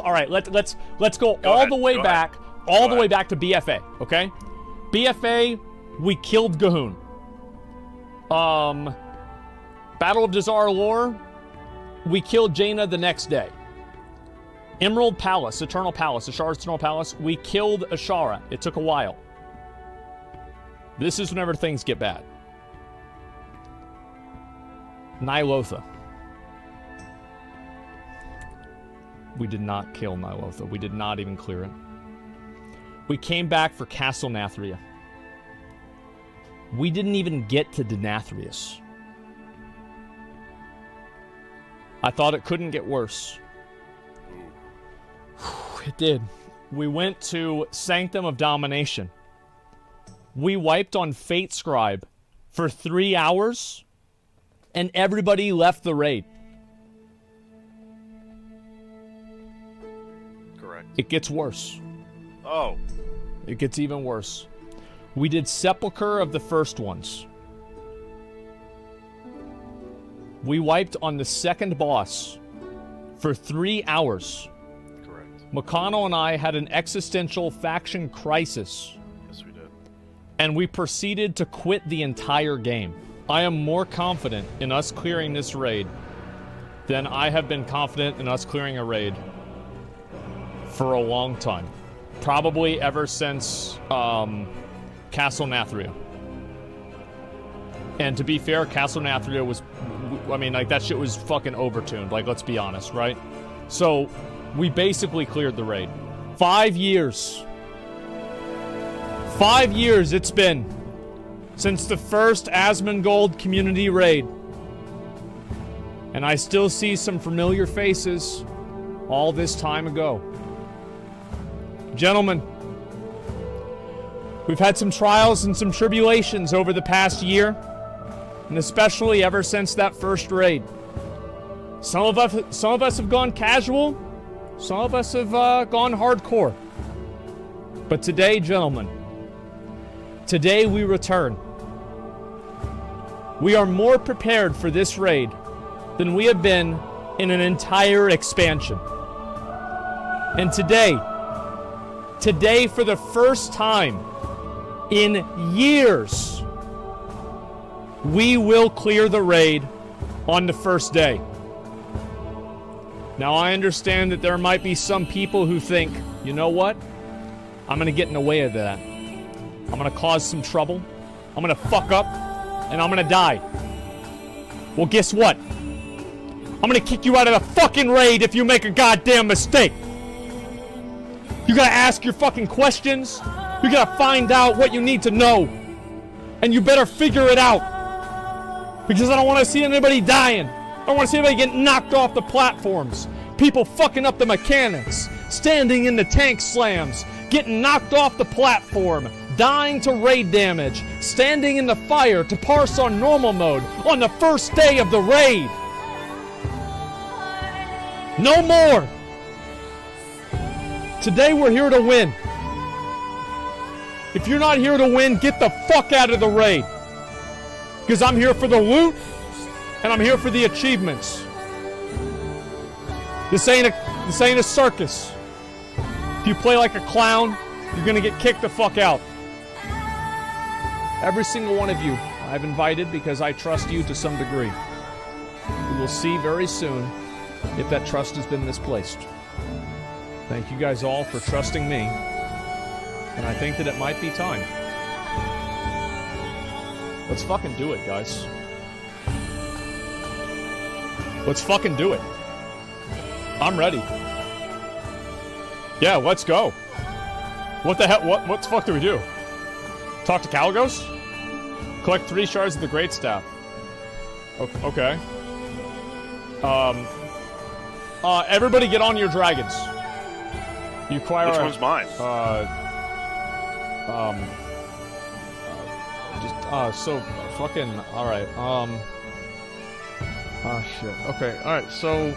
All right, let's let's let's go, Go all ahead, the way back, ahead. all Go the way back to BFA. Okay, BFA, we killed G'huun. Um, Battle of Dazar'alor, we killed Jaina the next day. Emerald Palace, Eternal Palace, Azshara's Eternal Palace, we killed Azshara. It took a while. This is whenever things get bad. Ny'alotha. We did not kill Ny'alotha. We did not even clear it. We came back for Castle Nathria. We didn't even get to Denathrius. I thought it couldn't get worse. It did. We went to Sanctum of Domination. We wiped on Fate Scribe for three hours, and everybody left the raid. It gets worse. Oh, It gets even worse. We did Sepulchre of the First Ones. We wiped on the second boss for three hours. correct. McConnell and I had an existential faction crisis, Yes, we did. and we proceeded to quit the entire game. I am more confident in us clearing this raid than I have been confident in us clearing a raid for a long time. Probably ever since um, Castle Nathria. And to be fair, Castle Nathria was, I mean, like that shit was fucking overtuned. Like, let's be honest, right? So, we basically cleared the raid. Five years. Five years it's been since the first Asmongold community raid. And I still see some familiar faces all this time ago. Gentlemen, we've had some trials and some tribulations over the past year, and especially ever since that first raid. Some of us, some of us have gone casual, some of us have uh, gone hardcore. But today, gentlemen, today we return. We are more prepared for this raid than we have been in an entire expansion. And today, today for the first time in years, we will clear the raid on the first day. Now, I understand that there might be some people who think, you know what? I'm going to get in the way of that. I'm going to cause some trouble. I'm going to fuck up. And I'm going to die. Well, guess what? I'm going to kick you out of the fucking raid if you make a goddamn mistake. You got to ask your fucking questions. You got to find out what you need to know. And you better figure it out. Because I don't want to see anybody dying. I don't want to see anybody getting knocked off the platforms. People fucking up the mechanics. Standing in the tank slams. Getting knocked off the platform. Dying to raid damage. Standing in the fire to parse on normal mode on the first day of the raid. No more. Today we're here to win. If you're not here to win, get the fuck out of the raid. Because I'm here for the loot and I'm here for the achievements. This ain't a this ain't a circus. If you play like a clown, you're gonna get kicked the fuck out. Every single one of you I've invited because I trust you to some degree. We will see very soon if that trust has been misplaced. Thank you guys all for trusting me. And I think that it might be time. Let's fucking do it, guys. Let's fucking do it. I'm ready. Yeah, let's go. What the hell? What what the fuck do we do? Talk to Kalecgos? Collect three shards of the Great Staff. Okay. Um. Uh, everybody get on your dragons. You acquire. Which a- one's mine? Uh. Um. uh, Just uh. So fucking. All right. Um. Oh shit. Okay. All right. So.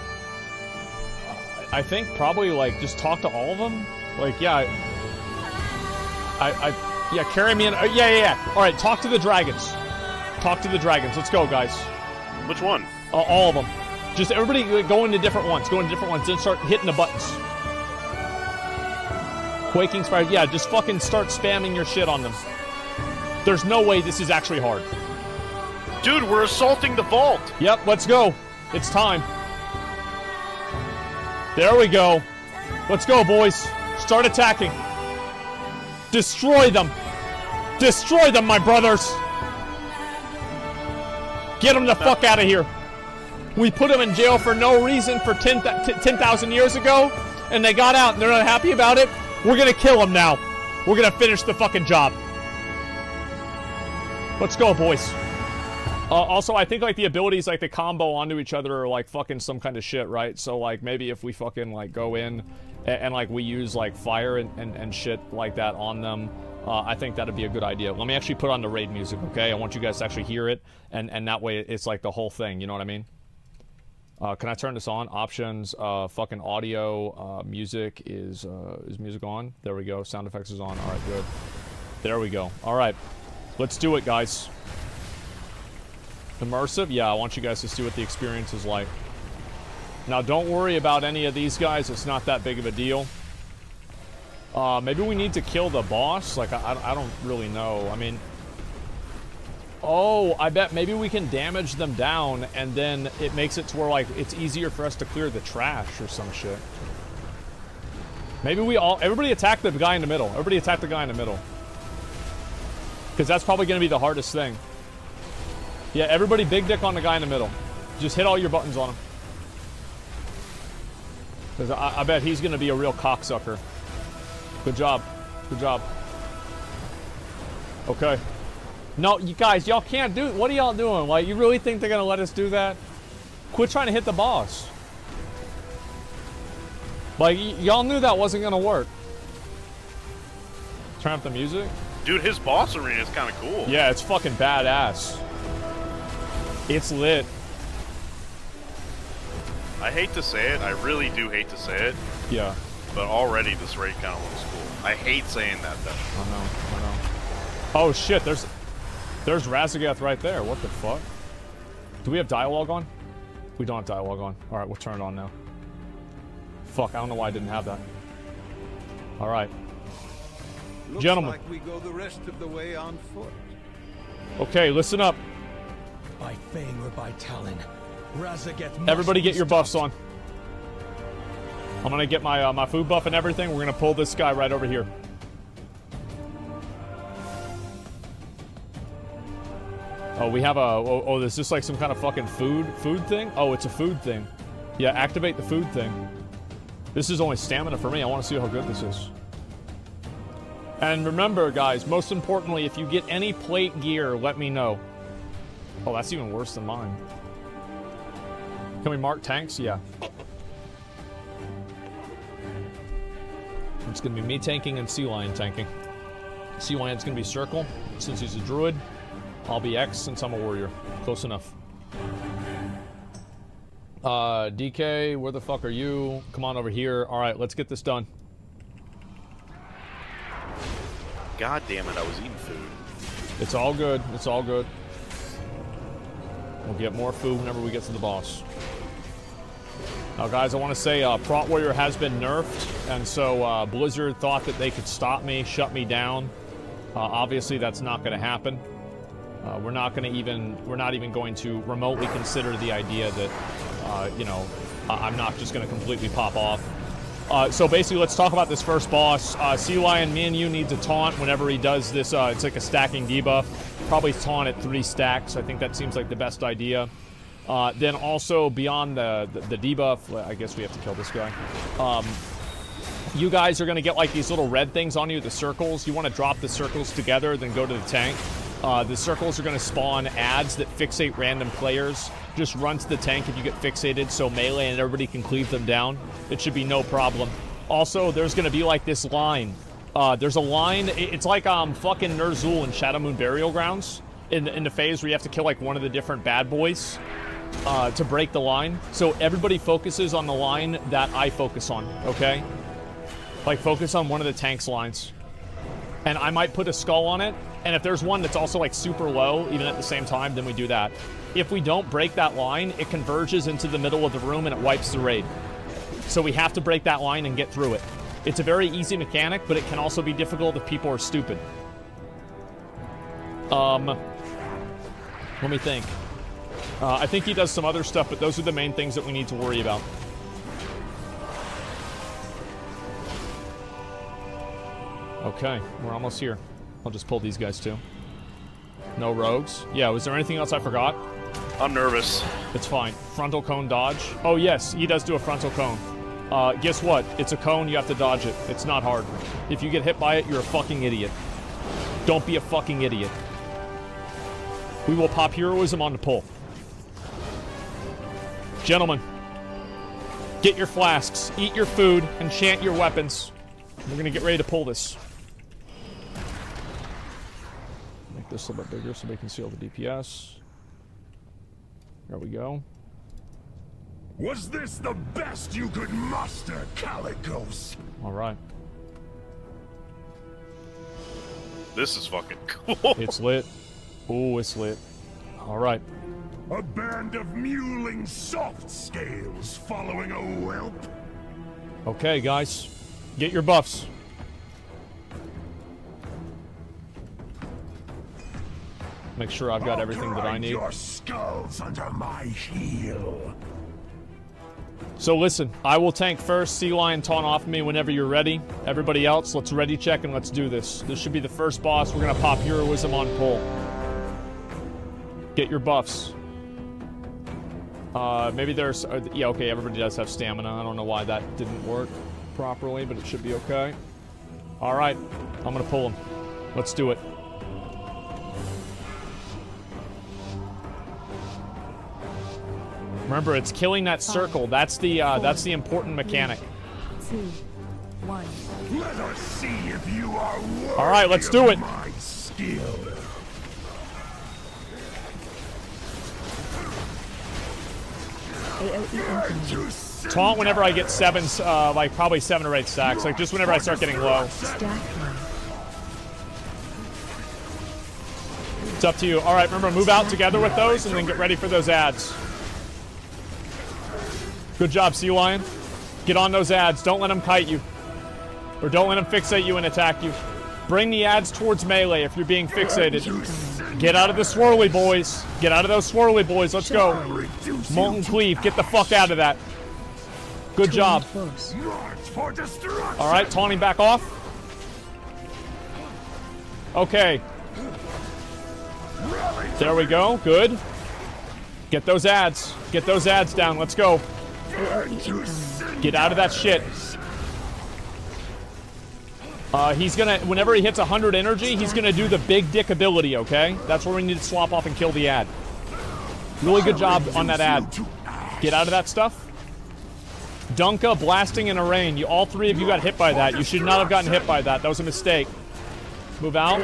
I think probably like just talk to all of them. Like yeah. I. I, I yeah. Carry me in. Uh, yeah. Yeah. Yeah. All right. Talk to the dragons. Talk to the dragons. Let's go, guys. Which one? Uh, all of them. Just everybody go into different ones. Go into different ones. Then start hitting the buttons. Quaking Spire. Yeah, just fucking start spamming your shit on them. There's no way this is actually hard. Dude, we're assaulting the vault. Yep, let's go. It's time. There we go. Let's go, boys. Start attacking. Destroy them. Destroy them, my brothers. Get them the fuck out of here. We put them in jail for no reason for 10,000 10, years ago, and they got out and they're not happy about it. We're gonna kill them now. We're gonna finish the fucking job. Let's go, boys. Uh, also, I think like the abilities like the combo onto each other are like fucking some kind of shit, right? So like maybe if we fucking like go in and, and like we use like fire and, and, and shit like that on them, uh, I think that'd be a good idea. Let me actually put on the raid music, okay? I want you guys to actually hear it, and and that way it's like the whole thing. You know what I mean? Uh, can I turn this on? Options, uh, fucking audio, uh, music is uh, is music on? There we go. Sound effects is on. All right, good. There we go. All right, let's do it, guys. Immersive? Yeah, I want you guys to see what the experience is like. Now, don't worry about any of these guys. It's not that big of a deal. Uh, maybe we need to kill the boss? Like, I, I don't really know. I mean... Oh, I bet maybe we can damage them down, and then it makes it to where, like, it's easier for us to clear the trash or some shit. Maybe we all... Everybody attack the guy in the middle. Everybody attack the guy in the middle. Because that's probably going to be the hardest thing. Yeah, everybody big dick on the guy in the middle. Just hit all your buttons on him. Because I, I, bet he's going to be a real cocksucker. Good job. Good job. Okay. No, you guys, y'all can't do What are y'all doing? Like, you really think they're going to let us do that? Quit trying to hit the boss. Like, y'all knew that wasn't going to work. Turn up the music. Dude, his boss arena is kind of cool. Yeah, it's fucking badass. It's lit. I hate to say it. I really do hate to say it. Yeah. But already this raid kind of looks cool. I hate saying that though. I know. I know. Oh shit! There's there's Raszageth right there. What the fuck? Do we have dialogue on? We don't have dialogue on. All right, we'll turn it on now. Fuck! I don't know why I didn't have that. All right. Looks Gentlemen. like we go the rest of the way on foot. Okay, listen up. By Fang or by Talon, Raszageth Everybody get your buffs on. I'm gonna get my uh, my food buff and everything. We're gonna pull this guy right over here. Oh, we have a. Oh, oh, is this like some kind of fucking food food thing? Oh, it's a food thing. Yeah, activate the food thing. This is only stamina for me. I want to see how good this is. And remember, guys, most importantly, if you get any plate gear, let me know. Oh, that's even worse than mine. Can we mark tanks? Yeah. It's gonna be me tanking and Sea Lion tanking. Sea Lion's gonna be Circle, since he's a druid. I'll be X, since I'm a warrior. Close enough. Uh, DK, where the fuck are you? Come on over here. Alright, let's get this done. God damn it, I was eating food. It's all good. It's all good. We'll get more food whenever we get to the boss. Now, guys, I want to say uh, Prot Warrior has been nerfed, and so uh, Blizzard thought that they could stop me, shut me down. Uh, obviously, that's not going to happen. Uh, we're not going to even we're not even going to remotely consider the idea that uh, you know I'm not just going to completely pop off. Uh, so basically, let's talk about this first boss. Uh, sea Lion, me and you need to taunt whenever he does this. Uh, it's like a stacking debuff. Probably taunt at three stacks. I think that seems like the best idea. Uh, then also beyond the, the, the debuff, I guess we have to kill this guy. Um, you guys are going to get like these little red things on you, the circles. You want to drop the circles together, then go to the tank. Uh, the circles are going to spawn ads that fixate random players. Just run to the tank if you get fixated so melee and everybody can cleave them down. It should be no problem. Also, there's going to be like this line. Uh, there's a line. It's like um fucking Ner'zhul in Shadowmoon Burial Grounds in, in the phase where you have to kill like one of the different bad boys uh, to break the line. So everybody focuses on the line that I focus on, okay? Like focus on one of the tank's lines. And I might put a skull on it. And if there's one that's also like super low, even at the same time, then we do that. If we don't break that line, it converges into the middle of the room and it wipes the raid. So we have to break that line and get through it. It's a very easy mechanic, but it can also be difficult if people are stupid. Um, let me think. Uh, I think he does some other stuff, but those are the main things that we need to worry about. Okay, we're almost here. I'll just pull these guys too. No rogues. Yeah, was there anything else I forgot? I'm nervous. It's fine. Frontal cone dodge. Oh, yes, he does do a frontal cone. Uh, guess what? It's a cone, you have to dodge it. It's not hard. If you get hit by it, you're a fucking idiot. Don't be a fucking idiot. We will pop heroism on the pull. Gentlemen, get your flasks, eat your food, enchant your weapons. We're gonna get ready to pull this. This a little bit bigger so we can see all the DPS. There we go. Was this the best you could muster, Kalecgos? All right. This is fucking cool. It's lit. Oh, it's lit. All right. A band of mewling soft scales following a whelp? Okay, guys. Get your buffs. Make sure I've got everything that I need. your skulls under my heel. So listen, I will tank first. Sea Lion taunt off me whenever you're ready. Everybody else, let's ready check and let's do this. This should be the first boss. We're gonna pop heroism on pull. Get your buffs. Uh, maybe there's, uh, yeah, okay, everybody does have stamina. I don't know why that didn't work properly, but it should be okay. All right, I'm gonna pull him. Let's do it. Remember, it's killing that circle. That's the uh, that's the important mechanic. Let us see if you are All right, let's do it. My skill. Taunt whenever I get seven, uh, like probably seven or eight stacks. Like just whenever I start getting low. It's up to you. All right, remember, move out together with those and then get ready for those ads. Good job, Sea Lion. Get on those ads. Don't let them kite you. Or don't let them fixate you and attack you. Bring the ads towards melee if you're being fixated. Get out of the swirly boys. Get out of those swirly boys. Let's go. Molten Cleave, get the fuck out of that. Good job. Force. march for destruction. All right, taunting back off. Okay. There we go. Good. Get those ads. Get those ads down. Let's go. Get out of that shit. Uh, he's gonna, whenever he hits 100 energy, he's gonna do the big dick ability, okay? That's where we need to swap off and kill the ad. Really good job on that ad. Get out of that stuff. Dunka, blasting in a rain. You, all three of you got hit by that. You should not have gotten hit by that. That was a mistake. Move out.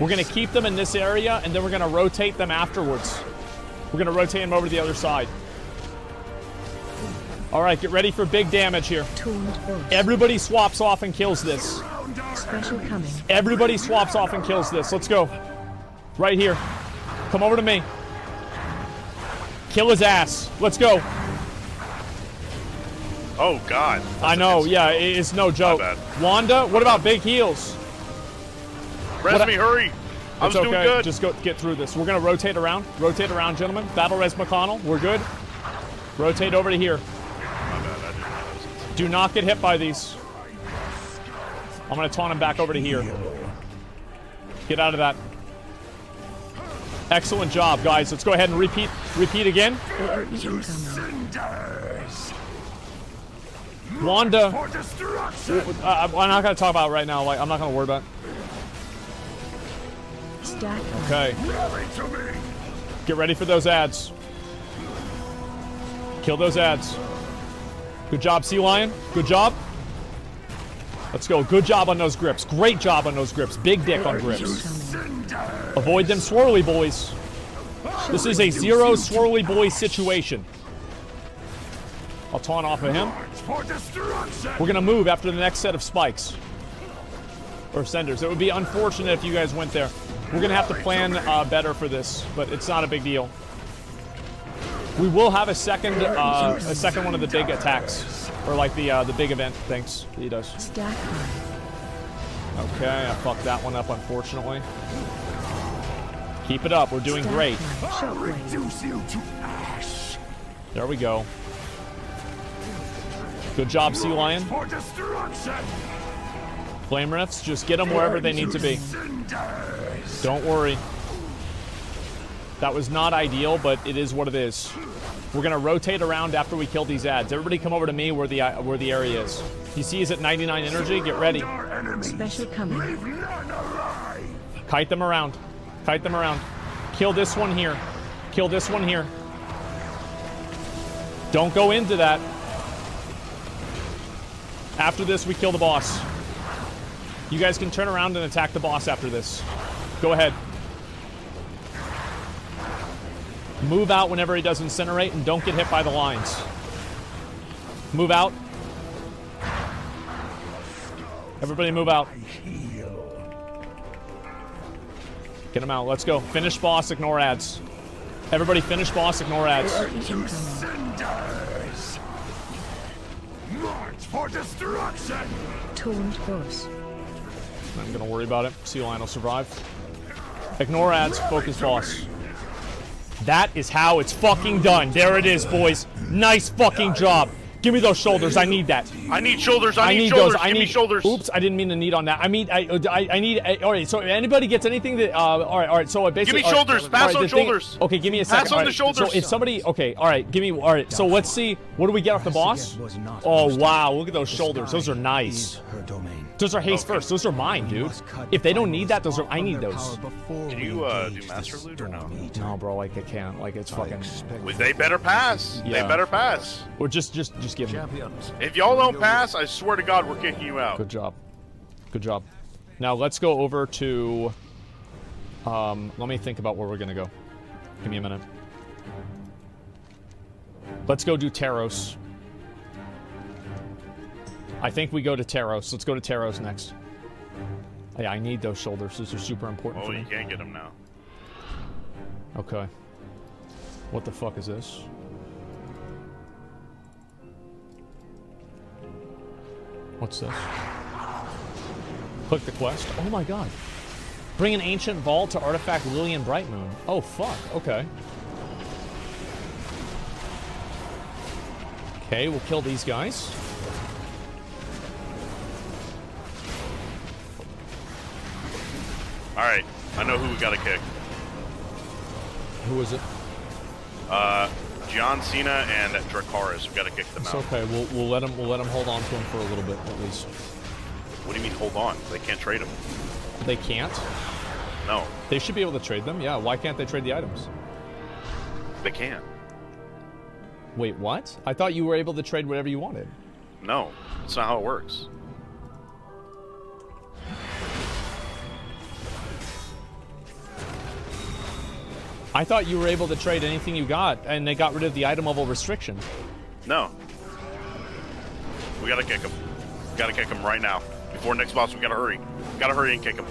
We're gonna keep them in this area, and then we're gonna rotate them afterwards. We're gonna rotate them over to the other side. All right, get ready for big damage here. Everybody swaps off and kills this. Special coming. Everybody swaps off and kills this. Let's go. Right here. Come over to me. Kill his ass. Let's go. Oh God. I know, yeah, it's no joke. Wanda, what about big heals? Res me, hurry. I was it's doing good. Just go get through this. We're gonna rotate around. Rotate around, gentlemen. Battle res McConnell. We're good. Rotate over to here. Do not get hit by these. I'm gonna taunt him back over to here. Get out of that. Excellent job, guys. Let's go ahead and repeat. Repeat again. Wanda. Uh, I'm not gonna talk about right now. Like I'm not gonna worry about. it. Okay. To. Get ready for those ads. Kill those ads. Good job, Sea Lion. Good job. Let's go. Good job on those grips. Great job on those grips. Big dick on grips. Avoid them swirly boys. This is a zero swirly boy situation. I'll taunt off of him. We're gonna move after the next set of spikes. Or senders. It would be unfortunate if you guys went there. We're gonna have to plan uh, better for this, but it's not a big deal. We will have a second, uh, a second one of the big attacks, or like the uh, the big event things he does. Stack. Okay, I fucked that one up, unfortunately. Keep it up. We're doing great. high. Reduce you to ash. There we go. Good job, Sea Lion. Flame Rifts, just get them wherever they need to be. Don't worry. That was not ideal, but it is what it is. We're gonna rotate around after we kill these ads. Everybody come over to me where the uh, where the area is. You see, he's at 99 energy. Get ready. Special coming. Leave none alive. Kite them around. Kite them around. Kill this one here. Kill this one here. Don't go into that. After this, we kill the boss. You guys can turn around and attack the boss after this. Go ahead. Move out whenever he does incinerate and don't get hit by the lines. Move out. Everybody move out. Get him out. Let's go. Finish boss, ignore ads. Everybody finish boss, ignore ads. AoE cinders. March for destruction. Taunt boss. I'm gonna worry about it. Sea Lion will survive. Ignore ads, focus boss. That is how it's fucking done. There it is, boys. Nice fucking job. Give me those shoulders. I need that. I need shoulders. I, I need, need shoulders. those. I Give need me shoulders. Oops, I didn't mean to need on that. I mean, I, I, I need. I, all right, so if anybody gets anything that, uh, all right, all right. So I basically, Give me shoulders. all Pass right, on the thing- shoulders. okay, give me a second. Pass on all the shoulders. So if somebody, okay, all right, give me. All right, so let's see. What do we get off the boss? Oh wow, look at those shoulders. Those are nice. Her domain. Those are haste first. Those are mine, dude. If they don't need that, those are. I need those. Can you uh, do master loot or no? No, bro, like I can't. Like it's fucking. Well, They better pass. Yeah. They better pass. Or just, just, just give me. Champions. If y'all don't pass, I swear to God, we're kicking you out. Good job. Good job. Now let's go over to. Um, let me think about where we're gonna go. Give me a minute. Let's go do Terros. I think we go to Terros. Let's go to Terros next. Yeah, I need those shoulders. Those are super important Oh, you can't get them now. Okay. What the fuck is this? What's this? Click the quest. Oh my god. Bring an ancient vault to artifact Lillian Brightmoon. Oh fuck. Okay. Okay, we'll kill these guys. All right, I know who we gotta kick. Who is it? Uh, John Cena and Dracarys. We gotta kick them It's out. okay. We'll we'll let them. we'll let them hold on to him for a little bit at least. What do you mean? Hold on. They can't trade them. They can't. No, They should be able to trade them. Yeah. Why can't they trade the items? they can't. Wait, what? I thought you were able to trade whatever you wanted. No, that's not how it works. I thought you were able to trade anything you got, and they got rid of the item level restriction. No. We gotta kick him. Gotta kick him right now. Before next boss, we gotta hurry. We Gotta hurry and kick him.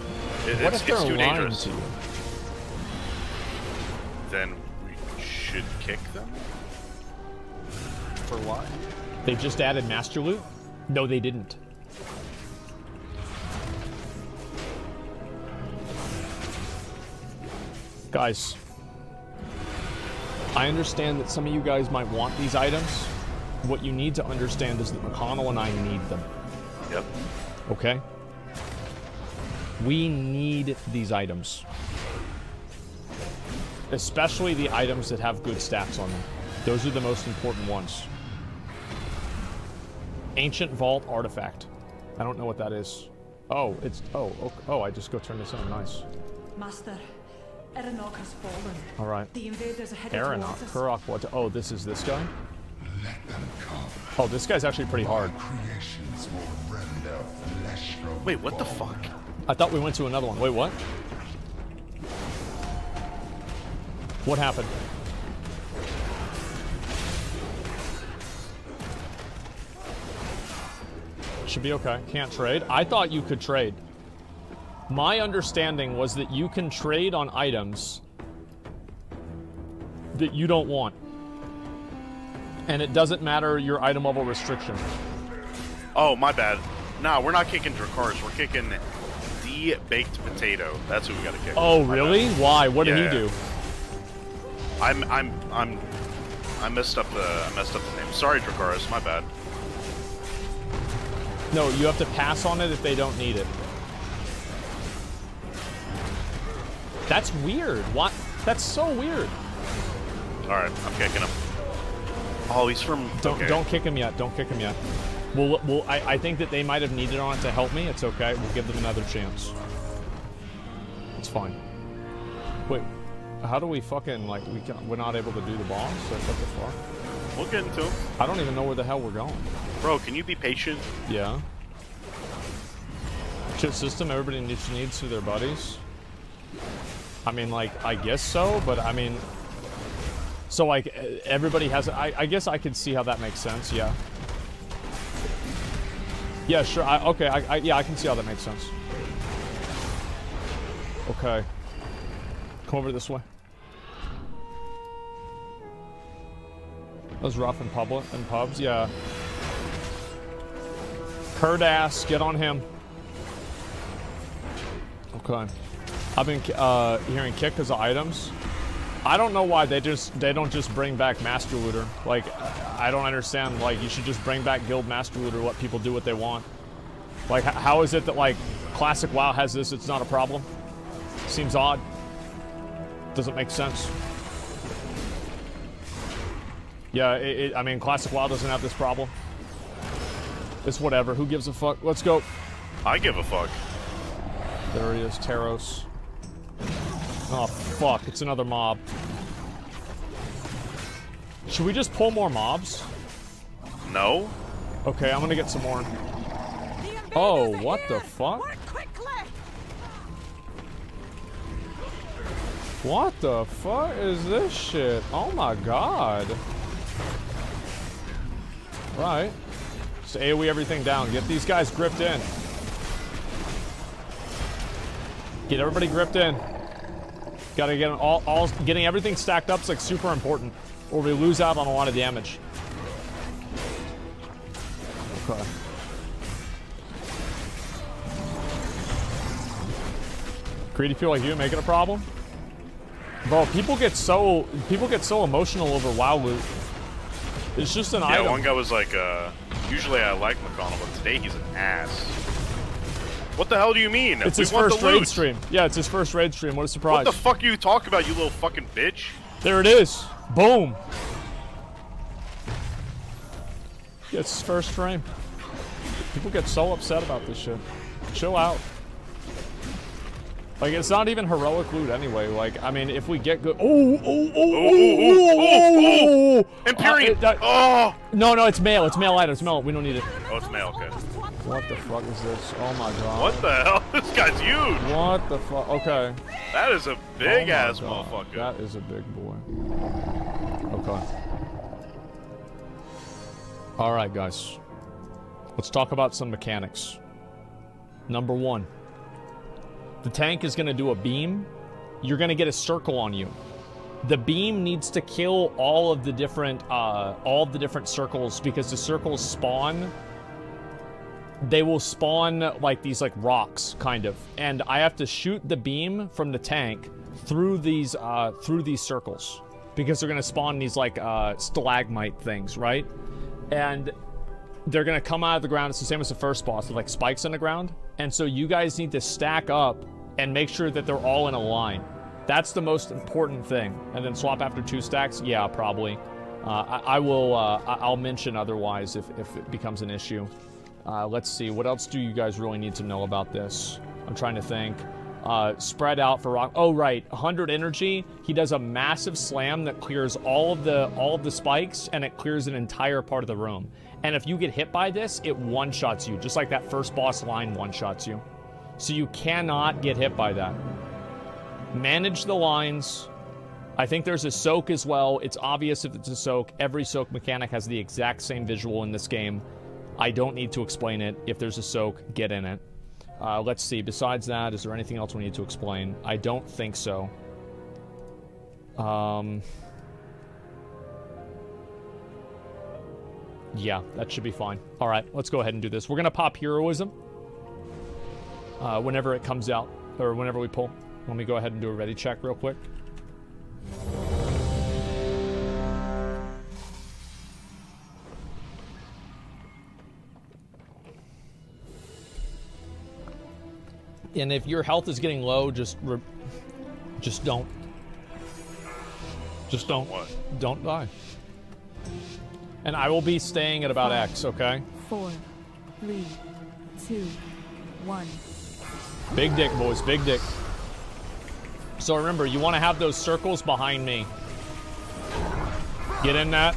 It- What it's, if they're it's too lying dangerous. to you? Then we should kick them? For what? They just added Master Loot? No, they didn't. Guys, I understand that some of you guys might want these items. What you need to understand is that McConnell and I need them, Yep. okay? We need these items. Especially the items that have good stats on them. Those are the most important ones. Ancient Vault Artifact. I don't know what that is. Oh, it's oh oh, oh I just go turn this on. Nice. Master, Eranog has fallen. All right. The invaders are headed Aeronauts. towards us. Kurog. What? Oh, this is this guy. Let them come. Oh, this guy's actually pretty hard. Creations will render flesh from Wait, what the fuck? I thought we went to another one. Wait, what? What happened? Should be okay. Can't trade. I thought you could trade. My understanding was that you can trade on items that you don't want. And it doesn't matter your item level restriction. Oh, my bad. Nah, we're not kicking Dracarys. We're kicking the baked potato. That's who we gotta kick. Oh, really? Why? What did he do? I'm I'm I'm I messed up the I messed up the name. Sorry, Dracarys. My bad. No, you have to pass on it if they don't need it. That's weird. What? That's so weird. All right, I'm kicking him. Oh, he's from. Don't okay. don't kick him yet. Don't kick him yet. Well, well, I, I think that they might have needed on it to help me. It's okay. We'll give them another chance. It's fine. Wait, how do we fucking like we can, we're not able to do the boss? Like what the fuck? We'll get into him, I don't even know where the hell we're going. bro. Can you be patient? Yeah. Chip system. Everybody needs needs to their buddies. I mean, like I guess so, but I mean, so like everybody has. I, I guess I can see how that makes sense. Yeah. Yeah, sure. I, okay. I, I yeah, I can see how that makes sense. Okay. Come over this way. That was rough in public in pubs. Yeah. Kurt ass, get on him. Okay. I've been uh, hearing kick because of items. I don't know why they just they don't just bring back Master Looter. Like I don't understand. Like you should just bring back Guild Master Looter. Let people do what they want. Like how is it that like Classic WoW has this? It's not a problem. Seems odd. Doesn't make sense. Yeah, it, it, I mean Classic WoW doesn't have this problem. It's whatever. Who gives a fuck? Let's go. I give a fuck. There he is, Terros. Oh, fuck. It's another mob. Should we just pull more mobs? No. Okay, I'm gonna get some more. Oh, what the fuck? What the fuck is this shit? Oh my god. Right. Just AoE everything down. Get these guys gripped in. Get everybody gripped in. Gotta get all, all getting everything stacked up is like super important, or we lose out on a lot of damage. Okay. Greedy feel like you make it a problem? Bro, people get so people get so emotional over WoW loot. It's just an Yeah, item. one guy was like, uh, usually I like McConnell, but today he's an ass. What the hell do you mean? It's We his want first raid stream. Yeah, it's his first raid stream. What a surprise. What the fuck you talk about, you little fucking bitch? There it is. Boom. It's his first frame. People get so upset about this shit. Chill out. Like, it's not even heroic loot anyway. Like, I mean, if we get good. Oh, oh, oh, oh, oh, oh, oh. Empyrean! Uh, it- that- oh! No, no, it's male. It's male items. Male. We don't need it. Oh, it's male, okay. What the fuck is this? Oh my god. What the hell? This guy's huge! What the fuck? Okay. That is a big Oh ass God, motherfucker. That is a big boy. Okay. All right, guys. Let's talk about some mechanics. Number one, the tank is going to do a beam. You're going to get a circle on you. The beam needs to kill all of the different, uh, all of the different circles because the circles spawn they will spawn like these like rocks kind of. And i have to shoot the beam from the tank through these uh through these circles because they're gonna spawn these like uh stalagmite things right? And they're gonna come out of the ground. It's the same as the first boss. With like spikes on the ground. And so you guys need to stack up and make sure that they're all in a line. That's the most important thing. And then swap after two stacks? Yeah probably. Uh, I, I will uh, i'll mention otherwise if, if it becomes an issue uh, let's see. What else do you guys really need to know about this? I'm trying to think. Uh, spread out for rock. Oh right, 100 energy. He does a massive slam that clears all of the all of the spikes, and it clears an entire part of the room. And if you get hit by this, it one shots you, just like that first boss line one shots you. So you cannot get hit by that. Manage the lines. I think there's a soak as well. It's obvious if it's a soak. Every soak mechanic has the exact same visual in this game. I don't need to explain it. If there's a soak, get in it. Uh, let's see. Besides that, is there anything else we need to explain? I don't think so. Um, Yeah, that should be fine. All right, let's go ahead and do this. We're gonna pop heroism uh, whenever it comes out, or whenever we pull. Let me go ahead and do a ready check real quick. And if your health is getting low, just re- just don't. Just don't. What? Don't die. And I will be staying at about X, okay? Four, three, two, one. Big dick, boys, big dick. So remember, you want to have those circles behind me. Get in that.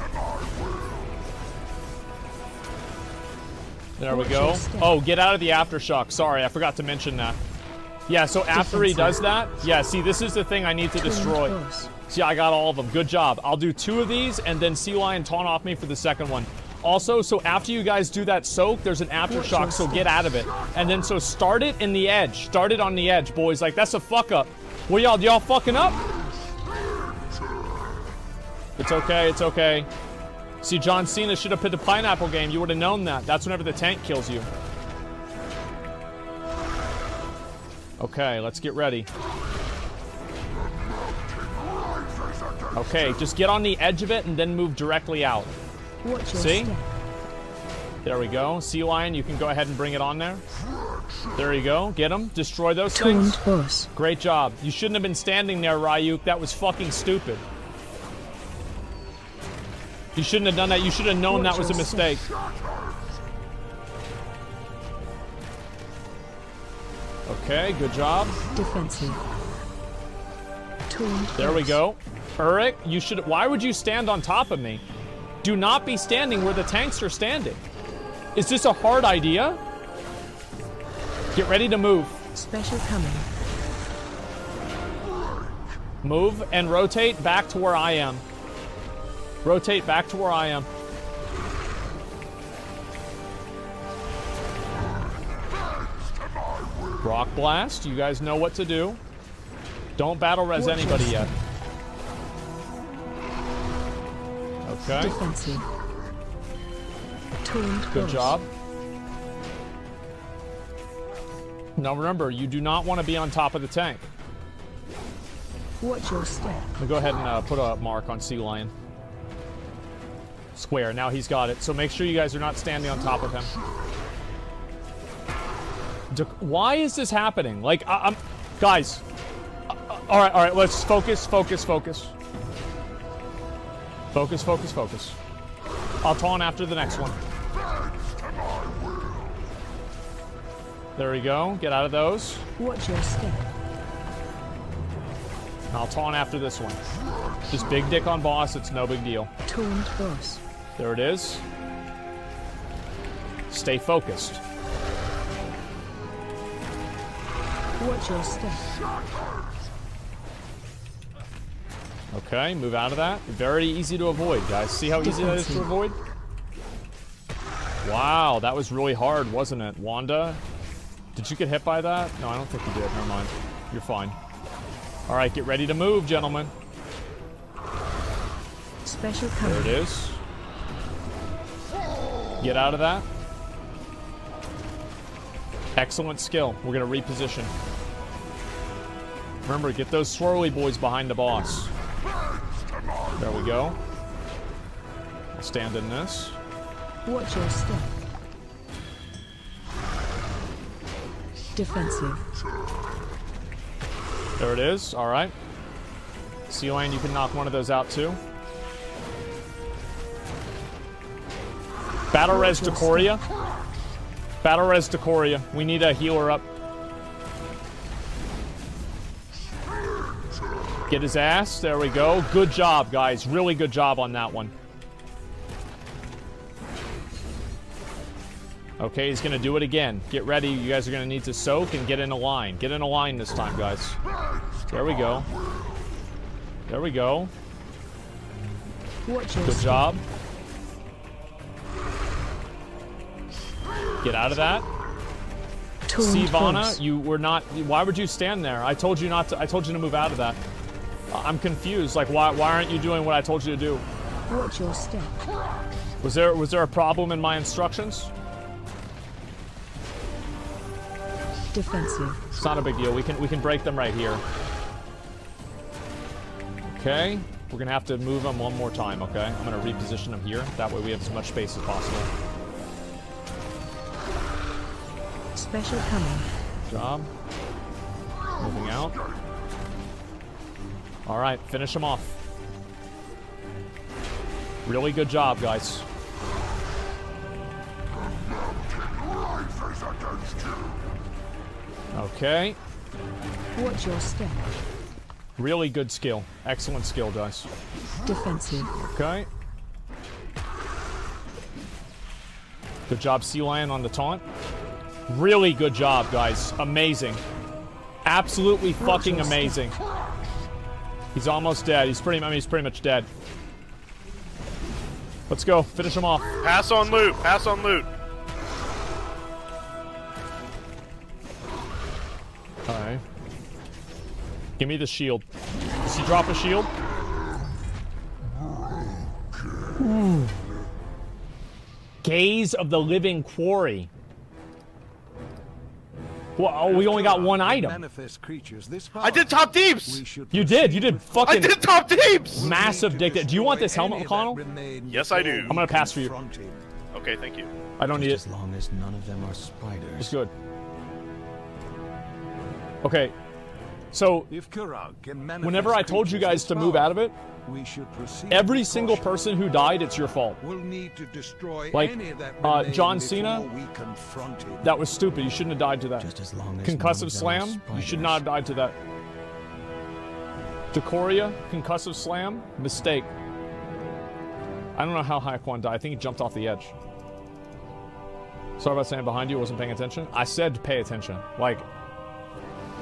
There we go. Oh, get out of the aftershock. Sorry, I forgot to mention that. Yeah, so after he does that, yeah, see, this is the thing I need to destroy. See, I got all of them. Good job. I'll do two of these and then Sea Lion taunt off me for the second one. Also, so after you guys do that soak, there's an aftershock, so get out of it. And then so start it in the edge. Start it on the edge, boys. Like, that's a fuck up. What y'all, y'all fucking up? It's okay, it's okay. See, John Cena should have put the pineapple game. You would have known that. That's whenever the tank kills you. Okay, let's get ready. Okay, just get on the edge of it and then move directly out. See? step. There we go. Sea Lion, you can go ahead and bring it on there. There you go. Get them. Destroy those things. Great job. You shouldn't have been standing there, Ryuk. That was fucking stupid. You shouldn't have done that. You should have known that was a mistake. Okay, good job. Defensive. There we go. Uruk, you should. Why would you stand on top of me? Do not be standing where the tanks are standing. Is this a hard idea? Get ready to move. Special coming. Move and rotate back to where I am. Rotate back to where I am. Rock Blast, you guys know what to do. Don't battle res anybody yet. Okay, Defensive. Good job. Now remember, you do not want to be on top of the tank. Watch your step. Go ahead and uh, put a mark on Sea Lion. Square. Now he's got it. So make sure you guys are not standing on top of him. D- Why is this happening? Like, I- I'm, guys. uh, all right, all right. Let's focus, focus, focus. Focus, focus, focus. I'll taunt after the next one. There we go. Get out of those. Watch your step. I'll taunt after this one. Just big dick on boss. It's no big deal. Tuned horse. There it is. Stay focused. Watch your step. Okay, move out of that. Very easy to avoid, guys. See how easy that is to avoid? Wow, that was really hard, wasn't it? Wanda, did you get hit by that? No, I don't think you did. Never mind. You're fine. All right, get ready to move, gentlemen. Special There it is. Get out of that. Excellent skill. We're going to reposition. Remember, get those swirly boys behind the boss. There we go. I'll stand in this. Watch your step. Defensive. There it is. All right. Sea Lion, you can knock one of those out too. Battle Res Decoria. Battle Res Decoria. We need a healer up. Get his ass. There we go. Good job, guys. Really good job on that one. Okay, he's going to do it again. Get ready. You guys are going to need to soak and get in a line. Get in a line this time, guys. There we go. There we go. Good job. Get out of that. Sivana, you were not. Why would you stand there? I told you not to. I told you to move out of that. I'm confused. Like, why? Why aren't you doing what I told you to do? Watch your step. Was there was there a problem in my instructions? Defensive. It's not a big deal. We can we can break them right here. Okay. We're gonna have to move them one more time, okay? I'm gonna reposition them here. That way we have as much space as possible. Special coming. Job. Moving out. Alright, finish them off. Really good job, guys. Rises against you. Okay. Watch your step. Really good skill. Excellent skill, guys. Defensive. Okay. Good job, Sea Lion, on the taunt. Really good job, guys. Amazing. Absolutely fucking amazing. He's almost dead. He's pretty. I mean, he's pretty much dead. Let's go. Finish him off. Pass on loot. Pass on loot. All right. Give me the shield. Does he drop a shield? Ooh. Gaze of the Living Quarry. Well, oh, we only got one item. Creatures this I did top deeps. You did. You did fucking. I did top deeps. massive dick. Do you want this helmet, McConnell? Yes, I do. I'm gonna pass for you. Okay, thank you. I don't need it. as long as none of them are spiders. It's good. Okay. So, If can whenever I told you guys to move out of it, we should proceed every single caution. person who died, it's your fault. We'll need to destroy Like, any that uh, John Cena, we. That was stupid. You shouldn't have died to that. Just as long as Concussive none of them are slam. You should not have died to that. Decoria, concussive slam, mistake. I don't know how Haikwan died. I think he jumped off the edge. Sorry about saying behind you. I Wasn't paying attention. I said pay attention. Like,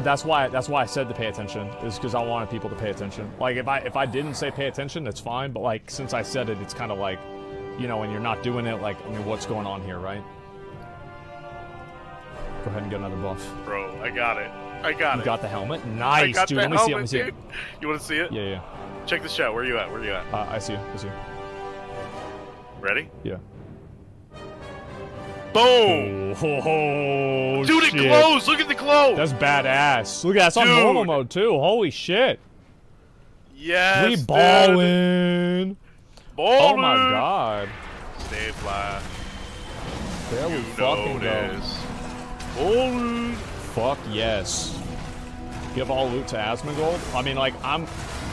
that's why. That's why I said to pay attention. Is because I wanted people to pay attention. Like, if I if I didn't say pay attention, that's fine. But like, since I said it, it's kind of like, you know, when you're not doing it. Like, I mean, what's going on here, right? Go ahead and get another buff. Bro, I got it. I got You it. You got the helmet. Nice, dude. Let me see it. Let me helmet, see it. You want to see it? Yeah, yeah. Check this out. Where you at? Where you at? Uh, I see you. I see you. Ready? Yeah. Boom! Oh, Dude, it shit. glows! Look at the glow! That's badass. Look at that. It's on normal mode too. Holy shit. yes, we dude. ballin'. Oh my god. Stay fly. There we You fucking know go. Ballin'. Fuck yes. Give all loot to Asmongold. I mean, like, I'm.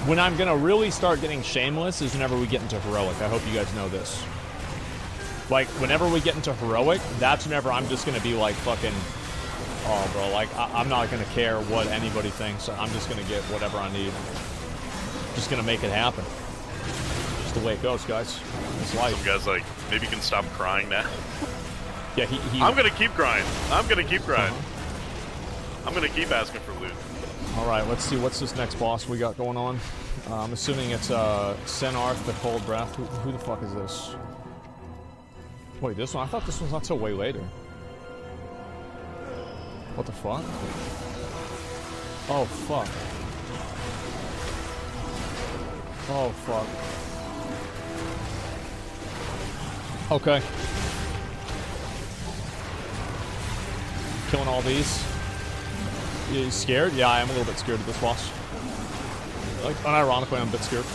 When I'm gonna really start getting shameless is whenever we get into heroic. I hope you guys know this. Like, whenever we get into heroic, that's whenever I'm just gonna be like fucking. Oh, bro, like, I- I'm not gonna care what anybody thinks. I'm just gonna get whatever I need. Just gonna make it happen. Just the way it goes, guys. It's life. Some guy's like, maybe you can stop crying now. Yeah, he. he I'm gonna keep crying. I'm gonna keep crying. Uh-huh. I'm gonna keep asking for loot. All right, let's see what's this next boss we got going on. Uh, I'm assuming it's uh, Sennarth, the Cold Breath. Who, who the fuck is this? Wait, this one? I thought this was not till way later. What the fuck? Oh fuck. Oh fuck. Okay. Killing all these. You scared? Yeah, I am a little bit scared of this boss. Like, unironically, I'm a bit scared.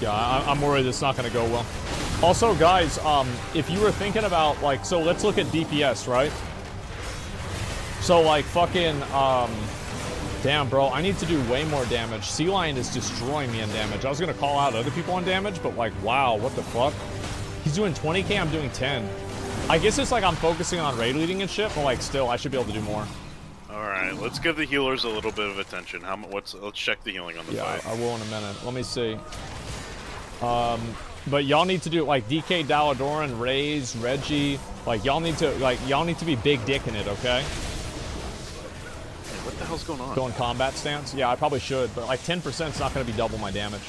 Yeah, I, I'm worried it's not going to go well. Also, guys, um, if you were thinking about, like, so let's look at DPS, right? So, like, fucking, um, damn, bro, I need to do way more damage. Sea Lion is destroying me in damage. I was going to call out other people on damage, but, like, wow, what the fuck? He's doing 20k, I'm doing 10. I guess it's like I'm focusing on raid leading and shit, but, like, still, I should be able to do more. All right, let's give the healers a little bit of attention. How what's? Let's check the healing on the Yeah, fight. I will in a minute. Let me see. Um, but y'all need to do like DK Daladoran, Rays, Reggie. Like y'all need to like y'all need to be big dick in it, okay? What the hell's going on? Go in combat stance. Yeah, I probably should, but like 10% is not going to be double my damage.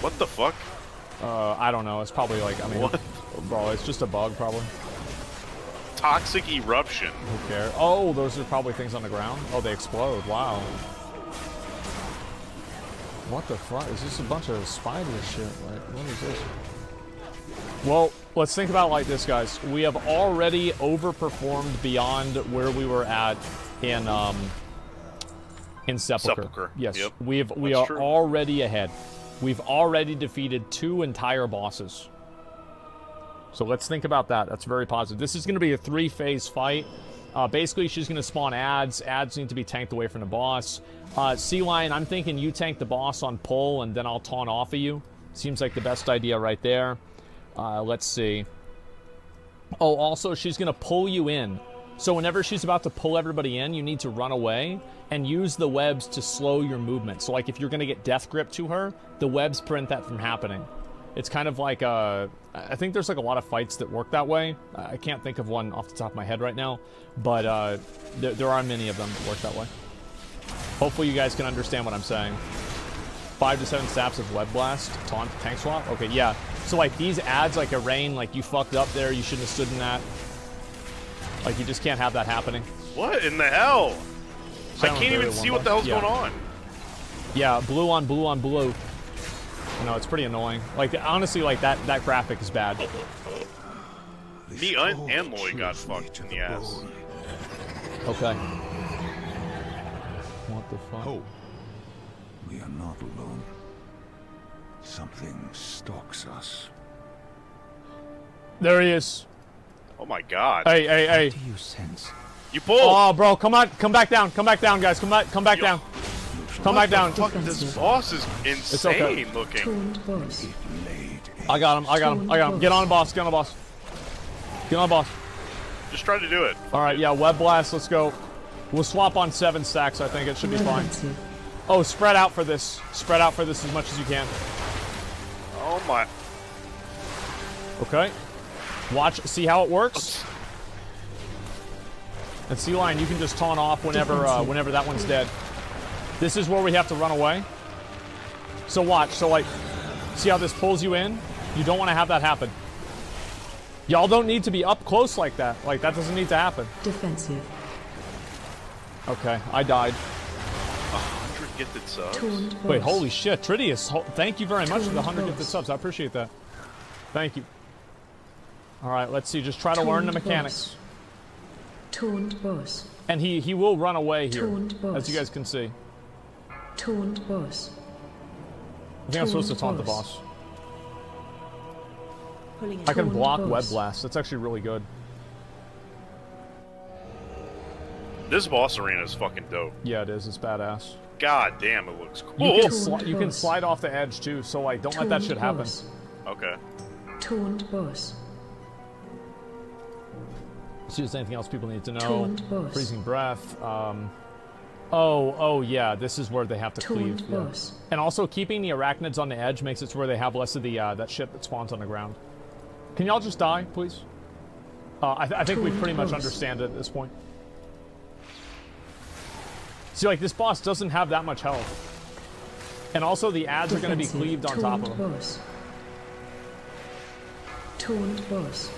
What the fuck? Uh, I don't know. It's probably like I mean, What? bro, it's just a bug probably. Toxic eruption. Who cares? Oh, those are probably things on the ground. Oh, they explode. Wow. What the fuck? Is this a bunch of spider shit? Like, what is this? Well, let's think about it like this, guys. We have already overperformed beyond where we were at in um in Sepulcher. Sepulcher, Yes, yep. we've we That's are true. already ahead. We've already defeated two entire bosses. So let's think about that. That's very positive. This is going to be a three-phase fight. Uh, basically, she's going to spawn ads. Ads need to be tanked away from the boss. Uh, sea Lion, I'm thinking you tank the boss on pull, and then I'll taunt off of you. Seems like the best idea right there. Uh, let's see. Oh, also, she's going to pull you in. So whenever she's about to pull everybody in, you need to run away and use the webs to slow your movement. So like if you're going to get death grip to her, the webs prevent that from happening. It's kind of like uh, I think there's like a lot of fights that work that way. I can't think of one off the top of my head right now, but uh, there, there are many of them that work that way. Hopefully you guys can understand what I'm saying. Five to seven stabs of web blast, taunt, tank swap. Okay, yeah. So like these ads, like a rain, like you fucked up there. You shouldn't have stood in that. Like you just can't have that happening. What in the hell? I can't even see what the hell's yeah. going on. Yeah, blue on blue on blue. No, it's pretty annoying. Like honestly, like that that graphic is bad. Me and, and Lloyd got fucked in the ass. Okay. What the fuck? Hope. We are not alone. Something stalks us. There he is. Oh my god. Hey, hey, hey. Do you sense? You pulled. Oh, bro, come on, come back down, come back down, guys, come back, come back Yo. down, come back down. Fuck, this boss is insane okay. looking. Taunt boss. It laid I got him, I got him, I got him. Get on, boss, get on, boss. Get on, boss. Just try to do it. All right, yeah, web blast, let's go. We'll swap on seven stacks. I think it should be fine. Oh, spread out for this. Spread out for this as much as you can. Oh my. Okay. Watch, see how it works. And Sea Lion, you can just taunt off whenever uh, whenever that one's dead. This is where we have to run away. So watch. So like, see how this pulls you in? You don't want to have that happen. Y'all don't need to be up close like that. Like that doesn't need to happen. Defensive. Okay, I died. 100 gifted subs. Wait, holy shit, Tridius! ho- Thank you very much for the hundred gifted subs. I appreciate that. Thank you. All right, let's see. Just try to learn the Taunt mechanics. Taunt boss. And he he will run away here, boss. as you guys can see. Taunt boss. I think I'm supposed to taunt Taunt the boss. boss. Pulling. I can Taunt block web blast. That's actually really good. This boss arena is fucking dope. Yeah, it is. It's badass. God damn, it looks You cool. can you can slide off the edge too. So like, don't let that Taunt shit happen. boss. Okay. Taunt boss. See, if there's anything else people need to know. Taunt boss. Freezing breath. Um, oh, oh yeah, this is where they have to cleave. Yeah. And also keeping the arachnids on the edge makes it to where they have less of the uh, that shit that spawns on the ground. Can y'all just die, please? Uh, I, th- I think we Taunt pretty much understand it at this point. See, like this boss doesn't have that much health, and also the ads are going to be cleaved on top of him. boss. Taunt boss.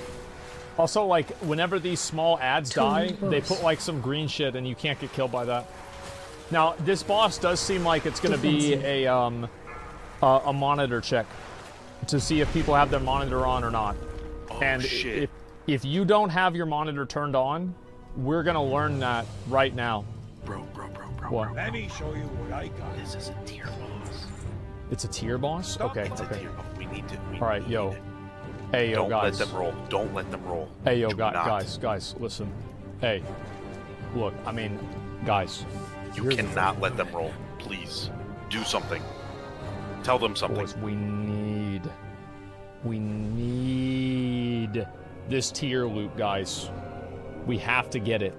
Also, like whenever these small ads die, Taunt they put like some green shit, and you can't get killed by that. Now, this boss does seem like it's going to be a um, a, a monitor check to see if people have their monitor on or not. Oh and shit. if if you don't have your monitor turned on, we're gonna learn that right now. bro, bro, bro, bro. What? Let me show you what I got. This is a tier boss. It's a tier boss. Okay. It's a tier boss. We need to. We All right, need yo. it. Hey, yo, Don't guys. let them roll. Don't let them roll. Hey, yo, Do guys, not. guys, guys, listen. Hey, look. I mean, guys. You the cannot let them roll. Please, do something. Tell them something. Boys, we need, we need this tier loot, guys. We have to get it.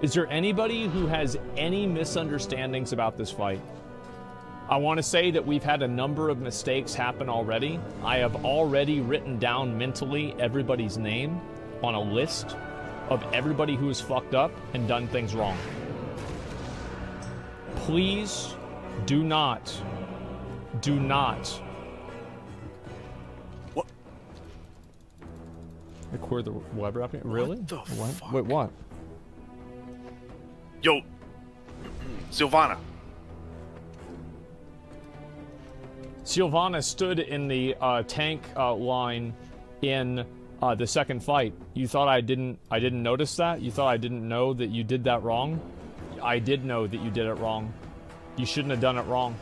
Is there anybody who has any misunderstandings about this fight? I want to say that we've had a number of mistakes happen already. I have already written down mentally everybody's name on a list of everybody who has fucked up and done things wrong. Please do not, do not. What? Acquire the web wrapping? Really? What the what? fuck? Wait, what? Yo, Silvana. Sylvana stood in the uh, tank uh, line in uh, the second fight. You thought I didn't I didn't notice that? You thought I didn't know that you did that wrong? I did know that you did it wrong. You shouldn't have done it wrong.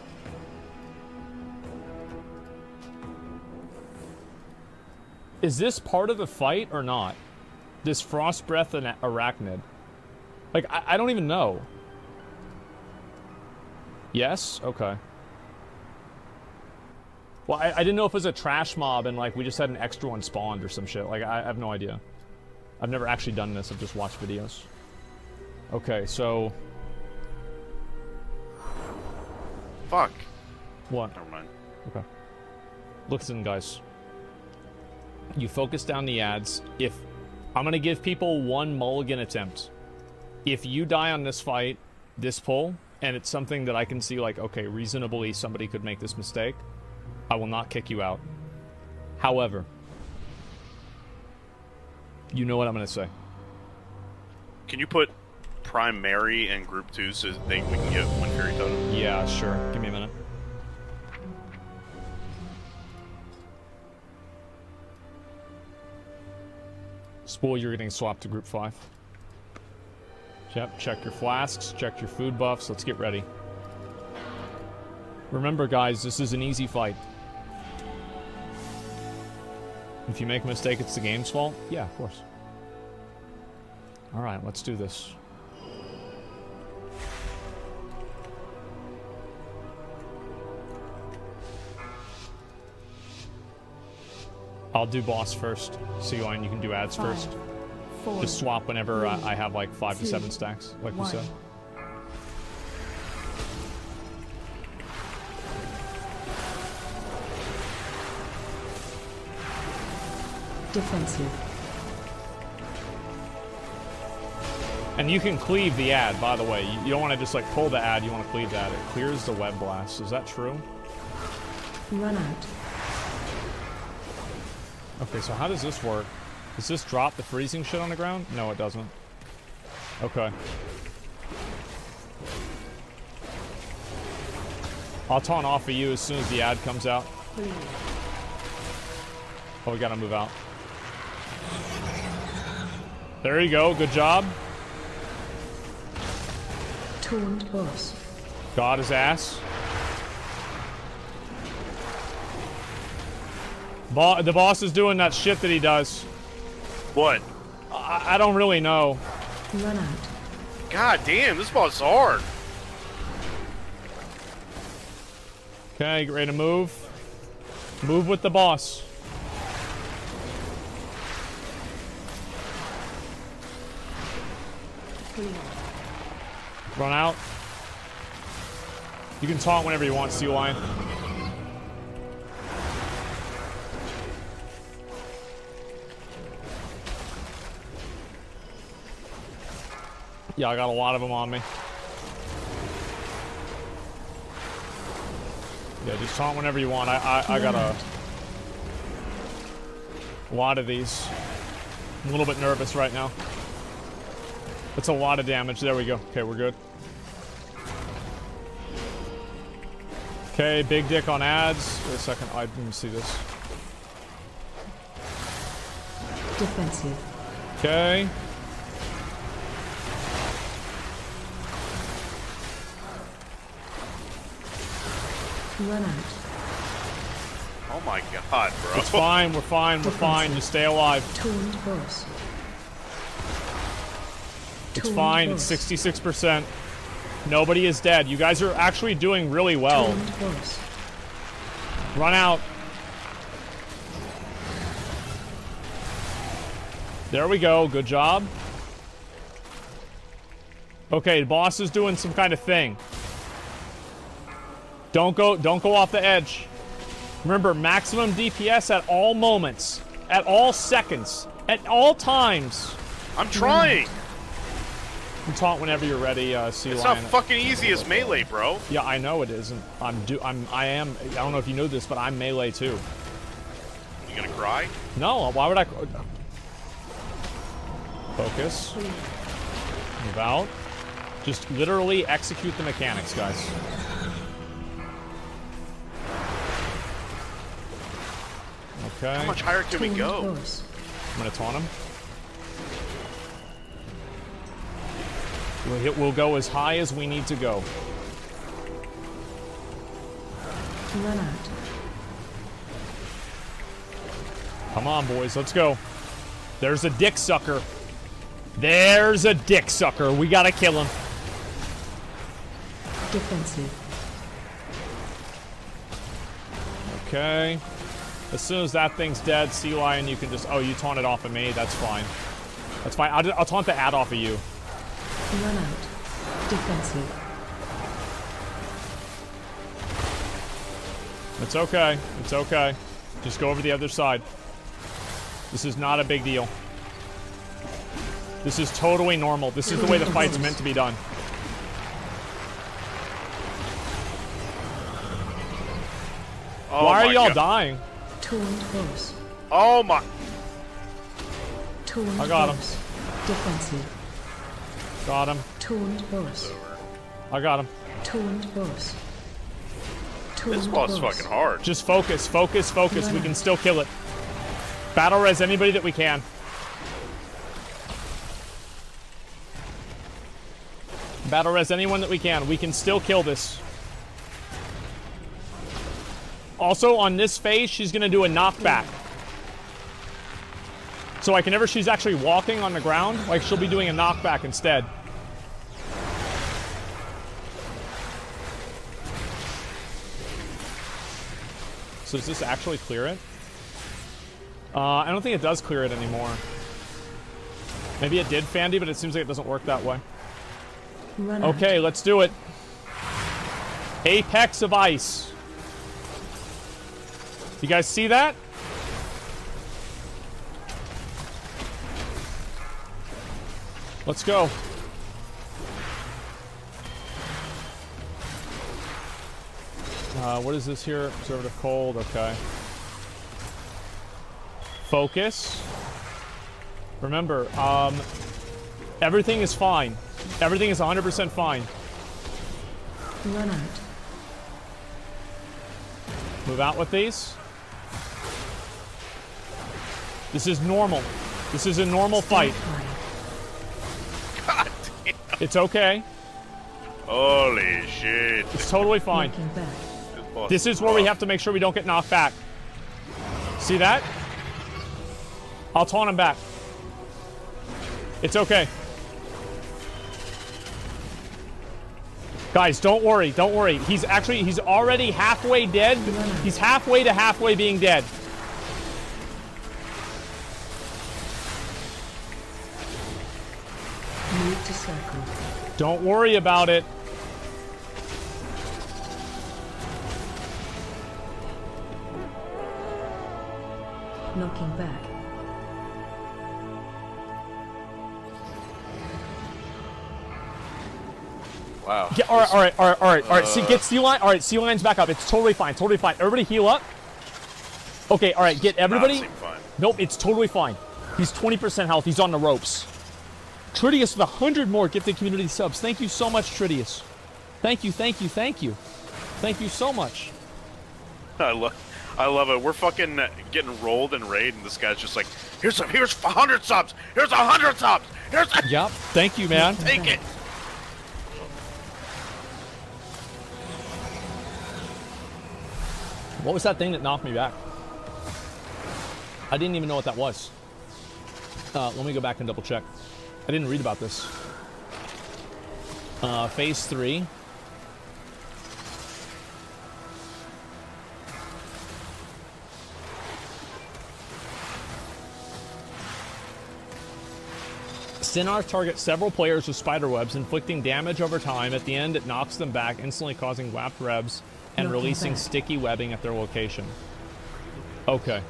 Is this part of the fight or not? This frost breath and arachnid. Like I, I don't even know. Yes? Okay. Well, I, I didn't know if it was a trash mob and like we just had an extra one spawned or some shit. Like I, I have no idea. I've never actually done this. I've just watched videos. Okay, so Fuck. what? Never mind. Okay. Listen, guys. You focus down the ads. If I'm gonna give people one mulligan attempt. If you die on this fight, this pull, and it's something that I can see like, okay, reasonably somebody could make this mistake, I will not kick you out. However, you know what I'm gonna say. Can you put Prime Mary in Group 2 so they, we can get Windfury Totem? Yeah, sure. Give me a minute. Spool, you're getting swapped to group 5. Yep, check your flasks, check your food buffs, let's get ready. Remember guys, this is an easy fight. If you make a mistake, it's the game's fault? Yeah, of course. Alright, let's do this. I'll do boss first. See line, you can do ads Five, first. four, Just swap whenever I, three, I have like five to seven stacks, like we said. Defensive. And you can cleave the ad, by the way. You, you don't want to just like pull the ad, you want to cleave that. It clears the web blast. Is that true? Run out. Okay, so how does this work? Does this drop the freezing shit on the ground? No, it doesn't. Okay. I'll taunt off of you as soon as the ad comes out. Oh, we gotta move out. There you go. Good job. Taunt boss. Got his ass. Bo- the boss is doing that shit that he does. What? I, I don't really know. Run out. God damn, this boss is hard. Okay, get ready to move. Move with the boss. Run out. You can taunt whenever you want, Sea Lion. Yeah, I got a lot of them on me. Yeah, just taunt whenever you want. I I, I got a, a lot of these. I'm a little bit nervous right now. That's a lot of damage. There we go. Okay, we're good. Okay, big dick on ads. Wait a second. I didn't see this. Defensive. Okay. Run out. Oh my god, bro. It's fine. We're fine. We're fine. Just stay alive. Taunt boss. It's fine. It's 66%. Nobody is dead. You guys are actually doing really well. Run out. There we go. Good job. Okay, the boss is doing some kind of thing. Don't go don't go off the edge. Remember, maximum DPS at all moments, at all seconds, at all times. I'm trying. You taunt whenever you're ready, uh, Sea It's Lion. not fucking easy as melee, bro. yeah, I know it isn't. I'm do I'm I am I don't know if you know this, but I'm melee too. You gonna cry? No, why would I? Focus. Move out. Just literally execute the mechanics, guys. Okay. How much higher can we go? boss. I'm gonna taunt him. We'll, hit, we'll go as high as we need to go. Run out. Come on, boys, let's go. There's a dick sucker. There's a dick sucker. We gotta kill him. Defensive. Okay. As soon as that thing's dead, Sea Lion, you can just... Oh, you taunted off of me. That's fine. That's fine. I'll, I'll taunt the ad off of you. Run out. Defensive. It's okay. It's okay. Just go over the other side. This is not a big deal. This is totally normal. This is the way the fight's meant to be done. Oh Why are y'all dying? Taunt boss. Oh my. Taunt I got him. Defensive. Got him. Taunt boss. I got him. Taunt boss. Taunt This boss is fucking hard. Just focus, focus, focus. We can still kill it. Battle res anybody that we can. Battle res anyone that we can. We can still kill this. Also, on this phase, she's going to do a knockback. So like whenever she's actually walking on the ground, like she'll be doing a knockback instead. So does this actually clear it? Uh, I don't think it does clear it anymore. Maybe it did, Fandy, but it seems like it doesn't work that way. Run out. Okay, let's do it. Apex of Ice. You guys see that? Let's go. Uh, what is this here? Preservative cold. Okay. Focus. Remember, um, everything is fine. Everything is 100% fine. Run out. Move out with these. This is normal. This is a normal fight. God damn. It's okay. Holy shit. It's totally fine. This, is where we have to make sure we don't get knocked back. See that? I'll taunt him back. It's okay. Guys, don't worry. Don't worry. He's actually, he's already halfway dead. He's halfway to halfway being dead. Don't worry about it. Knocking back. Wow. Get, all right, all right, all right, all right, all right. See, get Sea Lion. All right, Sea Lion's back up. It's totally fine. Totally fine. Everybody heal up. Okay, all right. Get everybody. Not fine. Nope, it's totally fine. He's 20% health. He's on the ropes. Tridius with 100 more gifted community subs. Thank you so much, Tridius. Thank you, thank you, thank you. Thank you so much. I love, I love it. We're fucking getting rolled in raid, and this guy's just like, here's a, here's a hundred subs, here's a hundred subs, here's a, Yep. Thank you, man. take it. What was that thing that knocked me back? I didn't even know what that was. Uh, let me go back and double check. I didn't read about this. Uh, phase three. Sennarth targets several players with spider webs, inflicting damage over time. At the end, it knocks them back, instantly causing wrapped webs and releasing sticky webbing at their location. Okay.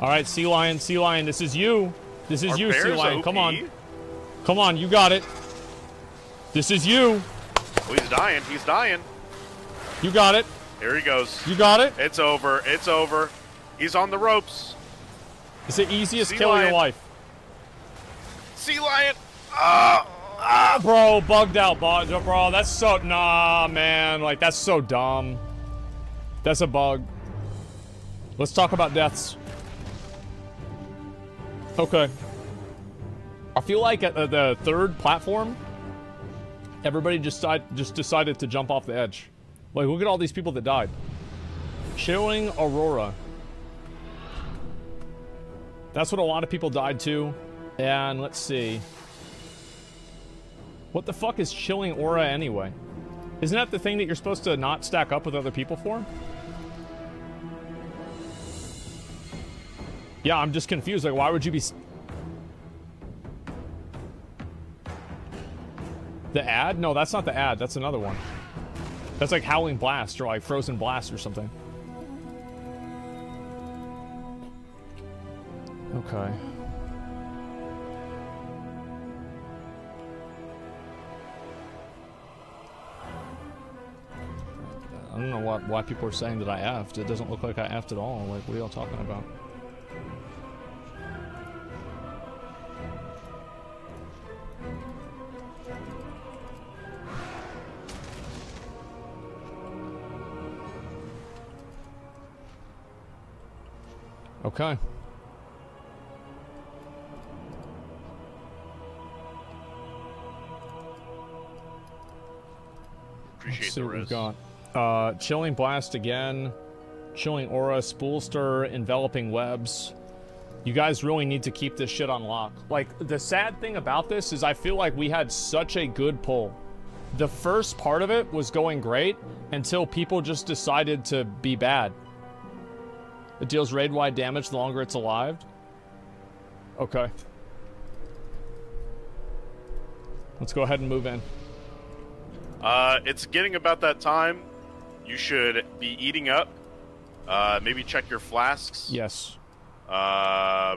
All right, Sea Lion, Sea Lion, this is you. This is Our you, Sea Lion. OP. Come on. Come on, you got it. This is you. Oh, he's dying. He's dying. You got it. Here he goes. You got it. It's over. It's over. He's on the ropes. It's the easiest Sea kill of your life. Sea lion. Ah, ah. Bro, bugged out, bro. Bro, that's so... Nah, man. Like, that's so dumb. That's a bug. Let's talk about deaths. Okay. I feel like at the third platform, everybody just just decided to jump off the edge. Like, look at all these people that died. Chilling Aura. That's what a lot of people died to. And let's see. What the fuck is chilling aura anyway? Isn't that the thing that you're supposed to not stack up with other people for? Yeah, I'm just confused. Like, why would you be... The ad? No, that's not the ad. That's another one. That's like Howling Blast or like Frozen Blast or something. Okay. I don't know why, why people are saying that I effed. It doesn't look like I effed at all. Like, what are y'all talking about? Okay. Appreciate Let's see the what we've got. Uh, Chilling Blast again. Chilling Aura, Spoolster, Enveloping Webs. You guys really need to keep this shit on lock. Like, the sad thing about this is I feel like we had such a good pull. The first part of it was going great until people just decided to be bad. It deals raid-wide damage the longer it's alive. Okay. Let's go ahead and move in. Uh, it's getting about that time. You should be eating up. Uh, maybe check your flasks. Yes. Uh, I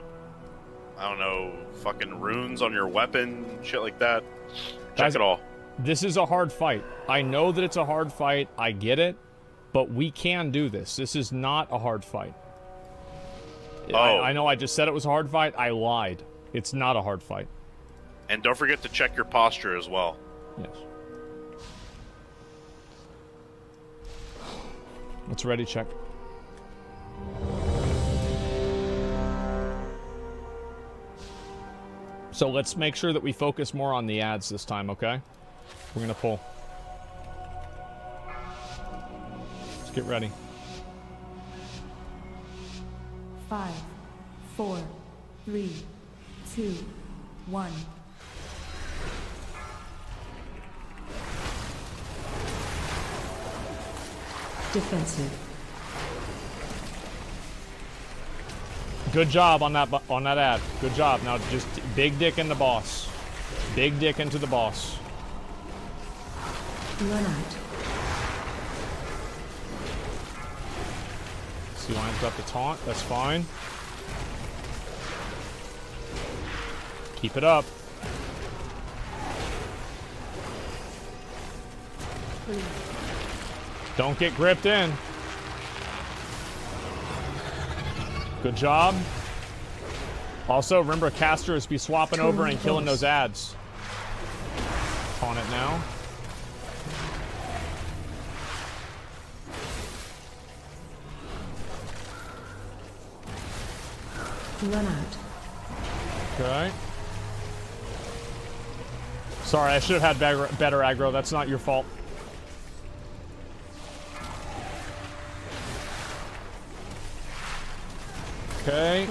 don't know, fucking runes on your weapon, shit like that. Check Guys- it all. This is a hard fight. I know that it's a hard fight. I get it. But we can do this. This is not a hard fight. Oh. I, I know I just said it was a hard fight. I lied. It's not a hard fight. And don't forget to check your posture as well. Yes. Let's ready check. So let's make sure that we focus more on the ads this time, okay? We're gonna pull. Let's get ready. Five, four, three, two, one. Defensive. Good job on that on that ad. Good job. Now just big dick in the boss. Big dick into the boss. Run out. See winds up the taunt. That's fine. Keep it up. Don't get gripped in. Good job. Also, remember casters be swapping over and killing those ads. On it now. Run out. Okay. Sorry, I should have had better, better aggro. That's not your fault. Okay.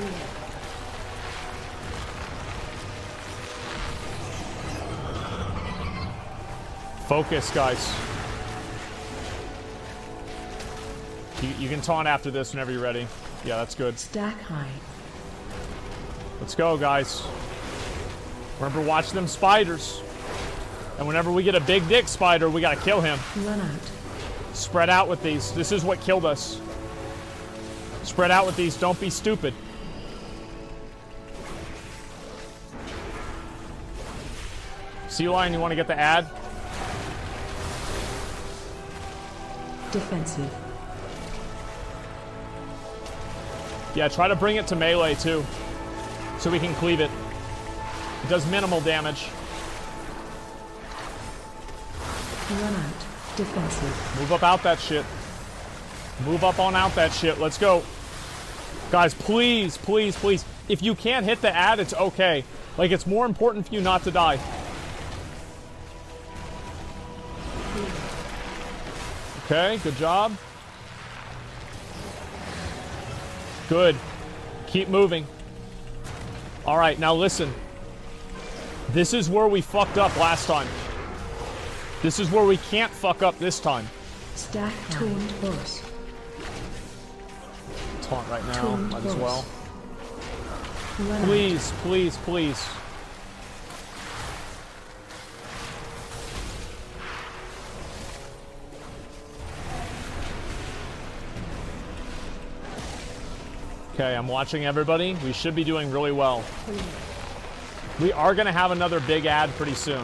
Focus, guys. You, you can taunt after this whenever you're ready. Yeah, that's good. Stack high. Let's go, guys. Remember, watch them spiders. And whenever we get a big dick spider, we gotta kill him. Run out. Spread out with these. This is what killed us. Spread out with these. Don't be stupid. Sea Lion, you want to get the ad? Defensive. Yeah, try to bring it to melee too. So we can cleave it. It does minimal damage. Run out. Defensive. Move up out that shit. Move up on out that shit. Let's go. Guys, please, please, please. If you can't hit the ad, it's okay. Like, it's more important for you not to die. Okay, good job. Good. Keep moving. All right, now listen. This is where we fucked up last time. This is where we can't fuck up this time. Stack tuned boss. Taunt right now, Tuned might as well. Please, please, please. Okay, I'm watching everybody. We should be doing really well. We are going to have another big ad pretty soon.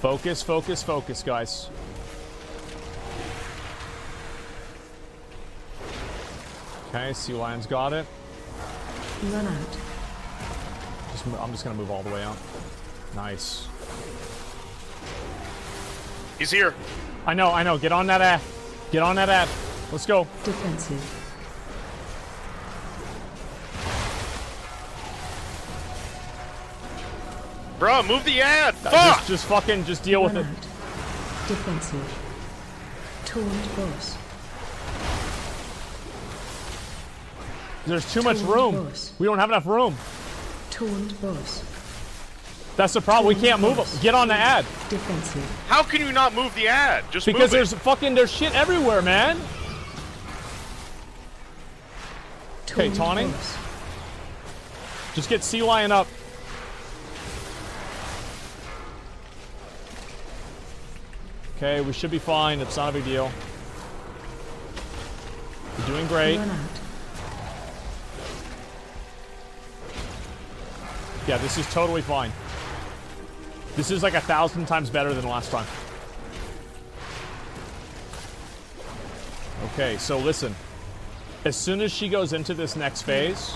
Focus, focus, focus, guys. Okay, Sea Lion's got it. Run out. Just, I'm just gonna move all the way out. Nice. He's here. I know, I know. Get on that ad. Get on that ad. Let's go. Defensive. Bruh, move the ad. Fuck. Just, just fucking, just deal with Run it. out. Defensive. Tuned boss. There's too much room. boss. We don't have enough room. Tuned boss. That's the problem. We can't move them. Get on the ad. Defensive. How can you not move the ad? Just Because move there's it. fucking, there's shit everywhere, man. Okay, Tuned taunting. Just get Sea Lion up. Okay, we should be fine. It's not a big deal. You're doing great. Run out. Yeah, this is totally fine. This is like a thousand times better than last time. Okay, so listen. As soon as she goes into this next phase,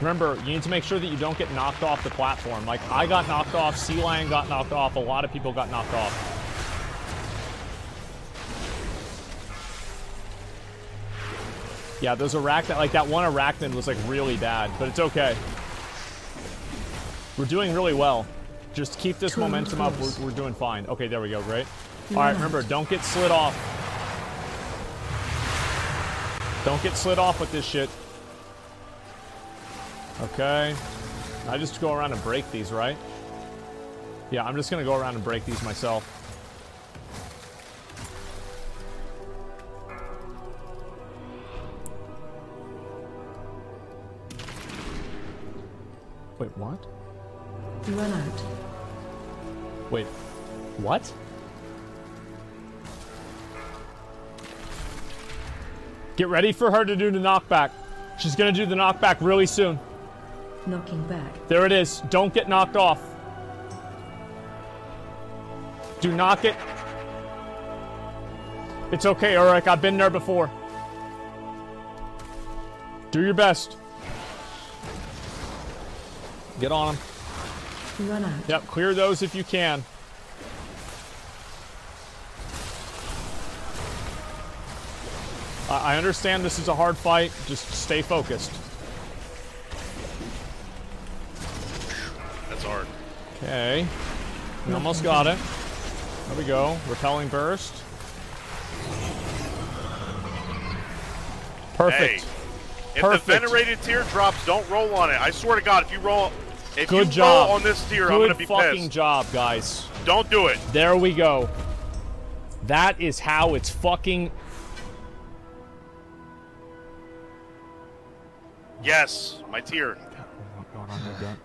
remember, you need to make sure that you don't get knocked off the platform. Like, I got knocked off, Sea Lion got knocked off, a lot of people got knocked off. Yeah, those arachnid, like that one arachnid was like really bad, but it's okay. We're doing really well. Just keep this Two momentum up. We're, we're doing fine. Okay, there we go. Great. All You're right, not. remember, don't get slid off. Don't get slid off with this shit. Okay. I just go around and break these, right? Yeah, I'm just gonna go around and break these myself. Wait, what? Run out. Wait, what? Get ready for her to do the knockback. She's gonna do the knockback really soon. Knocking back. There it is. Don't get knocked off. Do not get. It's okay, Ulrich. I've been there before. Do your best. Get on him. Run out. Yep, clear those if you can. I I understand this is a hard fight. Just stay focused. That's hard. Okay. We almost got it. There we go. Repelling burst. Perfect. Hey, if Perfect. the venerated teardrops don't roll on it. I swear to God, if you roll, if Good you job. roll on this tier, Good I'm gonna be fucking pissed. job, guys. Don't do it. There we go. That is how it's fucking. Yes, my tier. Oh my god, I need that.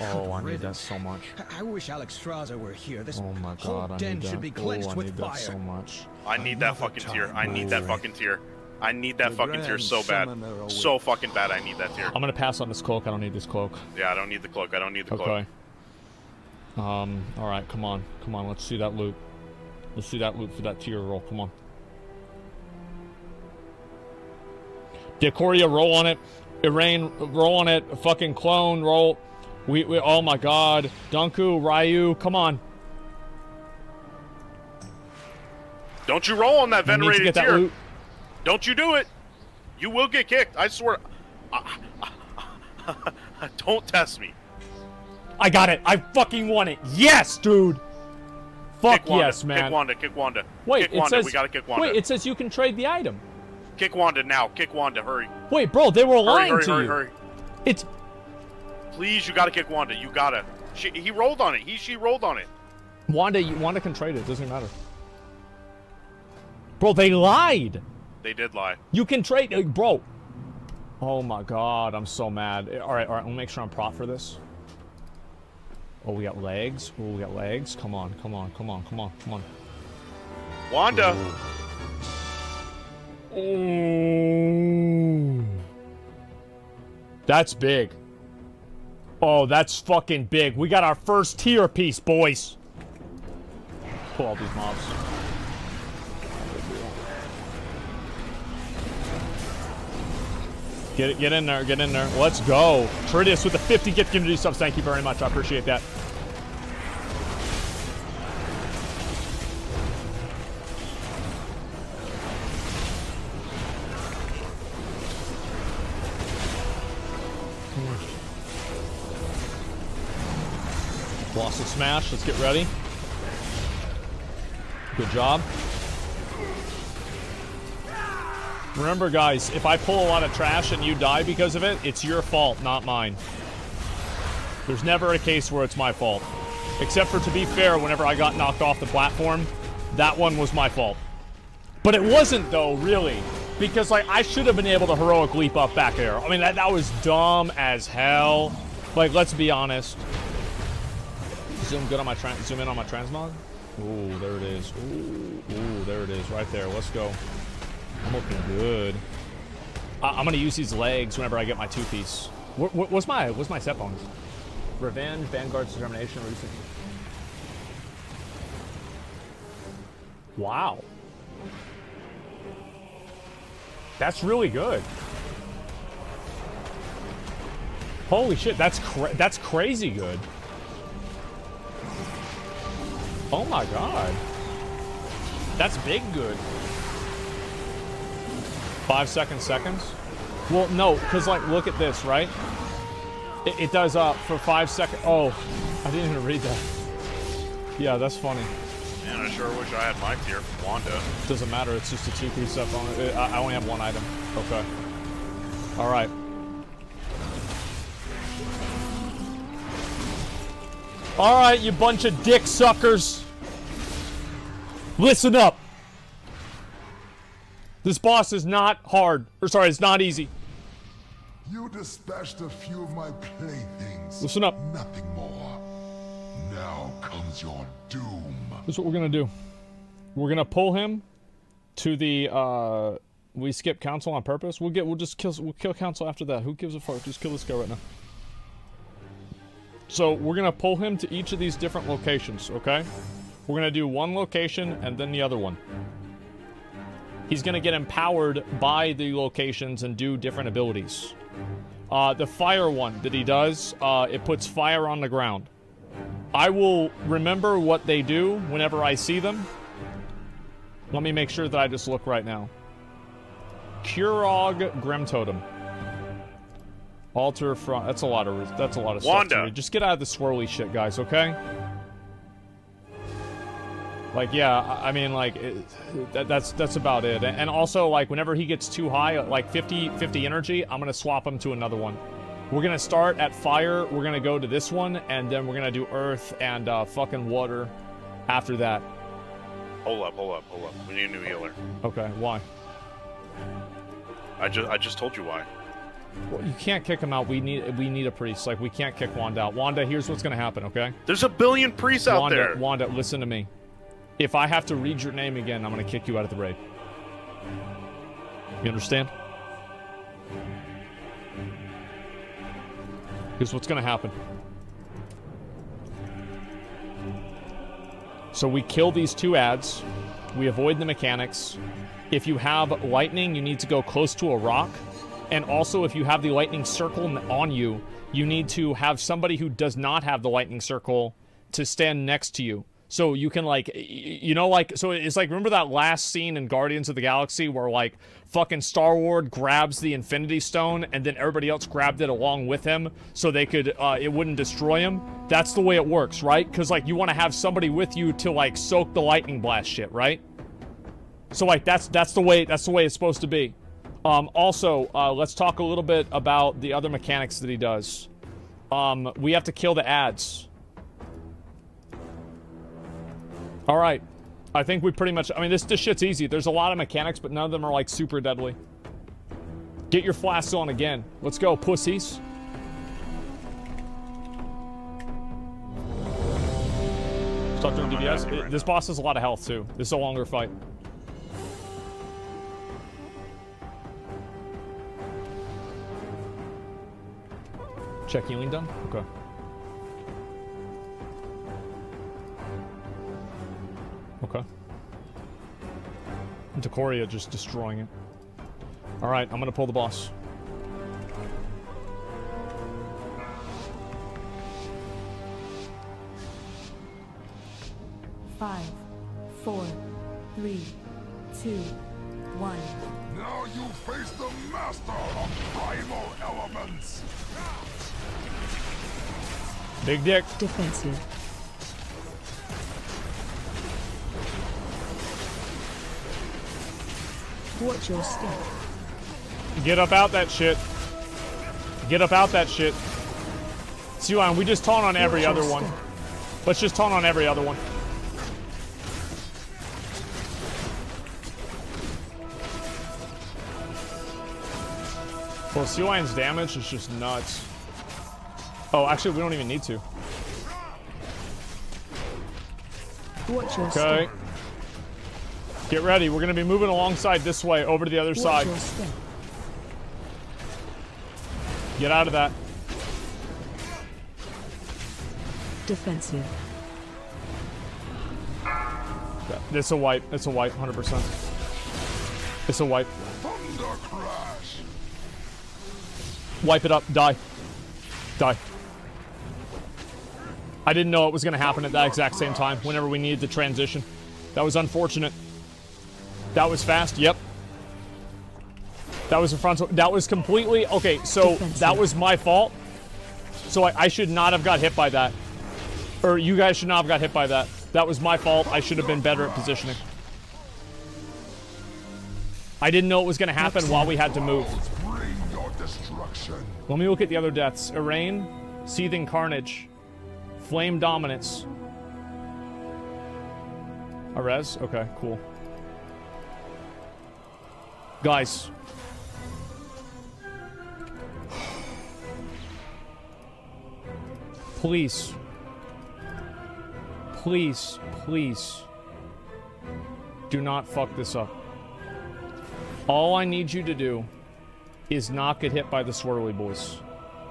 Oh, I need that so much. I- I wish Alexstrasza were here. This Oh my whole god, I den should be oh, cleansed I with fire. so much. I need that fucking tier. I need that fucking tier. I need that The fucking tier so bad. So fucking bad. I need that tier. I'm gonna pass on this cloak. I don't need this cloak. Yeah, I don't need the cloak. I don't need the cloak. Okay. Um. All right. Come on. Come on. Let's see that loot. Let's see that loot for that tier roll. Come on. Decoria, roll on it. Irain, roll on it. Fucking clone, roll. We, we oh my god. Dunku, Ryu, come on. Don't you roll on that We need to venerated get that tier. loot. Don't you do it. You will get kicked. I swear. Don't test me. I got it. I fucking won it. Yes, dude. Fuck yes, man. Kick Wanda. Kick Wanda. Wait, kick it Wanda. says we gotta kick Wanda. Wait, it says you can trade the item. Kick Wanda now. Kick Wanda. Hurry. Wait, bro, they were Hurry, lying hurry, to hurry, you. hurry. It's Please, you gotta kick Wanda. You gotta. She, he rolled on it. He, she rolled on it. Wanda. you- Wanda can trade it. Doesn't matter. Bro, they lied. They did lie. You can trade, uh, bro. Oh my god, I'm so mad. All right, all right. I'll make sure I'm prop for this. Oh, we got legs. Oh, we got legs. Come on, come on, come on, come on, come on. Wanda. Ooh. That's big. Oh, that's fucking big. We got our first tier piece, boys. Pull all these mobs. Get it, get in there, get in there. Let's go. Tridius with the 50 gift community subs. Thank you very much. I appreciate that. Lost a smash. Let's get ready. Good job. Remember, guys, if I pull a lot of trash and you die because of it, it's your fault, not mine. There's never a case where it's my fault. Except for, to be fair, whenever I got knocked off the platform, that one was my fault. But it wasn't, though, really. Because, like, I should have been able to heroic leap up back there. I mean, that, that was dumb as hell. Like, let's be honest. Zoom good on my. Zoom in on my transmog. Ooh, there it is. Ooh, ooh, there it is, right there. Let's go. I'm looking good. I I'm gonna use these legs whenever I get my two piece. What, what, what's my what's my set bonus? Revenge, Vanguard's determination, reducing. Wow. That's really good. Holy shit, that's cra that's crazy good. Oh my god. That's big good. Five second seconds? Seconds? Well, no, because, like, look at this, right? It, it does, uh, for five seconds. Oh, I didn't even read that. Yeah, that's funny. Man, I sure wish I had my tier from Wanda. Doesn't matter, it's just a two piece up on it. I, I only have one item. Okay. Alright. Alright, you bunch of dick suckers. Listen up. This boss is not hard. Or sorry, it's not easy. You dispatched a few of my playthings. Listen up. Nothing more. Now comes your doom. Here's what we're gonna do. We're gonna pull him to the uh we skip council on purpose. We'll get we'll just kill we'll kill council after that. Who gives a fuck? Just kill this guy right now. So we're gonna pull him to each of these different locations, okay? We're gonna do one location and then the other one. He's gonna get empowered by the locations and do different abilities. Uh, the fire one that he does, uh, it puts fire on the ground. I will remember what they do whenever I see them. Let me make sure that I just look right now. Kurog Grimtotem. Alter front. That's a lot of. That's a lot of stuff. Wanda. Just get out of the swirly shit, guys. Okay. Like, yeah. I mean, like, it, that, that's that's about it. And also, like, whenever he gets too high, like 50 50 energy, I'm gonna swap him to another one. We're gonna start at fire. We're gonna go to this one, and then we're gonna do earth and uh, fucking water after that. Hold up, hold up, hold up. We need a new healer. Okay. Why? I just I just told you why. Well, you can't kick him out. We need we need a priest. Like we can't kick Wanda out. Wanda, here's what's gonna happen. Okay. There's a billion priests out Wanda, there. Wanda, listen to me. If I have to read your name again, I'm gonna kick you out of the raid. You understand? Here's what's gonna happen. So we kill these two ads. We avoid the mechanics. If you have lightning, you need to go close to a rock. And also, if you have the lightning circle on you, you need to have somebody who does not have the lightning circle to stand next to you. So you can like, you know, like, so it's like, remember that last scene in Guardians of the Galaxy where like fucking Star Lord grabs the Infinity Stone and then everybody else grabbed it along with him so they could, uh, it wouldn't destroy him. That's the way it works, right? Because like you want to have somebody with you to like soak the lightning blast shit, right? So like that's that's the way that's the way it's supposed to be. Um, also, uh, let's talk a little bit about the other mechanics that he does. Um, we have to kill the ads. All right. I think we pretty much. I mean, this this shit's easy. There's a lot of mechanics, but none of them are like super deadly. Get your flasks on again. Let's go, pussies. Start doing DPS. It- this boss has a lot of health too. This is a longer fight. Check healing done? Okay. Okay. And Decoria just destroying it. Alright, I'm gonna pull the boss. Five, four, three, two, one. Now you face the master of primal elements. Big dick. Defensive. Watch your step. Get up out that shit. Get up out that shit. Siwan, we just taunt on every Watch other one. step. Let's just taunt on every other one. Well, Sea Lion's damage is just nuts. Oh, actually, we don't even need to. Watch your Okay. step. Get ready. We're going to be moving alongside this way over to the other side. Get out of that. Defensive. It's a wipe. It's a wipe, 100%. It's a wipe. Thunder crash. Wipe it up. Die. Die. I didn't know it was going to happen at that exact same time whenever we needed to transition. That was unfortunate. That was fast. Yep. That was a frontal. That was completely. Okay, so Defensive. that was my fault. So I, I should not have got hit by that. Or you guys should not have got hit by that. That was my fault. I should have been better at positioning. I didn't know it was going to happen while we had to move. Bring your destruction. Let me look at the other deaths. Arraign, Searing Carnage, Flame Dominance. Arez? Okay, cool. Guys. Please. Please, please. Do not fuck this up. All I need you to do is not get hit by the swirly boys.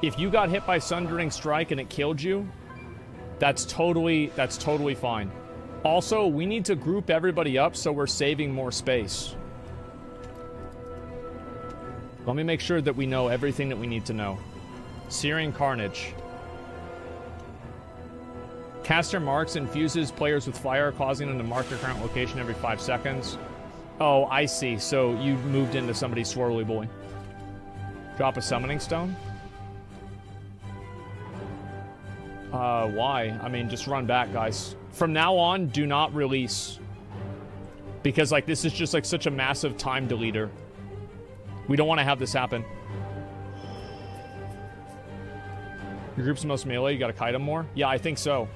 If you got hit by Sundering Strike and it killed you, that's totally that's totally fine. Also, we need to group everybody up so we're saving more space. Let me make sure that we know everything that we need to know. Searing Carnage. Caster marks infuses players with fire, causing them to mark their current location every five seconds. Oh, I see. So you moved into somebody's swirly boy. Drop a summoning stone? Uh, why? I mean, just run back, guys. From now on, do not release. Because, like, this is just, like, such a massive time deleter. We don't want to have this happen. Your group's most melee, you gotta kite him more? Yeah, I think so.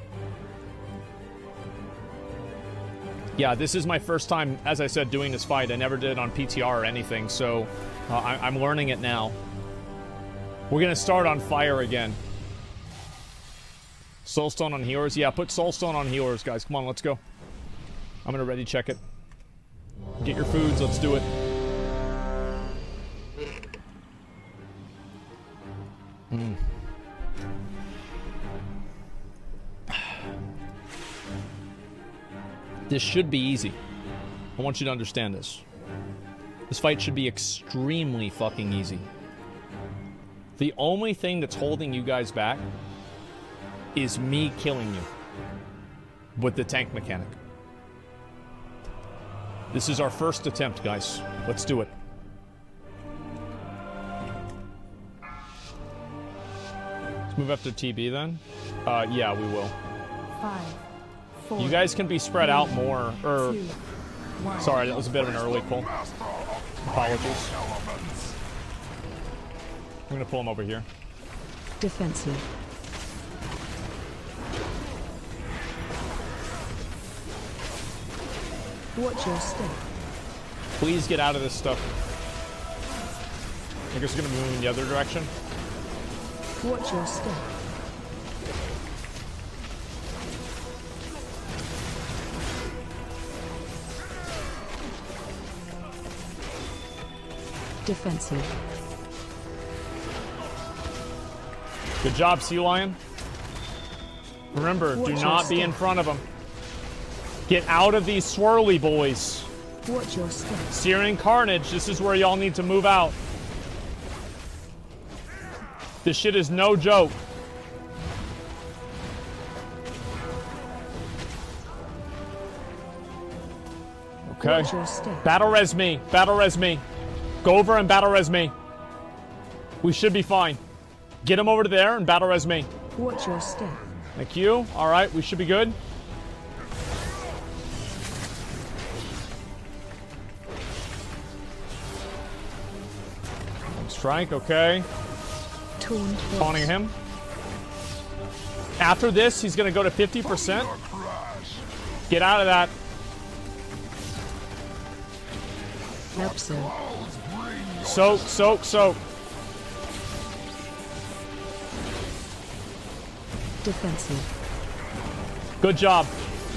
Yeah, this is my first time, as I said, doing this fight. I never did it on PTR or anything, so uh, I- I'm learning it now. We're gonna start on fire again. Soulstone on healers? Yeah, put Soulstone on healers, guys. Come on, let's go. I'm gonna ready check it. Get your foods, let's do it. Mm. This should be easy. I want you to understand this. This fight should be extremely fucking easy. The only thing that's holding you guys back is me killing you with the tank mechanic. This is our first attempt, guys. Let's do it. Let's to TB then. Uh, yeah, we will. Five, four, You guys can be spread out more. Or, two, one. sorry, that was a bit of an early pull. Apologies. I'm gonna pull him over here. Defensive. Watch your step. Please get out of this stuff. I guess we're gonna move in the other direction. Watch your step. Defensive. Good job, Sea Lion. Remember, Watch do not be step. in front of them. Get out of these swirly boys. Watch your step. Searing Carnage, this is where y'all need to move out. This shit is no joke. Okay. Watch your step. Battle res me. Battle res me. Go over and battle res me. We should be fine. Get him over to there and battle res me. Watch your step. Thank you. All right, we should be good. Strike, okay. Voice. Taunting him. After this, he's going to go to 50%. Get out of that. Help so. Soak, soak, soak. Defensive. Good job.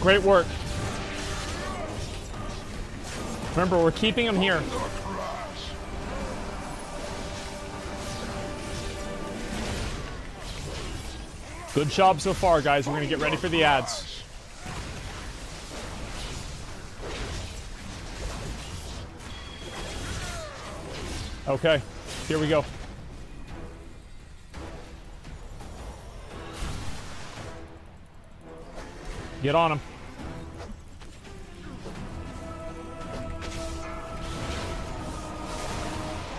Great work. Remember, we're keeping him here. Good job so far, guys. We're going to get ready for the ads. Okay, here we go. Get on him.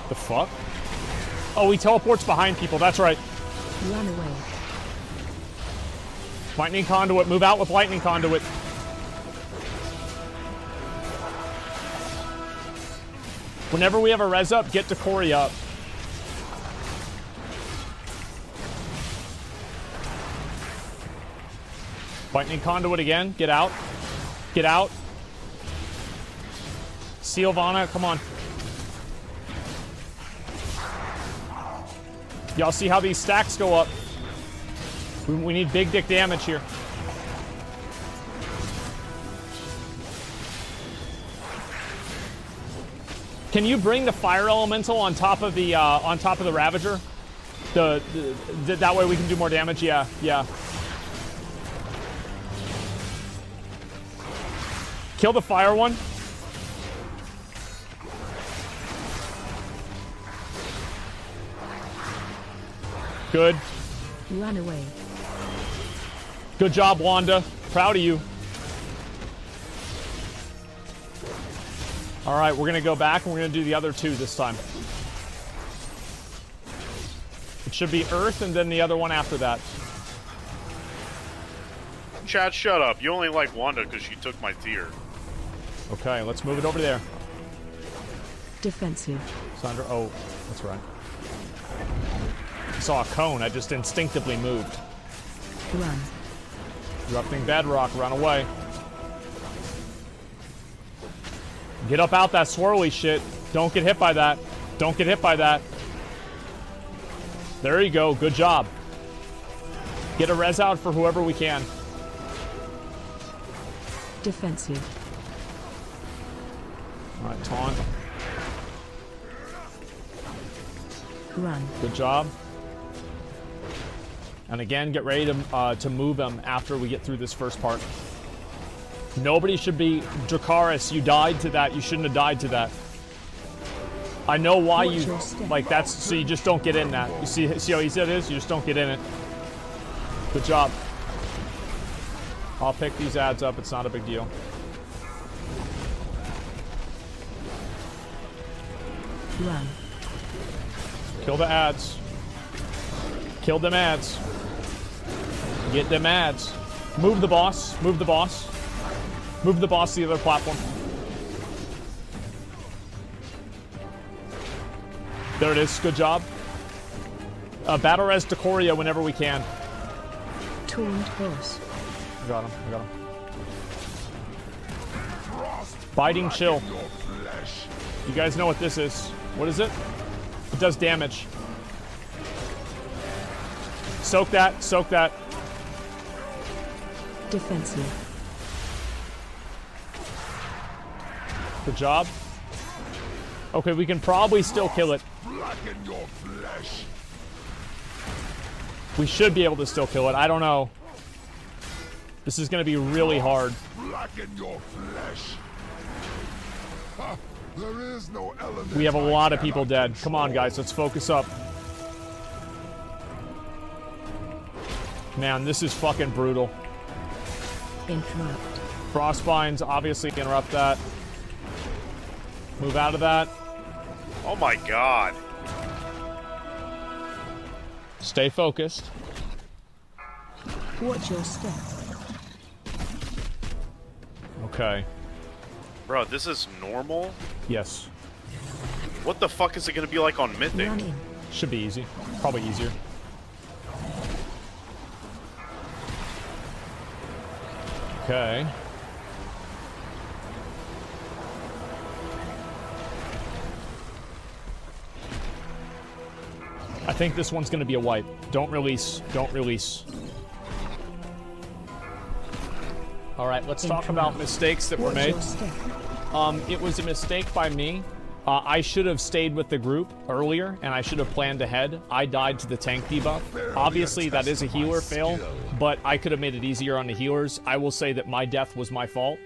The fuck? Oh, he teleports behind people. That's right. Run away. Lightning conduit. Move out with lightning conduit. Whenever we have a res up, get Decory up. Lightning conduit again. Get out. Get out. Silvana, come on. Y'all see how these stacks go up? We, we need big dick damage here. Can you bring the fire elemental on top of the uh, on top of the ravager? The, the, the that way we can do more damage. Yeah, yeah. Kill the fire one. Good. Run away. Good job, Wanda. Proud of you. All right, we're gonna go back and we're gonna do the other two this time. It should be Earth and then the other one after that. Chad, shut up. You only like Wanda because she took my tier. Okay, let's move it over there. Defensive. Sandra, oh, that's right. I saw a cone, I just instinctively moved. Run. Erupting bedrock, run away. Get up out that swirly shit. Don't get hit by that. Don't get hit by that. There you go. Good job. Get a res out for whoever we can. Defensive. All right, taunt. Run. Good job. And again, get ready to, uh, to move them after we get through this first part. Nobody should be... Dracarys, you died to that. You shouldn't have died to that. I know why Watch you like that's so you just don't get in that. You see see how easy that is? You just don't get in it. Good job. I'll pick these ads up, it's not a big deal. Run. Kill the ads. Kill them ads. Get them ads. Move the boss. Move the boss. Move the boss to the other platform. There it is. Good job. Uh, battle res Decoria whenever we can. Taunt boss. I got him. I got him. Biting chill. You guys know what this is. What is it? It does damage. Soak that. Soak that. Defensive. Good job. Okay, we can probably still kill it. We should be able to still kill it. I don't know. This is going to be really hard. We have a lot of people dead. Come on, guys. Let's focus up. Man, this is fucking brutal. Interrupt. Frostbinds obviously interrupt that. Move out of that. Oh my god. Stay focused. Watch your step. Okay. Bro, this is normal? Yes. What the fuck is it gonna be like on Mythic? Run in. Should be easy. Probably easier. Okay. I think this one's going to be a wipe. Don't release. Don't release. All right, let's talk about mistakes that were made. Um, it was a mistake by me. Uh, I should have stayed with the group earlier, and I should have planned ahead. I died to the tank debuff. Obviously, that is a healer fail, but I could have made it easier on the healers. I will say that my death was my fault.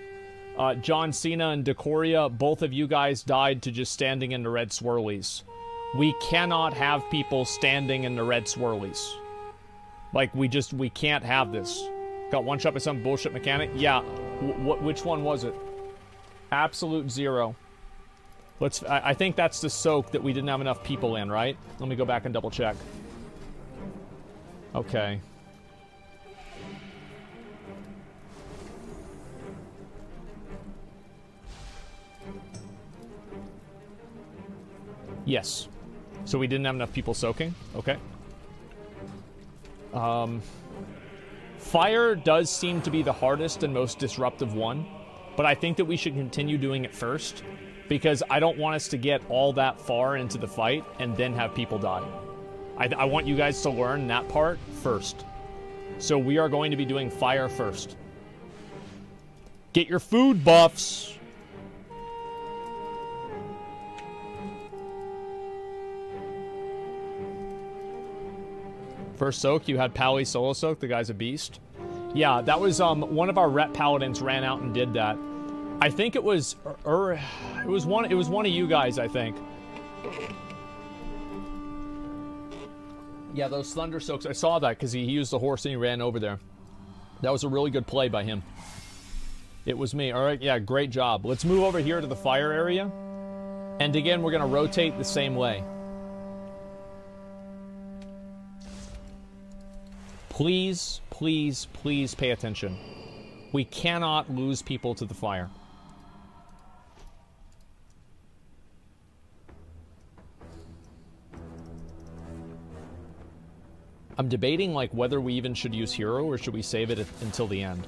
Uh, John Cena and Decoria, both of you guys died to just standing in the red swirlies. We cannot have people standing in the red swirlies. Like, we just, we can't have this. Got one shot by some bullshit mechanic? Yeah. W- which one was it? Absolute zero. Let's. I, I think that's the soak that we didn't have enough people in, right? Let me go back and double check. Okay. Yes. So we didn't have enough people soaking. Okay. Um, fire does seem to be the hardest and most disruptive one, but I think that we should continue doing it first because I don't want us to get all that far into the fight and then have people die. I, I want you guys to learn that part first. So we are going to be doing fire first. Get your food buffs. First soak, you had Pally solo soak. The guy's a beast. Yeah, that was um one of our rep paladins ran out and did that. I think it was it was one it was one of you guys, I think. Yeah, those thunder soaks. I saw that because he, he used the horse and he ran over there. That was a really good play by him. It was me. All right, yeah, great job. Let's move over here to the fire area. And again, we're going to rotate the same way. Please, please, please pay attention. We cannot lose people to the fire. I'm debating like whether we even should use hero or should we save it until the end.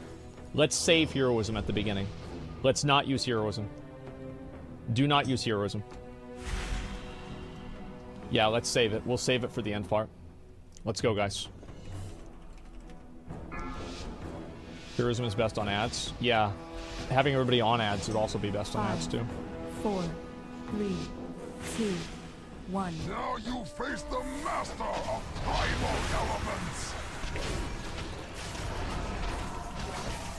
Let's save heroism at the beginning. Let's not use heroism. Do not use heroism. Yeah, let's save it. We'll save it for the end part. Let's go, guys. Heroism is best on ads. Yeah. Having everybody on ads would also be best on ads, too. Four, three, two, one. Now you face the master of primal elements.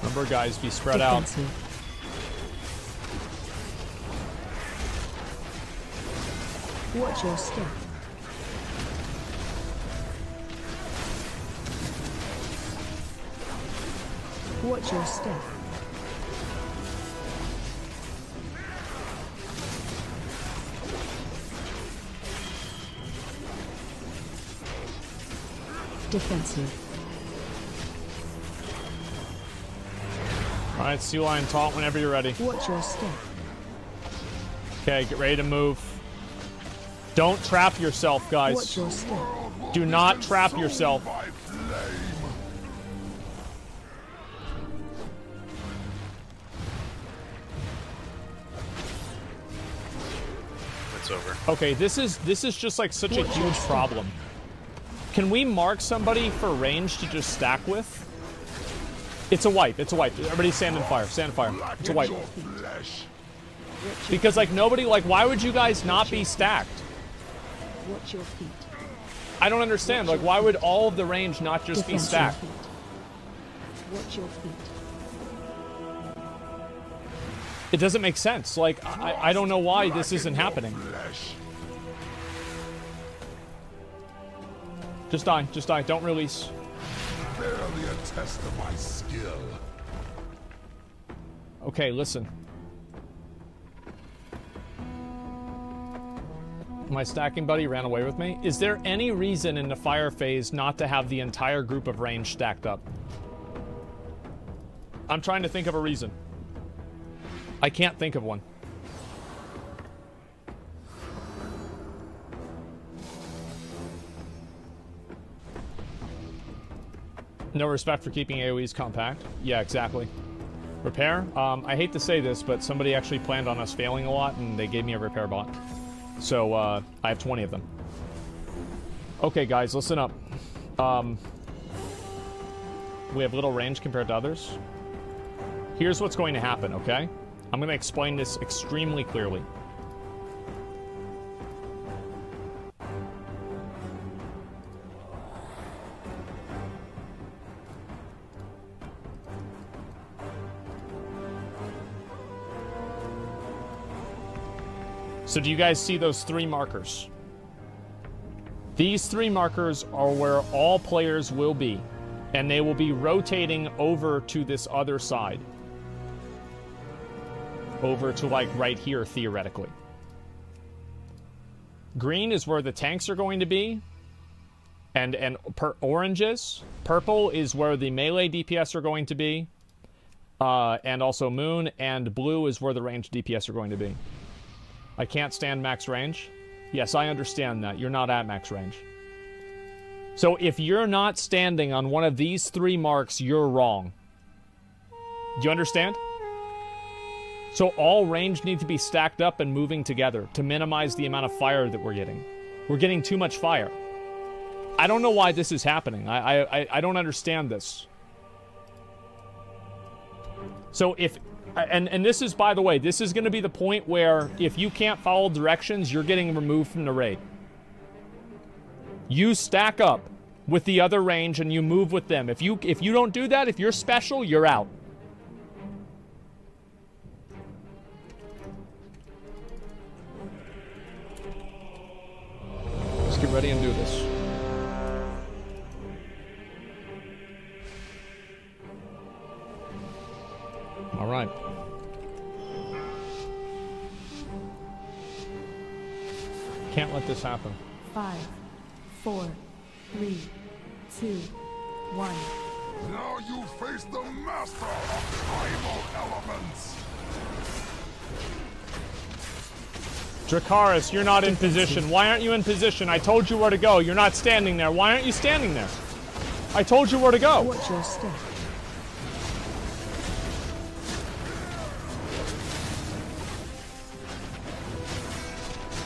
Remember, guys, be spread out. Watch your step. Watch your step. Defensive. All right, Sea Lion taunt whenever you're ready. Watch your step. Okay, get ready to move. Don't trap yourself, Watch guys. your step. Do not trap yourself. It's over. Okay, this is this is just like such a Watch your huge step. problem. Can we mark somebody for range to just stack with? It's a wipe. It's a wipe. Everybody stand in fire. Stand in fire. It's a wipe. Because like nobody like why would you guys not be stacked? Watch your feet. I don't understand. Like why would all of the range not just be stacked? Watch your feet. It doesn't make sense. Like I, I don't know why this isn't happening. Just die. Just die. Don't release. Barely a test of my skill. Okay, listen. My stacking buddy ran away with me. Is there any reason in the fire phase not to have the entire group of range stacked up? I'm trying to think of a reason. I can't think of one. No respect for keeping AoEs compact. Yeah, exactly. Repair? Um, I hate to say this, but somebody actually planned on us failing a lot, and they gave me a repair bot. So, uh, I have 20 of them. Okay, guys, listen up. Um, we have little range compared to others. Here's what's going to happen, okay? I'm going to explain this extremely clearly. So do you guys see those three markers? These three markers are where all players will be, and they will be rotating over to this other side. Over to like right here, theoretically. Green is where the tanks are going to be, and and per- oranges. Purple is where the melee DPS are going to be, uh, and also moon. And blue is where the ranged DPS are going to be. I can't stand max range. Yes, I understand that. You're not at max range. So if you're not standing on one of these three marks, you're wrong. Do you understand? So all range need to be stacked up and moving together to minimize the amount of fire that we're getting. We're getting too much fire. I don't know why this is happening. I I, I don't understand this. So if and and this is by the way, this is going to be the point where if you can't follow directions, you're getting removed from the raid. You stack up with the other range and you move with them. If you if you don't do that, if you're special, you're out. Let's get ready and do this. All right. Can't let this happen. Five, four, three, two, one. Now you face the master of primal elements. Dracarys, you're not in position. Why aren't you in position? I told you where to go. You're not standing there. Why aren't you standing there? I told you where to go. Watch your step.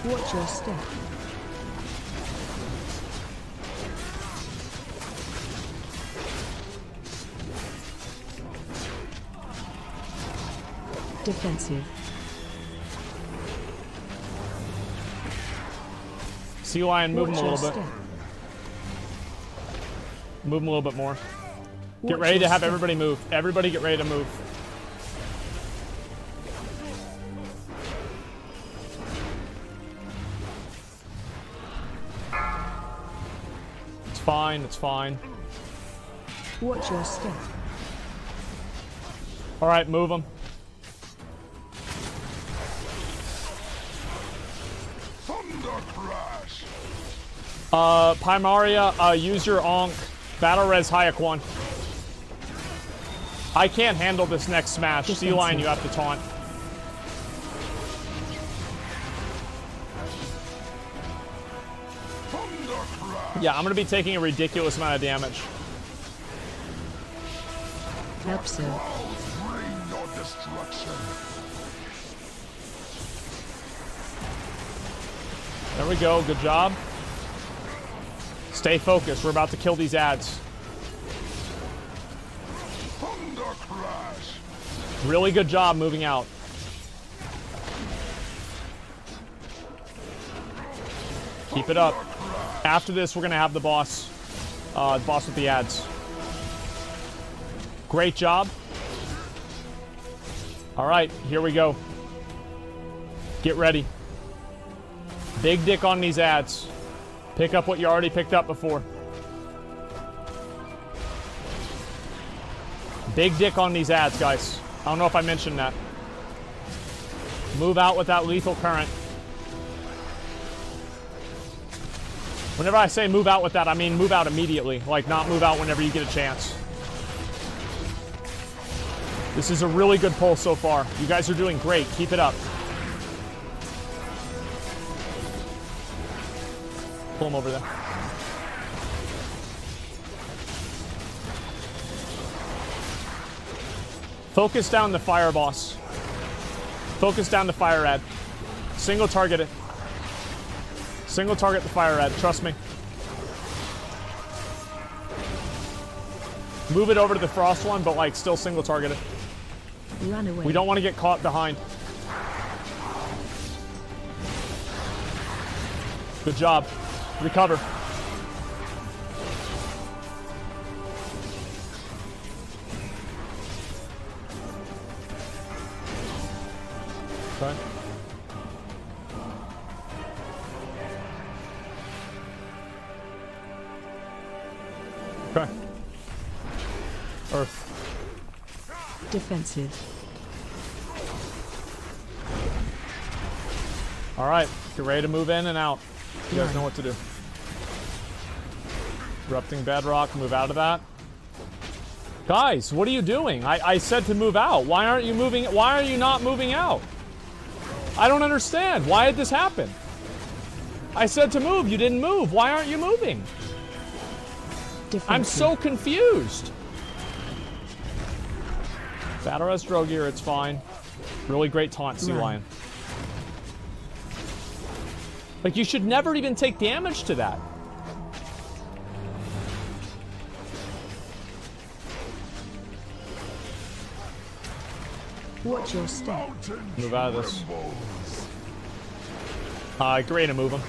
Watch your step. Defensive. Sea Lion, move him a little bit. step. Move him a little bit more. Get Watch ready to have step. everybody move. Everybody get ready to move. Fine, it's fine. Watch your step. Alright, move them. Thunder crash. Uh, Pymaria, uh, use your Ankh. Battle Res Hayek 1. I can't handle this next smash. Sea Lion, you have to taunt. Yeah, I'm gonna be taking a ridiculous amount of damage. There we go, good job. Stay focused, we're about to kill these ads. Really good job moving out. Keep it up. After this, we're gonna have the boss. Uh, the boss with the ads. Great job. All right, here we go. Get ready. Big dick on these ads. Pick up what you already picked up before. Big dick on these ads, guys. I don't know if I mentioned that. Move out with that lethal current. Whenever I say move out with that, I mean move out immediately. Like, not move out whenever you get a chance. This is a really good pull so far. You guys are doing great. Keep it up. Pull him over there. Focus down the fire boss. Focus down the fire ad. Single target it. Single target the fire ad. Trust me. Move it over to the frost one, but like still single target it. Run away. We don't want to get caught behind. Good job. Recover. Okay. Okay. Earth. Defensive. All right, get ready to move in and out. You guys know what to do. Erupting bedrock, move out of that. Guys, what are you doing? I, I said to move out. Why aren't you moving? Why are you not moving out? I don't understand. Why did this happen? I said to move. You didn't move. Why aren't you moving? Defensive. I'm so confused. Battle Res Drogear, it's fine. Really great taunt, Sea Lion. Like, you should never even take damage to that. Watch your step. Move out of this. Uh, great to move him.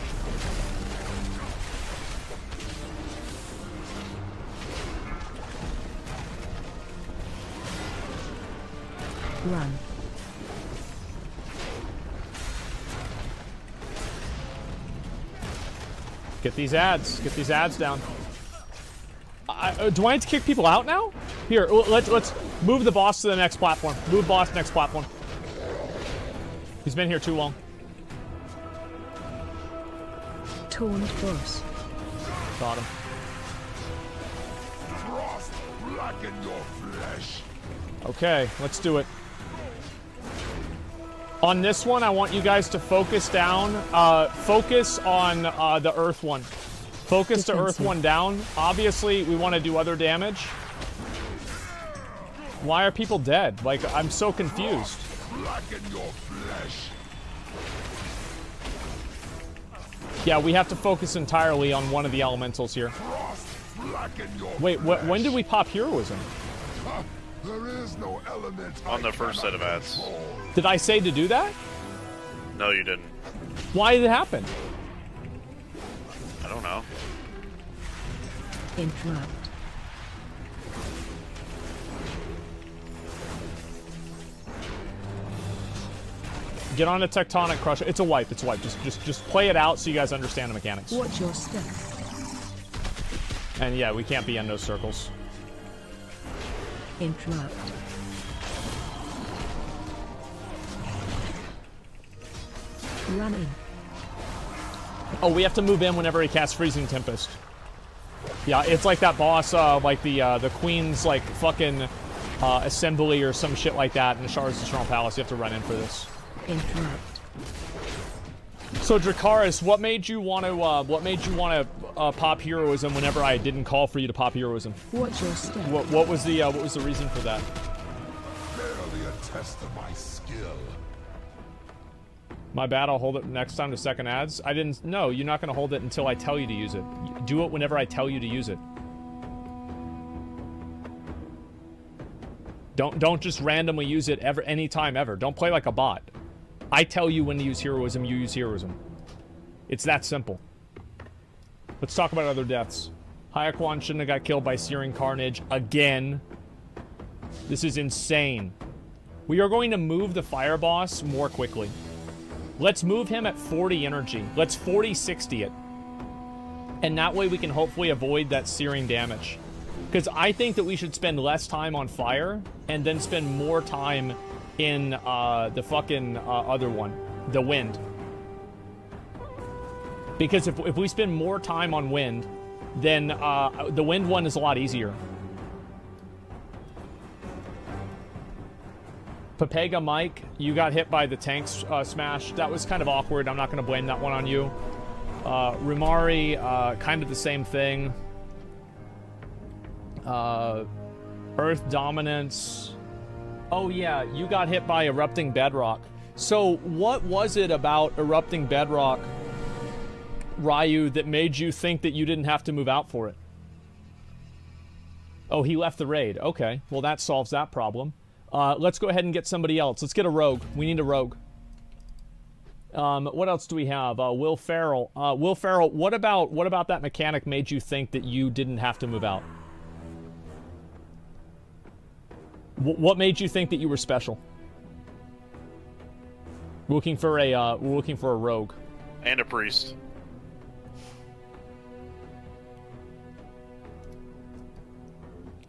Run. Get these ads. Get these ads down. I, uh, do I need to kick people out now? Here, let's let's move the boss to the next platform. Move boss to next platform. He's been here too long. Taunt boss. Got him. Frost blacken your flesh. Okay, let's do it. On this one, I want you guys to focus down. Uh, focus on uh, the Earth one. Focus to Earth one down. Obviously, we want to do other damage. Why are people dead? Like, I'm so confused. Yeah, we have to focus entirely on one of the elementals here. Wait, wh- when did we pop heroism? Huh? There is no element On I the first set of ads. Did I say to do that? No, you didn't. Why did it happen? I don't know. Interrupt. Get on a tectonic crusher. It's a wipe. It's a wipe. Just, just, just play it out so you guys understand the mechanics. Watch your step. And yeah, we can't be in those circles. Interrupt. Run in. Oh, we have to move in whenever he casts Freezing Tempest. Yeah, it's like that boss, uh, like the uh, the Queen's like fucking uh, assembly or some shit like that in the Azshara's Eternal Palace. You have to run in for this. Interrupt. So Dracarys, what made you want to uh, what made you want to uh, pop heroism whenever I didn't call for you to pop heroism? Watch your step. What what was the uh, what was the reason for that? Barely a test of my skill. My bad. I'll hold it next time to second ads. I didn't. No, you're not going to hold it until I tell you to use it. Do it whenever I tell you to use it. Don't don't just randomly use it ever any time ever. Don't play like a bot. I tell you when to use heroism, you use heroism. It's that simple. Let's talk about other deaths. Hayakwan shouldn't have got killed by Searing Carnage again. This is insane. We are going to move the fire boss more quickly. Let's move him at 40 energy. Let's 40 60 it. And that way we can hopefully avoid that searing damage. Because I think that we should spend less time on fire and then spend more time in uh, the fucking uh, other one, the wind. Because if, if we spend more time on wind, then uh, the wind one is a lot easier. Papega Mike, you got hit by the tank uh, smash. That was kind of awkward. I'm not going to blame that one on you. Uh, Rumari, uh, kind of the same thing. Uh, Earth Dominance. Oh, yeah, you got hit by Erupting Bedrock. So, what was it about Erupting Bedrock, Ryu, that made you think that you didn't have to move out for it? Oh, he left the raid. Okay, well, that solves that problem. Uh, let's go ahead and get somebody else. Let's get a rogue. We need a rogue. Um, what else do we have? Uh, Will Farrell. Uh, Will Farrell. What about what about that mechanic made you think that you didn't have to move out? What made you think that you were special? We're looking for a uh, we're looking for a rogue. And a priest.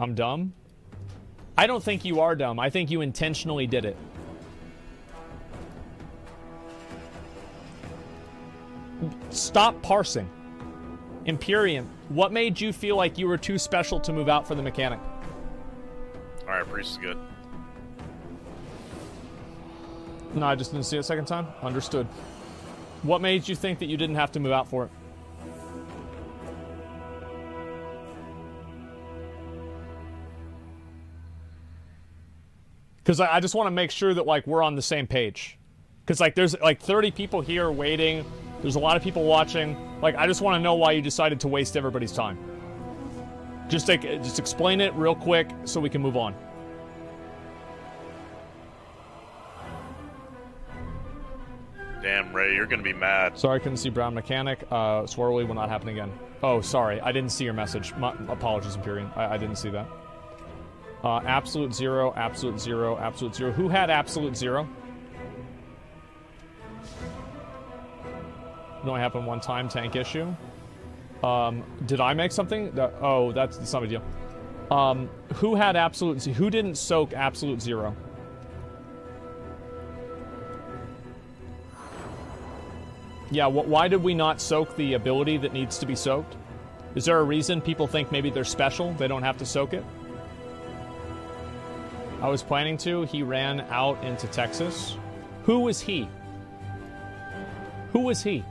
I'm dumb. I don't think you are dumb. I think you intentionally did it. Stop parsing. Imperium, what made you feel like you were too special to move out for the mechanic? Alright, priest is good. No, I just didn't see it a second time. Understood. What made you think that you didn't have to move out for it? Because I, I just want to make sure that like we're on the same page. Because like there's like 30 people here waiting. There's a lot of people watching. Like I just want to know why you decided to waste everybody's time. Just take, just explain it real quick so we can move on. Damn, Ray, you're gonna be mad. Sorry, I couldn't see Brown Mechanic. Uh, Swirly will not happen again. Oh, sorry, I didn't see your message. My apologies, Imperium. I, I didn't see that. Uh, absolute zero, absolute zero, absolute zero. Who had absolute zero? It only happened one time, tank issue. Um, did I make something? That, oh, that's, that's not a deal. Um, who had absolute? Who didn't soak absolute zero? Yeah, wh why did we not soak the ability that needs to be soaked? Is there a reason people think maybe they're special? They don't have to soak it? I was planning to. He ran out into Texas. Who was he? Who was he?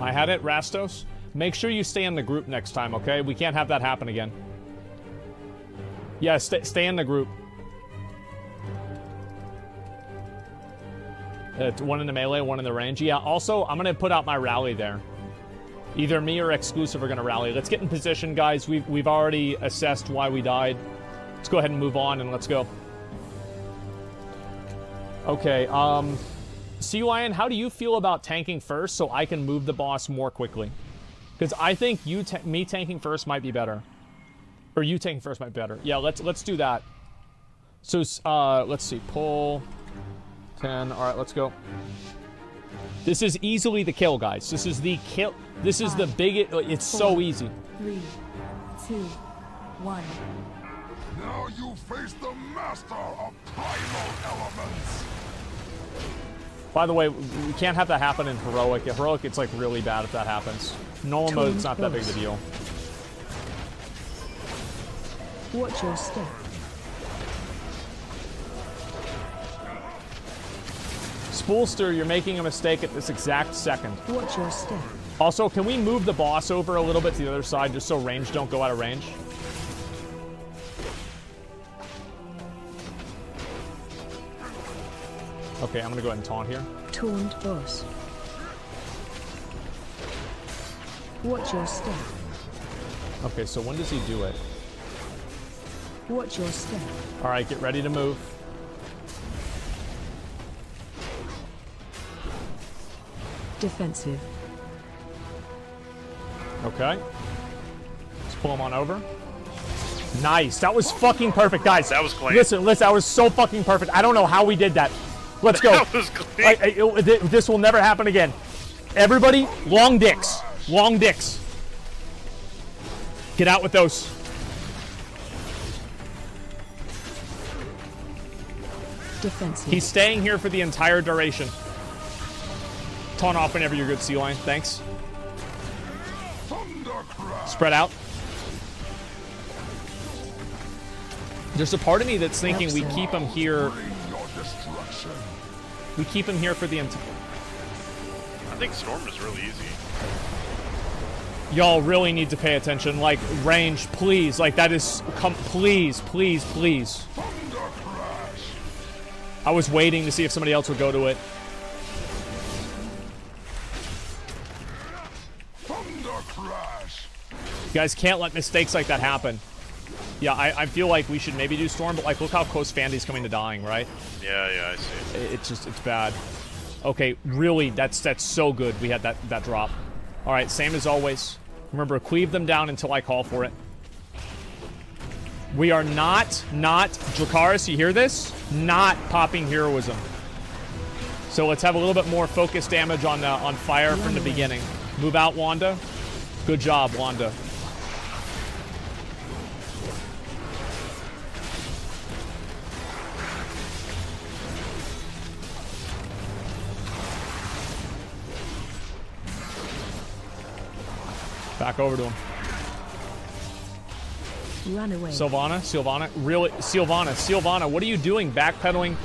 I had it, Rastos. Make sure you stay in the group next time, okay? We can't have that happen again. Yeah, stay, stay in the group. Uh, one in the melee, one in the range. Yeah, also, I'm going to put out my rally there. Either me or exclusive are going to rally. Let's get in position, guys. We've, we've already assessed why we died. Let's go ahead and move on and let's go. Okay, um... Sea Lion, how do you feel about tanking first so I can move the boss more quickly? Because I think you ta me tanking first might be better. Or you tanking first might be better. Yeah, let's let's do that. So, uh, let's see. Pull. 10. All right, let's go. This is easily the kill, guys. This is the kill. This is the biggest. It's so easy. Three, two, one. Now you face the master of primal elements. By the way, we can't have that happen in heroic. In heroic, it's like really bad if that happens. Normal mode, it's not that big of a deal. Watch your step. Spoolster, you're making a mistake at this exact second. Watch your step. Also, can we move the boss over a little bit to the other side just so range don't go out of range? Okay, I'm gonna go ahead and taunt here. Taunt boss. Watch your step. Okay, so when does he do it? Watch your step. All right, get ready to move. Defensive. Okay. Let's pull him on over. Nice. That was fucking perfect, guys. That was clean. Listen, listen. That was so fucking perfect. I don't know how we did that. Let's go. That was clean. I- I- it- this will never happen again. Everybody, long dicks. Long dicks. Get out with those. Defensive. He's staying here for the entire duration. Taunt off whenever you're good, Sea Lion. Thanks. Thundercrash. Spread out. There's a part of me that's thinking we keep him here. Bring your destruction. We keep him here for the entire. I think Storm is really easy. Y'all really need to pay attention. Like range, please. Like that is come. Please, please, please. I was waiting to see if somebody else would go to it. You guys can't let mistakes like that happen. Yeah, I, I feel like we should maybe do Storm, but like look how close Fandy's coming to dying, right? Yeah, yeah, I see. It- It's just it's bad. Okay, really, that's that's so good. We had that that drop. All right, same as always. Remember, cleave them down until I call for it. We are not not Dracarys. You hear this? Not popping heroism. So let's have a little bit more focus damage on uh, on fire from the beginning. Move out, Wanda. Good job, Wanda. Back over to him. Run away. Sylvana, Sylvana, really, Sylvana, Sylvana, what are you doing? Backpedaling?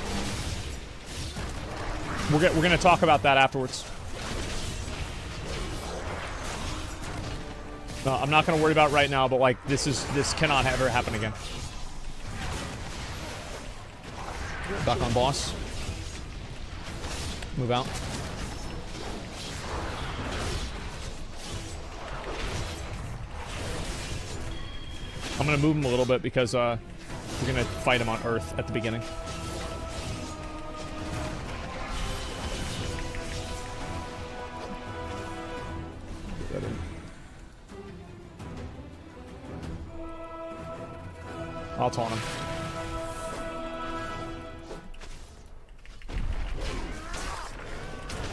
We're, go- we're gonna talk about that afterwards. No, I'm not gonna worry about it right now, but like this is this cannot ever happen again. Back on boss. Move out. I'm gonna move him a little bit because uh, we're gonna fight him on Earth at the beginning. I'll taunt him.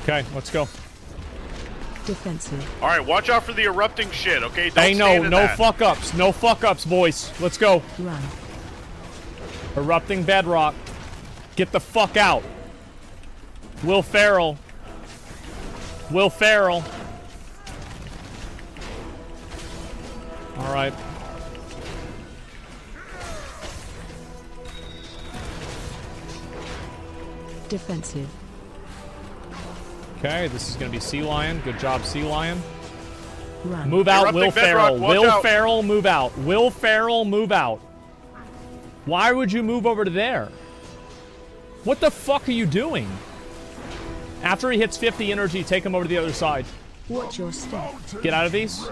Okay, let's go. Defensive. All right, watch out for the erupting shit, okay? Don't Hey, no, no that. fuck ups, no fuck ups, boys. Let's go. Run. Erupting bedrock. Get the fuck out. Will Farrell. Will Farrell. All right. Defensive. Okay, this is going to be Sea Lion. Good job, Sea Lion. Run. Move out, Erupting Will bedrock, Farrell. Will out. Farrell, move out. Will Farrell, move out. Why would you move over to there? What the fuck are you doing? After he hits 50 energy, take him over to the other side. Watch your step. Get out of these.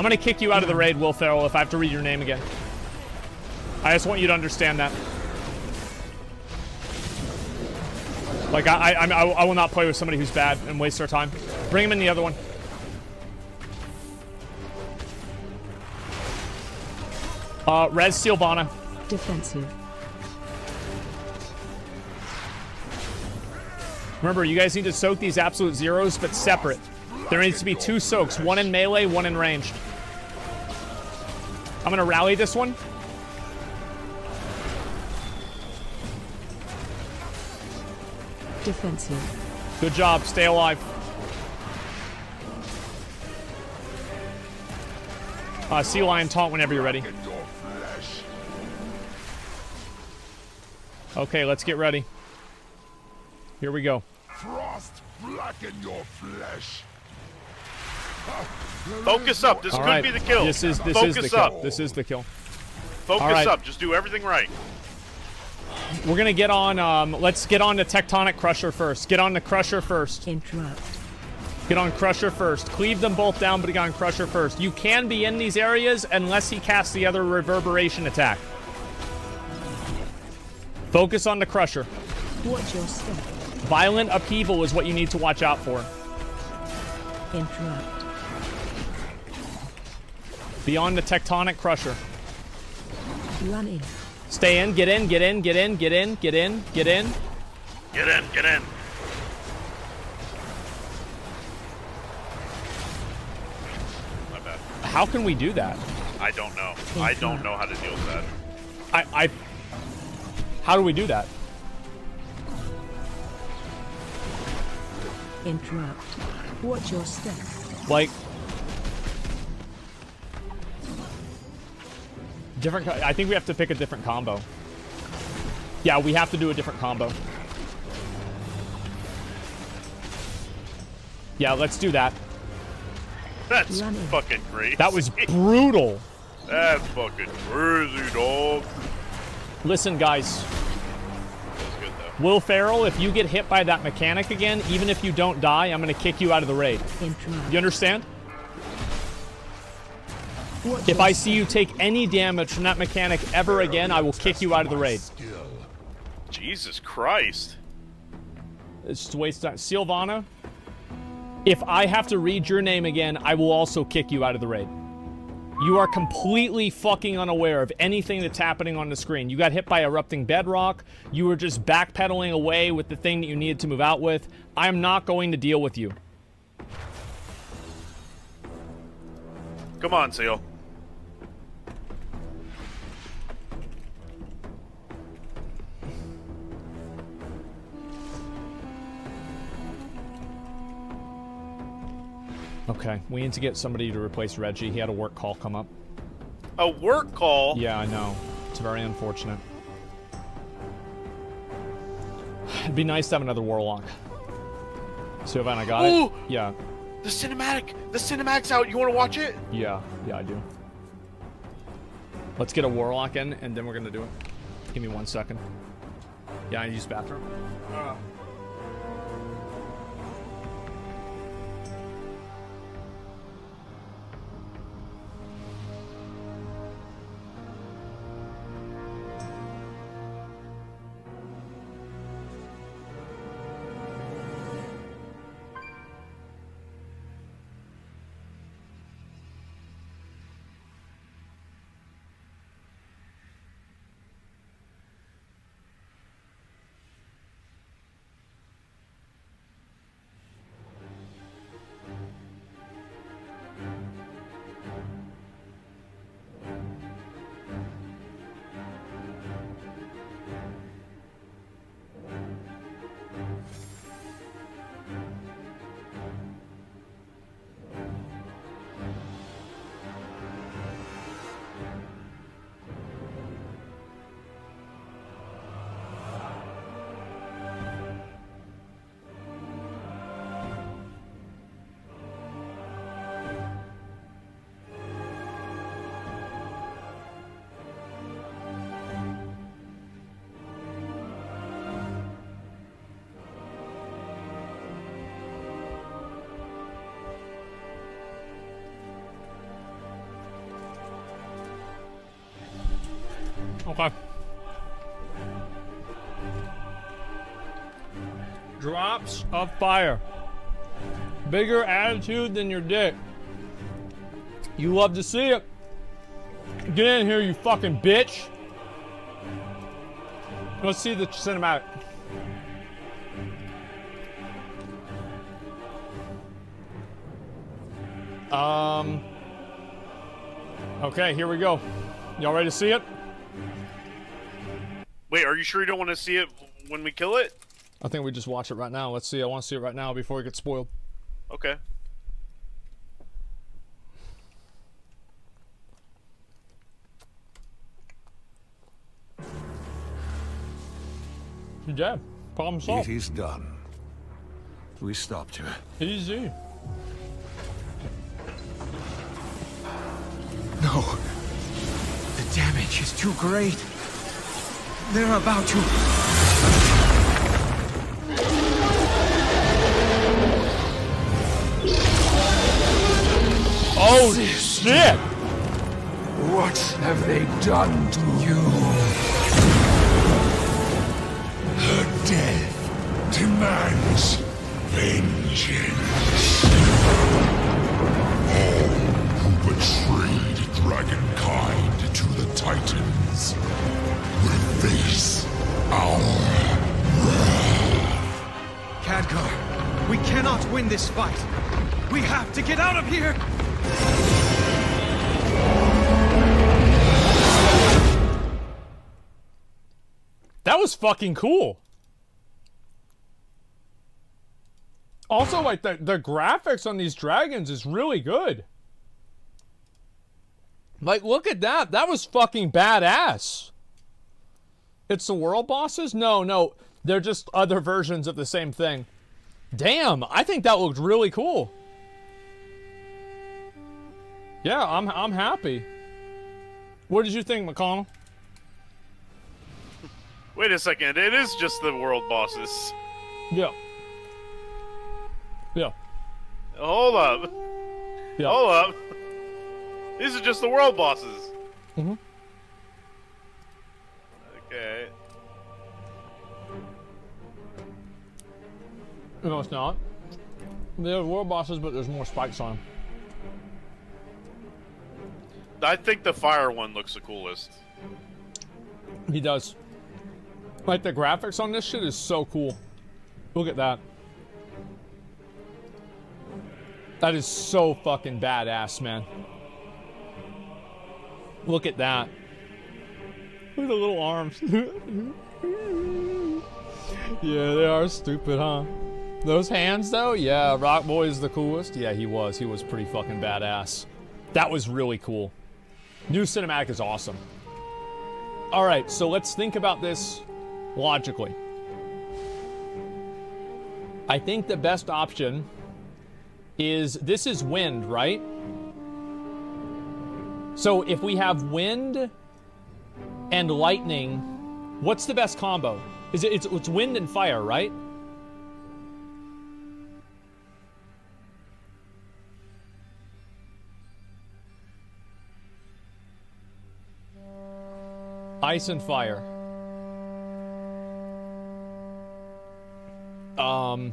I'm gonna kick you out of the raid, Will Ferrell, if I have to read your name again. I just want you to understand that. Like, I, I, I, I will not play with somebody who's bad and waste our time. Bring him in the other one. Uh, Res Silvana. Defensive. Remember, you guys need to soak these absolute zeros, but separate. There needs to be two soaks, one in melee, one in ranged. I'm gonna rally this one. Defensive. Good job, stay alive. Uh, sea lion taunt whenever you're ready. In your flesh. Okay, let's get ready. Here we go. Frost blacken your flesh. Focus up. This All could right. be the kill. This is this Focus is the up. kill. This is the kill. Focus All right. up. Just do everything right. We're gonna get on. Um, let's get on the Tectonic Crusher first. Get on the Crusher first. Interrupt. Get on Crusher first. Cleave them both down, but get on Crusher first. You can be in these areas unless he casts the other Reverberation attack. Focus on the Crusher. Watch your step. Violent upheaval is what you need to watch out for. Interrupt. Be on the Tectonic Crusher. Run in. Stay in, get in, get in, get in, get in, get in, get in. Get in. Get in. My bad. How can we do that? I don't know. I don't know how to deal with that. I, I. How do we do that? Interrupt. Watch your step. Like. Different. I think we have to pick a different combo. Yeah, we have to do a different combo. Yeah, let's do that. That's Run fucking crazy. That was brutal. That's fucking crazy, dog. Listen, guys. That's good though. Will Farrell, if you get hit by that mechanic again, even if you don't die, I'm going to kick you out of the raid. You understand? If I see you take any damage from that mechanic ever again, I will kick you out of the raid. Jesus Christ. It's just a waste of time. Silvana, if I have to read your name again, I will also kick you out of the raid. You are completely fucking unaware of anything that's happening on the screen. You got hit by erupting bedrock. You were just backpedaling away with the thing that you needed to move out with. I am not going to deal with you. Come on, Seal. Okay, we need to get somebody to replace Reggie. He had a work call come up. A work call. Yeah, I know. It's very unfortunate. It'd be nice to have another Warlock. Sylvan, I got Ooh! it? Yeah, The cinematic. The cinematic's out. You want to watch it? yeah, yeah, I do. Let's get a Warlock in, and then we're gonna do it. Give me one second. Yeah, I use bathroom. Uh. Okay. Drops of fire. Bigger attitude than your dick. You love to see it. Get in here, you fucking bitch. Let's see the cinematic. Um. Okay, here we go. Y'all ready to see it? Wait, are you sure you don't want to see it when we kill it? I think we just watch it right now. Let's see. I want to see it right now before it gets spoiled. Okay. Yeah, problem solved. It is done. We stopped her. Easy. No. The damage is too great. They're about you. Oh shit! What have they done to you? Her death demands vengeance. All who betrayed Dragonkind to the Titans will face our Khadgar, we cannot win this fight. We have to get out of here. That was fucking cool. Also, like the the graphics on these dragons is really good. Like, look at that. That was fucking badass. It's the world bosses? No, no. They're just other versions of the same thing. Damn, I think that looked really cool. Yeah, I'm I'm happy. What did you think, McConnell? Wait a second. It is just the world bosses. Yeah. Yeah. Hold up. Yeah. Hold up. These are just the world bosses. Mhm. Okay. No, it's not. They're world bosses, but there's more spikes on them. I think the fire one looks the coolest. He does. Like the graphics on this shit is so cool. Look at that. That is so fucking badass, man. Look at that. At the little arms. yeah, they are stupid, huh? Those hands, though, yeah, Rock Boy is the coolest. Yeah, he was. He was pretty fucking badass. That was really cool. New cinematic is awesome. All right, so let's think about this logically. I think the best option is this is wind, right? So if we have wind and lightning, what's the best combo? Is it it's, it's wind and fire, right? Ice and fire. Um,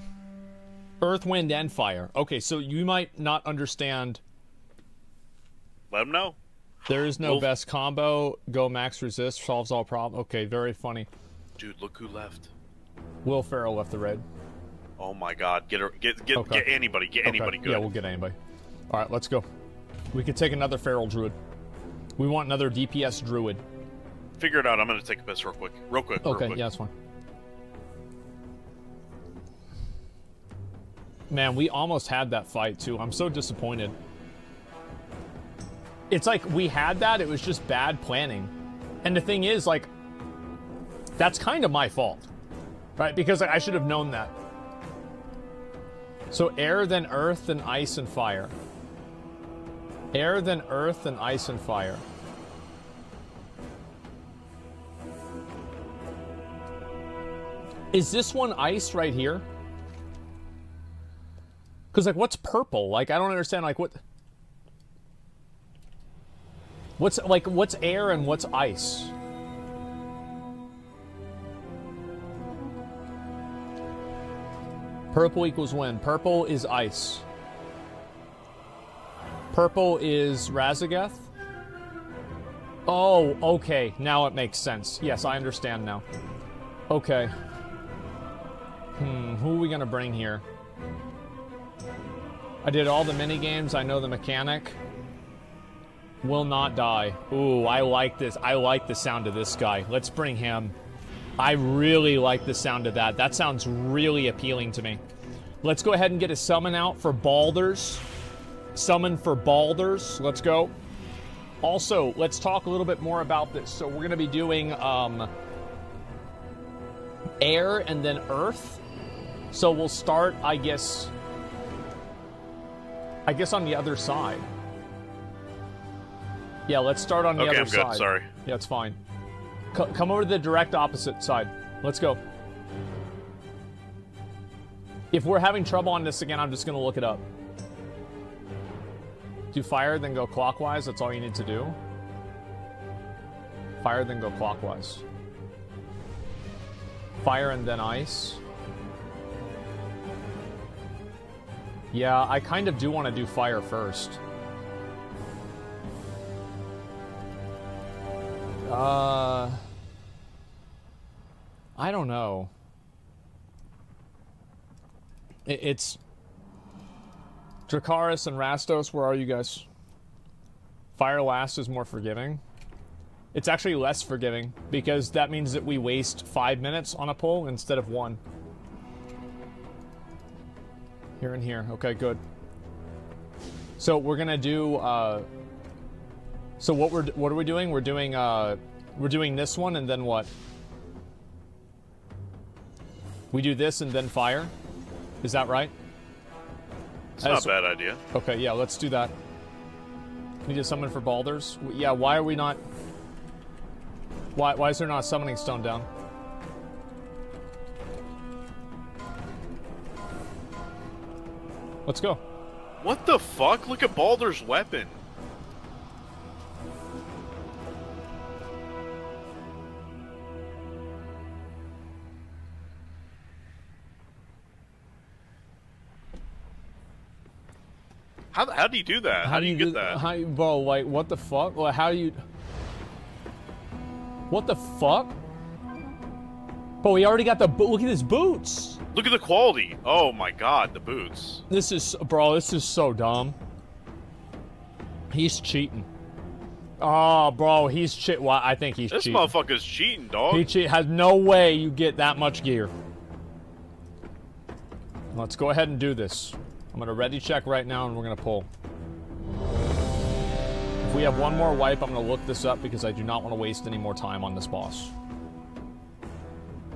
earth, wind, and fire. Okay, so you might not understand. Let them know. There is no best combo. Go max resist solves all problems. Okay, very funny. Dude, look who left. Will Ferrell left the raid. Oh my god. Get her get get Okay. get anybody. Get anybody good. Yeah, we'll get anybody. All right, let's go. We could take another feral druid. We want another DPS druid. Figure it out. I'm gonna take a piss real quick. Real quick. real Okay, quick. yeah, that's fine. Man, we almost had that fight too. I'm so disappointed. It's like we had that, it was just bad planning. And the thing is, like, that's kind of my fault. Right? Because I should have known that. So air, then earth, then ice and fire. Air, then earth, then ice and fire. Is this one ice right here? Because, like, what's purple? Like, I don't understand, like, what... What's, like, what's air and what's ice? Purple equals wind. Purple is ice. Purple is Raszageth. Oh, okay. Now it makes sense. Yes, I understand now. Okay. Hmm, who are we gonna bring here? I did all the mini games. I know the mechanic. Will not die. Ooh, I like this. I like the sound of this guy. Let's bring him. I really like the sound of that. That sounds really appealing to me. Let's go ahead and get a summon out for Balders. Summon for Balders. Let's go. Also, let's talk a little bit more about this. So we're going to be doing um, air and then earth. So we'll start, I guess, I guess on the other side. Yeah, let's start on the Okay, other I'm good, side. sorry. Yeah, it's fine. C- come over to the direct opposite side. Let's go. If we're having trouble on this again, I'm just going to look it up. Do fire, then go clockwise. That's all you need to do. Fire, then go clockwise. Fire and then ice. Yeah, I kind of do want to do fire first. Uh, I don't know. It, it's Dracarys and Rastos. Where are you guys? Fire last is more forgiving. It's actually less forgiving because that means that we waste five minutes on a pull instead of one. Here and here. Okay, good. So we're gonna do. Uh, so what we're what are we doing? We're doing uh, we're doing this one and then what? We do this and then fire. Is that right? It's not a bad idea. Okay, yeah, let's do that. Need a summon for Balders? Yeah, why are we not... Why, why is there not a summoning stone down? Let's go. What the fuck? Look at Baldur's weapon. How, how do you do that? How, do you get that? How, you- bro, like, what the fuck? Like, how do you... What the fuck? Bro, we already got the... bo- Look at his boots! Look at the quality. Oh my god, the boots. This is... Bro, this is so dumb. He's cheating. Oh, bro, he's cheat. Well, I think he's This cheating. motherfucker's cheating, dog. He cheat has no way you get that much gear. Let's go ahead and do this. I'm gonna ready check right now, and we're gonna pull. If we have one more wipe, I'm gonna look this up because I do not want to waste any more time on this boss.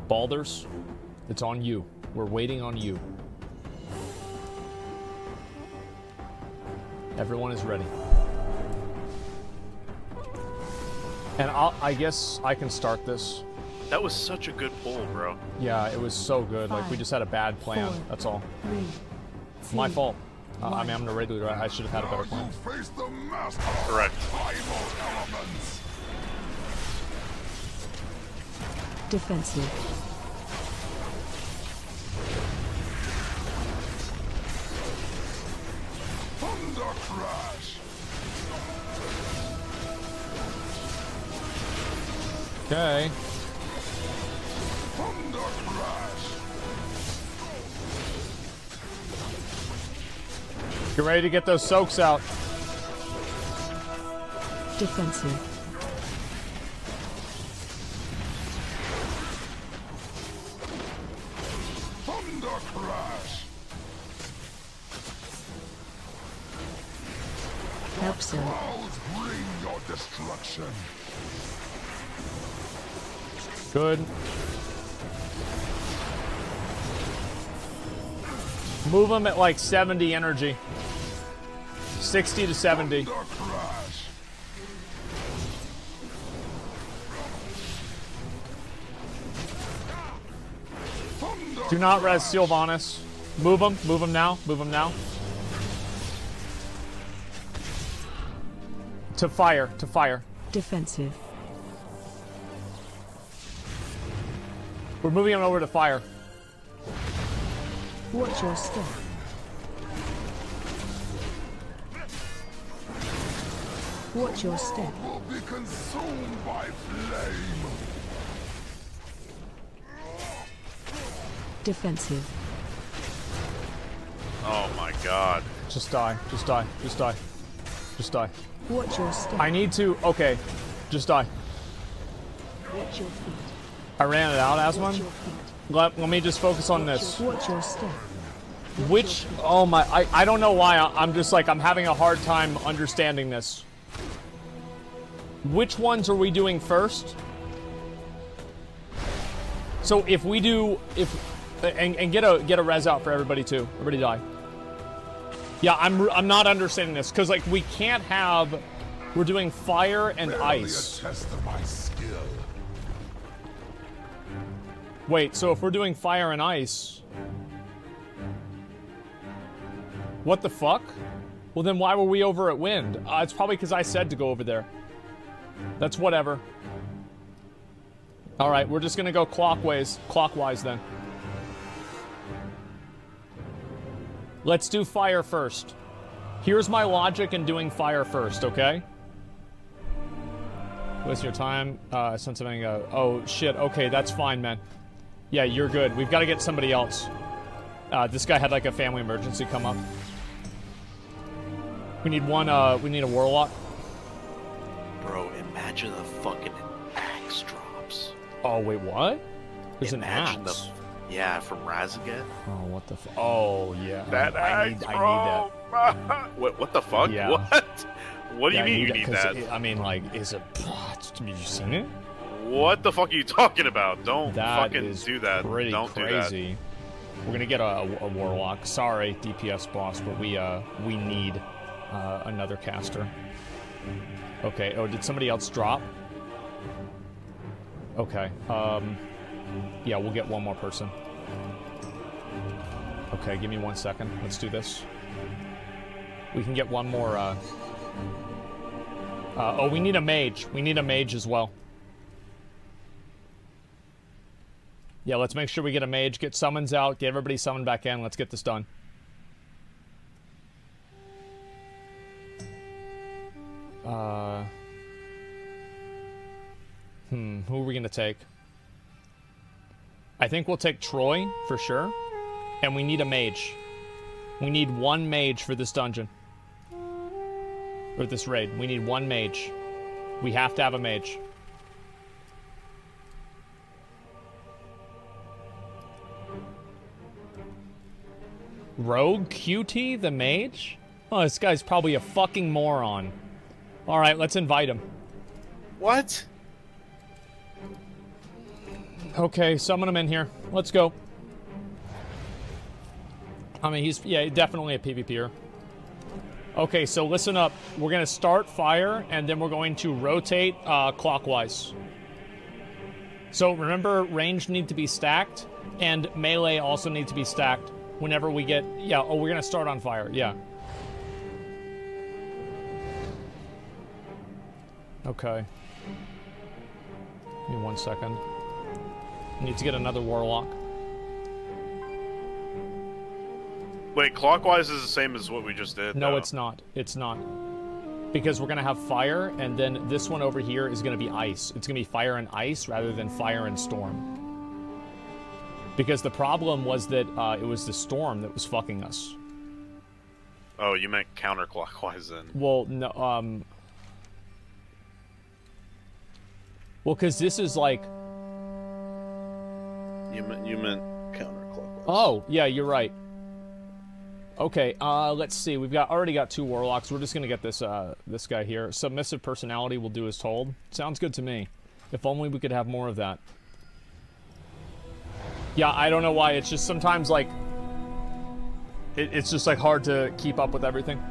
Balders, it's on you. We're waiting on you. Everyone is ready. And I'll, I guess I can start this. That was such a good pull, bro. Yeah, it was so good. like we just had a bad plan. four, That's all. Three. My fault. Uh, I mean, I'm the regular. I should have had a better plan. face the master Correct. Defensive. Thunder crash. Okay. Get ready to get those soaks out. Defensive. Thunder crash. Help zone. Clouds bring your destruction. Good. Move them at like 70 energy. 60 to 70. Thunder crash. Thunder Do not res Sylvanas. Move them. Move them now. Move them now. To fire. To fire. Defensive. We're moving them over to fire. Watch your step. Watch your step. will be consumed by flame. Defensive. Oh my god. Just die. Just die. Just die. Just die. Watch your step. I need to. Okay. Just die. Watch your feet. I ran it out, Watch Asmon. Your feet. Let, let me just focus on this. Watch your step. Which, oh my, I, I don't know why, I, I'm just like, I'm having a hard time understanding this. Which ones are we doing first? So if we do, if, and, and get a, get a res out for everybody too. Everybody die. Yeah, I'm, I'm not understanding this, because like, we can't have, we're doing fire and Barely ice. a test of my skill. Wait, so if we're doing fire and ice, what the fuck? Well, then why were we over at wind? Uh, it's probably because I said to go over there. That's whatever. All right, we're just gonna go clockwise, clockwise then. Let's do fire first. Here's my logic in doing fire first, okay? Waste your time. Uh, sense of anger. Oh shit. Okay, that's fine, man. Yeah, you're good. We've got to get somebody else. Uh, this guy had like a family emergency come up. We need one. Uh, we need a warlock. Bro, imagine the fucking axe drops. Oh wait, what? There's imagine an axe. The, yeah, from Raszageth. Oh, what the? F- oh yeah. That I axe, need. I bro. what, what the fuck? Yeah. What? What do Yeah, you I mean you need need 'cause that? it- I mean, like, is it? Have you seen it? What the fuck are you talking about? Don't That fucking do that. pretty Don't crazy. Do that. We're gonna get a, a, a warlock. Sorry, DPS boss, but we uh we need uh, another caster. Okay. Oh, did somebody else drop? Okay. Um. Yeah, we'll get one more person. Okay, give me one second. Let's do this. We can get one more. Uh, uh, oh, we need a mage. We need a mage as well. Yeah, let's make sure we get a mage, get summons out, get everybody summoned back in. Let's get this done. Uh, hmm, who are we gonna take? I think we'll take Troy for sure, and we need a mage. We need one mage for this dungeon. Or this raid. We need one mage. We have to have a mage. Rogue QT, the mage? Oh, this guy's probably a fucking moron. Alright, let's invite him. What? Okay, summon him in here. Let's go. I mean, he's, yeah, definitely a PvPer. Okay, so listen up. We're going to start fire, and then we're going to rotate uh, clockwise. So remember, range need to be stacked, and melee also need to be stacked whenever we get... Yeah, oh, we're going to start on fire. Yeah. Okay. Give me one second. I Need to get another warlock. Wait, clockwise is the same as what we just did. No, though. it's not. It's not. Because we're gonna have fire, and then this one over here is gonna be ice. It's gonna be fire and ice rather than fire and storm. Because the problem was that uh, it was the storm that was fucking us. Oh, you meant counterclockwise then. Well, no, um... Well, because this is like... You meant you meant counterclockwise. Oh, yeah, you're right. Okay, uh, let's see. We've got already got two warlocks. We're just gonna get this uh, this guy here. Submissive personality will do as told. Sounds good to me. If only we could have more of that. Yeah, I don't know why. It's just sometimes like it, it's just like hard to keep up with everything.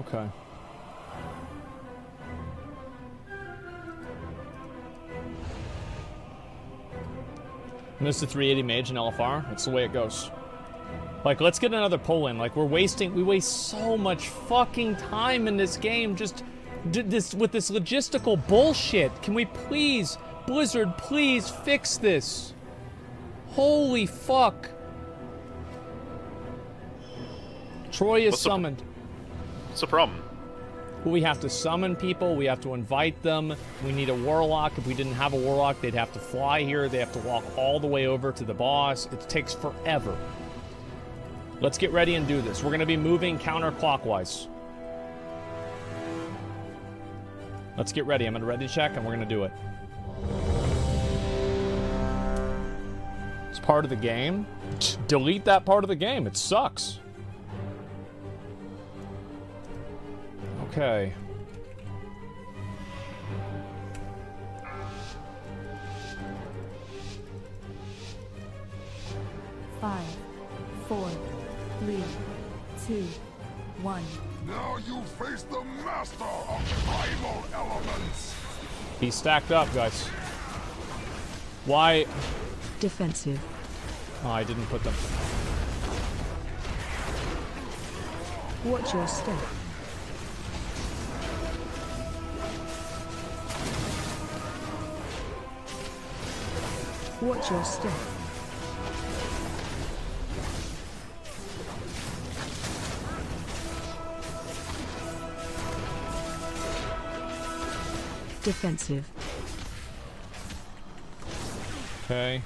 Okay. Missed the 380 mage and LFR. That's the way it goes. Like, let's get another pull in. Like, we're wasting, we waste so much fucking time in this game just this with this logistical bullshit. Can we please, Blizzard, please fix this? Holy fuck. Troy is What's the- summoned. What's the problem? We have to summon people. We have to invite them. We need a warlock. If we didn't have a warlock, they'd have to fly here. They have to walk all the way over to the boss. It takes forever. Let's get ready and do this. We're going to be moving counterclockwise. Let's get ready. I'm going to ready check and we're going to do it. It's part of the game. Delete that part of the game. It sucks. Okay. Five, four, three, two, one. Now you face the master of primal elements. He's stacked up, guys. Why? Defensive. Oh, I didn't put them. Watch your step. Watch your step. Defensive. Okay.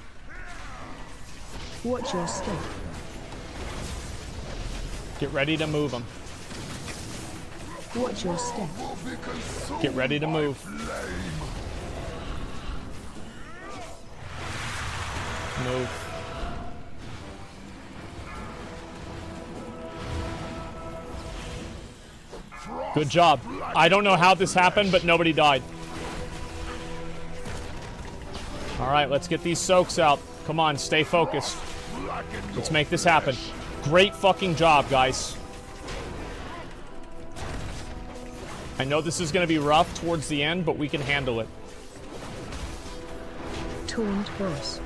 Watch your step. Get ready to move them. Watch your step. Get ready to move. Move. Good job. I don't know how this happened, but nobody died. All right, let's get these soaks out. Come on, stay focused. Let's make this happen. Great fucking job, guys. I know this is going to be rough towards the end, but we can handle it. Taunt boss.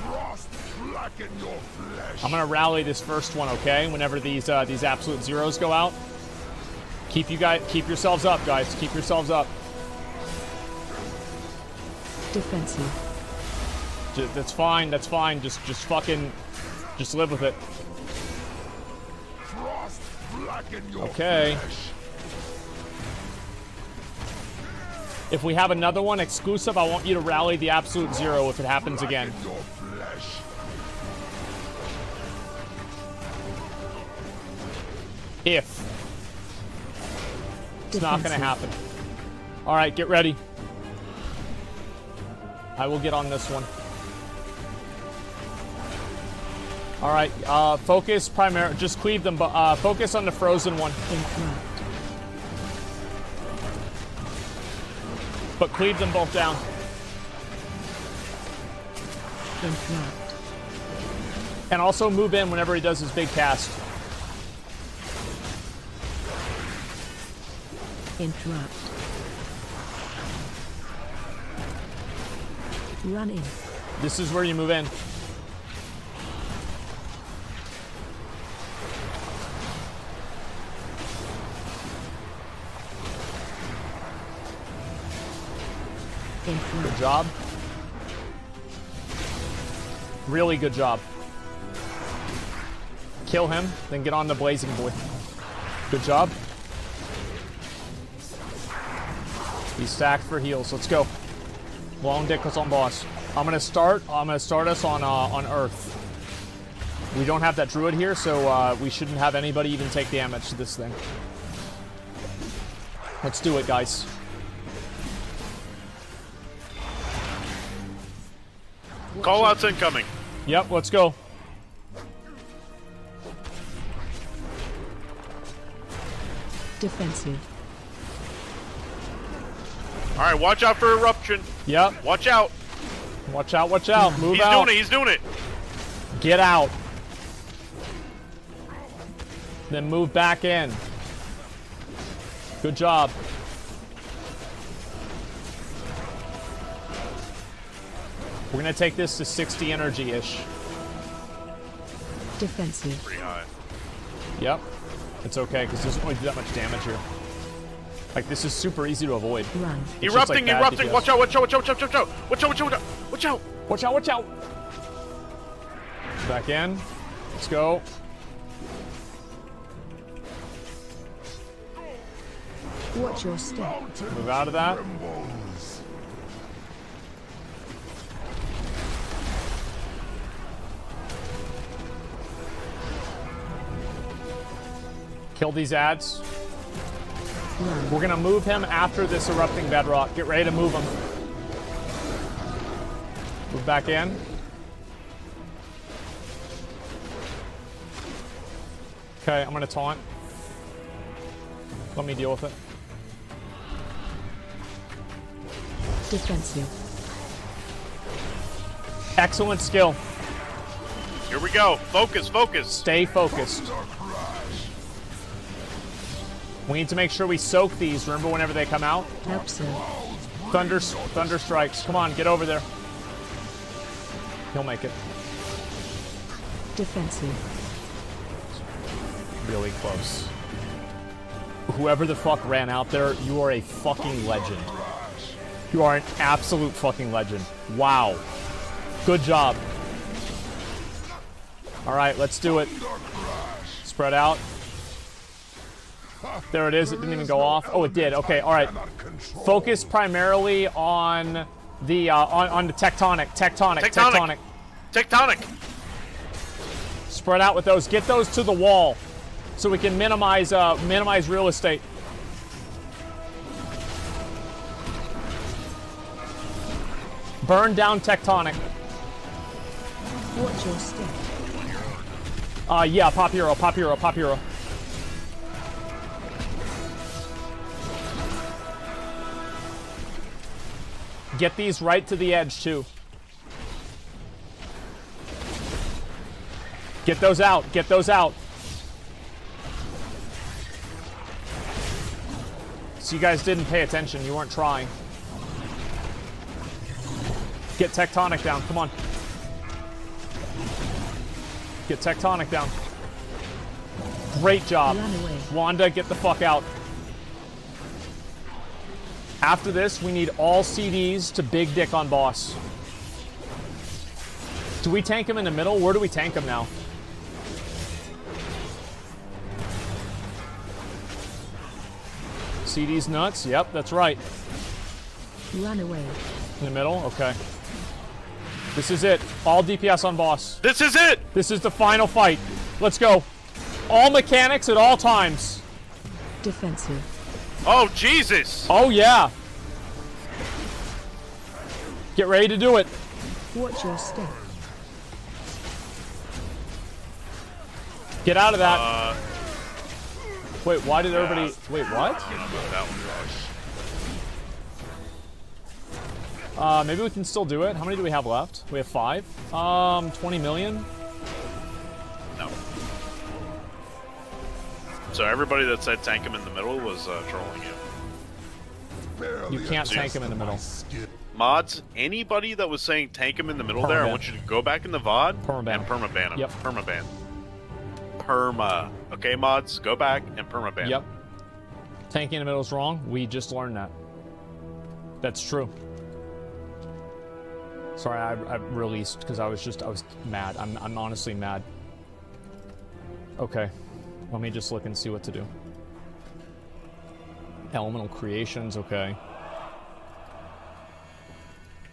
Frost blacken your flesh. I'm gonna rally this first one, okay? Whenever these uh, these absolute zeros go out, keep you guys keep yourselves up, guys. Keep yourselves up. Defensive. That's fine. That's fine. Just just fucking just live with it. Frost Okay. flesh. If we have another one exclusive, I want you to rally the absolute zero if it happens again. Blacken your flesh. If it's not gonna happen. All right, get ready. I will get on this one. All right, uh, focus primary. Just cleave them, but uh, focus on the frozen one. But cleave them both down. And also move in whenever he does his big cast. Interrupt. Run in. This is where you move in. Good job. Really good job. Kill him, then get on the Blazing Boy. Good job. He's stacked for heals. Let's go. Long dick is on boss. I'm gonna start. I'm gonna start us on uh, on Earth. We don't have that druid here, so uh, we shouldn't have anybody even take damage to this thing. Let's do it, guys. Call outs incoming. Yep, let's go. Defensive. All right, watch out for eruption. Yep. Watch out. Watch out, watch out. Move He's out. He's doing it. He's doing it. Get out. Then move back in. Good job. We're gonna take this to 60 energy-ish. Defensive. Pretty high. Yep. It's okay, because doesn't really that much damage here. Like, this is super easy to avoid. Run. It's just, like, Erupting, erupting. Watch out, watch out, watch out, watch out, watch out. Watch out, watch out, watch out. Watch out. Watch out! Back in. Let's go. Watch your step. Move out of that. Kill these ads. Run. We're gonna move him after this erupting bedrock. Get ready to move him. Move back in. Okay, I'm gonna taunt. Let me deal with it. Defensive. Excellent skill. Here we go. Focus, focus. Stay focused. We need to make sure we soak these. Remember whenever they come out? Sir. Thunder, thunder strikes. Come on, get over there. He'll make it. Defensive. Really close. Whoever the fuck ran out there, you are a fucking legend. You are an absolute fucking legend. Wow. Good job. All right, let's do it. Spread out. There it is. It didn't even go off. Oh, it did. Okay. All right. Focus primarily on the uh, on, on the tectonic, tectonic, Tectonic. tectonic. Tectonic. Spread out with those. Get those to the wall, so we can minimize uh, minimize real estate. Burn down tectonic. Watch your step. Uh, yeah, pop hero, pop hero, pop hero. Get these right to the edge too. Get those out. Get those out. So you guys didn't pay attention. You weren't trying. Get tectonic down. Come on. Get tectonic down. Great job. Wanda, get the fuck out. After this, we need all CDs to big dick on boss. Do we tank him in the middle? Where do we tank him now? CD's nuts. Yep, that's right. Run away. In the middle? Okay. This is it. All DPS on boss. This is it. This is the final fight. Let's go. All mechanics at all times. Defensive. Oh, Jesus. Oh, yeah. Get ready to do it. Watch your step. Get out of that. Uh, Wait, why did everybody. Wait, what? you know about that one, Josh. Uh, maybe we can still do it. How many do we have left? We have five. Um, 20 million? So everybody that said tank him in the middle was uh, trolling you. You can't tank him in the middle. Mods, anybody that was saying tank him in the middle there, I want you to go back in the VOD Permaban. and permaban him. Yep. Permaban. Perma. Okay, mods, go back and permaban. Yep. Tanking in the middle is wrong. We just learned that. That's true. Sorry, I, I released because I was just, I was mad. I'm, I'm honestly mad. Okay. Let me just look and see what to do. Elemental creations, okay.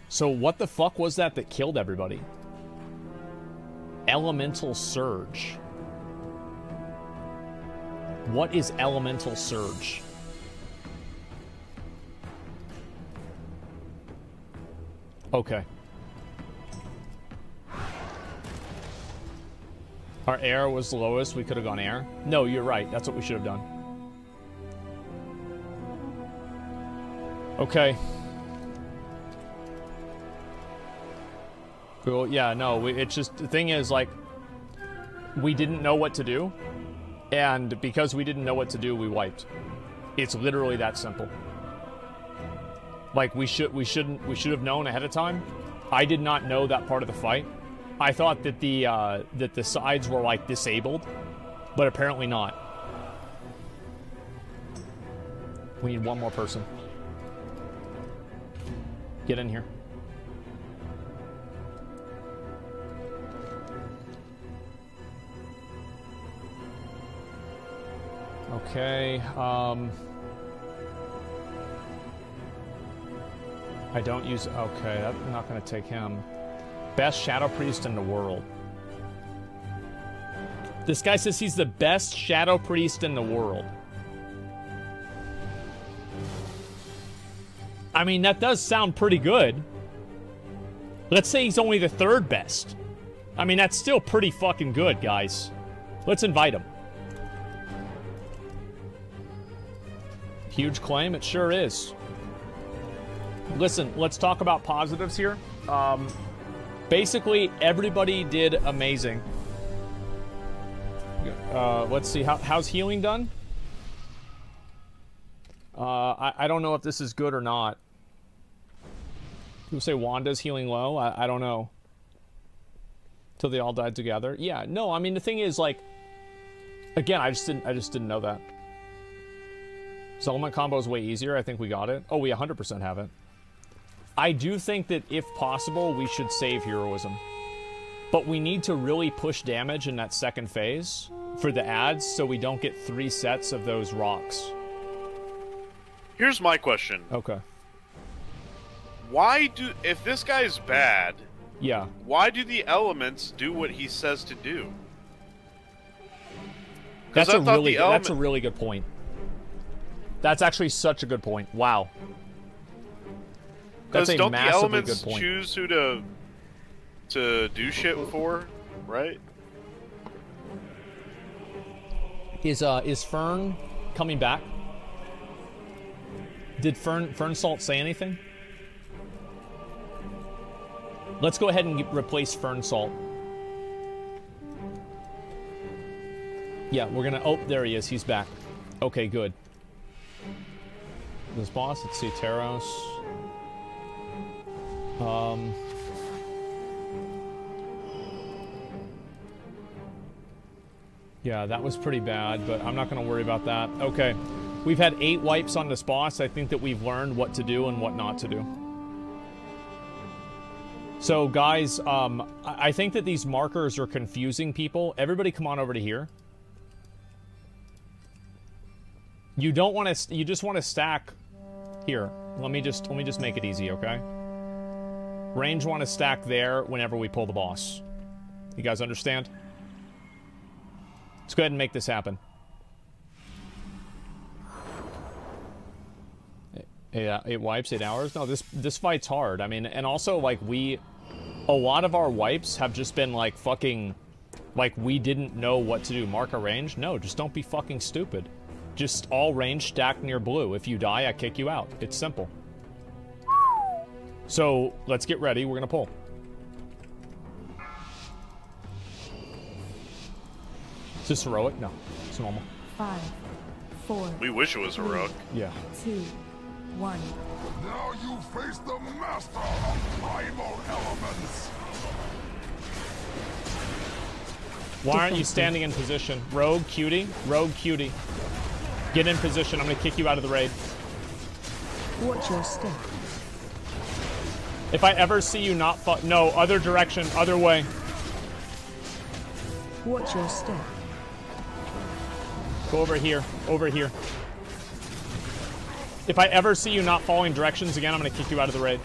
So what the fuck was that that killed everybody? Elemental surge. What is elemental surge? Okay. Our air was the lowest. We could have gone air. No, you're right. That's what we should have done. Okay. Well, yeah, no. We, it's just the thing is like we didn't know what to do, and because we didn't know what to do, we wiped. It's literally that simple. Like we should we shouldn't we should have known ahead of time. I did not know that part of the fight. I thought that the uh, that the sides were like disabled, but apparently not. We need one more person. Get in here. Okay. Um, I don't use. Okay, I'm not going to take him. Best Shadow Priest in the world. This guy says he's the best Shadow Priest in the world. I mean, that does sound pretty good. Let's say he's only the third best. I mean, that's still pretty fucking good, guys. Let's invite him. Huge claim, it sure is. Listen, let's talk about positives here. Um, basically, everybody did amazing. Uh, let's see, how, how's healing done? Uh, I, I don't know if this is good or not. People say Wanda's healing low. I, I don't know. Till they all died together. Yeah, no, I mean the thing is like again, I just didn't I just didn't know that. Settlement combo is way easier. I think we got it. Oh, we 100% have it. I do think that if possible, we should save heroism. But we need to really push damage in that second phase for the ads so we don't get three sets of those rocks. Here's my question. Okay. Why do if this guy's bad, Yeah. why do the elements do what he says to do? That's I a really that's a really good point. That's actually such a good point. Wow. That's a don't the elements choose who to to do shit for, right? Is uh is Fern coming back? Did Fern Fern Salt say anything? Let's go ahead and replace Fern Salt. Yeah, we're gonna. Oh, there he is. He's back. Okay, good. This boss. Let's see, Terros. Um. Yeah, that was pretty bad, but I'm not going to worry about that. Okay. We've had eight wipes on this boss. I think that we've learned what to do and what not to do. So, guys, um, I think that these markers are confusing people. Everybody come on over to here. You don't want to... You just want to stack... Here. Let me just... Let me just make it easy, okay? Range want to stack there whenever we pull the boss. You guys understand? Let's go ahead and make this happen. Yeah, uh, eight wipes, eight hours. No, this this fight's hard. I mean, and also like we, a lot of our wipes have just been like fucking, like we didn't know what to do. Mark a range? No, just don't be fucking stupid. Just all range stack near blue. If you die, I kick you out. It's simple. So let's get ready. We're gonna pull. Is this heroic? No, it's normal. Five, four, We wish it was heroic. Yeah. two, one. Now you face the master of primal elements. Why aren't you standing in position? Rogue cutie? Rogue cutie. Get in position. I'm gonna kick you out of the raid. Watch your step. If I ever see you not No, other direction, other way. Watch your step. Go over here. Over here. If I ever see you not following directions again, I'm gonna kick you out of the raid.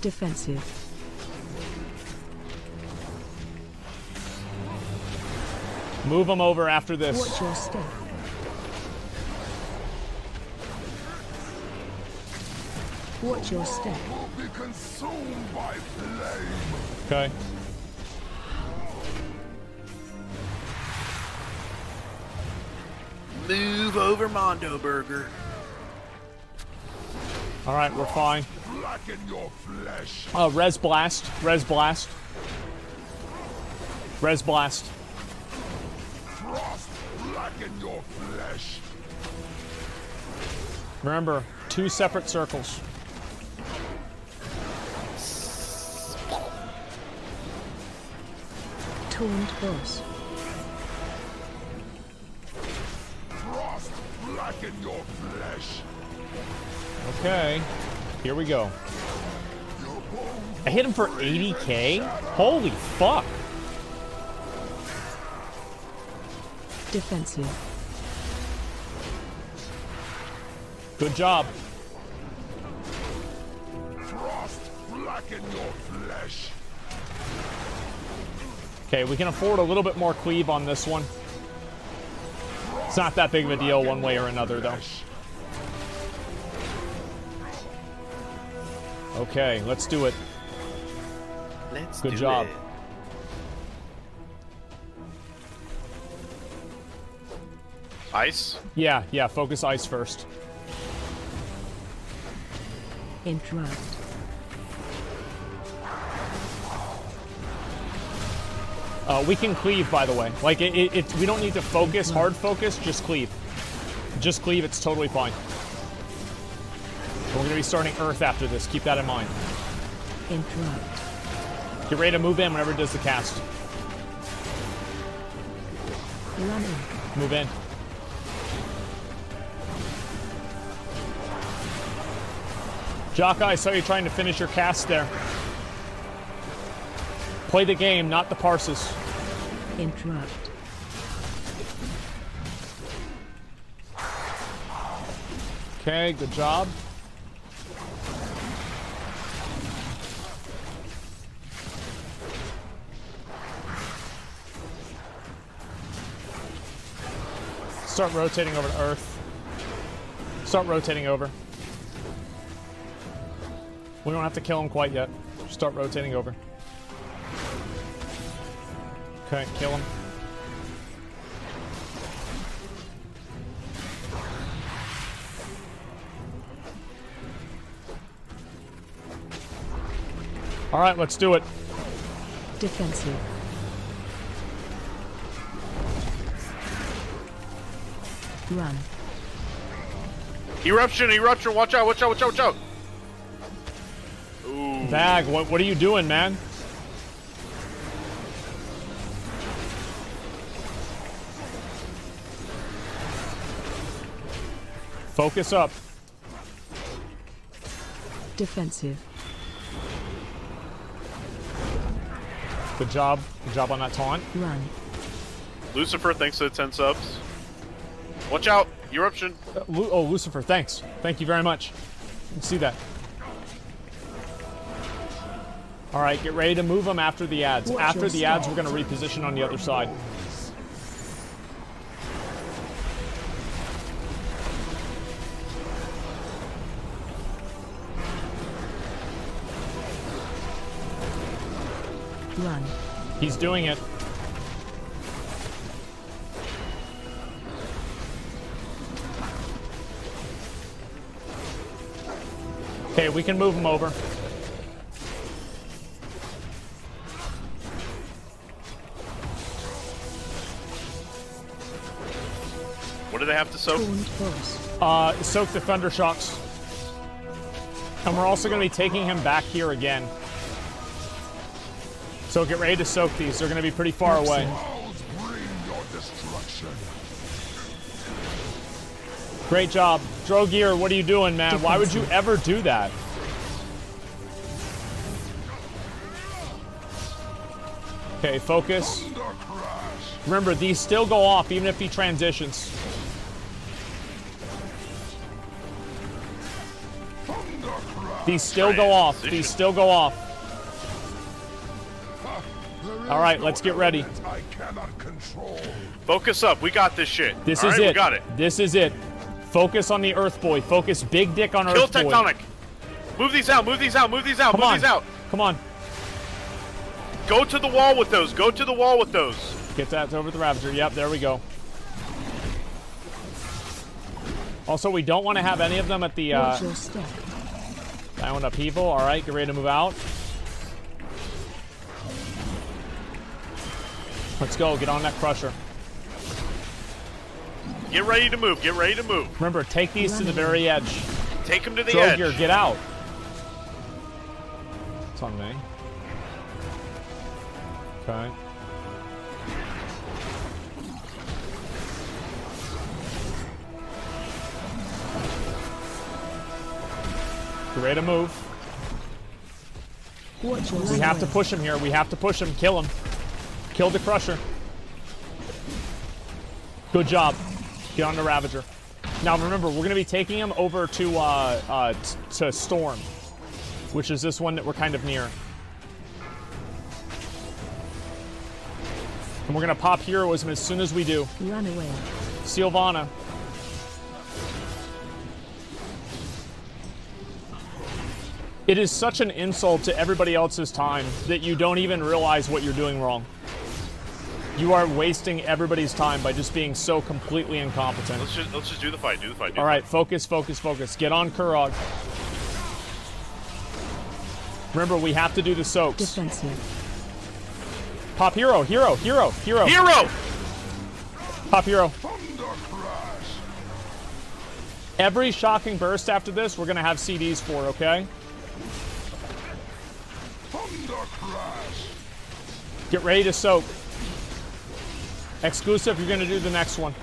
Defensive. Move them over after this. Watch your step. Watch your step. Will be consumed by flame. Okay. Move over Mondo Burger. All right, we're fine. Blacken your flesh. Uh, res blast. Res blast. Res blast. Frost. Blacken your flesh. Remember, two separate circles. taunt boss. Frost, blacken your flesh. Okay, here we go. I hit him for 80k? Holy fuck! Defensive. Good job. Frost, blacken your flesh. Okay, we can afford a little bit more cleave on this one. It's not that big of a deal one way or another, though. Okay, let's do it. Let's Good do job. it. Ice. Yeah, yeah, focus ice first. Interrupt. Uh, we can cleave, by the way. Like, it, it, it, we don't need to focus, hard focus, just cleave. Just cleave, it's totally fine. We're going to be starting Earth after this. Keep that in mind. Interrupt. Get ready to move in whenever it does the cast. Run in. Move in. Jaka, I saw you trying to finish your cast there. Play the game, not the parses. Interrupt. Okay, good job. Start rotating over to Earth. Start rotating over. We don't have to kill him quite yet. Start rotating over. Okay, kill him. All right, let's do it. Defensive. Run. Eruption, eruption, watch out, watch out, watch out, watch out. Ooh. Bag, what, what are you doing, man? Focus up. Defensive. Good job. Good job on that taunt. Run. Lucifer, thanks for the 10 subs. Watch out, eruption. Uh, Lu- oh, Lucifer, thanks. Thank you very much. Let's see that. All right, get ready to move them after the ads. Watch after the ads, we're going to reposition on the other side. Run. He's doing it. Okay, we can move him over. What do they have to soak? Uh, soak the thunder shocks. And we're also going to be taking him back here again. So get ready to soak these. They're going to be pretty far away. Great job. Drogear, what are you doing, man? Why would you ever do that? Okay, focus. Remember, these still go off even if he transitions. These still go off. These still go off. There All is right, no let's get ready. I cannot control. Focus up, we got this shit. This All is right, it. We got it. This is it. Focus on the Earth Boy. Focus big dick on Kill Earth Boy. Kill Tectonic. Move these out, move these out, move these out, Come move on. these out. Come on. Go to the wall with those, go to the wall with those. Get that over the Ravager. Yep, there we go. Also, we don't want to have any of them at the uh, Watch your step. Island upheaval. All right, get ready to move out. Let's go. Get on that crusher. Get ready to move, get ready to move. Remember, take these to the very edge. Take them to the Drogear, edge. get out. It's on me. Okay. Get ready to move. Watch We have to push him here. We have to push him. Kill him. Kill the Crusher. Good job. Get on the Ravager. Now remember, we're gonna be taking him over to uh, uh, to Storm, which is this one that we're kind of near. And we're gonna pop heroism as soon as we do. Run away. Sylvana. It is such an insult to everybody else's time that you don't even realize what you're doing wrong. You are wasting everybody's time by just being so completely incompetent. Let's just let's just do the fight. Do the fight. Do All the right, focus, focus, focus. Get on Kurog. Remember, we have to do the soaks. Defensive. Pop hero, hero, hero, hero. Hero. Pop hero. Thunder Crash! Every shocking burst after this, we're gonna have CDs for, okay? Thunder Crash! Get ready to soak. Exclusive, you're gonna do the next one.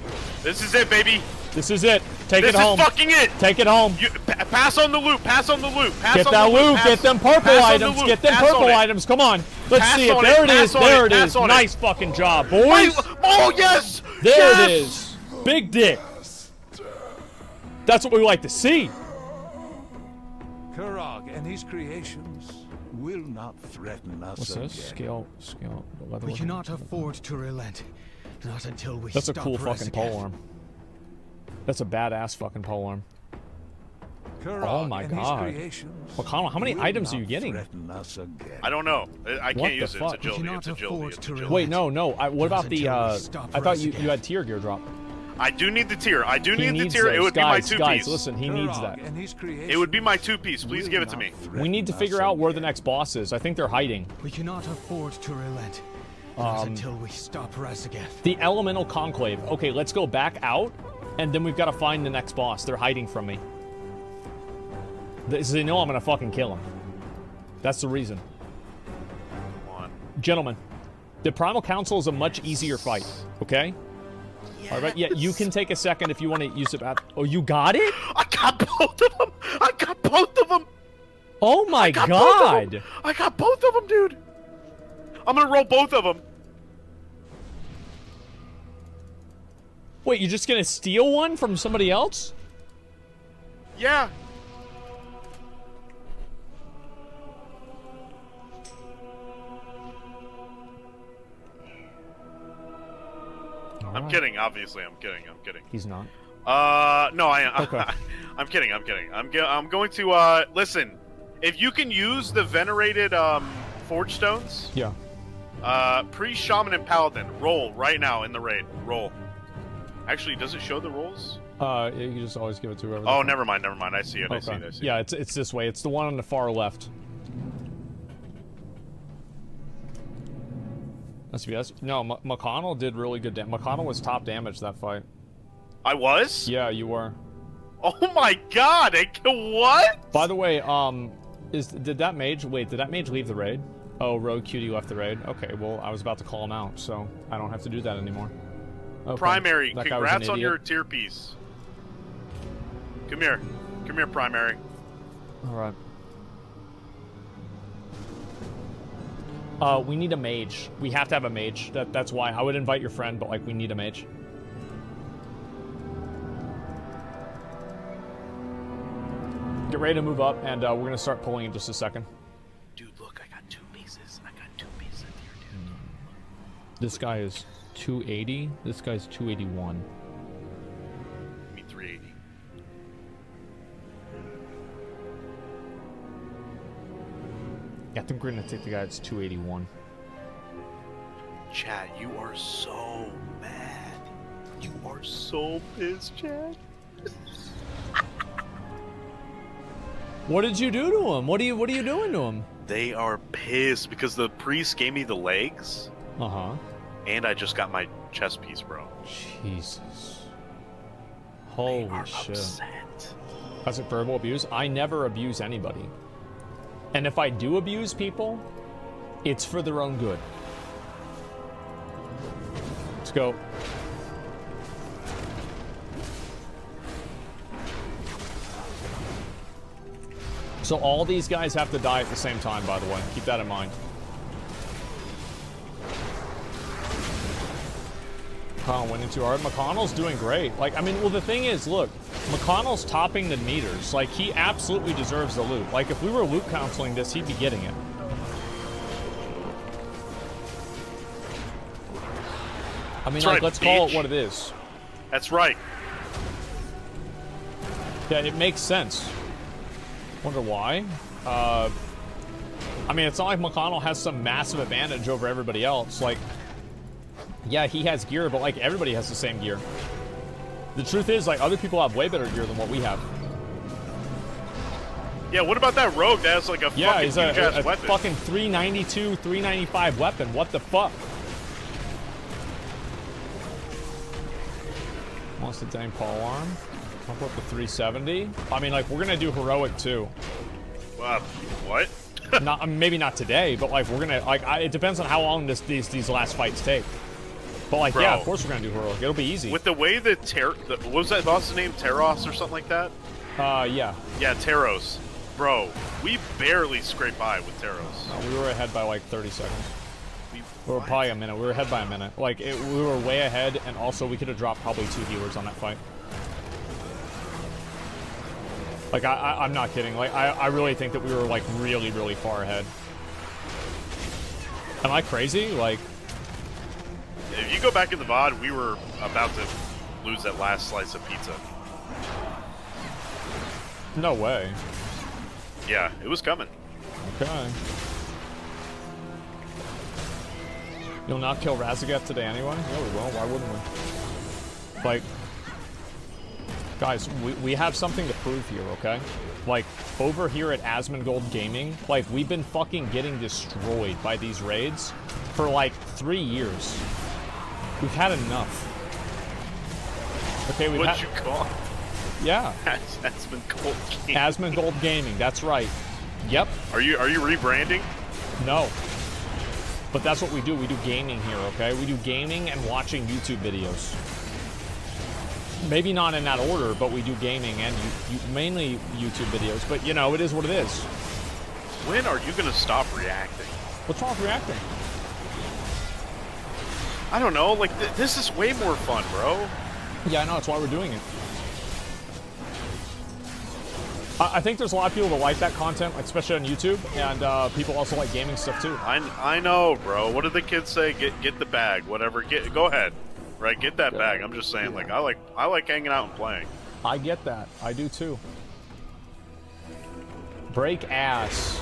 This is it, baby. This is it. Take This it home. This is fucking it. Take it home. You, pass on the loot. Pass on the loot. Pass Get on that the loot. loot. Pass, Get them purple pass on the items. Get them pass purple items. Come on. Let's Pass see it. There it, it is. There it, it is. pass it. Nice fucking job, Wait, boys. oh yes. There yes! it is. Big dick. That's what we like to see. Kurog and his creations will not threaten us What's again. this? Scale, scale. leather We cannot afford to relent. Not until we That's a stop cool fucking Raszageth. polearm. That's a badass fucking polearm. Kurog Oh my God. creations McConnell, how many items are you getting? threaten us again. I don't know. I, I can't the use it. fuck? It's agility. We It's agility. It's to agility. Wait, no, no. I, what Not about the? Uh, stop I thought you you had tier gear drop. I do need the tier. I do He need the tier. those. It would guys, be my two guys, piece. listen, he needs that. It would be my two piece. Please give it to me. We need to figure out where the next boss is. I think they're hiding. We cannot afford to relent. Not um, until we stop Raszageth. The Elemental Conclave. Okay, let's go back out, and then we've got to find the next boss. They're hiding from me. They, they know I'm gonna fucking kill him. That's the reason. Gentlemen, the Primal Council is a much easier fight, okay? Yes. All right, yeah, you can take a second if you want to use it. At, oh, you got it? I got both of them. I got both of them. Oh my got both of god! 'em. I got both of them, oh dude. I'm gonna roll both of them. Wait, you're just gonna steal one from somebody else? Yeah. I'm kidding. Obviously, I'm kidding. I'm kidding. He's not. Uh, no, I am. Okay. I'm kidding. I'm kidding. I'm ge- I'm going to uh listen. If you can use the venerated um forge stones, Yeah. Uh, priest, shaman, and paladin, roll right now in the raid. Roll. Actually, does it show the rolls? Uh, you just always give it to whoever. Oh, never mind. Never mind. I see it. I see it. I see Yeah, it. it's it's this way. It's the one on the far left. Let's. No, M- McConnell did really good damage. McConnell was top damage that fight. I was. Yeah, you were. Oh my god! I, what? By the way, um, is did that mage? Wait, did that mage leave the raid? Oh, Rogue Cutie left the raid. Okay, well, I was about to call him out, so I don't have to do that anymore. Okay. Primary. That guy was an Congrats on your tier piece. Come here. Come here, primary. All right. Uh, we need a mage. We have to have a mage. That that's why I would invite your friend, but like we need a mage. Get ready to move up, and uh, we're gonna start pulling in just a second. Dude, look, I got two pieces. I got two pieces here, dude. This guy is 280. This guy's 281. Give me 380. Yeah, I think we're gonna take the guy that's 281. Chad, you are so mad. You are so pissed, Chad. What did you do to him? What are you What are you doing to him? They are pissed because the priest gave me the legs, Uh huh. And I just got my chest piece, bro. Jesus. Holy shit. upset. Classic verbal abuse. I never abuse anybody. And if I do abuse people, it's for their own good. Let's go. So all these guys have to die at the same time, by the way. Keep that in mind. McConnell went into hard. McConnell's doing great. Like, I mean, well, the thing is, look, McConnell's topping the meters. Like, he absolutely deserves the loot. Like, if we were loot counseling this, he'd be getting it. I mean, That's like, right, let's call it what it is. That's right. Yeah, it makes sense. Wonder why? Uh, I mean, it's not like McConnell has some massive advantage over everybody else. Like, yeah, he has gear, but like everybody has the same gear. The truth is, like, other people have way better gear than what we have. Yeah, what about that rogue that has like a Yeah, fucking a, a- a weapon? fucking 392, 395 weapon. What the fuck? Wants the dang pole arm. I'll put the 370. I mean, like, we're gonna do heroic too. Uh, what? not maybe not today, but like we're gonna like I, it depends on how long this these these last fights take. But like yeah, of course we're gonna do heroic. It'll be easy. With the way the Ter- the, what was that boss's name? Terros or something like that? uh yeah, Yeah, Terros. Bro, we barely scraped by with Terros. Uh, we were ahead by like 30 seconds. We, We were what? probably a minute. We were ahead by a minute. Like it, we were way ahead, and also we could have dropped probably two healers on that fight. Like I, I I'm not kidding. Like I, I really think that we were like really really far ahead. Am I crazy? Like If you go back in the VOD, we were about to lose that last slice of pizza. no way. Yeah, it was coming. Okay. You'll not kill Raszageth today anyway? Yeah, we will. Why wouldn't we? Like, guys, we, we have something to prove here, okay? Like, over here at Asmongold Gaming, like, we've been fucking getting destroyed by these raids for, like, three years. We've had enough. Okay, we've What'd you call it? Yeah. That's, that's been cold. Asmongold Gaming, that's right. Yep. Are you are you rebranding? No. But that's what we do. We do gaming here, okay? We do gaming and watching YouTube videos. Maybe not in that order, but we do gaming and you, you, mainly YouTube videos. But you know, it is what it is. When are you gonna stop reacting? What's wrong with reacting? I don't know. Like th- this is way more fun, bro. Yeah, I know. That's why we're doing it. I, I think there's a lot of people that like that content, like, especially on YouTube, and uh, people also like gaming stuff too. I, I know, bro. What did the kids say? Get get the bag, whatever. Get go ahead, right? Get that bag. I'm just saying, like I like I like hanging out and playing. I get that. I do too. Break ass.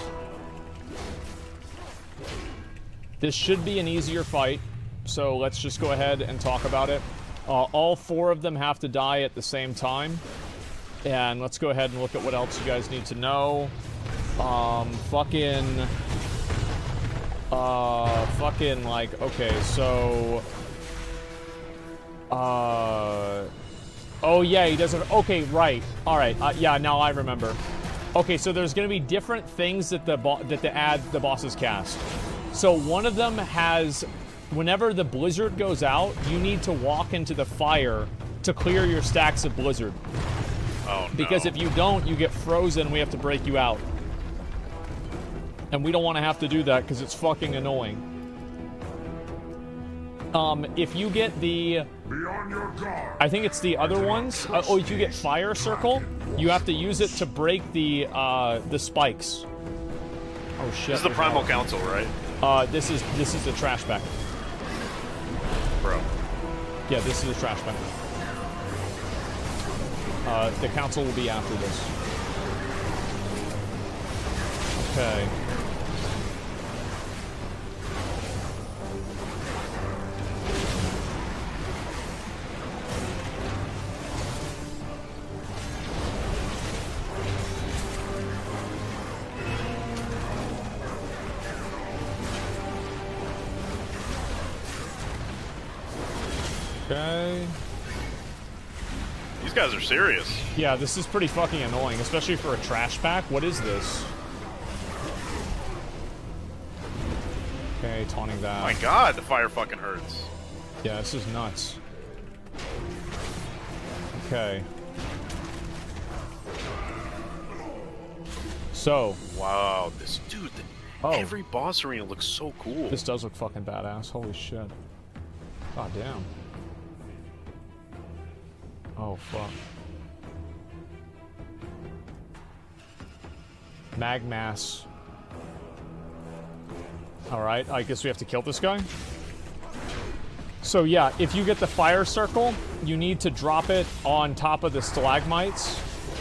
This should be an easier fight, so let's just go ahead and talk about it. Uh, all four of them have to die at the same time. And let's go ahead and look at what else you guys need to know. Um, fucking... Uh, fucking, like, okay, so... Uh... Oh yeah, he doesn't. Okay, right. All right. Uh, yeah, now I remember. Okay, so there's to be different things that the that the ad the bosses cast. So one of them has, whenever the blizzard goes out, you need to walk into the fire to clear your stacks of blizzard. Oh no. Because if you don't, you get frozen. We have to break you out. And we don't want to have to do that because it's fucking annoying. Um, if you get the Be on your guard. I think it's the other ones. Uh, oh, if you get fire circle, you have to use it to break the uh, the spikes. Oh shit! this is the Primal Council, right, Uh, this is this is the trash bag. Bro? Yeah, this is the trash bag. Uh, the council will be after this. Okay. Okay. These guys are serious. Yeah, this is pretty fucking annoying, especially for a trash pack. What is this? Okay, taunting that. Oh my God, the fire fucking hurts. Yeah, this is nuts. Okay. So, Wow, this dude. The, Oh. Every boss arena looks so cool. this does look fucking badass. Holy shit. God damn. Oh, fuck. Magmass. Alright, I guess we have to kill this guy. So yeah, if you get the fire circle, you need to drop it on top of the stalagmites.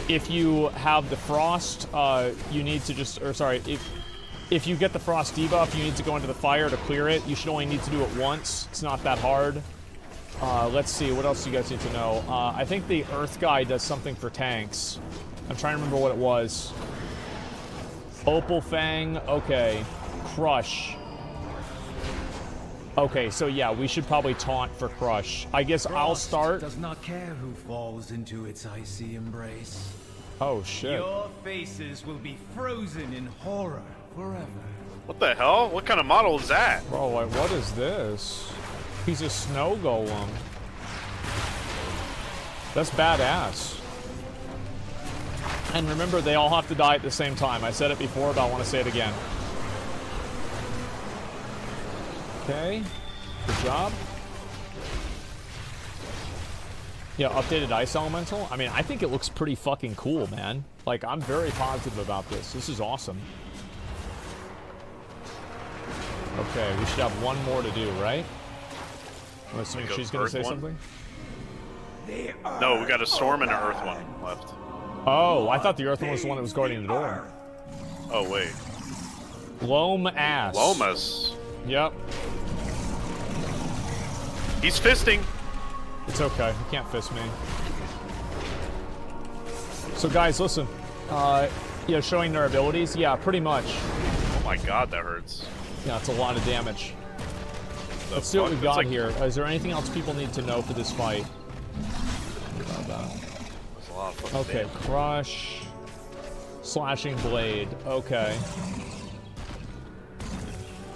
If you have the frost, uh, you need to just, or sorry, if if you get the frost debuff, you need to go into the fire to clear it. You should only need to do it once. It's not that hard. Uh, let's see, what else do you guys need to know? Uh, I think the Earth guy does something for tanks. I'm trying to remember what it was. Opal Fang, okay. Crush. Okay, so yeah, we should probably taunt for Crush. I guess I'll start. Does not care who falls into its icy embrace. Oh shit. Your faces will be frozen in horror forever. What the hell? What kind of model is that? Bro, like, what is this? He's a snow golem. That's badass. And remember, they all have to die at the same time. I said it before, but I want to say it again. Okay. Good job. Yeah, updated Ice Elemental. I mean, I think it looks pretty fucking cool, man. Like, I'm very positive about this. This is awesome. Okay, we should have one more to do, right? I'm assuming Like she's gonna Earth say one? something. No, we got a storm and an earth one left. Oh, I thought the Earth one was the one that was guarding the door. Oh wait, Loam ass. Lomas. Yep. He's fisting. It's okay. He can't fist me. So guys, listen. Uh, know, showing their abilities. Yeah, pretty much. Oh my god, that hurts. Yeah, it's a lot of damage. The Let's see what we've got like- here. Is there anything else people need to know for this fight? that's a lot of Okay, damage. crush. Slashing blade. Okay.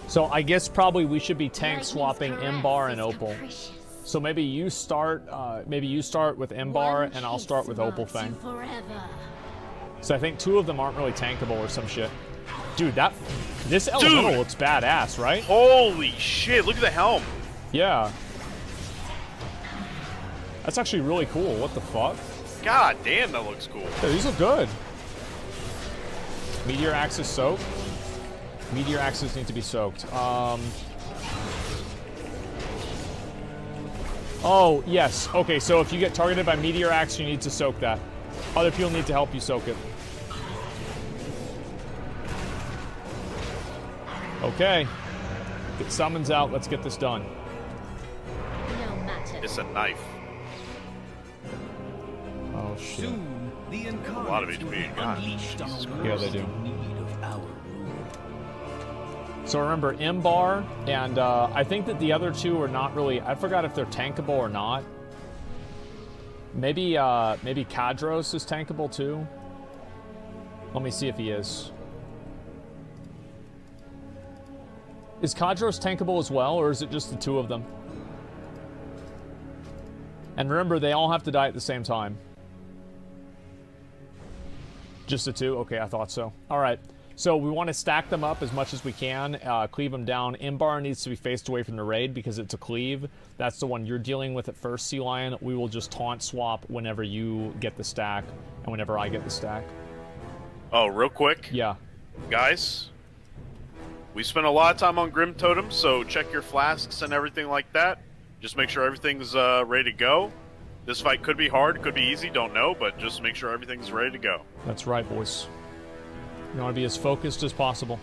So I guess probably we should be tank swapping Embar and Opal. So maybe you start, uh, maybe you start with Embar and I'll start with Opal Fang. So I think two of them aren't really tankable or some shit. Dude, that this elemental Dude! looks badass, right? Holy shit! Look at the helm. Yeah. That's actually really cool. What the fuck? God damn, that looks cool. Yeah, these look good. Meteor axes soaked. Meteor axes need to be soaked. Um. Oh, yes. Okay, so if you get targeted by meteor axe, you need to soak that. Other people need to help you soak it. Okay. Get summons out. Let's get this done. It's a knife. Oh, shit. Soon, the incarnate lot of will HP, God, unleashed on a Jesus world Yeah, they do. need of our. So remember, Embar, and uh, I think that the other two are not really. I forgot if they're tankable or not. Maybe, uh, maybe Kadros is tankable too. Let me see if he is. Is Kadros tankable as well, or is it just the two of them? And remember, they all have to die at the same time. Just the two? Okay, I thought so. All right. So we want to stack them up as much as we can, uh, cleave them down. Embar needs to be faced away from the raid because it's a cleave. That's the one you're dealing with at first, Sea Lion. We will just taunt swap whenever you get the stack and whenever I get the stack. Oh, real quick, Yeah. guys. We spent a lot of time on Grimtotem, so check your flasks and everything like that. Just make sure everything's uh, ready to go. This fight could be hard, could be easy, don't know, but just make sure everything's ready to go. That's right, boys. You want to be as focused as possible.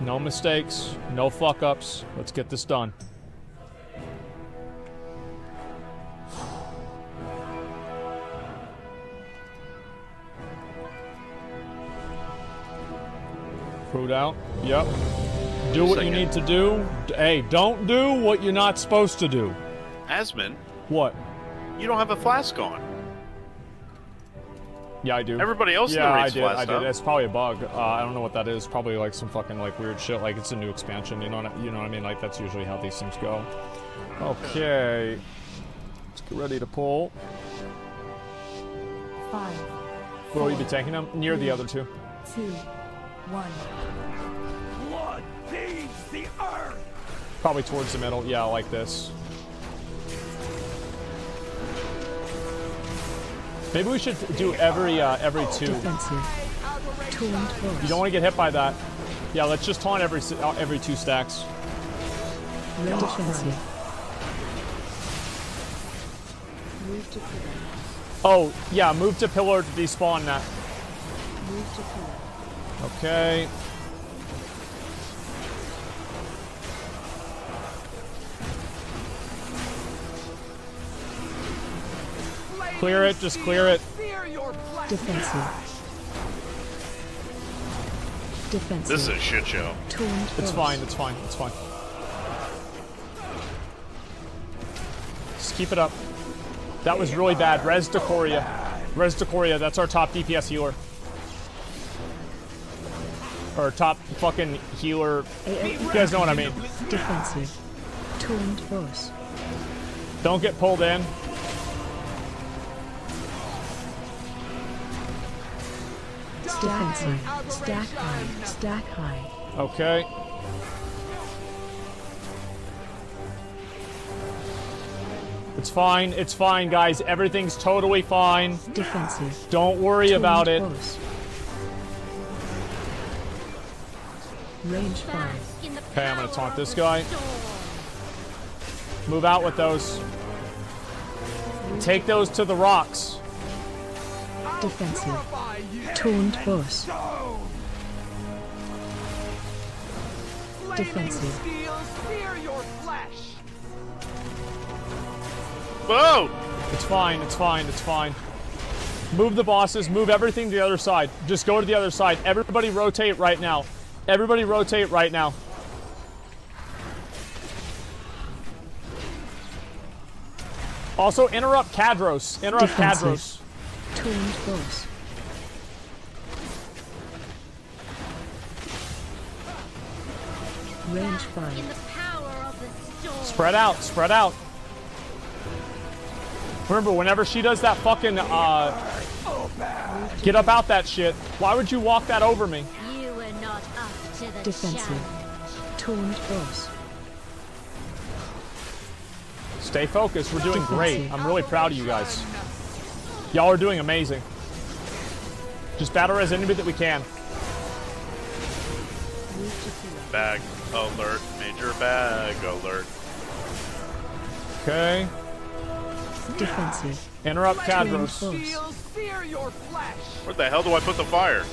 No mistakes, no fuck ups. Let's get this done. Fruit out. Yep. Do what you need to do. Hey, don't do what you're not supposed to do. Asmin, What? you don't have a flask on. Yeah, I do. Everybody else in yeah, the I did. flasked I did. up. It's probably a bug. Uh, I don't know what that is. Probably like some fucking like weird shit. Like it's a new expansion. You know what I, you know what I mean? Like that's usually how these things go. Okay. Let's get ready to pull. Five, Where will you be taking them? Near the other two. two, one. Blood thieves the earth! Probably towards the middle. Yeah, like this. Maybe we should do every uh, every two. You don't want to get hit by that. Yeah, let's just taunt every uh, every two stacks. Defensive. Move to pillar. Oh, yeah, move to pillar to despawn that. Move to pillar. Okay. Clear it, just clear it. Defensive. Defensive. This is a shit show. It's fine, it's fine, it's fine. Just keep it up. That was really bad. Res Decoria. Res Decoria, that's our top DPS healer. Or top fucking healer. You guys know what I mean. Defensive. Taunt boss. Don't get pulled in. Defensive. Stack high. Stack high. Okay. It's fine, it's fine, guys. Everything's totally fine. Defensive. Don't worry about it. Taunt Range 5. Okay, I'm gonna taunt this guy. Move out with those. Take those to the rocks. Defensive. Taunt boss. Defensive. Whoa! It's fine, it's fine, it's fine. Move the bosses, move everything to the other side. Just go to the other side. Everybody rotate right now. Everybody rotate right now. Also, interrupt Kadros. Interrupt Defensive. Kadros. Taunt boss. Range 5. Spread out, spread out. Remember, whenever she does that fucking, uh, get up out that shit. Why would you walk that over me? Defensive. Taunt boss. Stay focused. We're doing great. I'm really proud of you guys. Y'all are doing amazing. Just battle as anybody that we can. Bag alert. Major bag alert. Okay. Defensive. Interrupt Taunt Kadros. boss. Where the hell do I put the fire?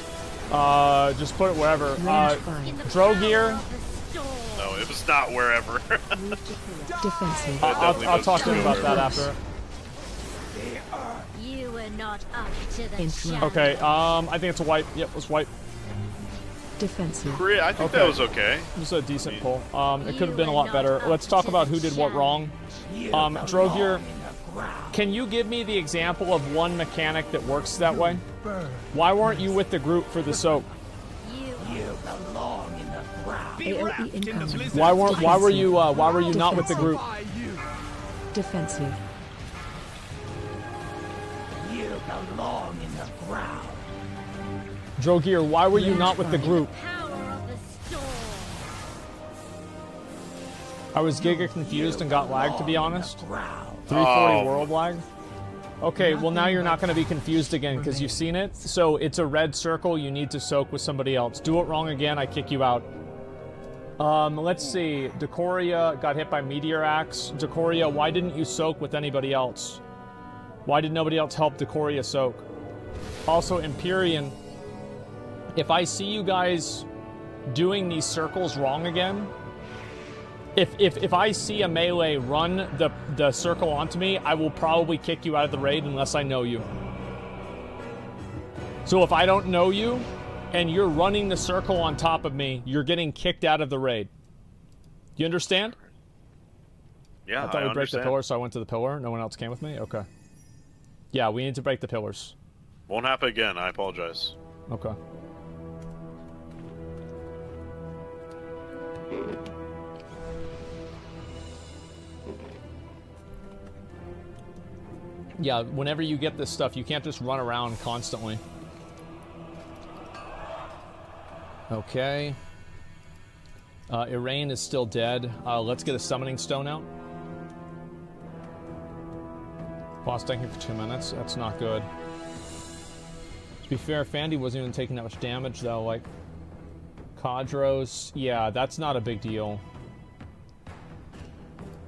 Uh, just put it wherever. Range Uh, 5. Drogear. No, it was not wherever. Defensive. I'll, I'll talk to him about that after. You were not up to the Okay. Um, I think it's a wipe. Yep, it's wipe. Defensive. Korea, I think Okay. that was okay. It was a decent pull. Um, it could have been a lot better. Let's talk about who did what wrong. Um, Drogear, can you give me the example of one mechanic that works that way? Why weren't you with the group for the soap? AOE incoming. Why weren't? Why were you? Uh, why were you not with the group? Defensive. You belong in the ground. Drogear, why were you not with the group? Power of the storm. I was giga confused and got lagged, to be honest. 340 Oh. world lag. Okay, well now you're not going to be confused again because you've seen it. So it's a red circle. You need to soak with somebody else. Do it wrong again, I kick you out. Um, let's see. Decoria got hit by meteor axe. Decoria, why didn't you soak with anybody else? Why did nobody else help Decoria soak? Also, Empyrean, if I see you guys doing these circles wrong again, if, if if I see a melee run the the circle onto me, I will probably kick you out of the raid unless I know you. So if I don't know you and you're running the circle on top of me, you're getting kicked out of the raid. You understand? Yeah, I I, thought we'd break the pillar, so I went to the pillar. No one else came with me? Okay. Yeah, we need to break the pillars. Won't happen again. I apologize. Okay. Yeah, whenever you get this stuff, you can't just run around constantly. Okay. Uh, Irain is still dead. Uh, let's get a summoning stone out. Boss tanking for two minutes. That's not good. To be fair, Fandy wasn't even taking that much damage though. Like, Kadros, yeah, that's not a big deal.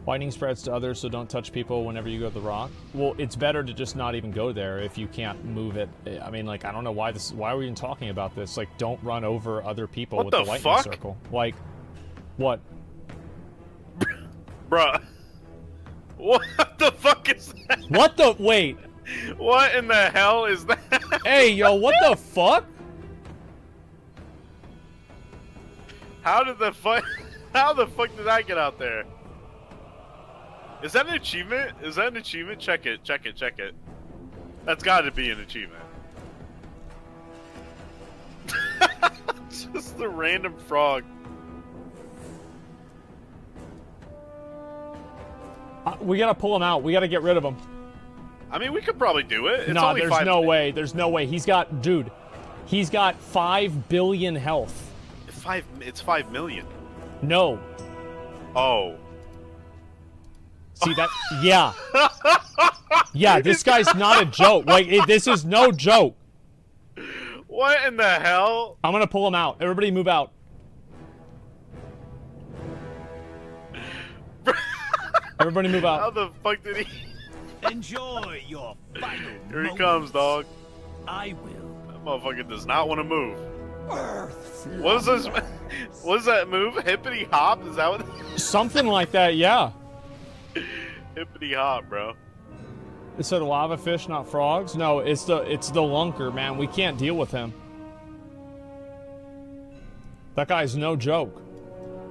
Lightning spreads to others, so don't touch people whenever you go to the rock. Well, it's better to just not even go there if you can't move it. I mean, like, I don't know why this. Why are we even talking about this? Like, don't run over other people What with the, the lightning fuck? circle. Like, what? Bruh. What the fuck is that? What the? Wait. What in the hell is that? Hey, yo, what the fuck? How did the fuck? How the fuck did I get out there? Is that an achievement? Is that an achievement? Check it. Check it. Check it. That's got to be an achievement. Just the random frog. Uh, we gotta pull him out. We gotta get rid of him. I mean, we could probably do it. It's no, only there's no way. There's no way. He's got, dude. He's got five billion health. Five. It's five million. No. Oh. See that? Yeah. Yeah, this guy's not a joke. Like, it, this is no joke. What in the hell? I'm gonna pull him out. Everybody move out. Everybody move out. How the fuck did he? Enjoy your final Here he moments. comes, dog. I will. That motherfucker does not want to move. What is this? What is that move? Hippity hop? Is that what? Something like that, yeah. Hippity hop, bro. It said lava fish, not frogs. No, it's the it's the lunker, man. We can't deal with him. That guy's no joke.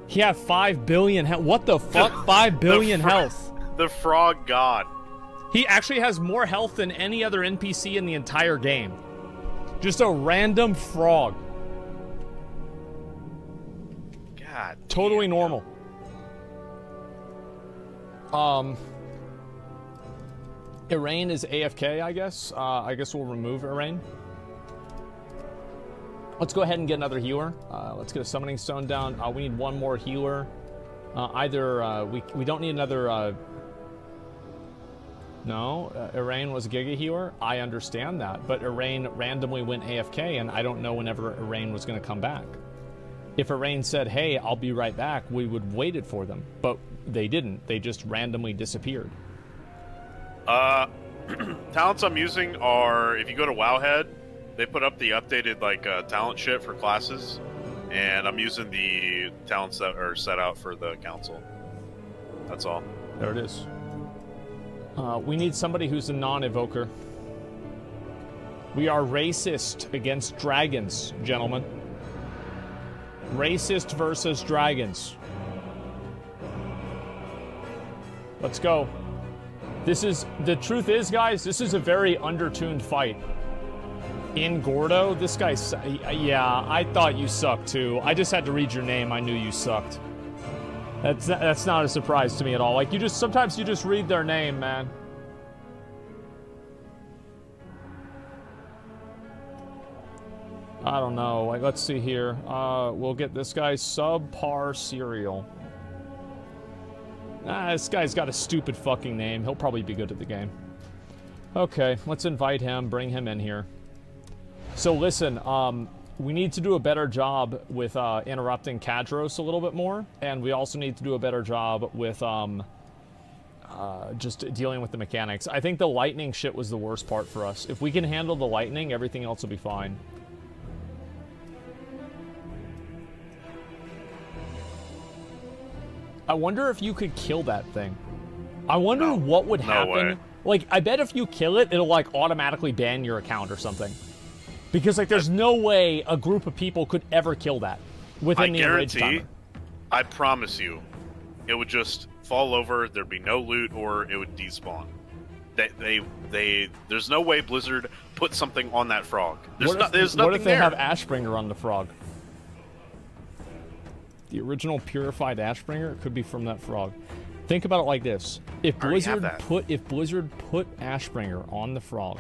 He had five billion health. What the fuck? Five billion fr- health. The frog god. He actually has more health than any other NPC in the entire game. Just a random frog. God. Totally normal. Um, Irain is AFK, I guess. Uh, I guess we'll remove Irain. Let's go ahead and get another healer. Uh, let's get a summoning stone down. Uh, we need one more healer. Uh, either uh, we we don't need another. Uh, no, uh, Irain was a Giga healer. I understand that, but Irain randomly went AFK, and I don't know whenever Irain was going to come back. If Irain said, "Hey, I'll be right back," we would waited for them, but they didn't. They just randomly disappeared. Uh, talents I'm using are if you go to Wowhead, they put up the updated like uh, talent shit for classes, and I'm using the talents that are set out for the council. That's all. There it is. Uh, we need somebody who's a non-evoker. We are racist against dragons, gentlemen. Racist versus dragons. Let's go. This is the truth is, guys. This is a very undertuned fight. In Gordo, this guy. Yeah, I thought you sucked too. I just had to read your name. I knew you sucked. That's that's not a surprise to me at all. Like you just sometimes you just read their name, man. I don't know. Like let's see here. Uh, we'll get this guy subpar cereal. Ah, this guy's got a stupid fucking name. He'll probably be good at the game. Okay, let's invite him. Bring him in here. So listen, um, we need to do a better job with uh, interrupting Kadros a little bit more, and we also need to do a better job with um, uh, just dealing with the mechanics. I think the lightning shit was the worst part for us. If we can handle the lightning, everything else will be fine. I wonder if you could kill that thing. I wonder No. what would No happen. way. Like, I bet if you kill it, it'll like automatically ban your account or something. Because like, there's no way a group of people could ever kill that I within the enraged guarantee. timer. I promise you, it would just fall over. There'd be no loot, or it would despawn. They, they, they. There's no way Blizzard put something on that frog. There's what if, There's what if they there. have Ashbringer on the frog? The original purified Ashbringer could be from that frog. Think about it like this: If I already have Blizzard put if Blizzard put Ashbringer on the frog,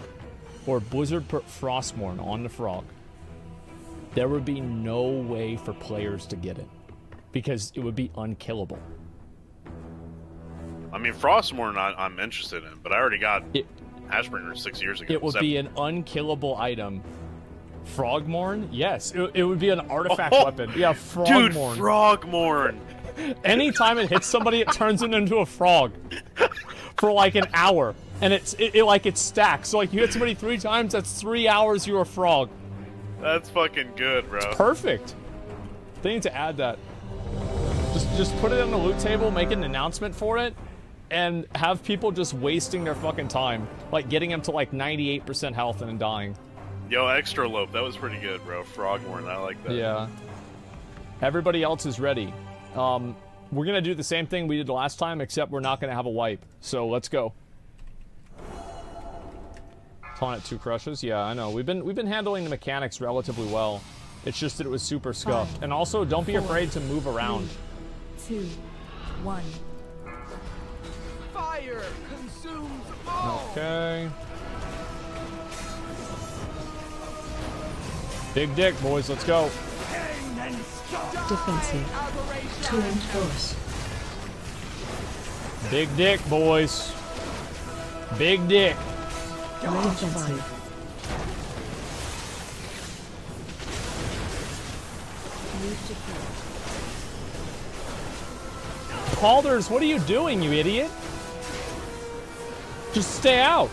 or Blizzard put Frostmourne on the frog, there would be no way for players to get it because it would be unkillable. I mean, Frostmourne, I, I'm interested in, but I already got It Ashbringer six years ago. it would Seven- be an unkillable item Frogmorn? Yes, it, it would be an artifact Oh, weapon. Yeah, Frogmorn. Dude, Frogmorn. Anytime it hits somebody, it turns it into a frog for like an hour, and it's it, it like it stacks. So like you hit somebody three times, that's three hours. You're a frog. That's fucking good, bro. Perfect. They need to add that. Just just put it on the loot table, make an announcement for it, and have people just wasting their fucking time, like getting them to like 98% health and then dying. Yo, extra lope. That was pretty good, bro. Frogmorn. I like that. Yeah. Everybody else is ready. Um, we're gonna do the same thing we did last time, except we're not gonna have a wipe. So let's go. Taunt at two crushes. Yeah, I know. We've been we've been handling the mechanics relatively well. It's just that it was super scuffed. Five, And also, don't be four, afraid to move around. Two, one. Fire consumes all. Okay. Big dick, boys. Let's go. Defensive. Taunt force. Big dick, boys. Big dick. Balders, what are you doing, you idiot? Just stay out.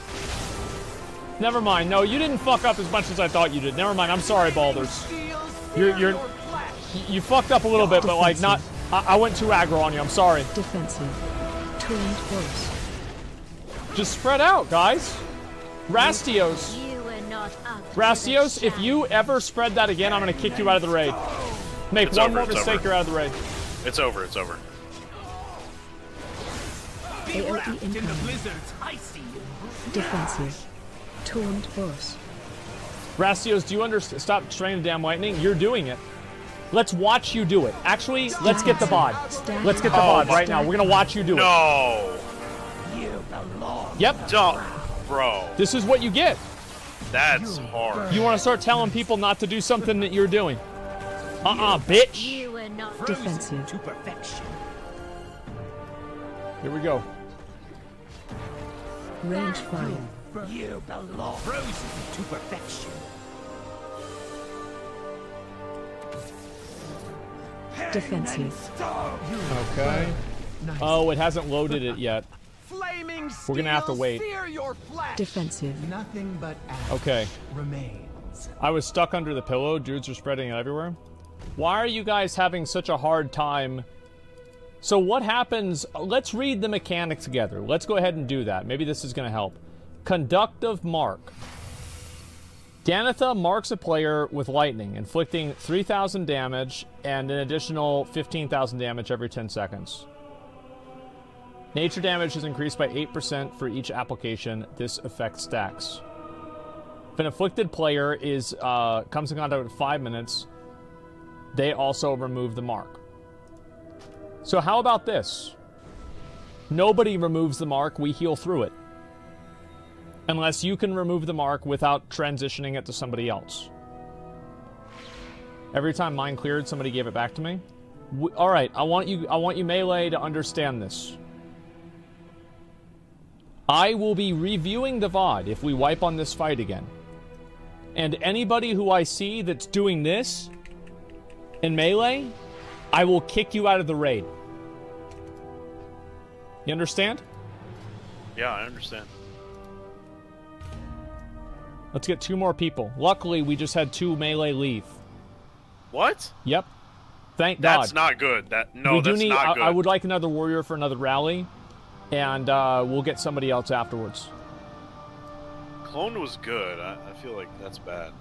Never mind. No, you didn't fuck up as much as I thought you did. Never mind. I'm sorry, Balders. You're you're you fucked up a little bit, but like not. I, I went too aggro on you. I'm sorry. Defensive. Taunt force. Just spread out, guys. Rastios. You were not up. to Rastios, if you ever spread that again, I'm gonna kick you out of the raid. Make It's one over, more it's mistake, over. you're out of the raid. It's over. It's over. Be AOE wrapped in the incoming. blizzard's icy Defensive. Taunt force. Rastios, do you understand? Stop training the damn lightning. You're doing it. Let's watch you do it. Actually, let's get the VOD. Let's get the Oh VOD my right now. We're gonna watch you do it. No. Yep. Don't, bro. This is what you get. That's hard. You want to start telling people not to do something that you're doing. Uh-uh, bitch. You were not Defensive. to perfection. Here we go. Range fire. You belong frozen to perfection. Defensive. Okay. Oh, it hasn't loaded it yet. Flaming We're gonna have to wait. your flesh. Defensive. Nothing but ash Okay. remains. I was stuck under the pillow. Dudes are spreading it everywhere. Why are you guys having such a hard time? So what happens? Let's read the mechanic together. Let's go ahead and do that. Maybe this is going to help. Conductive mark. Danitha marks a player with lightning, inflicting 3,000 damage and an additional 15,000 damage every 10 seconds. Nature damage is increased by 8% for each application. This effect stacks. If an afflicted player is uh, comes in contact with five minutes, they also remove the mark. So how about this? Nobody removes the mark, we heal through it. Unless you can remove the mark without transitioning it to somebody else. Every time mine cleared, somebody gave it back to me. All right, I want you I want you melee to understand this. I will be reviewing the VOD if we wipe on this fight again. And anybody who I see that's doing this in melee, I will kick you out of the raid. You understand? Yeah, I understand. Let's get two more people. Luckily, we just had two melee leave. What? Yep. Thank God. That's not good. That no, we do that's need. not I, good. I would like another warrior for another rally, and uh, we'll get somebody else afterwards. Clone was good. I, I feel like that's bad.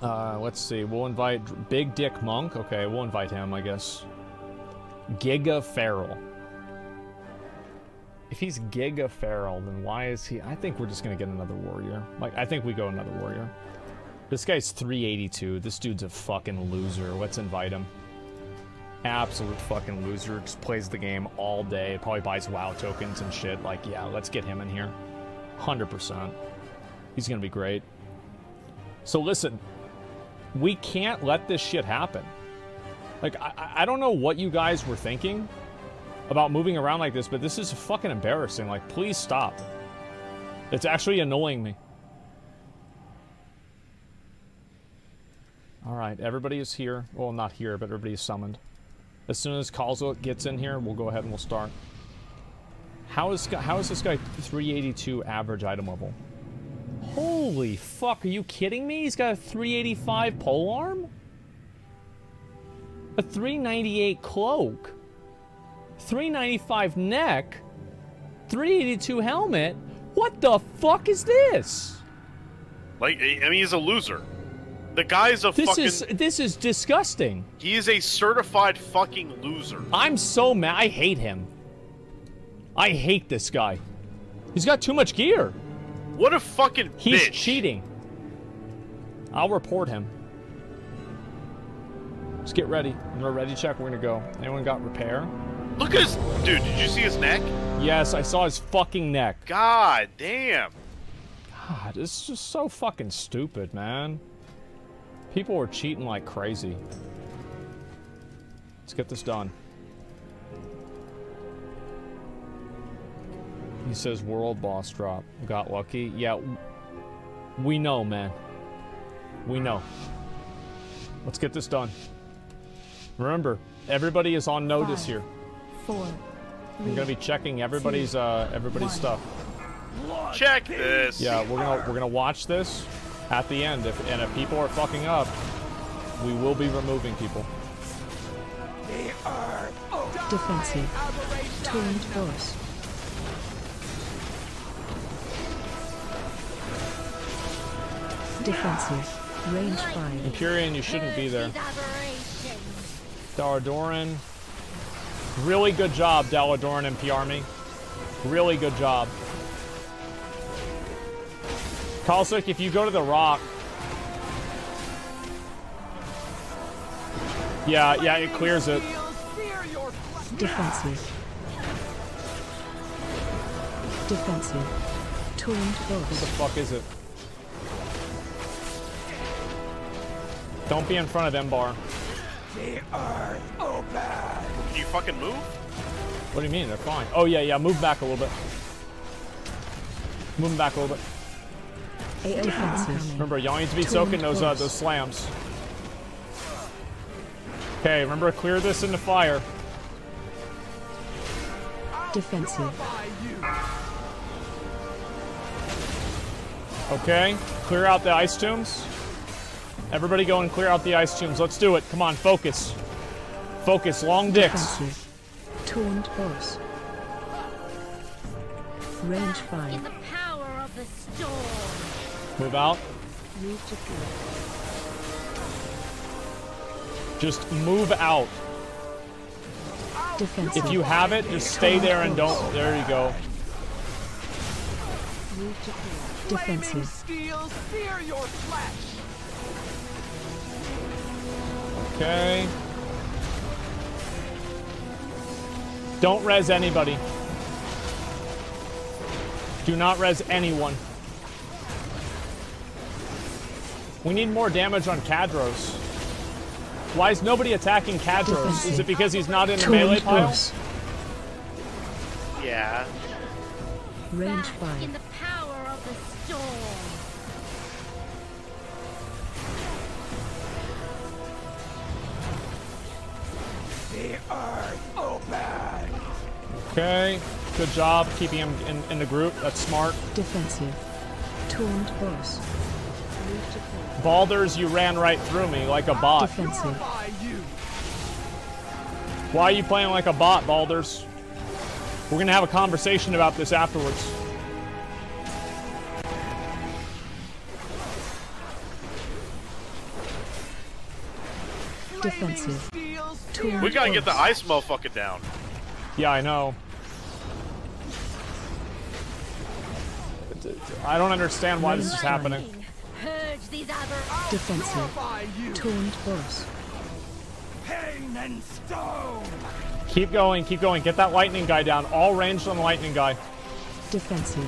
Uh, let's see. We'll invite Big Dick Monk. Okay, we'll invite him, I guess. Giga Feral. If he's Giga Feral, then why is he? I think we're just gonna get another warrior. Like, I think we go another warrior. This guy's 382. This dude's a fucking loser. Let's invite him. Absolute fucking loser. Just plays the game all day. Probably buys WoW tokens and shit. Like, yeah, let's get him in here. 100%. He's gonna be great. So listen, we can't let this shit happen. Like, I, I- I don't know what you guys were thinking about moving around like this, but this is fucking embarrassing. Like, please stop. It's actually annoying me. All right, everybody is here. Well, not here, but everybody is summoned. As soon as Kalzo gets in here, we'll go ahead and we'll start. How is how is this guy 382 average item level? Holy fuck, are you kidding me? He's got a 385 pole arm? A 398 cloak? 395 neck? 382 helmet? What the fuck is this? Like, I mean, he's a loser. The guy's a This fucking. is this is disgusting. He is a certified fucking loser. I'm so mad. I hate him. I hate this guy. He's got too much gear. What a fucking He's bitch. cheating. I'll report him. Just get ready. We're ready check. We're gonna go. Anyone got repair? Look at his dude. Did you see his neck? Yes, I saw his fucking neck. God damn. God, it's just so fucking stupid, man. People are cheating like crazy. Let's get this done. He says world boss drop. Got lucky. Yeah, we know, man. We know. Let's get this done. Remember, everybody is on notice Five, here. Four. I'm gonna be checking everybody's uh everybody's one. stuff. Check this. Yeah, we're gonna we're gonna watch this at the end. If and if people are fucking up, we will be removing people. Defensive. Taunt boss. Defensive. Range 5. Empyrean, you shouldn't be there. These aberrations. Daladoran. Really good job, Daladoran and Army. Really good job. Kalsik, if you go to the rock. Yeah, yeah, it clears it. Defensive. Defensive. Taunt Who the fuck is it? Don't be in front of them, bar. Can you fucking move? What do you mean? They're fine. Oh, yeah, yeah. Move back a little bit. Move 'em back a little bit. Defensive. Remember, y'all need to be soaking those uh, those slams. Okay, remember clear this into fire. Defensive. Okay, clear out the ice tombs. Everybody go and clear out the ice tombs. Let's do it. Come on, focus. Focus, long dicks. Defensive. Taunt boss. Range In 5. the power of the storm. Move out. Move to field. Just move out. Defensive. If you have it, just stay there and don't. There you go. Move to field. Defensive. Okay. Don't res anybody. Do not res anyone. We need more damage on Kadros. Why is nobody attacking Kadros? Is it because he's not in the melee Taunt pile? Yeah. Range Back 5. Okay. Good job keeping him in, in the group. That's smart. Defensive. Taunt boss. Balders, you ran right through me like a bot. Defensive. Why are you playing like a bot, Balders? We're gonna have a conversation about this afterwards. Defensive. Taunt We gotta get the ice motherfucker down. Yeah, I know. I don't understand why this is happening. Purge these aberrations. Defensive. Taunt boss. Pain and stone! Keep going, keep going. Get that lightning guy down. All ranged on the lightning guy. Defensive.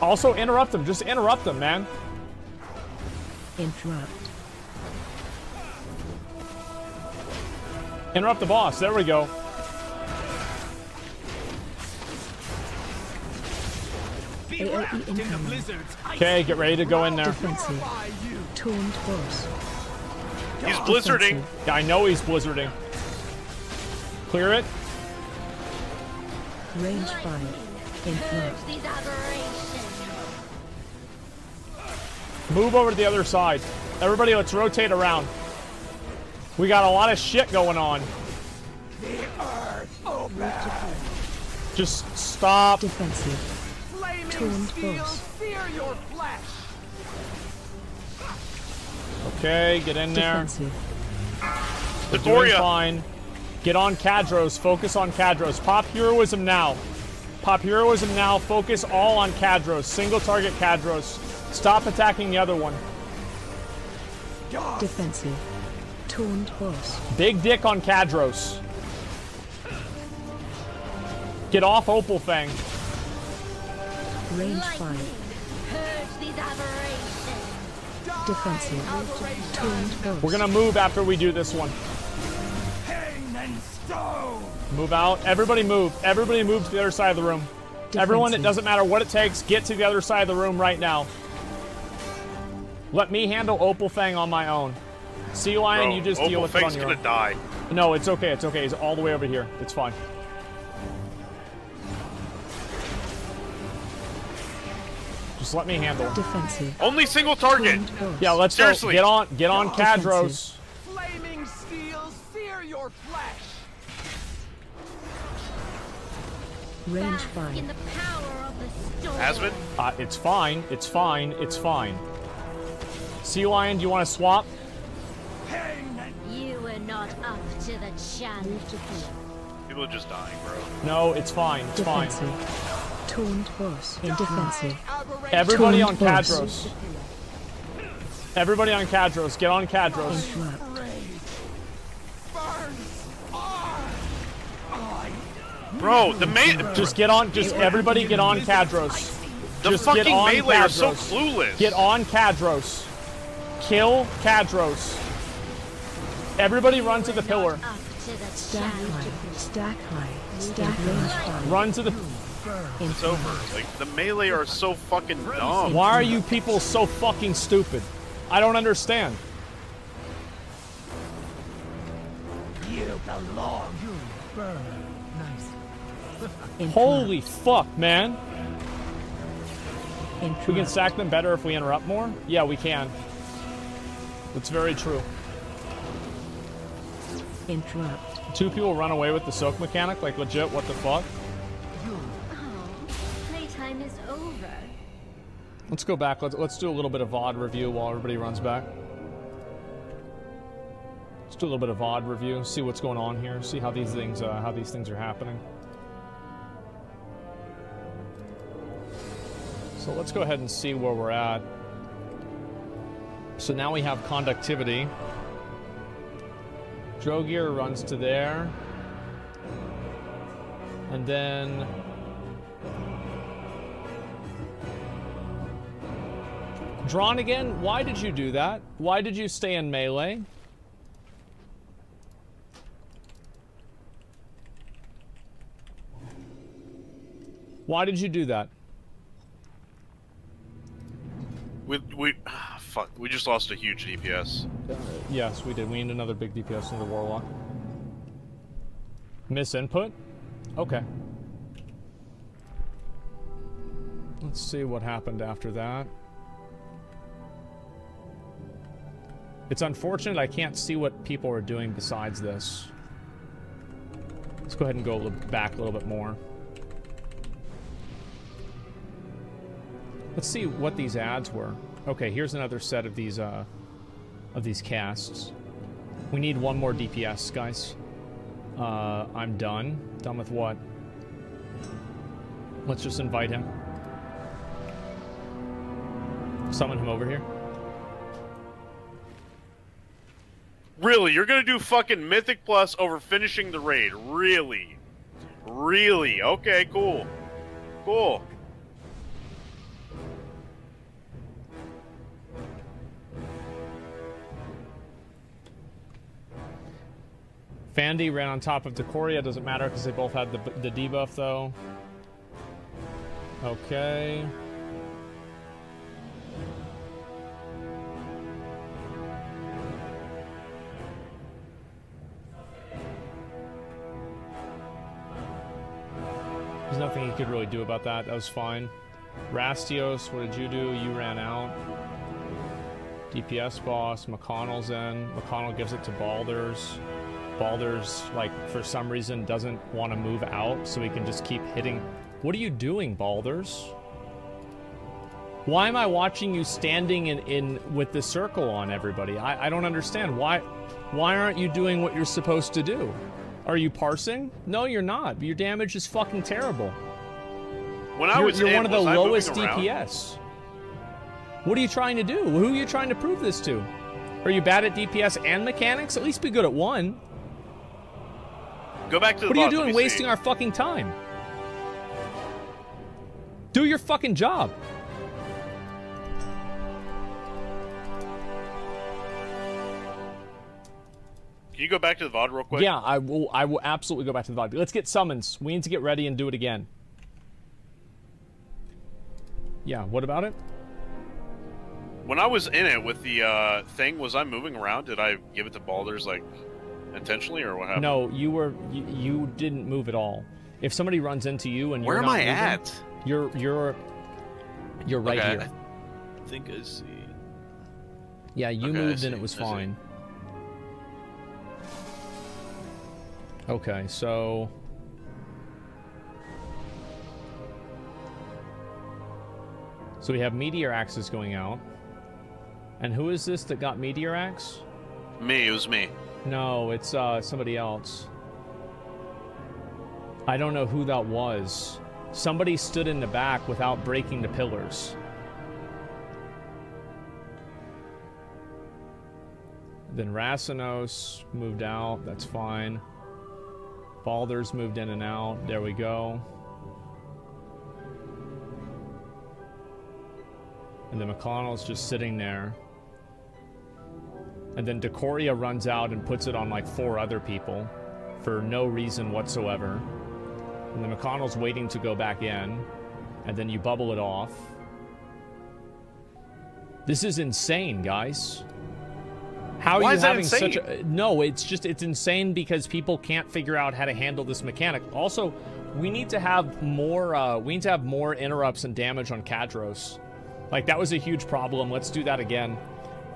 Also, interrupt them. Just interrupt them, man. Interrupt. Interrupt the boss. There we go. AoE In the incoming. blizzards, Okay, get ready to go in there. Defensive. Taunt boss. He's blizzarding. Yeah, I know he's blizzarding. Clear it. Range 5. Interrupt. Purge these aberrations. Move over to the other side. Everybody, let's rotate around. We got a lot of shit going on. Just stop. Defensive. Flaming Tuned steel, boss. sear your flesh. Okay, get in there. Defensive. We're fine. Get on Kadros. Focus on Kadros. Pop heroism now. Pop heroism now. Focus all on Kadros. Single target Kadros. Stop attacking the other one. Defensive. Taunt boss. Big dick on Kadros. Get off Opal Fang. Range Lightning. 5. Purge these aberrations. Defensive. Taunt boss. We're gonna move after we do this one. Hang and stone! Move out. Everybody move. Everybody move to the other side of the room. Everyone, it doesn't matter what it takes, get to the other side of the room right now. Let me handle Opal Fang on my own. Sea Lion, Bro, you just Opal deal with it on Fang's your gonna own. die. No, it's okay. It's okay. He's all the way over here. It's fine. Just let me handle him. Defensive. Only single target. Yeah, let's Seriously. go. Get on. Get on Kadros. Flaming steel, sear your flesh. Range Bask in 5. the power of the storm. Asmund, Uh, it's fine. It's fine. It's fine. Sea Lion, do you want to swap? Hang and You were not up to the challenge. people are just dying, bro. No, it's fine. It's fine. Defensive. Taunt boss. In defensive. Aberration. Everybody on Taunt boss. Kadros. Everybody on Kadros. Get on Kadros. Bro, the main, Just get on. Just everybody get on Kadros. the just get fucking on melee are so clueless. Get on Kadros. Kill Kadros. Everybody run to the pillar. Up to the Stack high. Stack high. Stack range 5. Run to the. It's over. Like the melee are so fucking dumb. Why are you people so fucking stupid? I don't understand. you belong. Holy fuck, man. We can Interrupt. sack them better if we interrupt more? Yeah, we can. That's very true. Interrupt. Two people run away with the soak mechanic? Like, legit, what the fuck? Oh, playtime is over. Let's go back. Let's, let's do a little bit of VOD review while everybody runs back. Let's do a little bit of VOD review, see what's going on here, see how these things, uh, how these things are happening. So let's go ahead and see where we're at. So now we have conductivity. Drogear runs to there. And then Drawn again? Why did you do that? Why did you stay in melee? Why did you do that? We we fuck. We just lost a huge DPS. Yes, we did. We need another big DPS in the Warlock. Miss input? Okay. Let's see what happened after that. It's unfortunate I can't see what people are doing besides this. Let's go ahead and go back a little bit more. Let's see what these ads were. Okay, here's another set of these uh, of these casts. We need one more DPS, guys. Uh, I'm done. Done with what? Let's just invite him. Summon him over here. Really, you're gonna do fucking Mythic Plus over finishing the raid? Really? Really? Okay, cool. Cool. Fandy ran on top of Decoria. Doesn't matter because they both had the, the debuff, though. Okay. There's nothing he could really do about that. That was fine. Rastios, what did you do? You ran out. DPS boss. McConnell's in. McConnell gives it to Balders. Balders, like, for some reason doesn't want to move out, so he can just keep hitting. What are you doing, Balders? Why am I watching you standing in, in with the circle on everybody? I, I don't understand. Why why aren't you doing what you're supposed to do? Are you parsing? No, you're not. Your damage is fucking terrible. When I you're, was you're in, one of the was I moving lowest? DPS. What are you trying to do? Who are you trying to prove this to? Are you bad at DPS and mechanics? At least be good at one. Go back to the What are you doing wasting see. our fucking time? Do your fucking job. Can you go back to the VOD real quick? Yeah, I will. I will absolutely go back to the VOD. Let's get summons. We need to get ready and do it again. Yeah. What about it? When I was in it with the uh, thing, was I moving around? Did I give it to Baldur's like intentionally, or what happened? No, you were. You, you didn't move at all. If somebody runs into you and you're Where am I moving, at? You're you're you're right Okay, here. I think I see. Yeah, you Okay, moved and it was I see. fine. Okay, so So we have meteor axes going out. And who is this that got meteor axe? Me, it was me. No, it's uh somebody else. I don't know who that was. Somebody stood in the back without breaking the pillars. Then Rasinos moved out. That's fine. Baldur's moved in and out. There we go. And then McConnell's just sitting there. And then Decoria runs out and puts it on like four other people for no reason whatsoever. And then McConnell's waiting to go back in. And then you bubble it off. This is insane, guys. How are Why you is having such insane? a no, it's just it's insane because people can't figure out how to handle this mechanic. Also, we need to have more uh we need to have more interrupts and damage on Kadros. Like that was a huge problem. Let's do that again.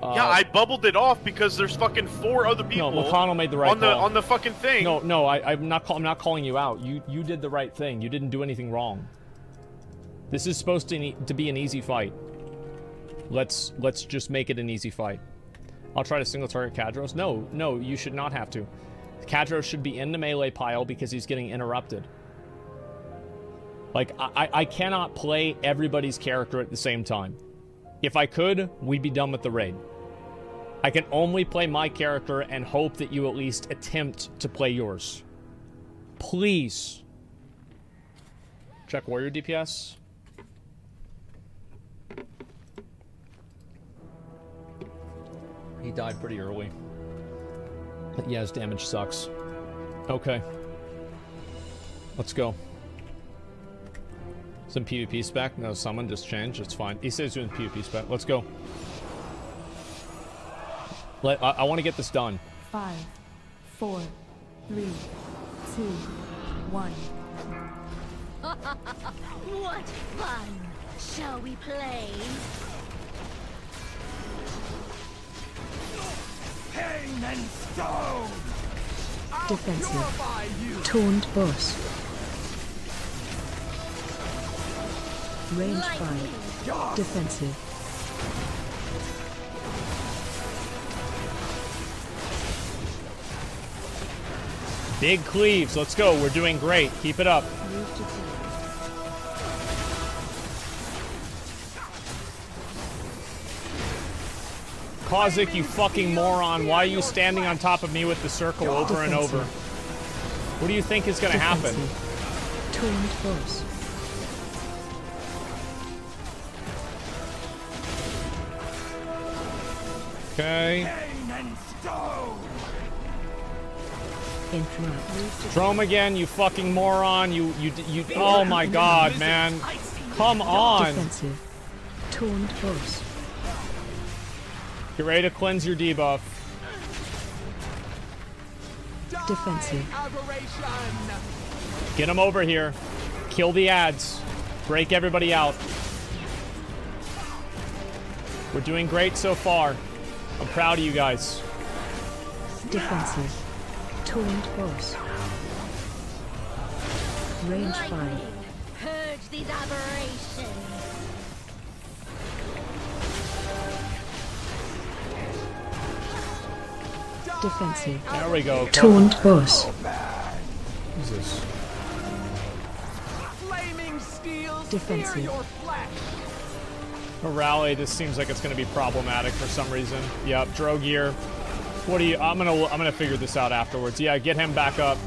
Uh, yeah, I bubbled it off because there's fucking four other people. No, McConnell made the right on the call. on the fucking thing. No, no, I, I'm not. Call, I'm not calling you out. You you did the right thing. You didn't do anything wrong. This is supposed to to be an easy fight. Let's let's just make it an easy fight. I'll try to single target Kadros. No, no, you should not have to. Kadros should be in the melee pile because he's getting interrupted. Like I, I I cannot play everybody's character at the same time. If I could, we'd be done with the raid. I can only play my character and hope that you at least attempt to play yours. Please. Check warrior DPS. He died pretty early. But yeah, his damage sucks. Okay. Let's go. Some PvP spec? No, someone just changed. It's fine. He says doing PvP spec. Let's go. Let, I, I want to get this done. Five, four, three, two, one. what fun! Shall we play? Pain and stone! Defensive. Taunt boss. Range 5. Defensive. Big cleaves. Let's go. We're doing great. Keep it up. Move to target. Kozik, you fucking moron. Why are you standing on top of me with the circle over and over? What do you think is going to happen? Defensive. Taunt boss. Okay. Pain and stone! Interrupt. Drome again, you fucking moron. You, you, you. Oh my god, man. Come on. Defensive. Taunt boss. Get ready to cleanse your debuff. Defensive. Get him over here. Kill the ads. Break everybody out. We're doing great so far. I'm proud of you guys. Defensive. Taunt boss. Range 5. Purge these aberrations. Defensive. There we go. Taunt boss. Oh, Who's this? Flaming steel, Defensive. your flesh. A rally. This seems like it's going to be problematic for some reason. Yep, Drogear. What do you? I'm gonna. I'm gonna figure this out afterwards. Yeah, get him back up.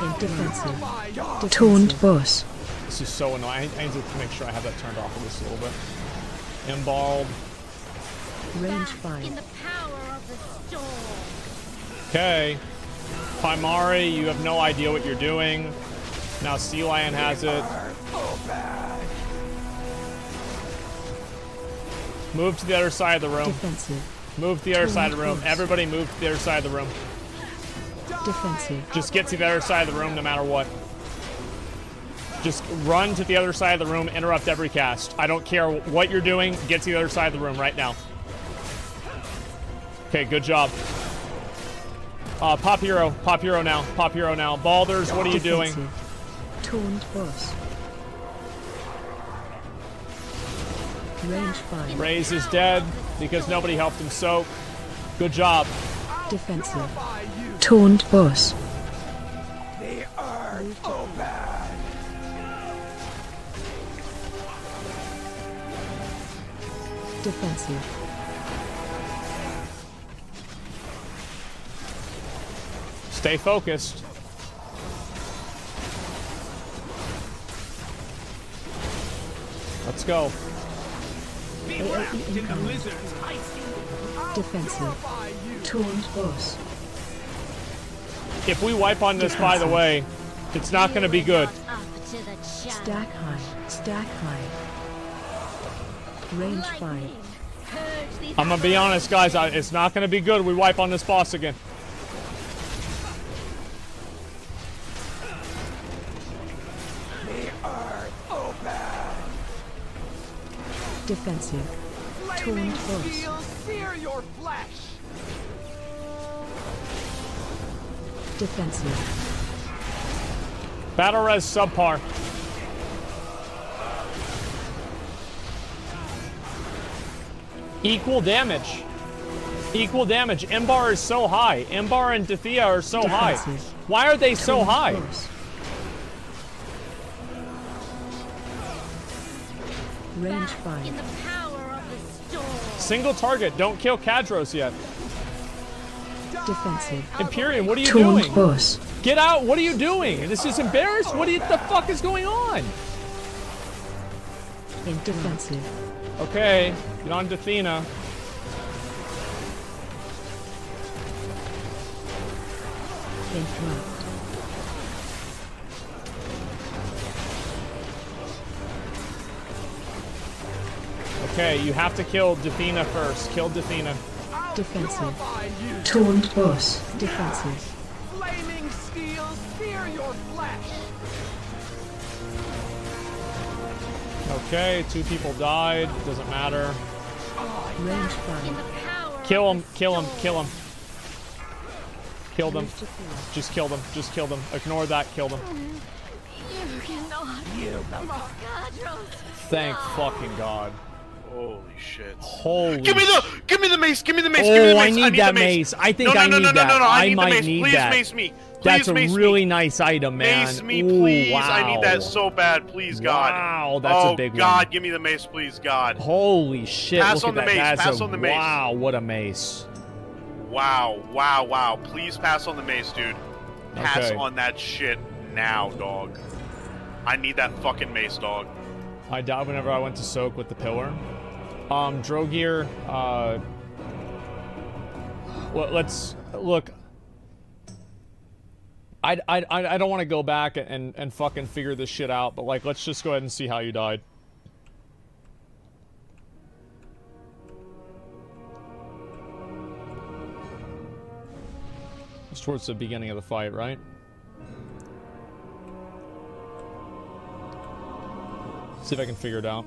In defensive. Taunt boss. This is so annoying. I, I need to make sure I have that turned off of this a little bit. Embalmed. Range In the 5. power of the storm. Okay. Primari, you have no idea what you're doing. Now Sea Lion has it. Move to the other side of the room. Defensive. Move to the other side of the room. Everybody move to the other side of the room. Defensive. Just get to the other side of the room no matter what. Just run to the other side of the room, interrupt every cast. I don't care what you're doing, get to the other side of the room right now. Okay, good job. Uh, pop hero, pop hero now, pop hero now. Balders, what are you doing? Defensive. Taunt boss. Range 5. Raze is dead because nobody helped him soak. Good job. Defensive. Taunt boss. They are so bad. Defensive. Stay focused. Let's go. Defensive. Taunt boss. If we wipe on this, by the way, it's not going to be good. Up to the challenge. Stack high. Stack high. Range 5. I'm going to be honest, guys. I, it's not going to be good. We wipe on this boss again. Defensive. Flaming Taunt boss. steel, sear your flesh. Defensive. Battle res subpar. Equal damage. Equal damage. Embar is so high. Embar and Dathea are so high. Why are they so high? boss. Range 5. in the power of the storm. Single target. Don't kill Kadros yet. Defensive. Imperium, what are you Taunt doing? boss. Get out. What are you doing? This is embarrassed. What do you, the fuck is going on? In defensive. Okay. Get on Dethena. Interrupt. Okay, you have to kill Dethena first. Kill Dethena. Defensive. Taunt boss. Defensive. flaming steel, sear your flesh. Okay, two people died. Doesn't matter. Range In the 5. power Kill him, kill him, kill him. Kill them. Move to four. Just kill them. Just kill them. Ignore that. Kill them. You cannot. You Thank fucking God. Holy shit. Holy. Give me the give me the mace, give me the mace, give me the Oh, I mace. need that the mace. I think no, no, I no, need no, that. No, no, no, I, I need might the mace. need please that. mace me. Please That's a really me. nice item, man. Mace me, Ooh, please. wow. I need that so bad, please, God. Wow, that's oh, a big God, one. give me the mace, please, God. Holy shit! Pass look on the that. mace, That's pass a, on the mace. Wow, what a mace. Wow, wow, wow. Please pass on the mace, dude. Pass Okay. on that shit now, dog. I need that fucking mace, dog. I died whenever I went to soak with the pillar. Um, Drogear, uh, well, let's, look, I, I, I don't want to go back and, and fucking figure this shit out, but like, let's just go ahead and see how you died. It's towards the beginning of the fight, right? See if I can figure it out.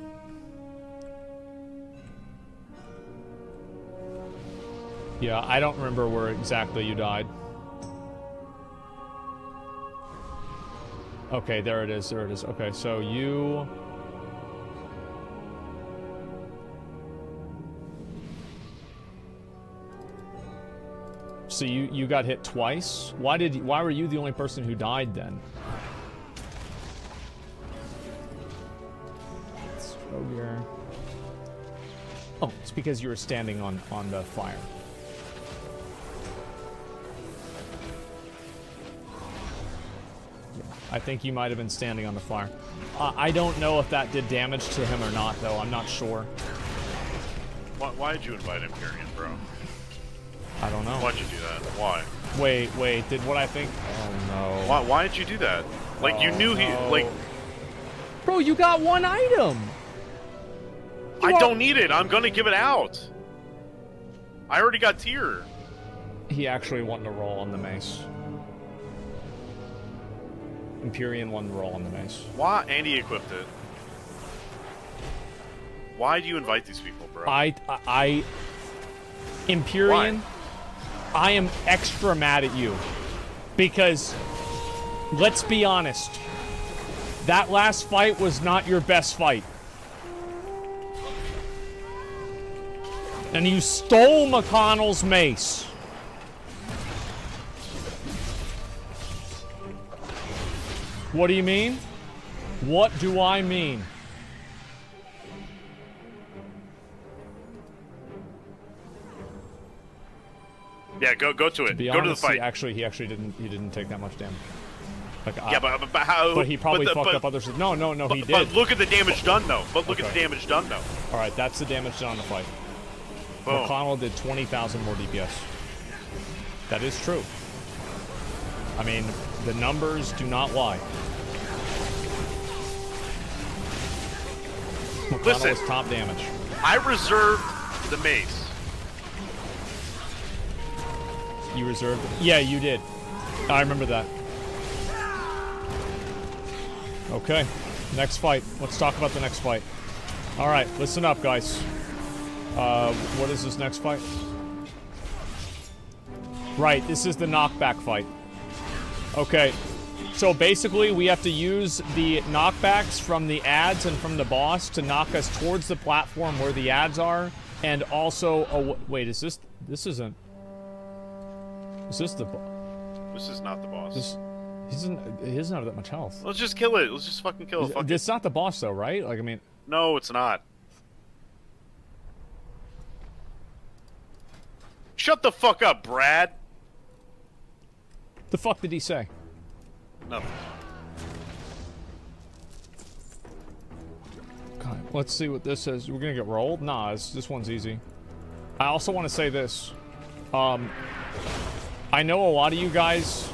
Yeah, I don't remember where exactly you died. Okay, there it is. There it is. Okay, so you So you you got hit twice. Why did why were you the only person who died then? Oh, it's because you were standing on on the fire. I think you might have been standing on the fire. Uh, I don't know if that did damage to him or not, though. I'm not sure. Why, why did you invite him Empyrean, bro? I don't know. Why'd you do that? Why? Wait, wait. Did what I think? Oh no. Why, why did you do that? Like, you Oh, knew he. no. Like, Bro, you got one item. I don't need it. I'm gonna give it out. I already got tier. He actually won the roll on the mace. Empyrean won the roll on the mace. Why? Andy equipped it. Why do you invite these people, bro? I, I, I Empyrean, I am extra mad at you because, let's be honest, that last fight was not your best fight. And you stole McConnell's mace. What do you mean? What do I mean? Yeah, go go to it. To be go honest, to the He fight. actually, he actually didn't. He didn't take that much damage. Like, Yeah, I- but, but, but how? But he probably but the- fucked up others. No, no, no, he did. But look at the damage done, though. But look at the damage done, though. All right, that's the damage done on the fight. Boom. McConnell did 20,000 more DPS. That is true. I mean, the numbers do not lie. McConnell Listen. was top damage. I reserved the mace. You reserved. it? Yeah, you did. I remember that. Okay, next fight. Let's talk about the next fight. All right, listen up, guys. Uh, what is this next fight? Right, this is the knockback fight. Okay, so basically we have to use the knockbacks from the ads and from the boss to knock us towards the platform where the ads are, and also, oh, wait, is this, this isn't, is this the, This is not the boss. this, he doesn't, he doesn't have that much health. Let's just kill it. Let's just fucking kill it. Fuck it. It's not the boss though, right? Like, I mean, No, it's not. Shut the fuck up, Brad. The fuck did he say? Nothing. God, let's see what this is. We're gonna get rolled? Nah, this, this one's easy. I also want to say this. Um, I know a lot of you guys,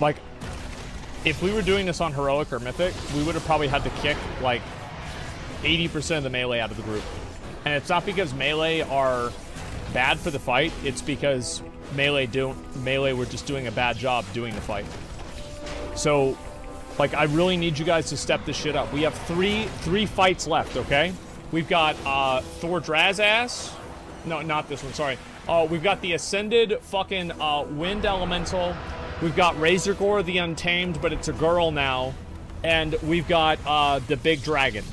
like, if we were doing this on Heroic or Mythic, we would have probably had to kick, like, 80% of the melee out of the group. And it's not because melee are bad for the fight, it's because melee don't melee were just doing a bad job doing the fight. So like I really need you guys to step this shit up. We have three three fights left, okay? We've got uh Thor Drazass. No, not this one, sorry. Uh we've got the Ascended fucking uh Wind Elemental. We've got Razorgore the Untamed, but it's a girl now. And we've got uh the Big Dragon.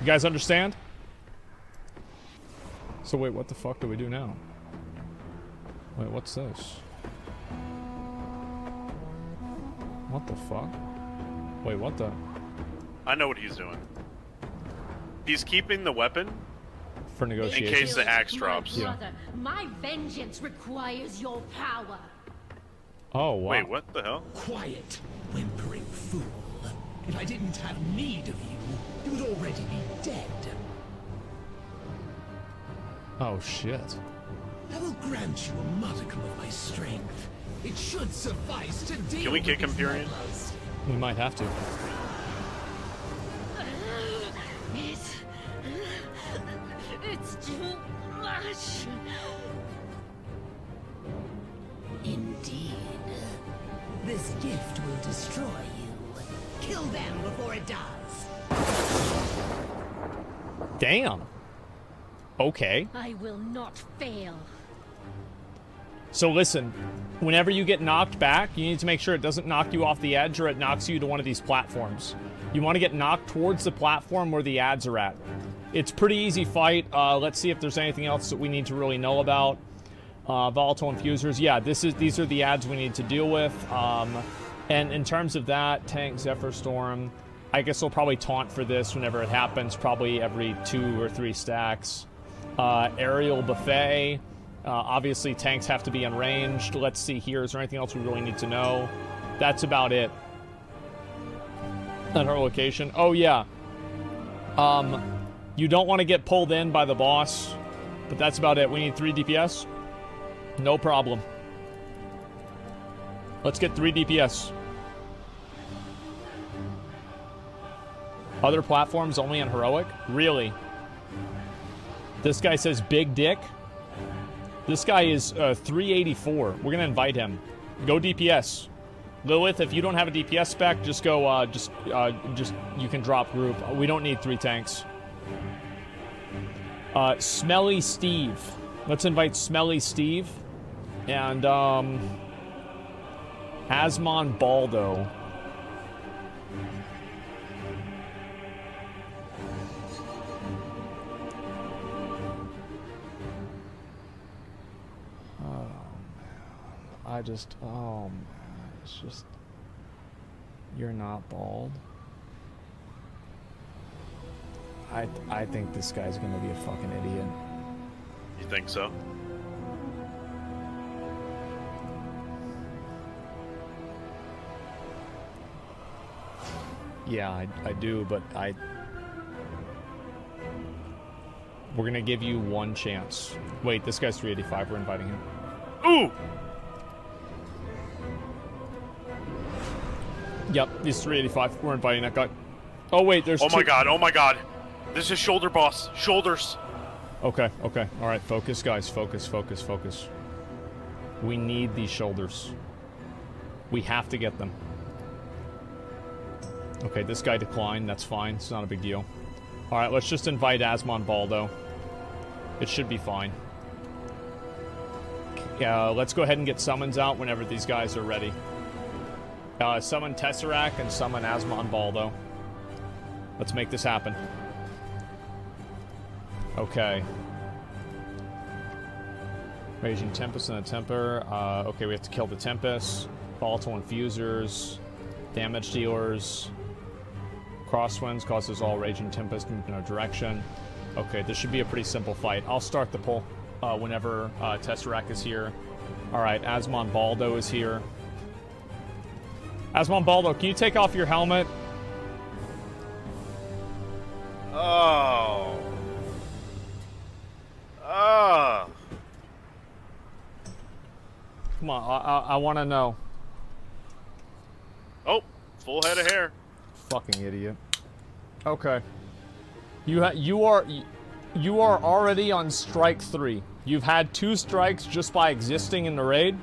You guys understand? So wait, what the fuck do we do now? Wait, what's this? What the fuck? Wait, what the? I know what he's doing. He's keeping the weapon For in negotiations? case the axe drops. Yeah. Brother, my vengeance requires your power. Oh, wow. Wait, what the hell? Quiet, whimpering fool. If I didn't have need of you, you would already be dead. Oh, shit. I will grant you a modicum of my strength. It should suffice to deal Can we kick him, Pyrian? We might have to. It's... It's too much. Indeed. This gift will destroy you. Kill them before it does. Damn. Okay. I will not fail. So listen, whenever you get knocked back, you need to make sure it doesn't knock you off the edge or it knocks you to one of these platforms. You want to get knocked towards the platform where the ads are at. It's pretty easy fight. Uh, let's see if there's anything else that we need to really know about. Uh, volatile infusers. Yeah, this is these are the ads we need to deal with. Um, and in terms of that, tank Zephyr Storm. I guess we'll probably taunt for this whenever it happens, probably every two or three stacks. Uh, aerial buffet. Uh, obviously, tanks have to be unranged. Let's see here. Is there anything else we really need to know? That's about it. At her location. Oh, yeah. Um, you don't want to get pulled in by the boss, but that's about it. We need 3 DPS. No problem. Let's get 3 DPS. Other platforms only on Heroic? Really? This guy says big dick. This guy is uh, 384. We're going to invite him. Go DPS. Lilith, if you don't have a DPS spec, just go, uh, just, uh, just, you can drop group. We don't need three tanks. Uh, Smelly Steve. Let's invite Smelly Steve. And, um, Asmon Baldo. I just, oh, man. It's just, you're not bald. I, I think this guy's gonna be a fucking idiot. You think so? Yeah, I, I do, but I. We're gonna give you one chance. Wait, this guy's 385. We're inviting him. Ooh! Yep, he's 385. We're inviting that guy. Oh wait, there's. Oh my god, oh my god. This is shoulder boss. Shoulders. Okay, okay. All right, focus, guys. Focus, focus, focus. We need these shoulders. We have to get them. Okay, this guy declined. That's fine. It's not a big deal. All right, let's just invite Asmon Baldo. It should be fine. Uh, let's go ahead and get summons out whenever these guys are ready. Uh, summon Tesseract and summon Asmon Baldo. Let's make this happen. Okay. Raging Tempest and a Temper. Uh, okay, we have to kill the Tempest. Volatile Infusers. Damage dealers. Crosswinds causes all Raging Tempest in a direction. Okay, this should be a pretty simple fight. I'll start the pull uh, whenever uh, Tesseract is here. Alright, Asmon Baldo is here. Asmon Baldo, can you take off your helmet? Oh. Ah. Come on, I, I, I want to know. Oh, full head of hair. Fucking idiot. Okay. You ha you are you are already on strike three. You've had two strikes just by existing in the raid.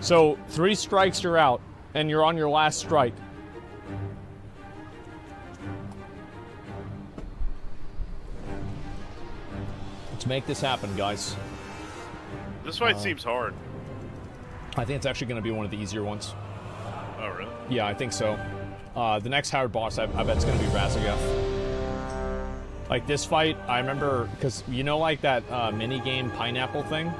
So three strikes you're out, and you're on your last strike. Let's make this happen, guys. This fight Uh, seems hard. I think it's actually going to be one of the easier ones. Oh, really? Yeah, I think so. Uh, the next Howard boss, I, I bet it's going to be Raszageth. Like this fight, I remember because you know, like that uh, mini game pineapple thing.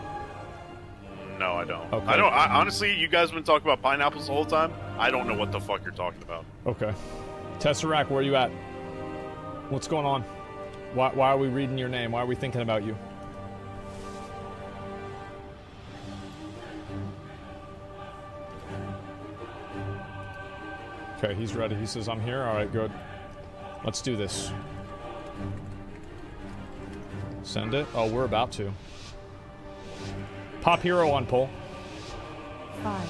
No, I don't. Okay. I don't. I, honestly, you guys have been talking about pineapples the whole time. I don't know what the fuck you're talking about. Okay. Tesseract, where are you at? What's going on? Why, why are we reading your name? Why are we thinking about you? Okay, he's ready. He says, I'm here. All right, good. Let's do this. Send it. Oh, we're about to. Pop hero on pull. Five,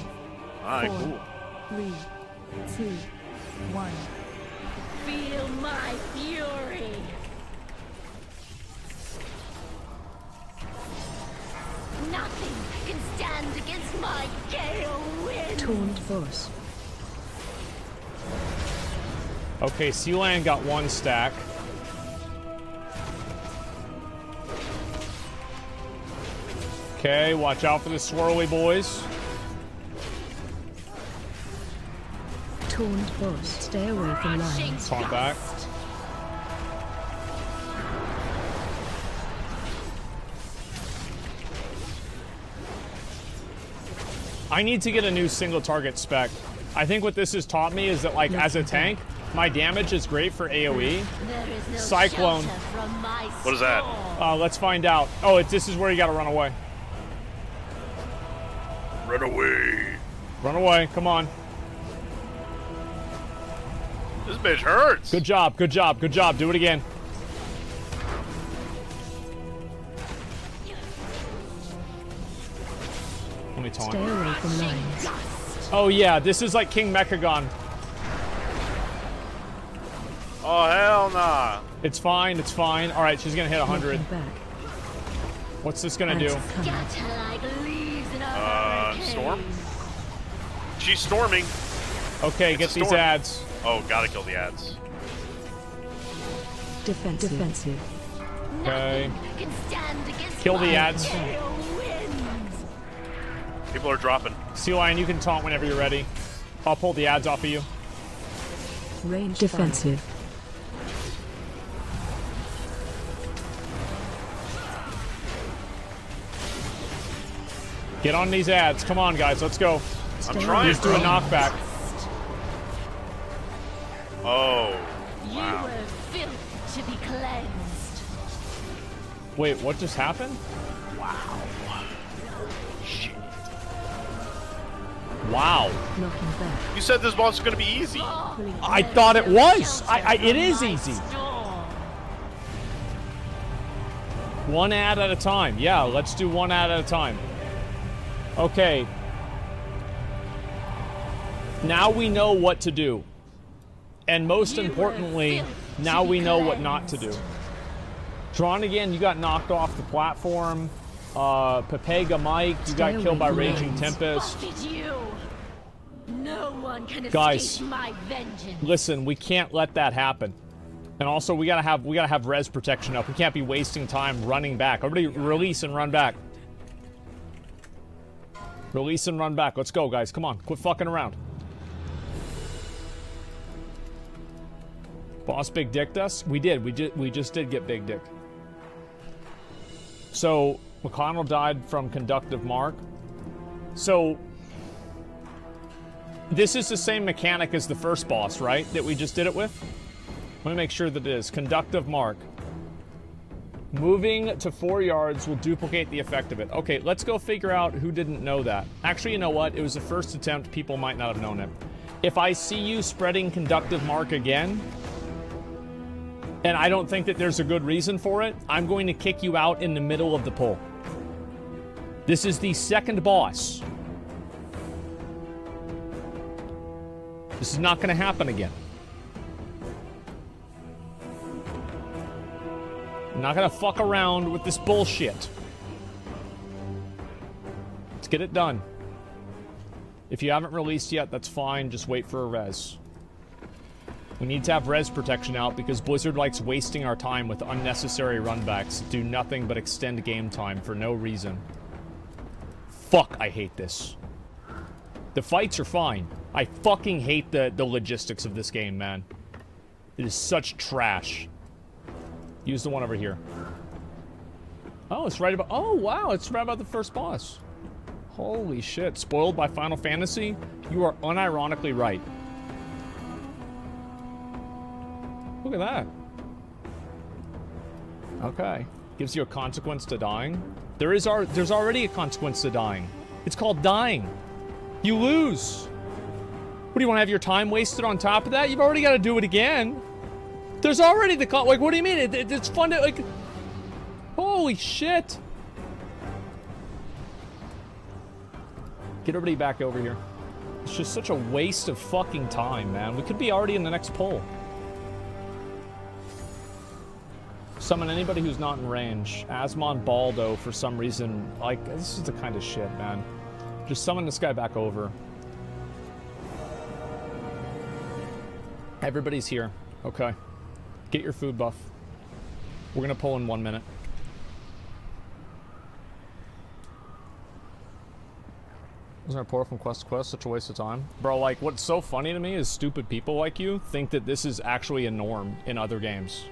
Alright, four, cool. three, two, one. Feel my fury. Nothing can stand against my gale wind. Taunt boss. Okay, Sealand got one stack. Okay, watch out for the swirly boys. Taunt boss. Stay away from lions. Taunt back. I need to get a new single target spec. I think what this has taught me is that, like, as a tank, my damage is great for AoE. No Cyclone. shelter from my What is that? Uh, let's find out. Oh, it, this is where you gotta run away. Run away. Run away. Come on. This bitch hurts. Good job. Good job. Good job. Do it again. Let me taunt. Stay away from lions. Oh yeah, this is like King Mechagon. Oh hell nah. It's fine. It's fine. All right, she's gonna hit 100. What's this gonna do? Uh, storm. She's storming. Okay, It's get a these ads. Oh, gotta kill the ads. Defensive. Defensive. Okay. Can stand Kill the ads. People are dropping. Sea Lion, you can taunt whenever you're ready. I'll pull the ads off of you. Range defensive. Get on these ads. Come on, guys. Let's go. I'm Stay trying. Just do a knockback. Oh. You Wow. were filth to be cleansed. Wait, what just happened? Wow. Shit. Wow. Knocking back. You said this boss is gonna be easy. I thought it was. I, I it is easy. One ad at a time. Yeah, let's do one ad at a time. Okay. Now we know what to do. And most You importantly, now we know what not to do. cleansed. Drawn again, you got knocked off the platform. Uh, Pepega Mike, you got Stay killed by Raging lions. Tempest. Fuck it, you. No one can Guys. escape my vengeance. Listen, we can't let that happen. And also, we gotta have we gotta have res protection up. We can't be wasting time running back. Everybody, release and run back. Release and run back. Let's go, guys. Come on, quit fucking around. Boss big dicked us. We did. We just we just did get big dick. So McConnell died from conductive mark. So this is the same mechanic as the first boss, right? That we just did it with? Let me make sure that it is. Conductive mark. Moving to four yards will duplicate the effect of it. Okay, let's go figure out who didn't know that. Actually, you know what? It was the first attempt. People might not have known it. If I see you spreading conductive mark again, and I don't think that there's a good reason for it, I'm going to kick you out in the middle of the pull. This is the second boss. This is not going to happen again. I'm not to fuck around with this bullshit. Let's get it done. If you haven't released yet, that's fine. Just wait for a res. We need to have res protection out because Blizzard likes wasting our time with unnecessary runbacks do nothing but extend game time for no reason. Fuck, I hate this. The fights are fine. I fucking hate the, the logistics of this game, man. It is such trash. Use the one over here. Oh, it's right about... Oh, wow, it's right about the first boss. Holy shit. Spoiled by Final Fantasy? You are unironically right. Look at that. Okay. Gives you a consequence to dying. There is our there's already a consequence to dying. It's called dying. You lose. What do you want to have your time wasted on top of that? You've already got to do it again. There's already the con- like. What do you mean? It, it- it's fun to like. Holy shit! Get everybody back over here. It's just such a waste of fucking time, man. We could be already in the next poll. Summon anybody who's not in range. Asmon Baldo, for some reason, like, this is the kind of shit, man. Just summon this guy back over. Everybody's here. Okay. Get your food buff. We're gonna pull in one minute. Wasn't a portal from quest to quest such a waste of time? Bro, like, what's so funny to me is stupid people like you think that this is actually a norm in other games.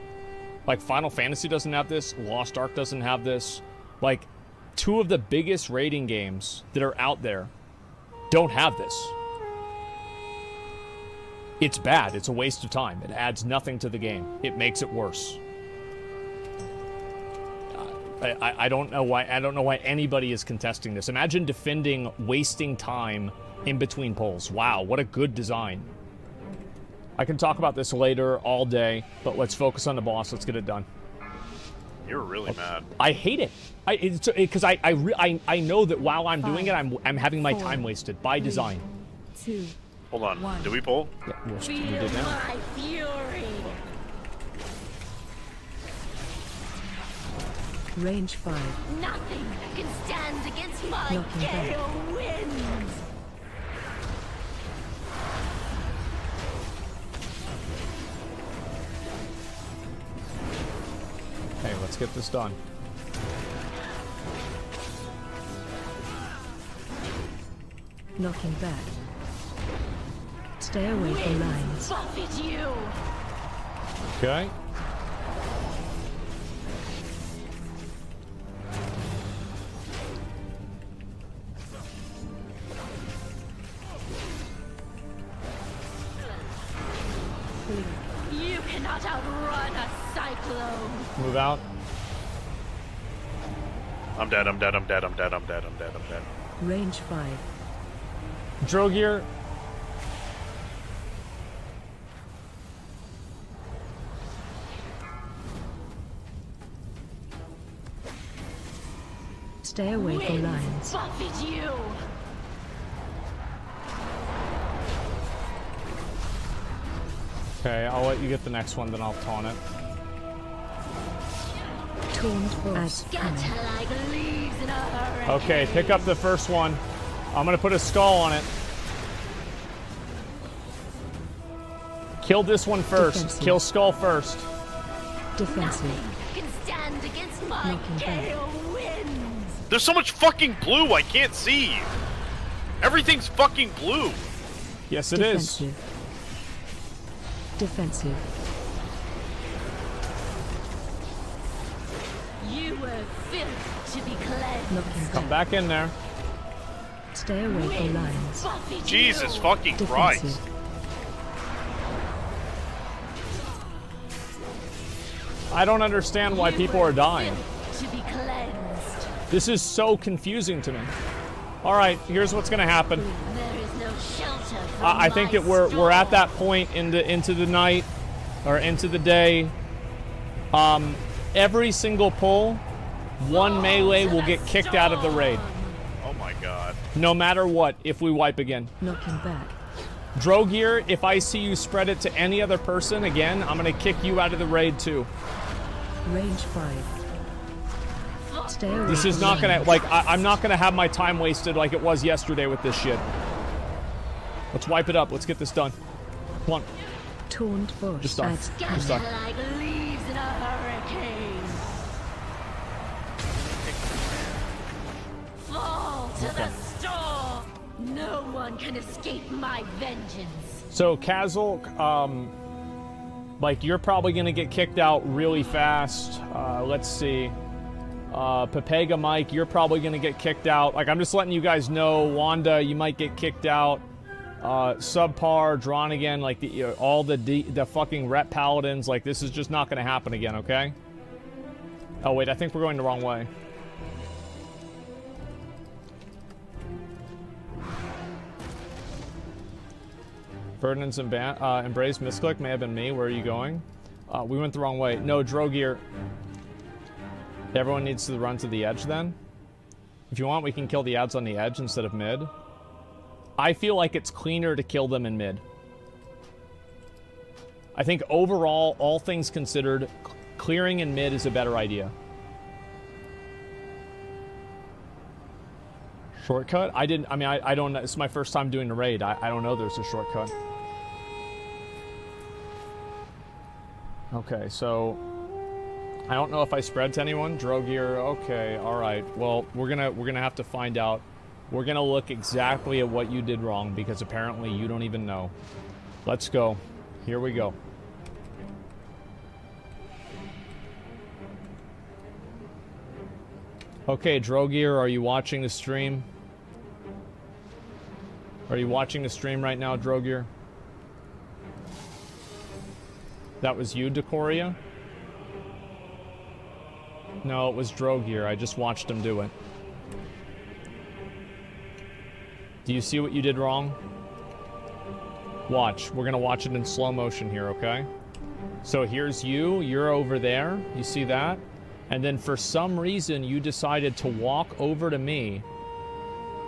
Like, Final Fantasy doesn't have this, Lost Ark doesn't have this. Like, two of the biggest raiding games that are out there don't have this. It's bad. It's a waste of time. It adds nothing to the game. It makes it worse. Uh, I, I, I don't know why I don't know why anybody is contesting this. Imagine defending wasting time in between polls. Wow, what a good design. I can talk about this later all day, but let's focus on the boss. Let's get it done. You're really mad. I hate it. I it's uh, because I I, re- I I know that while I'm doing it, I'm I'm having my time wasted by design. Two. Hold on. One. Did we pull? Yeah, we we Feel did now. my fury. Range 5. Nothing can stand against my Knocking back. gale winds. Hey, let's get this done. Knocking back. Stay away from lines. Buffet you. Okay. You cannot outrun a cyclone. Move out. I'm dead, I'm dead, I'm dead, I'm dead, I'm dead, I'm dead, I'm dead. Range 5. Drogear. Stay away from Winds lines. buffet you. Okay, I'll let you get the next one, then I'll taunt it. Taunt boss. Scatter like leaves in a hurricane. Okay, pick up the first one. I'm gonna put a skull on it. Kill this one first. Defensive. Kill skull first. Defensive. Can stand against my Knocking back. Gale winds. There's so much fucking blue, I can't see. Everything's fucking blue. Yes, it is. Defensive. Defensive. You were filth to be cleansed. Come back. back in there. Stay away from Winds lines. Jesus you. fucking Christ. Defensive. I don't understand why You people are dying. To be cleansed. This is so confusing to me. All right, here's what's gonna happen. There is no shelter I I think that we're we're at that storm. point into into the night or into the day. Um, every single pull, one melee will get kicked out of the raid, Oh my god. no matter what. If we wipe again, Knocking back. Drogear, if I see you spread it to any other person again, I'm gonna kick you out of the raid too. Range 5. Stay away This is from not gonna like I, I'm not gonna have my time wasted like it was yesterday with this shit. Let's wipe it up. Let's get this done. Come on. Taunt boss. Just done. Just hand. done. Like leaves in a hurricane. Fall to the storm. No one can escape my vengeance. So Kazel, um, like you're probably gonna get kicked out really fast. Uh, let's see. Uh, Pepega Mike, you're probably gonna get kicked out. Like I'm just letting you guys know. Wanda, you might get kicked out. Uh, subpar, drawn again, like the uh, all the the fucking ret paladins. Like this is just not gonna happen again. Okay. Oh wait, I think we're going the wrong way. Ferdinand's emba- uh, embrace misclick may have been me. Where are you going? Uh, we went the wrong way. No, Drogear. Everyone needs to run to the edge then. If you want, we can kill the ads on the edge instead of mid. I feel like it's cleaner to kill them in mid. I think overall, all things considered, clearing in mid is a better idea. Shortcut? I didn't, I mean, I, I don't. It's my first time doing a raid. I, I don't know there's a shortcut. Okay, so I don't know if I spread to anyone. Drogear, okay, all right. Well, we're gonna we're gonna have to find out. We're gonna look exactly at what you did wrong because apparently you don't even know. Let's go. Here we go. Okay, Drogear, are you watching the stream? Are you watching the stream right now, Drogear? That was you, Decoria? No, it was Drogear. I just watched him do it. Do you see what you did wrong? Watch. We're gonna watch it in slow motion here, okay? So here's you. You're over there. You see that? And then for some reason, you decided to walk over to me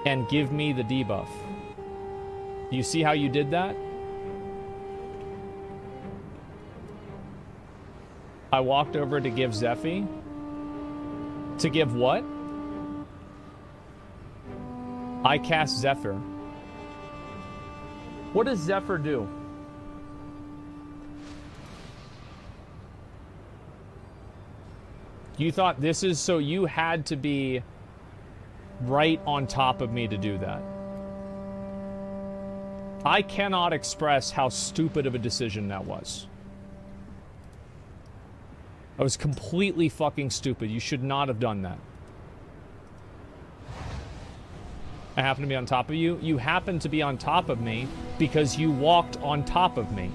and give me the debuff. Do you see how you did that? I walked over to give Zephy. To give what? I cast Zephyr. What does Zephyr do? You thought this is so you had to be right on top of me to do that. I cannot express how stupid of a decision that was. I was completely fucking stupid. You should not have done that. I happen to be on top of you. You happen to be on top of me because you walked on top of me.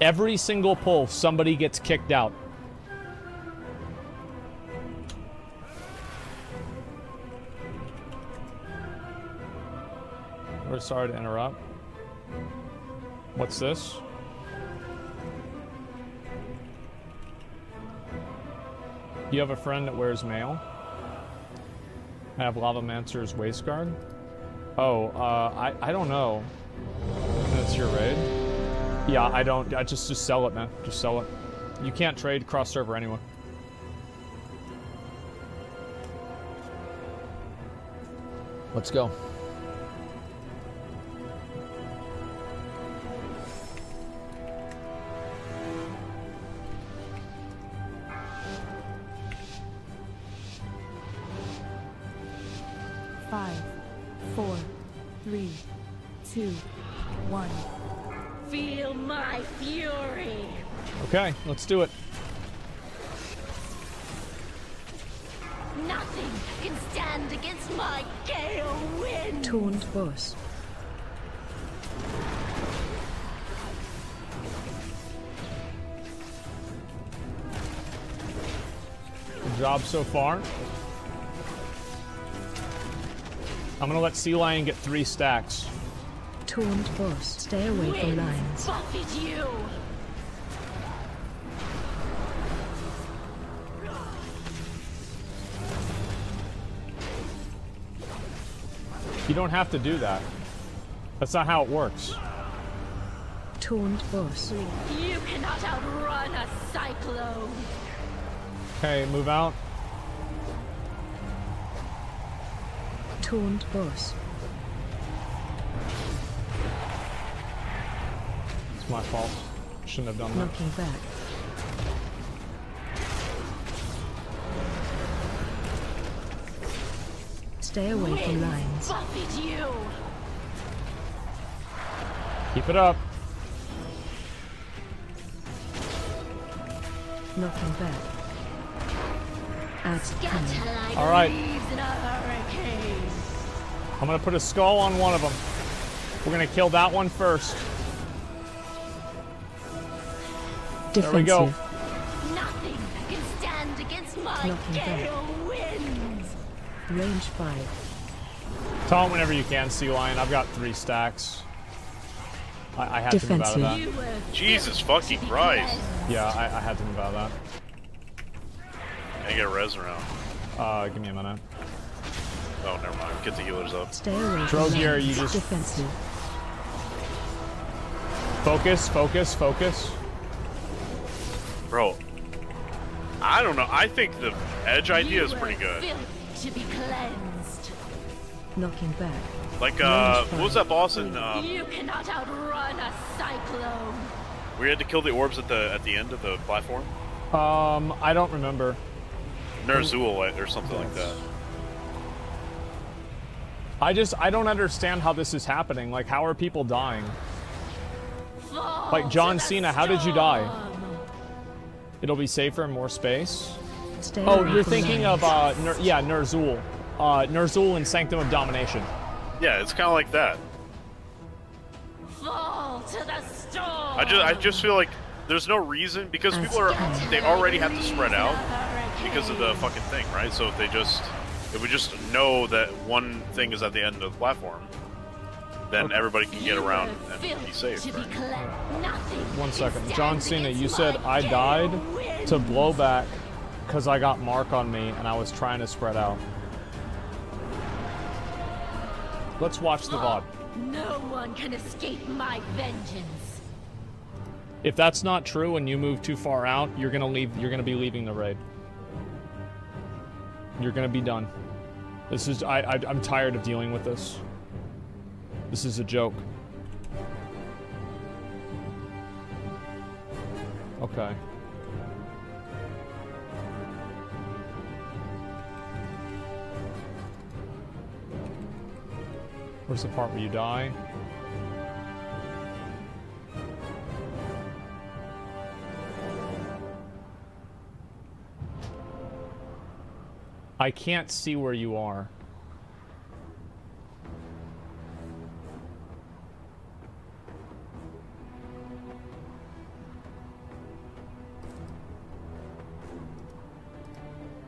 Every single pull, somebody gets kicked out. We're sorry to interrupt. What's this? You have a friend that wears mail? I have Lavamancer's waist guard? Oh, uh, I, I don't know. That's your raid? Yeah, I don't. I just just sell it, man. Just sell it. You can't trade cross server anyway. Let's go. Five, four, three, two, one. Feel my fury. Okay, let's do it. Nothing can stand against my gale wind. Taunt boss. Good job so far. I'm gonna let Sea Lion get three stacks. Taunt boss. Stay away from lions. buffet you. You don't have to do that. That's not how it works. Taunt boss. You cannot outrun a cyclone. Okay, move out. Taunt boss. It's my fault. Shouldn't have done that. Knocking back. Stay away from Winds lions. buffet you. Keep it up. Knocking back. Add cannon. Scatter like All right. I'm gonna put a skull on one of them. We're gonna kill that one first. There we go. Nothing can stand against my Knocking winds. Range 5. Tell him whenever you can, Sea Lion. I've got three stacks. I, I had to move out of that. You Jesus fucking to Christ. Yeah, I, I had to move out of that. Can I get a res around? Uh, give me a minute. Oh, never mind. Get the healers up. Stay away Throw from gear, you just- defensive. Focus, focus, focus. Bro, I don't know. I think the edge idea is pretty were good. filth To be cleansed. Knocking back. Like, uh, what was that boss in, um, You cannot outrun a cyclone. we had to kill the orbs at the at the end of the platform? Um, I don't remember. Ner'zhul or something like that. I just I don't understand how this is happening. Like, how are people dying? Fall Like John Cena, how did you die? It'll be safer and more space. Stay Oh, you're thinking of uh, Ner yeah, Ner'zhul, uh, Ner'zhul and Sanctum of Domination. Yeah, it's kind of like that. Fall to the storm. I just I just feel like there's no reason because people are they already have to spread out because of the fucking thing, right? So if they just if we just know that one thing is at the end of the platform, then everybody can get around and be safe. Right? One second. John Cena, you said I died to blowback because I got Mark on me and I was trying to spread out. Let's watch the VOD. No one can escape my vengeance. If that's not true and you move too far out, you're gonna leave. You're gonna be leaving the raid. You're gonna be done. This is. I, I. I'm tired of dealing with this. This is a joke. Okay. Where's the part where you die? I can't see where you are.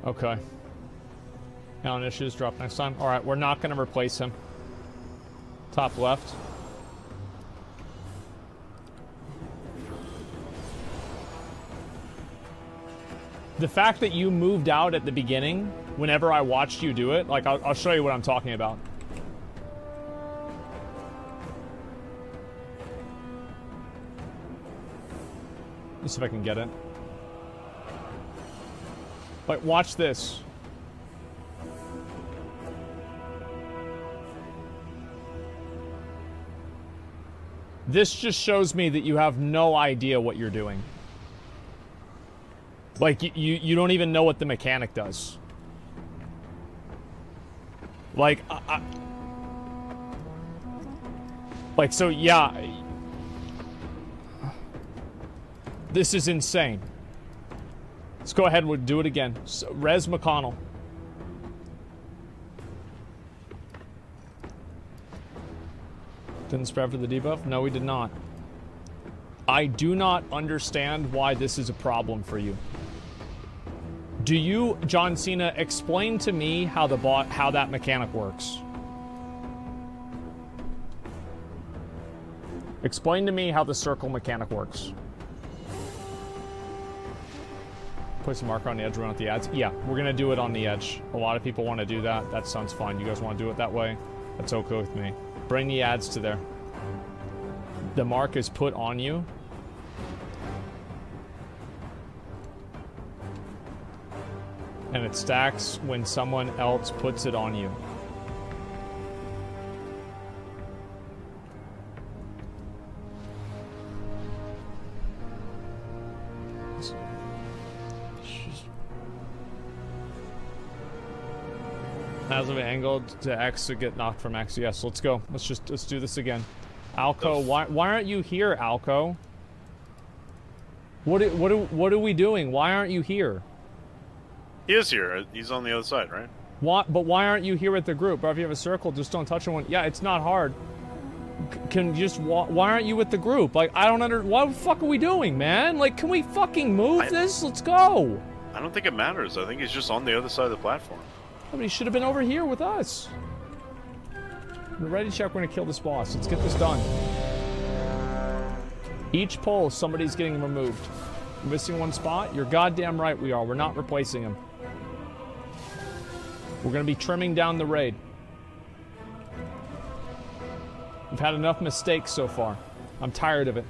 Okay. Allen issues drop next time. Alright, we're not going to replace him. Top left. The fact that you moved out at the beginning, whenever I watched you do it, like, I'll, I'll show you what I'm talking about. Let's see if I can get it. Like, watch this. This just shows me that you have no idea what you're doing. Like, you, you don't even know what the mechanic does. Like, I, I- Like, so, yeah. This is insane. Let's go ahead and do it again. So, Res McConnell. Didn't spread for the debuff? No, we did not. I do not understand why this is a problem for you. Do you, John Cena, explain to me how the bot how that mechanic works? Explain to me how the circle mechanic works. Put a marker on the edge, run the ads. Yeah, we're gonna do it on the edge. A lot of people want to do that. That sounds fine. You guys want to do it that way? That's okay with me. Bring the ads to there. The mark is put on you. And it stacks when someone else puts it on you. As of angled to X to get knocked from X. Yes, let's go. Let's just let's do this again. Alco, why why aren't you here, Alco? What i- what are, what are we doing? Why aren't you here? He is here. He's on the other side, right? Why, but why aren't you here with the group? Bro, if you have a circle, just don't touch anyone. Yeah, it's not hard. C- can you just wa- why aren't you with the group? Like I don't under what the fuck are we doing, man? Like can we fucking move this? Let's go. I don't think it matters. I think he's just on the other side of the platform. Somebody should have been over here with us. We're ready check. We're gonna kill this boss. Let's get this done. Each poll, somebody's getting removed. Missing one spot? You're goddamn right we are. We're not replacing him. We're gonna be trimming down the raid. We've had enough mistakes so far. I'm tired of it.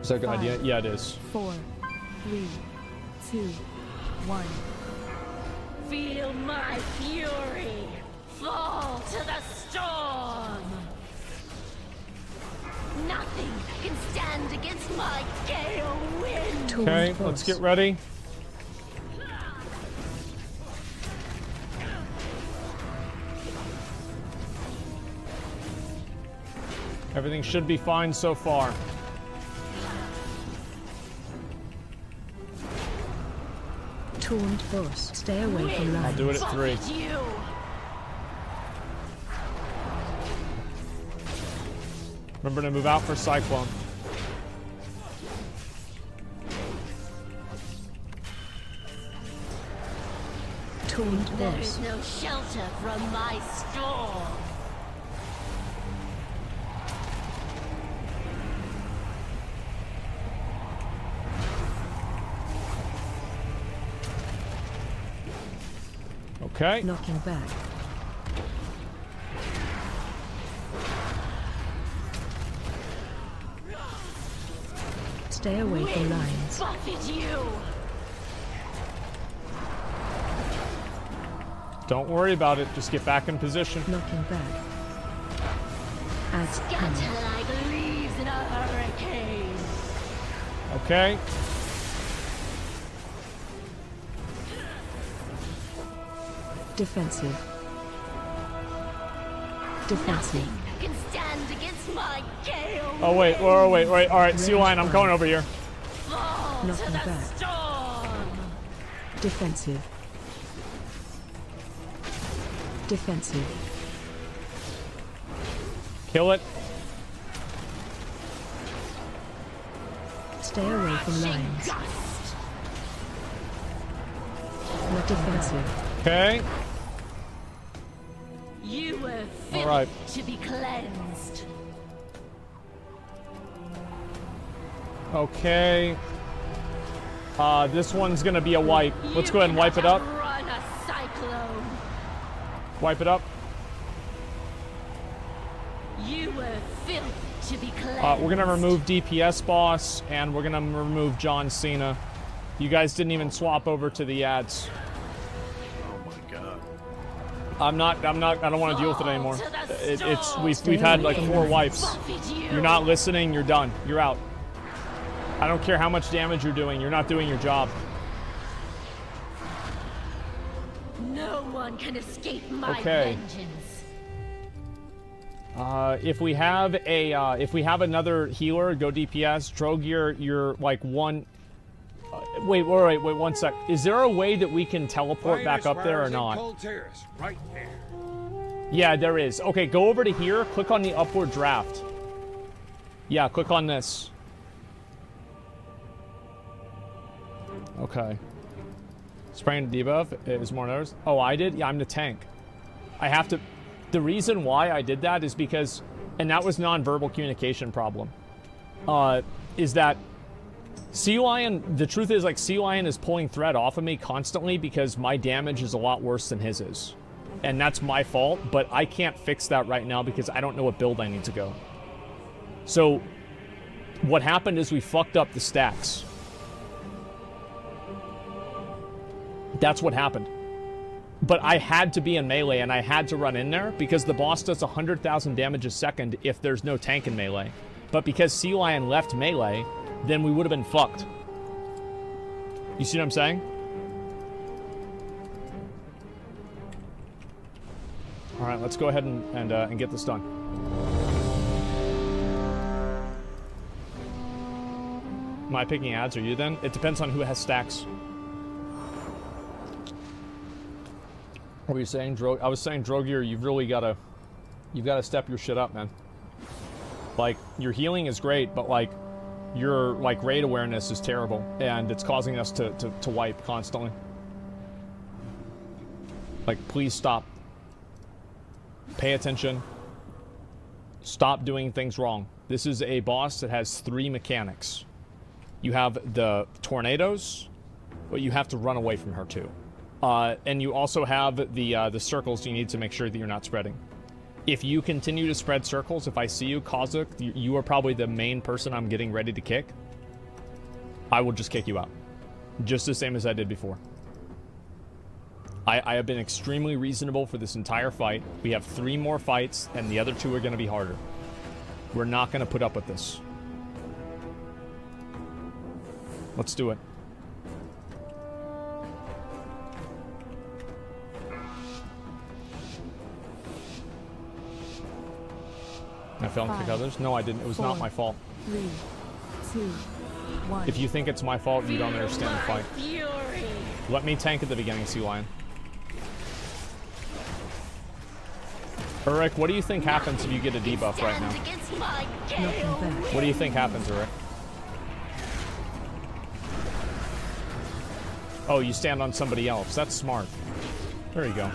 Is that a good Five. idea? Yeah, it is. Four, three, two, one. Feel my fury! Fall to the storm! Okay, let's get ready. Everything should be fine so far. Taunt boss. Stay away from that. I'll do it at three. Remember to move out for Cyclone. Taunt There boss. is no shelter from my storm! Okay. Knocking back. Stay away from lines. Don't worry about it. Just get back in position. Knocking back. Adds Scatter hammer. like leaves in a hurricane! Okay. Defensive. Defensive. Can stand against my gale Oh wait, wait, wait, wait. All right, Sea Lion, I'm coming over here. Fall to Knocking back. storm! Defensive. Defensive. Kill it. Stay away from lines. Not defensive. Okay. You were All fit right. to be cleansed. Okay. Uh, this one's gonna be a wipe. Let's go ahead and wipe it up. Run a cyclone. Wipe it up. You were filth to be cleansed. Uh, we're gonna remove DPS boss, and we're gonna remove John Cena. You guys didn't even swap over to the ads. Oh my god. I'm not. I'm not. I don't want to deal with it anymore. It, it's we've we've had like four wipes. You're not listening. You're done. You're out. I don't care how much damage you're doing. You're not doing your job. One can escape my Okay. vengeance. Uh, if we have a uh, if we have another healer, go DPS. Drogear, you're like one. Uh, wait, wait, wait, wait, one sec. Is there a way that we can teleport back up there or not? Terrace, right there. Yeah, there is. Okay, go over to here. Click on the upward draft. Yeah, click on this. Okay. Spraying debuff is more noticed. Oh, I did? Yeah, I'm the tank. I have to... The reason why I did that is because... And that was non-verbal communication problem. Uh, is that... Sea Lion... The truth is, like, Sea Lion is pulling thread off of me constantly because my damage is a lot worse than his is. And that's my fault, but I can't fix that right now because I don't know what build I need to go. So... What happened is we fucked up the stacks. That's what happened. But I had to be in melee and I had to run in there because the boss does 100,000 damage a second if there's no tank in melee. But because Sea Lion left melee, then we would have been fucked. You see what I'm saying? All right, let's go ahead and, and, uh, and get this done. Am I picking ads? Are you then? It depends on who has stacks. What were you saying, Dro? I was saying, Drogear, you've really got to, you've got to step your shit up, man. Like your healing is great, but like your like raid awareness is terrible, and it's causing us to to, to wipe constantly. Like, please stop. Pay attention. Stop doing things wrong. This is a boss that has three mechanics. You have the tornadoes, but you have to run away from her too. Uh, and you also have the uh, the circles you need to make sure that you're not spreading. If you continue to spread circles, if I see you, Kazuk, you, are probably the main person I'm getting ready to kick. I will just kick you out. Just the same as I did before. I, I have been extremely reasonable for this entire fight. We have three more fights, and the other two are going to be harder. We're not going to put up with this. Let's do it. I failed to kick others? No, I didn't. It was not my fault. Three, two, one. If you think it's my fault, you don't understand the fight. Fury. Let me tank at the beginning, Sea Lion. Urek, what do you think happens if you get a debuff right now? Against my Nothing gale back. What do you think happens, Eric? Oh, you stand on somebody else. That's smart. There you go.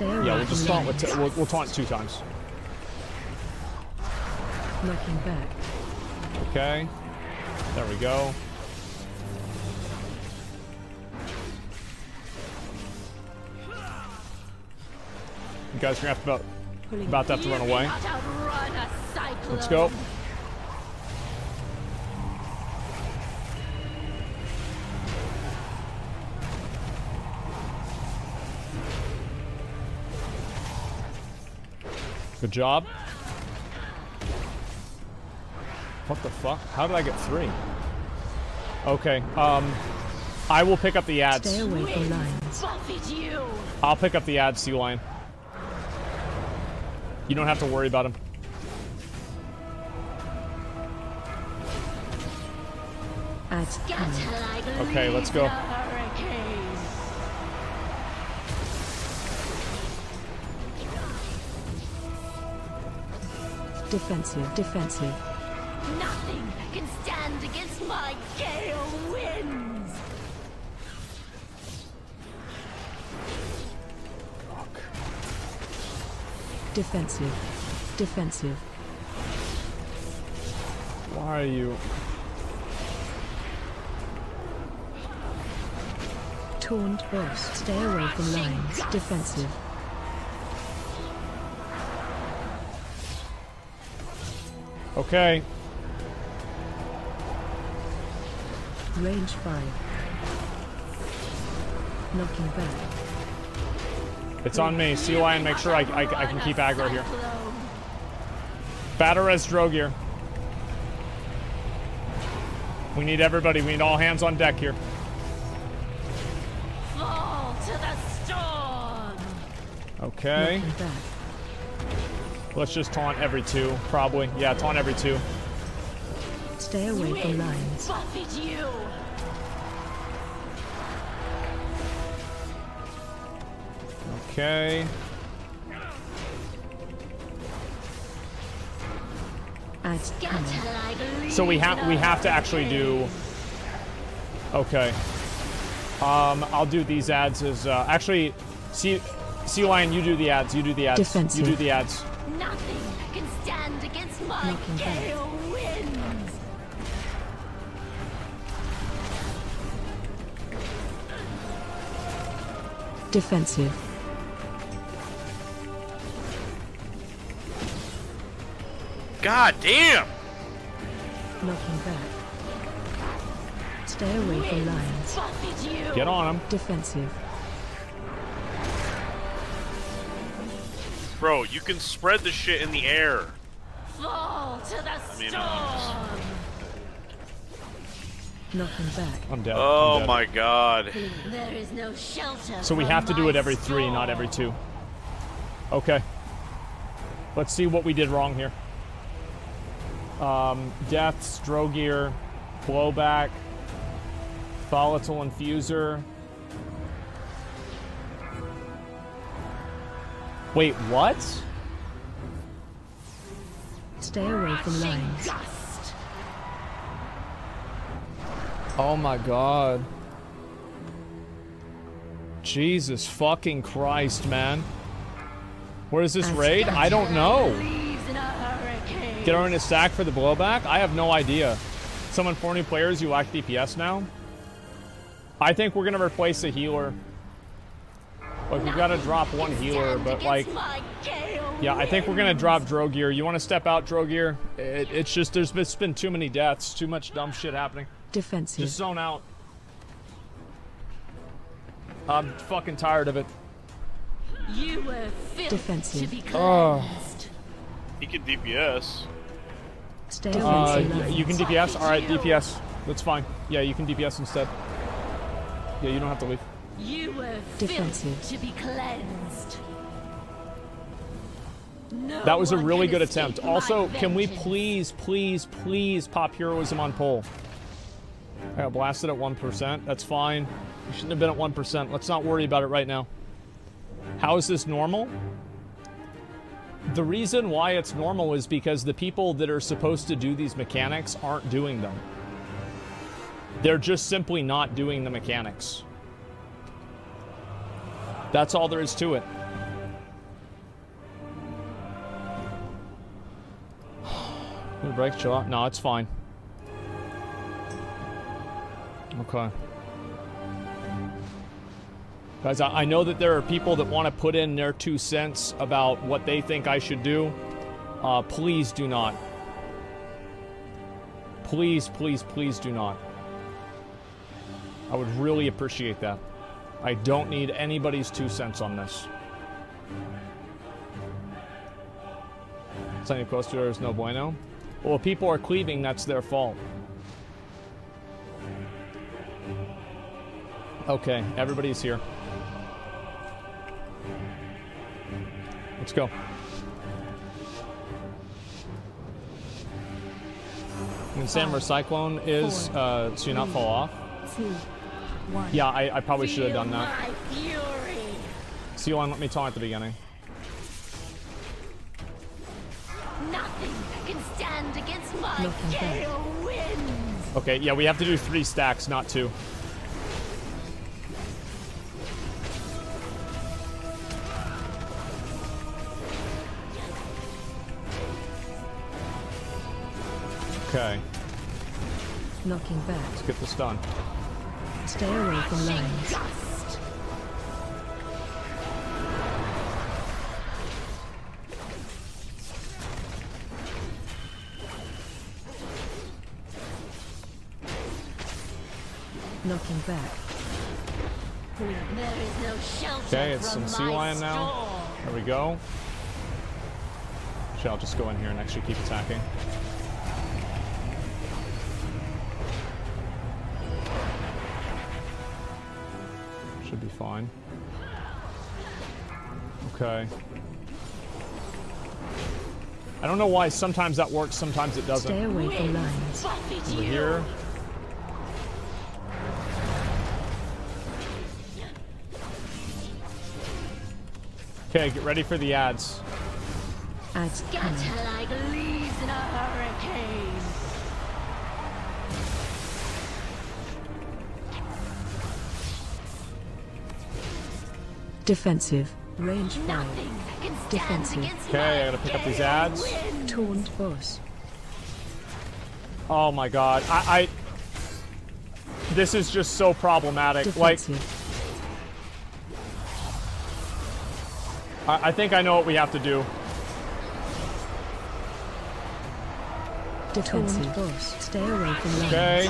Stay away Yeah, we'll just start with t- we'll, we'll taunt two times. Knocking back. Okay. There we go. You guys are gonna have to about, about to have to run away. cannot outrun a cyclone. Let's go. Good job. What the fuck? How did I get three? Okay, um, I will pick up the ads. Stay away from lines. I'll pick up the ads, Sea Lion. You don't have to worry about him. Ads coming. Scatter like Okay, let's leaves go. Defensive, defensive. Nothing can stand against my gale winds. Defensive. Defensive. Why are you? Taunt burst. Stay away from lines. Defensive. Okay. Range 5. Knocking back. It's on me. Sea Lion, make sure I, I, I can keep aggro here. Batter as Drogir. We need everybody. We need all hands on deck here. Fall to the storm. Okay. Knocking back. Let's just taunt every two, probably. Yeah, taunt every two. Stay away from lines. Buffet you. Okay. Ads coming. Scatter like leaves So we have we have to actually do. Okay. Um, I'll do these ads as uh, actually, sea sea lion. You do the ads. You do the ads. Defensive. You do the ads. Nothing can stand against my Knocking back. gale winds. Defensive. God damn! Knocking back. Stay away from lions. Get on him. Defensive. Bro, you can spread the shit in the air. Fall to the mean, storm. Knocking back. I'm dead. Oh I'm dead. my god. There is no shelter. So we have to do it every three, not every two. Okay. Let's see what we did wrong here. Um, deaths, Drogir, blowback, volatile infuser. Wait, what? Stay away from lines. Oh my god. Jesus fucking Christ, man. Where is this raid? I don't know. Get her in a stack for the blowback? I have no idea. Someone four new players, you lack DPS now? I think we're gonna replace the healer. Like, we gotta drop one healer, but like... Yeah, I think we're gonna drop Drogear. You wanna step out, Drogear? It, it's just, there's been, it's been too many deaths, too much dumb shit happening. Defensive. Just zone out. I'm fucking tired of it. You were Defensive. to be Oh. cleansed. He can DPS. Stay away Uh, from y- lines. you can DPS? Alright, DPS. That's fine. Yeah, you can DPS instead. Yeah, you don't have to leave. You were Defensive. to be cleansed. No That was a really good attempt. my Also, can we please, please, please pop heroism on pole? I got blasted at 1%. That's fine. You shouldn't have been at 1%. Let's not worry about it right now. How is this normal? The reason why it's normal is because the people that are supposed to do these mechanics aren't doing them. They're just simply not doing the mechanics. That's all there is to it. Need a break, out. No, it's fine. Okay. Guys, I, I know that there are people that want to put in their two cents about what they think I should do. Uh, please do not. Please, please, please do not. I would really appreciate that. I don't need anybody's two cents on this. To her is no bueno. Well, if people are cleaving, that's their fault. Okay, everybody's here. Let's go. And Samur Cyclone is, uh, so you not fall off. Two. One. Yeah, I, I probably should have done that. My fury. See one, let me tell at the beginning. Nothing can stand against my Nothing gale winds. Okay, yeah, we have to do three stacks, not two. Okay, Knocking back. let's get this done. Stay away from lines. Knocking back. There is no shelter Okay, it's from some sea my lion now. storm. There we go. Actually, I'll just go in here and actually keep attacking. Okay. I don't know why sometimes that works, sometimes it doesn't. Stay away from lines. Over here. Okay, get ready for the ads. Ads like leaves in a hurricane. Defensive. Range 5. Nothing can stand Defensive. against Okay, I gotta pick up these ads. winds. Taunt boss. Oh my god. I, I This is just so problematic. Like Defensive. I, I think I know what we have to do. Defensive. boss. Stay away from lines. Okay.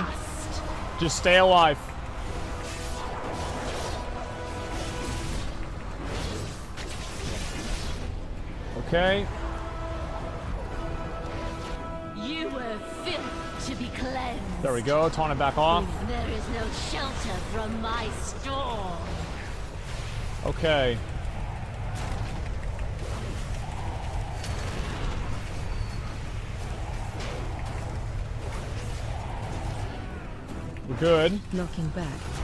Just stay alive. Okay. You were filth to be cleansed. There we go. Taunt it back off. There is no shelter from my storm. Okay. We're good. Knocking back.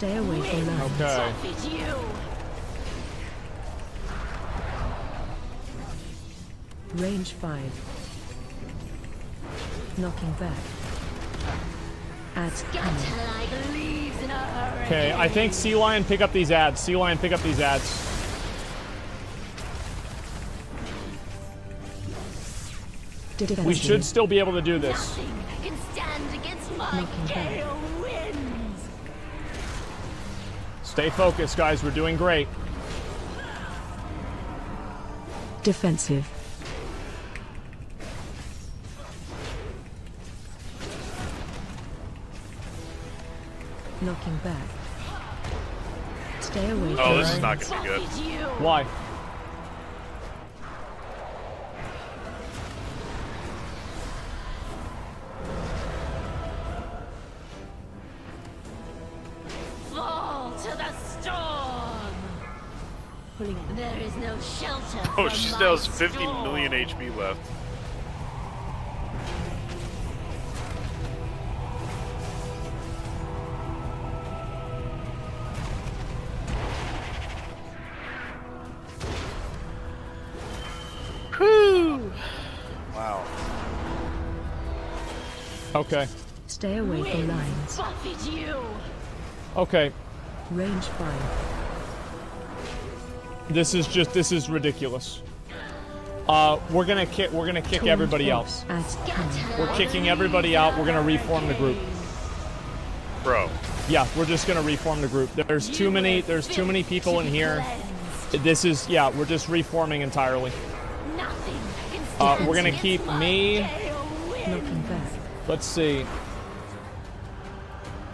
Stay away from lines. Okay. You. Range 5. Knocking back. Ads Scatter like leaves in a hurricane. Okay, I think Sea Lion pick up these ads. Sea Lion pick up these ads. We should still be able to do this. Nothing can stand against my gale Stay focused, guys. We're doing great. Defensive. Knocking back. Stay away Oh, from this is not gonna be good. Why? Oh, she still has 50 storm. million HP left. Whew. Wow. Okay. Stay away from lines. Buffet you. Okay. Range fire. This is just this is ridiculous. Uh, we're gonna kick we're gonna kick everybody out. force Adds cannon. We're kicking everybody out. We're gonna reform the group. Bro. Yeah, we're just gonna reform the group. There's too many. There's too many people in here. This is yeah. We're just reforming entirely. Uh, we're gonna keep me. gale winds. Knocking back. Let's see.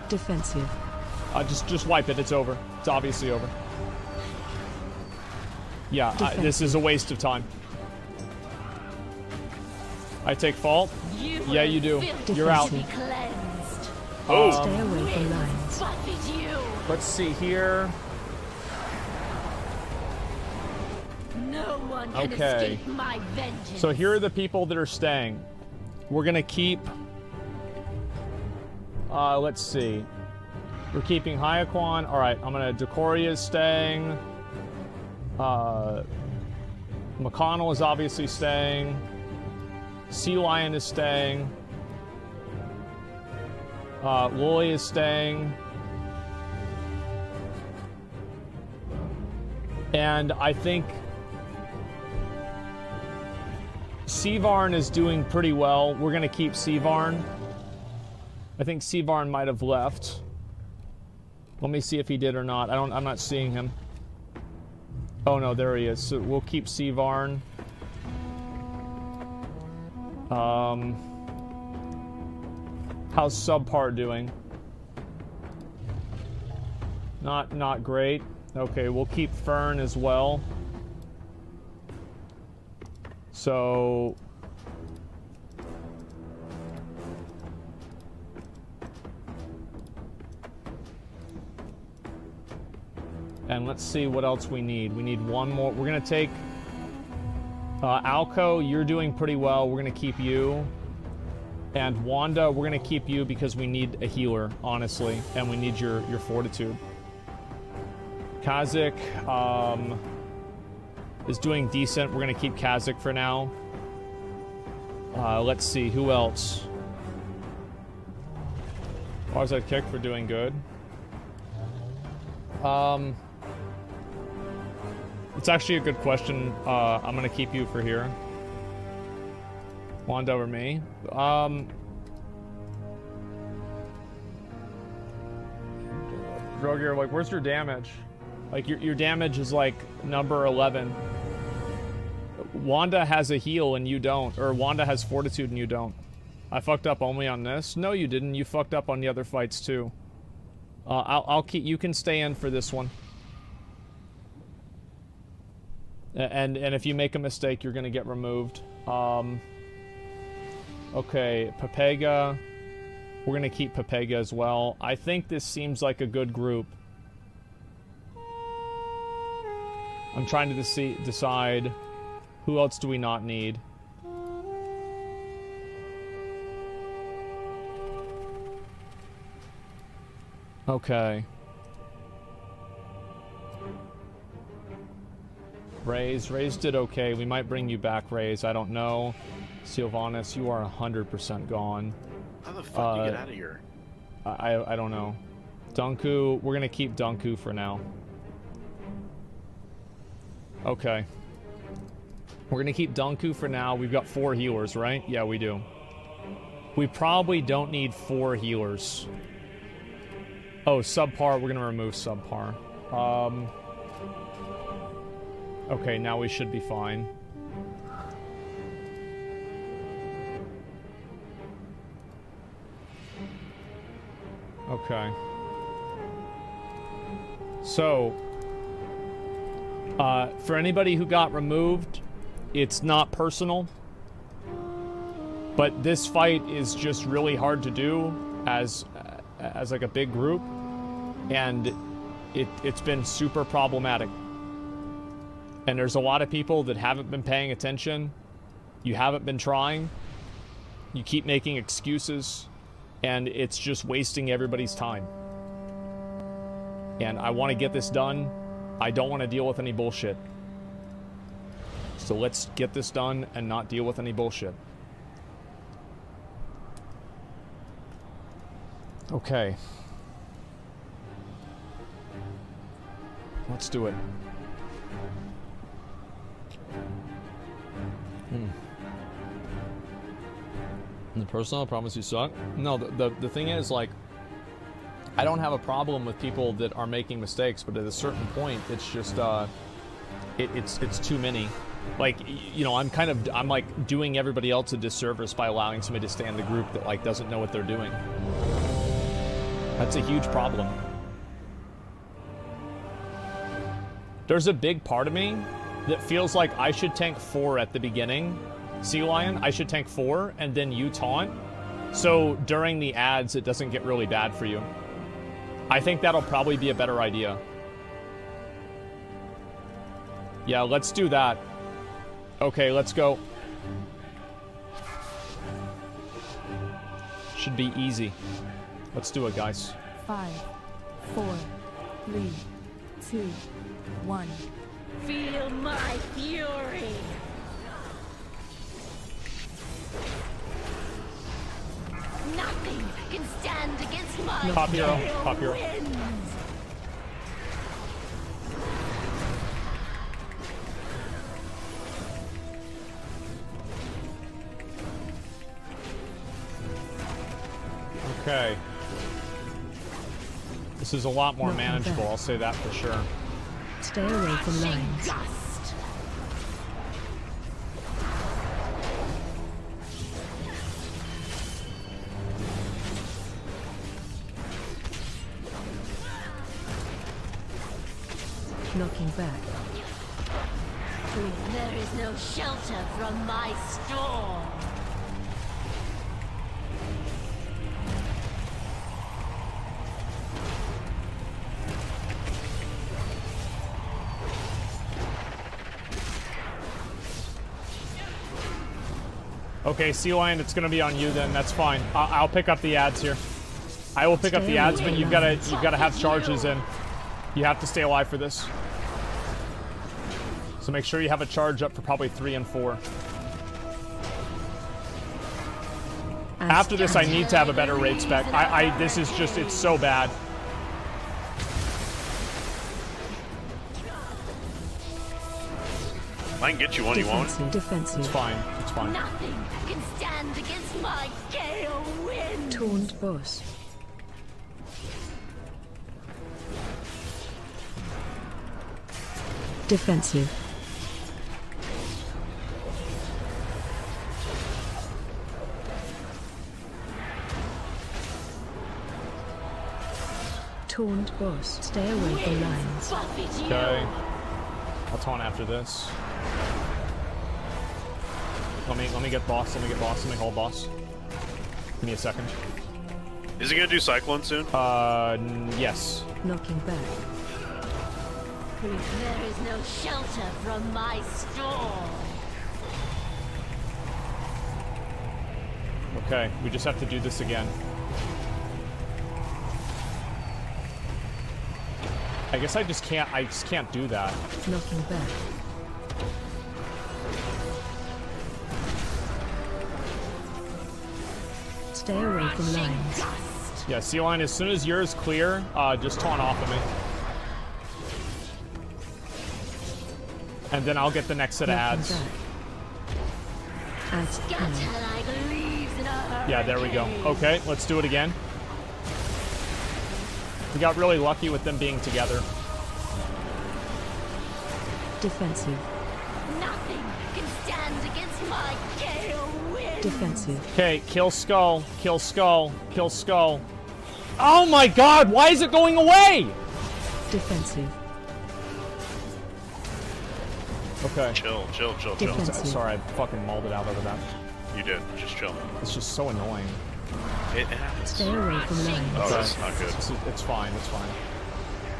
Defensive. Uh, just just wipe it. It's over. It's obviously over. Yeah, I, this is a waste of time. I take fault. You Yeah, you do. You're out. be cleansed. Oh. Stay away from lines. You. Let's see here. No one can Okay. escape my vengeance. So here are the people that are staying. We're gonna keep. Uh, let's see. We're keeping Hyaquan. All right, I'm gonna. Decoria is staying. Uh, McConnell is obviously staying. Sea Lion is staying. Uh, Loy is staying. And I think Seavarn is doing pretty well. We're gonna keep Seavarn. I think Seavarn might have left. Let me see if he did or not. I don't. I'm not seeing him. Oh no, there he is. So we'll keep Seavarn. Um, how's Subpar doing? Not not great. Okay, we'll keep Fern as well. So And let's see what else we need. We need one more. We're gonna take uh, Alco. You're doing pretty well. We're gonna keep you. And Wanda, we're gonna keep you because we need a healer, honestly, and we need your your fortitude. Kazik um, is doing decent. We're gonna keep Kazik for now. Uh, let's see who else. Warzad kick for doing good. Um, it's actually a good question. Uh, I'm gonna keep you for here. Wand over me. Um, Drogier, like, where's your damage? Like, your, your damage is like number 11. Wanda has a heal and you don't. Or Wanda has fortitude and you don't. I fucked up only on this? No, you didn't. You fucked up on the other fights too. Uh, I'll, I'll keep. You can stay in for this one. A- And and if you make a mistake, you're gonna get removed. Um. Okay, Pepega. We're gonna keep Pepega as well. I think this seems like a good group. I'm trying to decide who else do we not need. Okay. Rays. Rays did okay. We might bring you back, Rays. I don't know. Sylvanas, you are 100% gone. How the fuck do you get Uh, out of here? I I don't know. Dunku, we're gonna keep Dunku for now. Okay. We're gonna keep Dunku for now. We've got four healers, right? Yeah, we do. We probably don't need four healers. Oh, subpar. We're gonna remove subpar. Um. Okay, now we should be fine. Okay. So, uh, for anybody who got removed, it's not personal. But this fight is just really hard to do as as like a big group, and it it's been super problematic. And there's a lot of people that haven't been paying attention. You haven't been trying. You keep making excuses, and it's just wasting everybody's time. And I want to get this done. I don't want to deal with any bullshit. So let's get this done and not deal with any bullshit. Okay. Let's do it. Hmm. The personal, I promise you suck. No, the, the, the thing is, like, I don't have a problem with people that are making mistakes, but at a certain point, it's just, uh, it, it's, it's too many. Like, you know, I'm kind of, I'm like doing everybody else a disservice by allowing somebody to stay in the group that, like, doesn't know what they're doing. That's a huge problem. There's a big part of me that feels like I should tank four at the beginning. Sea Lion, I should tank four, and then you taunt. So during the ads, it doesn't get really bad for you. I think that'll probably be a better idea. Yeah, let's do that. Okay, let's go. Should be easy. Let's do it, guys. Five, four, three, two, one. Feel my fury! Nothing can stand against my Pop hero, gale pop hero. Okay. This is a lot more manageable. I'll say that for sure. Stay away from lines. Knocking back. There is no shelter from my storm. Okay, Sea Lion, it's gonna be on you then. That's fine. I- I'll pick up the ads here. I will pick up the ads, but you've gotta you've gotta have charges in. You have to stay alive for this. So make sure you have a charge up for probably three and four. After this, I need to have a better raid spec. I, I this is just it's so bad. I can get you one, you won't? Defensive. Defensive. It's fine. It's fine. Nothing can stand against my gale wind. Taunt boss. Defensive. Taunt boss. Stay away from lines. Okay. I'll taunt after this. Let me let me get boss. Let me get boss. Let me hold boss. Give me a second. Is he gonna do Cyclone soon? Uh, yes. Knocking back. There is no shelter from my storm. Okay, we just have to do this again. I guess I just can't. I just can't do that. Knocking back. Stay away from lines. Yeah, Sea Lion. As soon as yours clear, uh, just taunt off of me. And then I'll get the next set of ads. Ads cannon. Scatter like leaves in a Yeah, there we go. Okay, let's do it again. We got really lucky with them being together. Defensive. Nothing can stand against my gale wind. Defensive. Okay, kill skull, kill skull, kill skull. Oh my god, why is it going away? Defensive. Okay. Chill, chill, chill, chill. Defensive. Sorry, I fucking mauled it out of that. You did. Just chill. It's just so annoying. It happens. Stay away from oh, lines. Oh, that's not good. It's, it's fine, it's fine.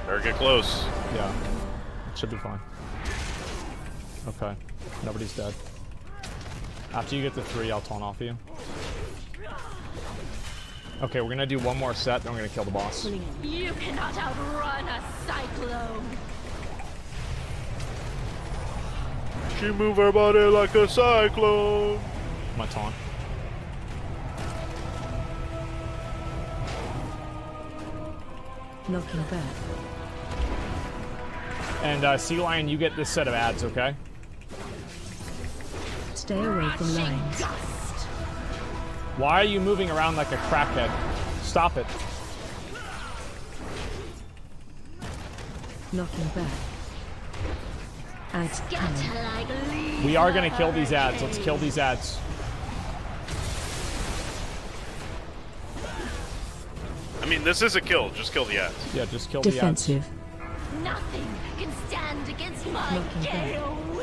Better get close. Yeah. It should be fine. Okay. Nobody's dead. After you get the three, I'll taunt off you. Okay, we're gonna do one more set, then we're gonna kill the boss. You cannot outrun a cyclone. She move her body like a cyclone. My taunt. Knocking back. And uh, Sea Lion, you get this set of ads, okay? Stay away from lines. Why are you moving around like a crackhead? Stop it. Knocking back. Ads cannon. Scatter like leaves We are gonna kill these ads. Let's kill these ads. I mean, this is a kill. Just kill the ads. Yeah, just kill the ads. Defensive. Nothing can stand against my Knocking gale winds.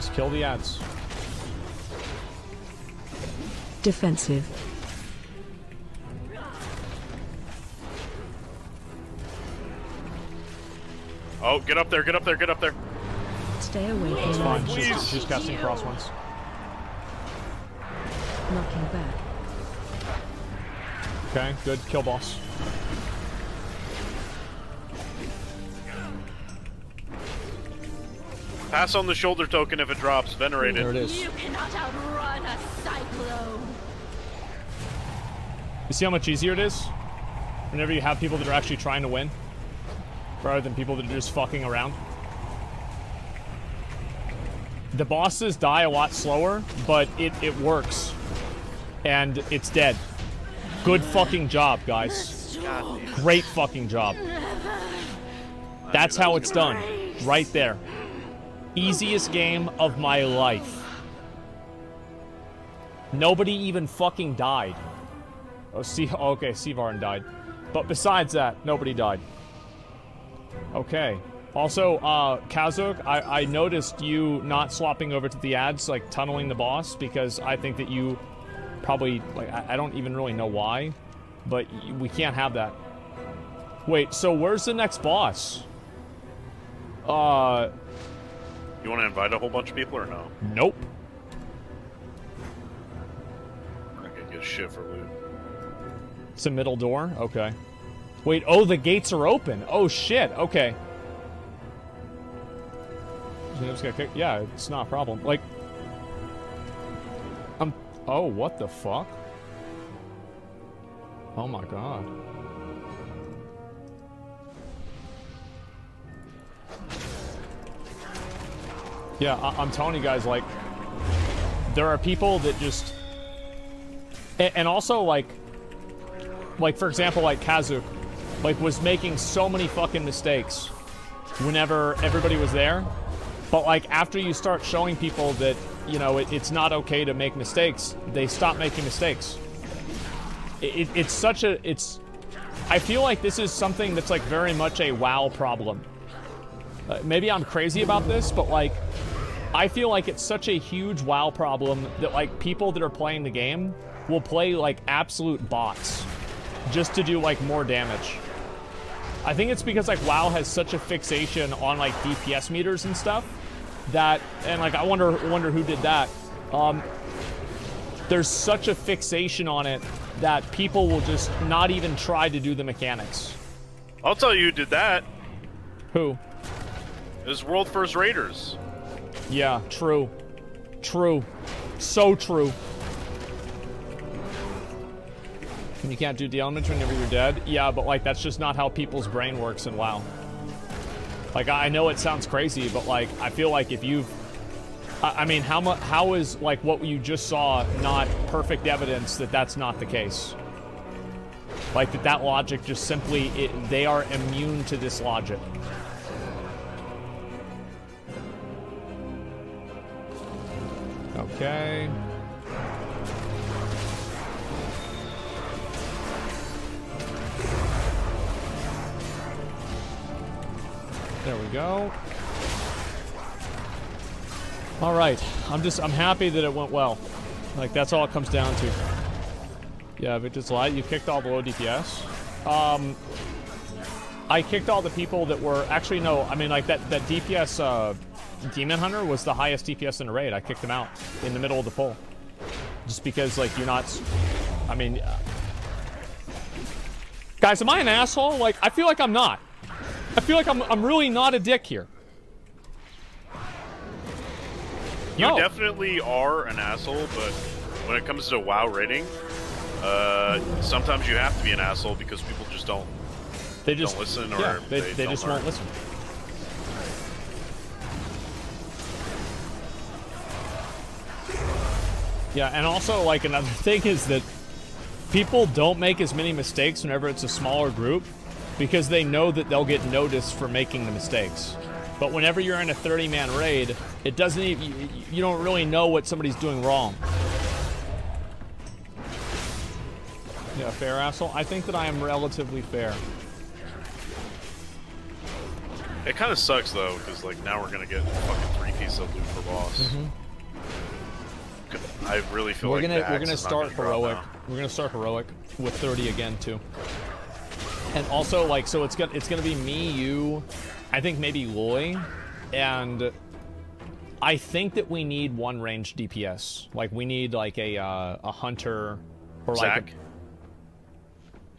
Just kill the ads. Defensive. Oh, get up there, get up there, get up there. Stay away It's from fine. lines. She's, she's casting cross ones. Knocking back. Okay, good. Kill boss. Pass on the shoulder token if it drops. Venerate There it. it is. You cannot outrun a cyclone. You see how much easier it is? Whenever you have people that are actually trying to win, rather than people that are just fucking around. The bosses die a lot slower, but it, it works. And it's dead. Good fucking job, guys. Great fucking job. That's how it's done. Right there. Easiest game of my life. Nobody even fucking died. Oh, see, okay, Seavarn died. But besides that, nobody died. Okay. Also, uh, Kazuk, I, I noticed you not swapping over to the ads, like tunneling the boss, because I think that you probably, like, I, I don't even really know why, but we can't have that. Wait, so where's the next boss? Uh, You want to invite a whole bunch of people or no? nope. I get shit for loot. It's a middle door? Okay. Wait, oh, the gates are open. Oh, shit. Okay. So I just got kicked- Yeah, it's not a problem. Like, um, oh, what the fuck? Oh my god. Yeah, I- I'm telling you guys, like, there are people that just, and also like, like for example, like Kazuk, like was making so many fucking mistakes whenever everybody was there. But like after you start showing people that you know it, it's not okay to make mistakes, they stop making mistakes. It, it, it's such a it's. I feel like this is something that's like very much a WoW problem. Uh, maybe I'm crazy about this, but like I feel like it's such a huge WoW problem that like people that are playing the game will play like absolute bots just to do like more damage. I think it's because like WoW has such a fixation on like DPS meters and stuff that and like I wonder wonder who did that. Um there's such a fixation on it that people will just not even try to do the mechanics. I'll tell you who did that. Who? It was World First Raiders. Yeah, true. True. So true. You can't do the elements whenever you're dead? Yeah, but like that's just not how people's brain works in WoW. Like I know it sounds crazy, but like I feel like if you've I I mean, how much? How is like what you just saw not perfect evidence that that's not the case? Like that that logic just simply it, they are immune to this logic. Okay. There we go. All right. I'm just, I'm happy that it went well. Like, that's all it comes down to. Yeah, Victor's Light, you kicked all the low DPS. Um, I kicked all the people that were, actually, no, I mean, like, that, that DPS, uh, Demon Hunter was the highest DPS in the raid. I kicked him out in the middle of the poll. Just because, like, you're not, I mean, uh, guys, am I an asshole? Like, I feel like I'm not. I feel like I'm, I'm really not a dick here. You No. definitely are an asshole, but when it comes to WoW raiding, uh, sometimes you have to be an asshole because people just don't They just don't listen or yeah, they, they, they just learn. won't listen. Yeah, and also like another thing is that people don't make as many mistakes whenever it's a smaller group because they know that they'll get noticed for making the mistakes. But whenever you're in a 30-man raid, it doesn't even you, don't really know what somebody's doing wrong. Yeah, fair asshole. I think that I am relatively fair. It kind of sucks though, because like now we're gonna get fucking three pieces of loot per boss. Mhm. I really feel we're like gonna we're gonna start gonna heroic. We're gonna start heroic with 30 again too. And also like so it's gonna it's gonna be me, you, I think maybe Loy, and I think that we need one range DPS. Like we need like a uh, a hunter or like Zach?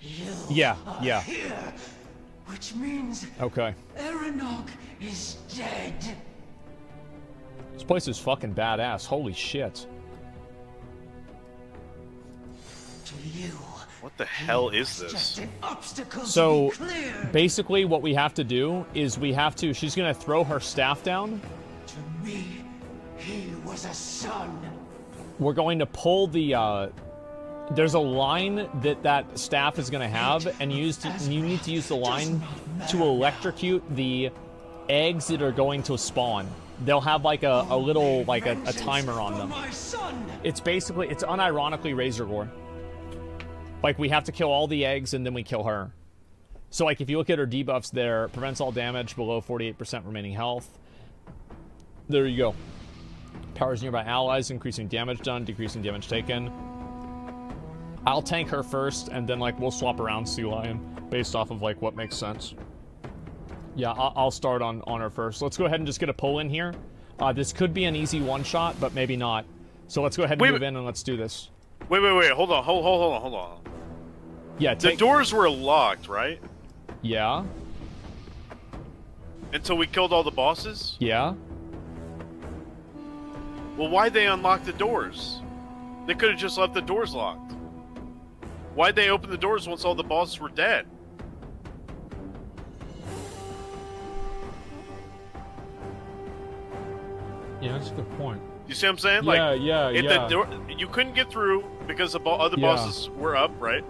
a, yeah yeah Here, which means okay. Eranog is dead. This place is fucking badass. Holy shit. What the hell is this? So to be cleared. basically what we have to do is we have to she's gonna throw her staff down To me, he was a son. we're going to pull the uh there's a line that that staff is going to have and use to, you need to use the line to electrocute the eggs that are going to spawn they'll have like a, a little like a, a timer on them My son. it's basically it's unironically Razorgore like we have to kill all the eggs and then we kill her. So like if you look at her debuffs there prevents all damage below 48% remaining health. There you go. Powers nearby allies increasing damage done decreasing damage taken. I'll tank her first and then like we'll swap around sea lion based off of like what makes sense. Yeah i'll, I'll start on on her first. Let's go ahead and just get a pull in here. Uh, this could be an easy one shot but maybe not. So let's go ahead and Wait, move in and let's do this Wait, wait, wait. Hold on. Hold, hold, hold on. Hold on. yeah The doors were locked, right? yeah Until we killed all the bosses. yeah Well, why'd they unlock the doors? They could have just left the doors locked. Why'd they open the doors once all the bosses were dead? yeah that's a good point You see what I'm saying? Yeah, like, yeah, yeah. The door, you couldn't get through because the bo- other Yeah. bosses were up, right?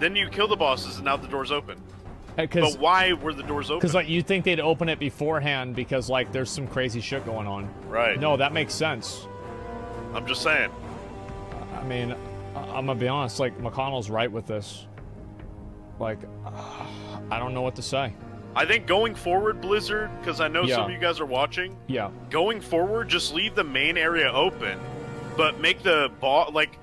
Then you kill the bosses, and now the door's open. Uh, but why were the doors open? Because like you think they'd open it beforehand because like there's some crazy shit going on. Right. No, that makes sense. I'm just saying. I mean, I'm gonna be honest. Like McConnell's right with this. Like, uh, I don't know what to say. I think going forward, Blizzard, because I know Yeah. some of you guys are watching. Yeah. Going forward, just leave the main area open, but make the boss like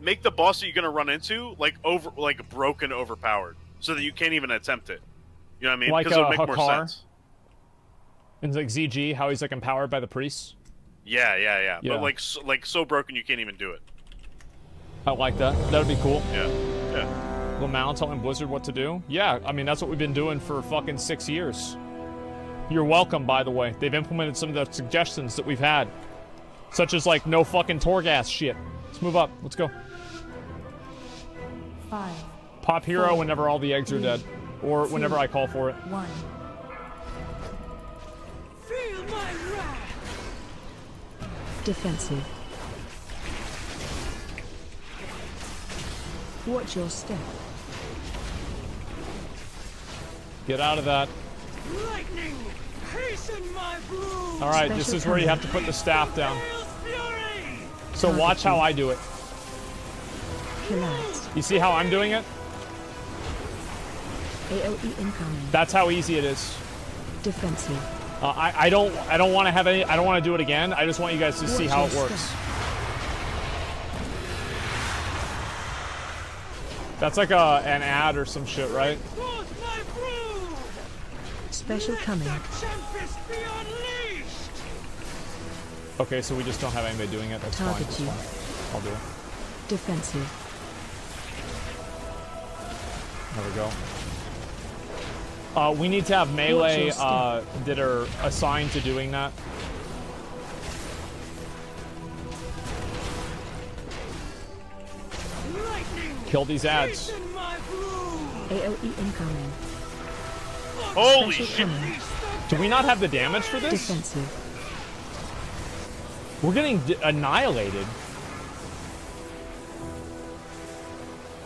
make the boss that you're gonna run into like over like broken, overpowered, so that you can't even attempt it. You know what I mean? Like Because it uh, would make more sense. And like ZG, how he's like empowered by the priests. Yeah, yeah, yeah, Yeah. But like, so, like so broken you can't even do it. I like that. That'd be cool. Yeah, yeah. Lamau telling Blizzard what to do. Yeah, I mean that's what we've been doing for fucking six years. You're welcome, by the way. They've implemented some of the suggestions that we've had. Such as like no fucking Torghast shit. Let's move up. Let's go. Five, Pop hero Four, whenever all the eggs are dead. Or whenever I call for it. one. Feel my wrath! Defensive. Watch your step. Get out of that. Lightning! Hasten my bloom! Alright, this is where you have to put the staff down. So watch how I do it. You see how I'm doing it? AOE incoming. That's how easy it is. Defensive. Uh, I, I don't I don't want to have any I don't want to do it again. I just want you guys to see how it works. That's like a an ad or some shit, right? Special coming. Okay, so we just don't have anybody doing it. That's fine. Target That's you. fine. I'll do it. Defensive. There we go. Uh, we need to have melee uh, that are assigned to doing that. Lightning! Kill these ads. Hasten my bloom! AOE incoming. Holy shit! Do we not have the damage for this? Defensive. We're getting d- annihilated.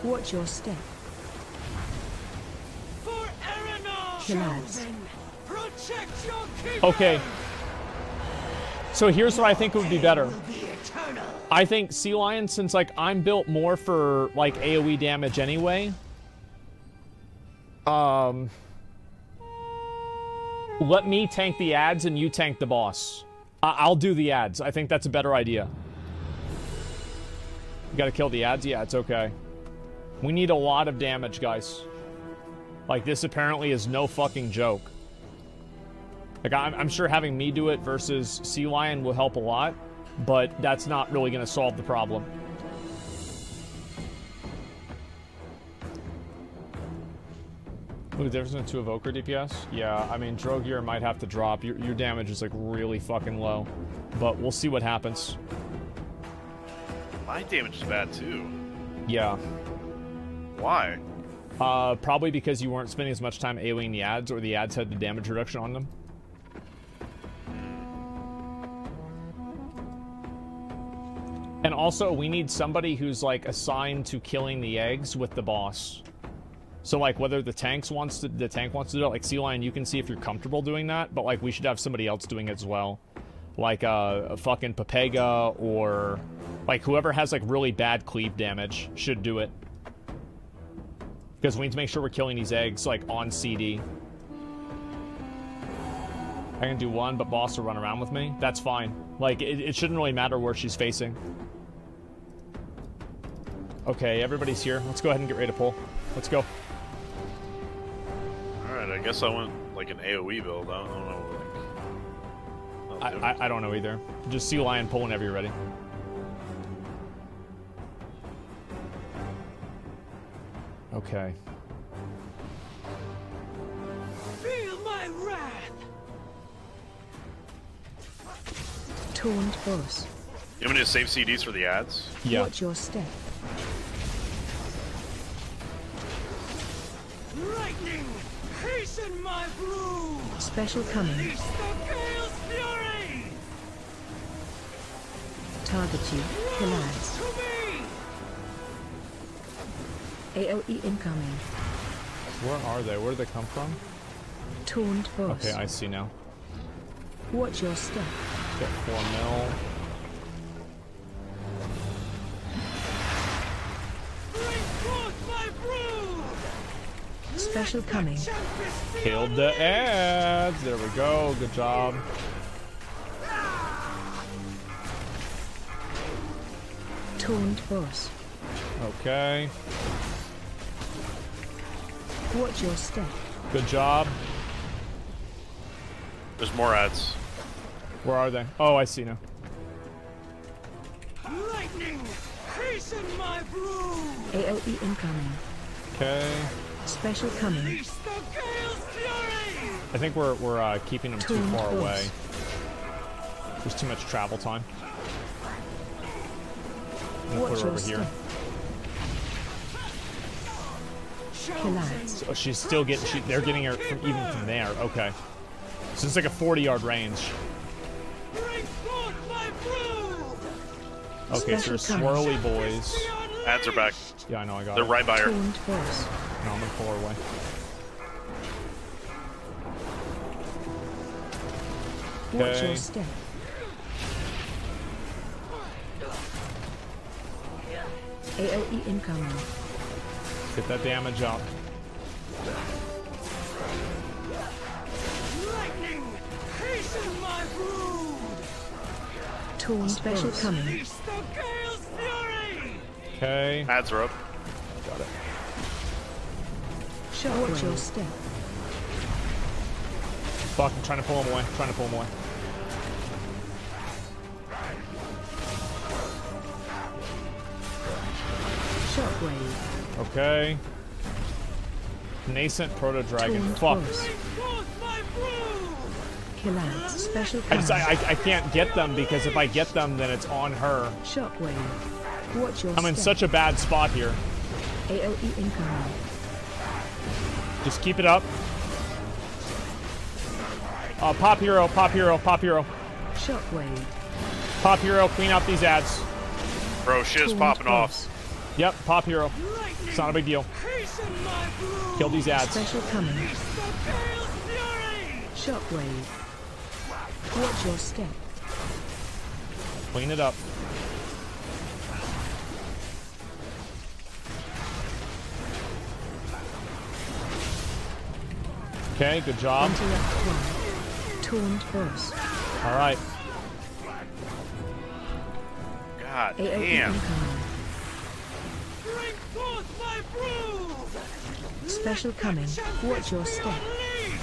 Watch your step. For Eleanor! Protect your keeper! Okay. So here's what I think would be better. I think Sea Lion, since like I'm built more for like AoE damage anyway. Um let me tank the ads and you tank the boss. I- I'll do the ads. I think that's a better idea. You gotta kill the ads? Yeah, it's okay. We need a lot of damage, guys. Like, this apparently is no fucking joke. Like, I'm, I'm sure having me do it versus Sea Lion will help a lot, but that's not really gonna solve the problem. Ooh, difference between two Evoker DPS? Yeah, I mean, Drogear might have to drop. Your, your damage is, like, really fucking low. But we'll see what happens. My damage is bad too. Yeah. Why? Uh, probably because you weren't spending as much time AoEing the ads, or the ads had the damage reduction on them. And also, we need somebody who's, like, assigned to killing the eggs with the boss. So, like, whether the tanks wants to, the tank wants to do it, like Sea Lion, you can see if you're comfortable doing that, but, like, we should have somebody else doing it as well. Like, uh, a fucking Pepega, or, like, whoever has, like, really bad cleave damage should do it. Because we need to make sure we're killing these eggs, like, on CD. I can do one, but boss will run around with me. That's fine. Like, it, it shouldn't really matter where she's facing. Okay, everybody's here. Let's go ahead and get ready to pull. Let's go. Alright, I guess I went like an AoE build. I don't know. Like, I, I, I don't know either. Just Sea Lion pull whenever you're ready. Okay. Feel my wrath! Taunt boss. You want me to save CDs for the ads? Yeah. Watch your step. Lightning! Hasten my bloom! Special coming. Release the Gale's fury! Target you. Collides. To me! AOE incoming. Where are they? Where do they come from? Taunt boss. Okay, I see now. Watch your step. Get 4 mil. Bring forth my brood! Special coming. Killed the ads. There we go. Good job. Taunt boss. Okay. Watch your step. Good job. There's more ads. Where are they? Oh, I see now. Lightning! Hasten my brood! AOE incoming. Okay. Special coming. Release the Gale's fury! I think we're we're uh, keeping them too far boss. away. There's too much travel time. gonna Watch put her over here. step. Kill ads. Oh, she's still getting. She, they're getting her from even from there. Okay. So it's like a 40 yard range. Okay, so they're Special coverage. swirly boys. Ads are back. Yeah, I know. I got They're it. right by her. Tuned force. No, I'm gonna pull her away. Watch your step. AOE incoming. Get that damage up. Lightning! Hasten my brood! Torn special coming. Release the Gale's fury! Okay. Ads are up. Got it. Shockwave. Watch your step. Fuck, I'm trying to pull him away. trying to pull him away. Shockwave. Okay. Nascent proto dragon. Torn Fuck. force. Special I just I, I I can't get them because if I get them then it's on her. Shockwave. Watch your I'm in such a bad spot here. AOE incoming. Just keep it up. Uh, pop hero, pop hero, pop hero, Shockwave. pop hero. Clean out these ads. Bro, shit's Torn popping off. Yep, pop hero. It's not a big deal. Hasten! Kill these ads. Special coming. Release the Gale's fury! Shockwave. Watch your step. Clean it up. Okay, good job. Interact one. All right. God AOE damn. incoming. Bring forth my! Special coming. Watch your step.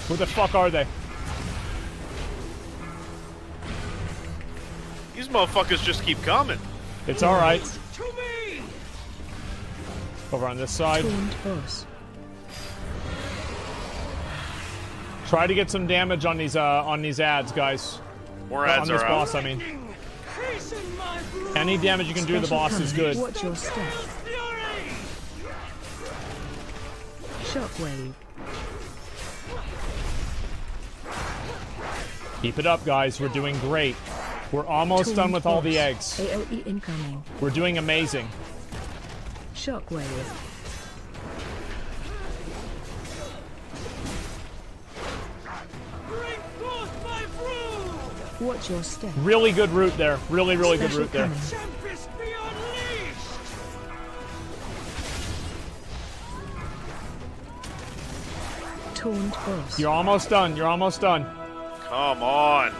Who the fuck are they? These motherfuckers just keep coming. It's all right. Over on this side. Torn force. Try to get some damage on these uh, on these ads, guys. More ads on this are boss, out. I mean. Hasten my brood! Any damage you can do to the Special boss is good. Watch your step. Shockwave. Keep it up, guys. We're doing great. We're almost Torn done with all the eggs. AOE incoming. We're doing amazing. Shockwave. Watch your step. Really good route there. Really, really good route there. coming. Tempest be unleashed! You're almost done. You're almost done. Come on.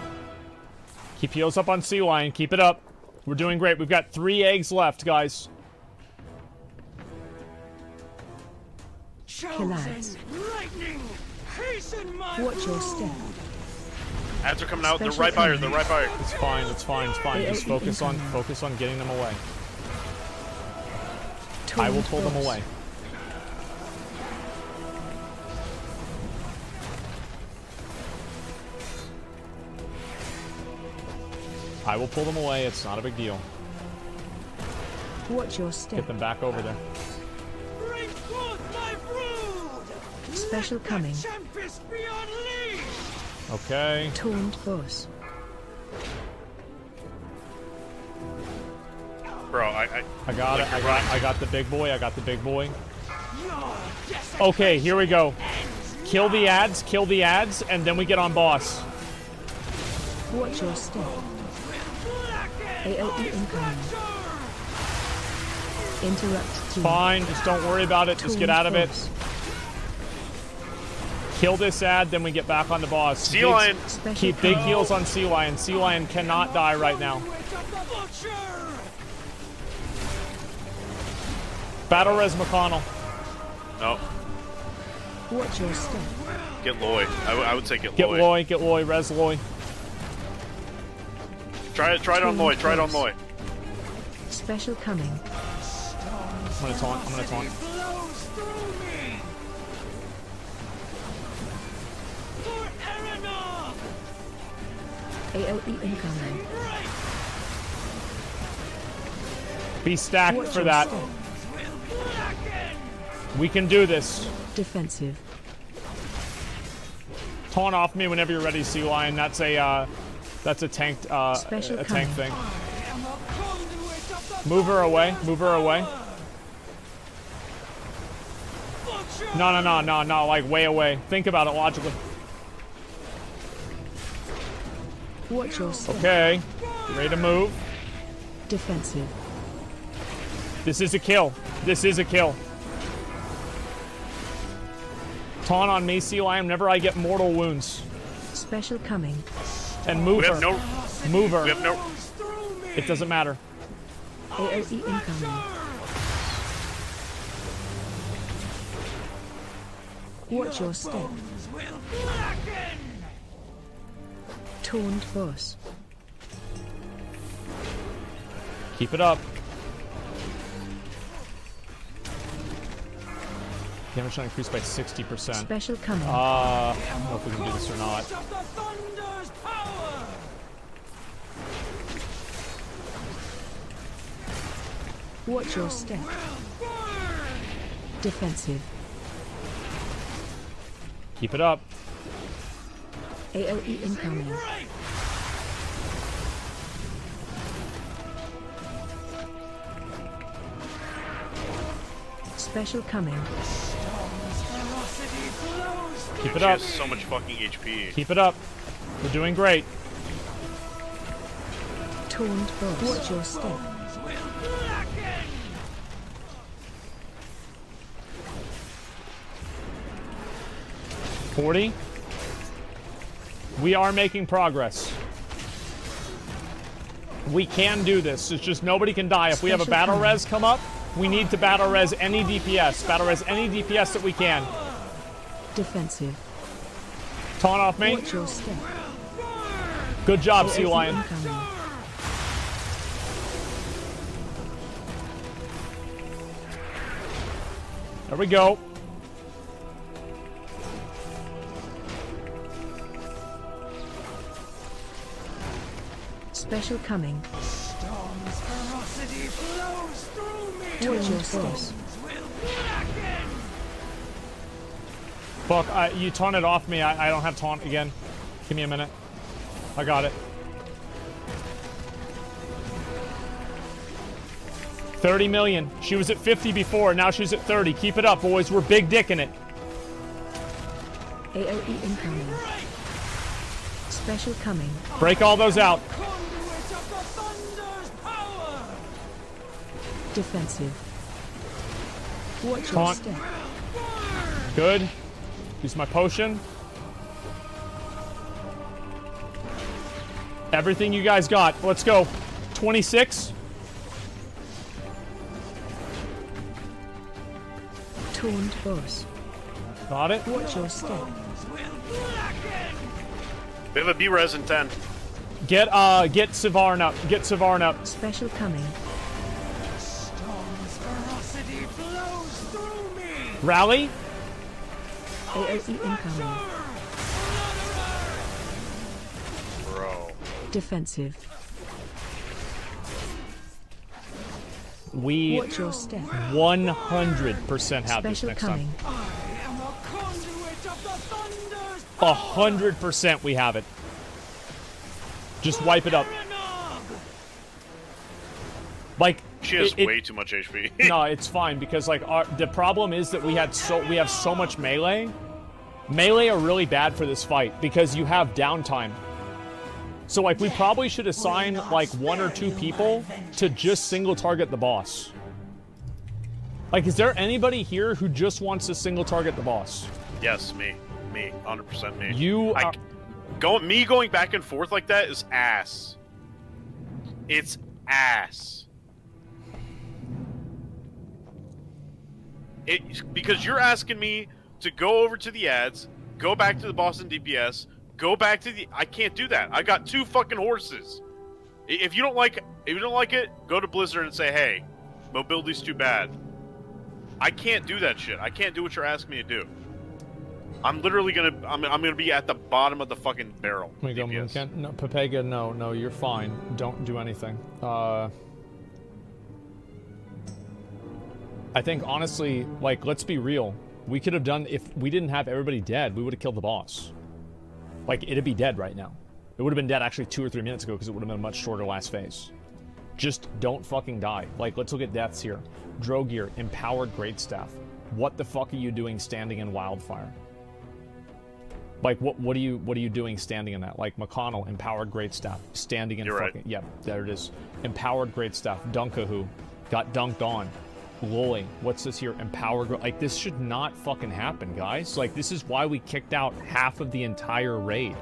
Keep heels up on Sea Lion. Keep it up. We're doing great. We've got three eggs left, guys. Kill ads. Lightning! Hasten my Watch your step. Ads are coming out. They're Special right by her. They're right by her. It's fine. It's fine. It's fine. Just focus on focus on getting them away. I will pull them away. I will pull them away. It's not a big deal. Watch your step. Get them back over there. Bring forth my brood! Special coming. Tempest be unleashed! Okay. Torn boss. Bro, I, I I got it. I got I got the big boy. I got the big boy. Okay, here we go. Kill the ads, kill the ads, and then we get on boss. Watch your step. AOE incoming. Interrupt team. Fine, just don't worry about it. Just get out of it. Force. Kill this ad, then we get back on the boss. Sea Big- Lion. Keep big heals on Sea Lion. Sea Lion cannot die right now. Wake up the butcher! Battle Res McConnell. no. Watch your step. Get Loy. I would say get, Get Loy. Loy, get Loy, Res Loy. Try it. Try it on Torn Loy. Try it on force. Loy. Special coming. I'm gonna taunt, I'm gonna taunt. AOE incoming. Be stacked Watch for that. step. We can do this. Defensive. Taunt off me whenever you're ready, Sea Lion. That's a uh, that's a tank uh, Special a tank coming. thing. Move her away. Move her away. No, no, no, no, no. Like way away. Think about it logically. Watch your step. Okay. Ready to move. Defensive. This is a kill. This is a kill. Taunt on me, Sea Lion, whenever I get mortal wounds. Special coming. And move We her. have no. Move her. We have no. It doesn't matter. AOE incoming. Watch your step. Taunt boss. Keep it up. Damage shot increased by 60%. Special coming. Uh, I don't know if we can do this or not. Watch your step. Defensive. Keep it up. AOE incoming. Special coming. Keep it up. so much fucking HP. Keep it up. We're doing great. Taunt boss. Watch your step. Forty. We are making progress. We can do this. It's just nobody can die. If we have a battle res come up, we need to battle res any DPS. Battle res any DPS that we can. Defensive. Taunt off me. Watch your step. Good job, Sea Lion. incoming. There we go. Special coming. Watch your step. Fuck, I, you taunted off me. I, I don't have taunt again. Give me a minute. I got it. 30 million. She was at 50 before. Now she's at 30. Keep it up, boys. We're big dicking it. AOE incoming. Special coming. Break all those out. Defensive. Watch your step. Good. Use my potion. Everything you guys got. Let's go. 26. Taunt boss. Got it. Watch your step. We have a B res in 10. Get uh get Savarn up. Get Savarn up. Special coming. Rally. AOE incoming. Bro. Defensive. We Watch your step. 100% have this Special next coming. time. A hundred percent we have it. Just wipe it up. Like She has it- it- way too much HP. no, it's fine because like our, the problem is that we had so we have so much melee. Melee are really bad for this fight because you have downtime. So like we probably should assign like one or two people to just single target the boss. Like is there anybody here who just wants to single target the boss? yes, me. Me. 100% me. You I, go, me going back and forth like that is ass. It's ass. It, because you're asking me to go over to the ads, go back to the Boston DPS, go back to the. I can't do that. I got two fucking horses. If you don't like, if you don't like it, go to Blizzard and say, "Hey, mobility's too bad." I can't do that shit. I can't do what you're asking me to do. I'm literally gonna. I'm, I'm gonna be at the bottom of the fucking barrel. Me go, DPS. No, Pepega, no, no, you're fine. Don't do anything. Uh, I think honestly, like, let's be real. We could have done if we didn't have everybody dead, we would have killed the boss. Like, it'd be dead right now. It would have been dead actually two or three minutes ago because it would have been a much shorter last phase. Just don't fucking die. Like, let's look at deaths here. Drogir, empowered great staff. What the fuck are you doing standing in wildfire? Like what what are you what are you doing standing in that? Like McConnell, empowered great staff, standing in You're right. fucking Yep, there it is. Empowered great staff. Dunkahu got dunked on. Lolly, what's this here? Empowered gr- like this should not fucking happen, guys. Like this is why we kicked out half of the entire raid.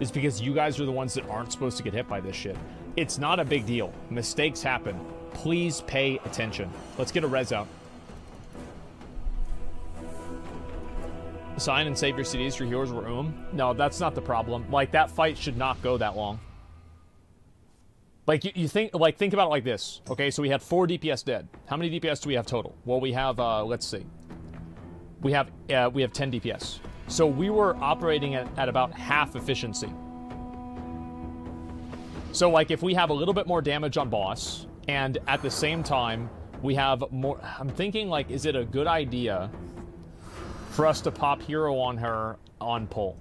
Is because you guys are the ones that aren't supposed to get hit by this shit. It's not a big deal. Mistakes happen. Please pay attention. Let's get a res out. Sign and save your CDs. Your heroes were um. No, that's not the problem. Like that fight should not go that long. Like you, you think like think about it like this. Okay, so we had four DPS dead. How many DPS do we have total? Well, we have uh let's see. We have uh, we have 10 DPS. So we were operating at, at about half efficiency. So like if we have a little bit more damage on boss and at the same time we have more I'm thinking like is it a good idea for us to pop hero on her on pull?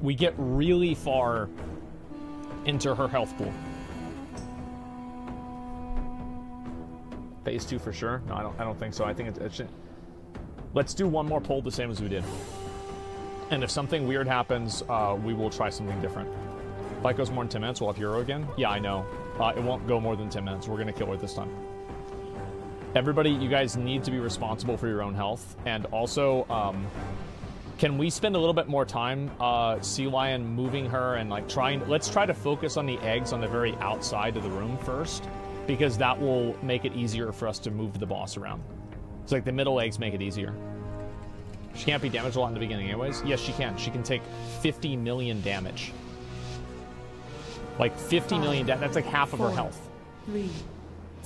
We get really far into her health pool. Phase two for sure. No, I don't. I don't think so. I think it, it should. Let's do one more poll the same as we did. And if something weird happens, uh, we will try something different. If it goes more than 10 minutes, we'll have Euro again. Yeah, I know. Uh, it won't go more than 10 minutes. We're going to kill her this time. Everybody, you guys need to be responsible for your own health. And also, um, can we spend a little bit more time, uh, Sea Lion moving her and like trying, let's try to focus on the eggs on the very outside of the room first, because that will make it easier for us to move the boss around. It's like the middle eggs make it easier. She can't be damaged a lot in the beginning anyways. Yes, she can. She can take 50 million damage. Like 50 million damage. That's like half of her health. Three,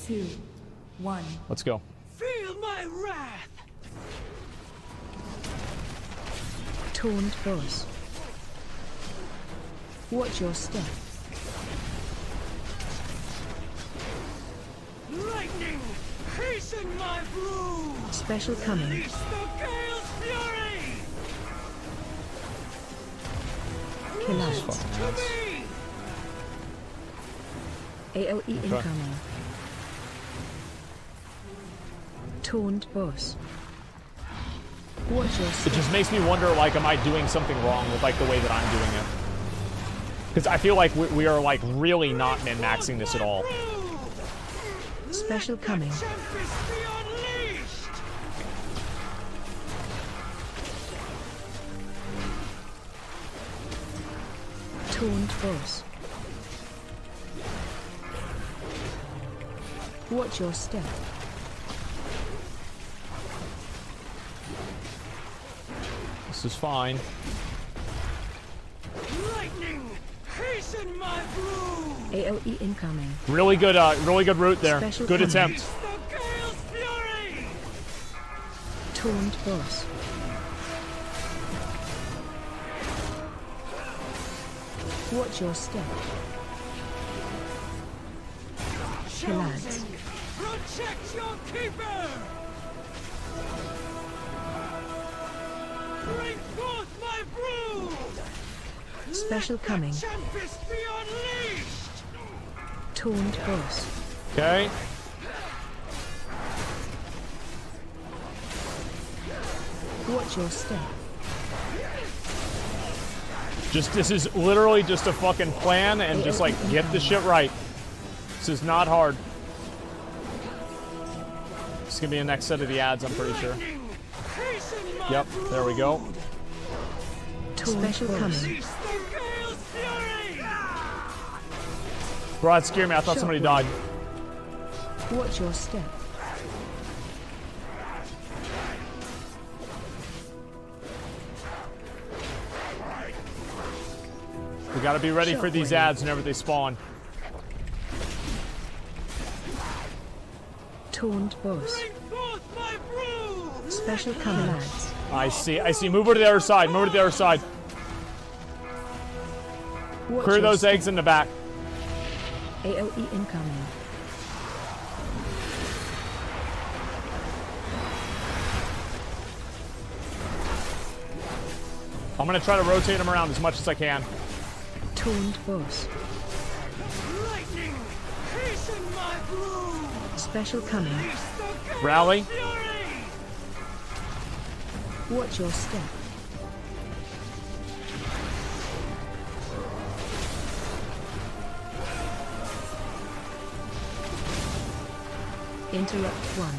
two, one. Let's go. Feel my wrath! Taunt boss. Watch your step. Lightning! Hasten my brew! Special coming. Release the Gale's fury! Kill out. To me! AOE incoming. Taunt boss. It just makes me wonder, like, am I doing something wrong with, like, the way that I'm doing it? Because I feel like we, we are, like, really not min-maxing this at all. Special coming. Tempest be unleashed! Taunt boss. Watch your step. This is fine. Lightning! Hasten my brew! AOE incoming. Really good, uh, really good route there. Special Good coming. attempt. The Gale's fury! Taunt boss. Watch your step. Collapse. Protect your keeper! Bring forth my brood! Special coming. Tempest be unleashed! Taunt boss. Okay. Watch your step. Just, this is literally just a fucking plan and just, like, get the shit right. This is not hard. This is gonna be the next set of the ads, I'm pretty sure. Hasten my Yep, there we go. Special coming. Release the Gale's fury! Bro, that scared me. I thought somebody died. Watch your step. We gotta be ready for these ads whenever they spawn. Taunt boss. Bring forth my! Special coming. I see. I see. Move over to the other side. Move over to the other side. Watch Clear those eggs in the back. AOE incoming. I'm gonna try to rotate them around as much as I can. Taunt boss. Lightning! Hasten my bloom! Special coming. Rally. Watch your step. Interrupt one.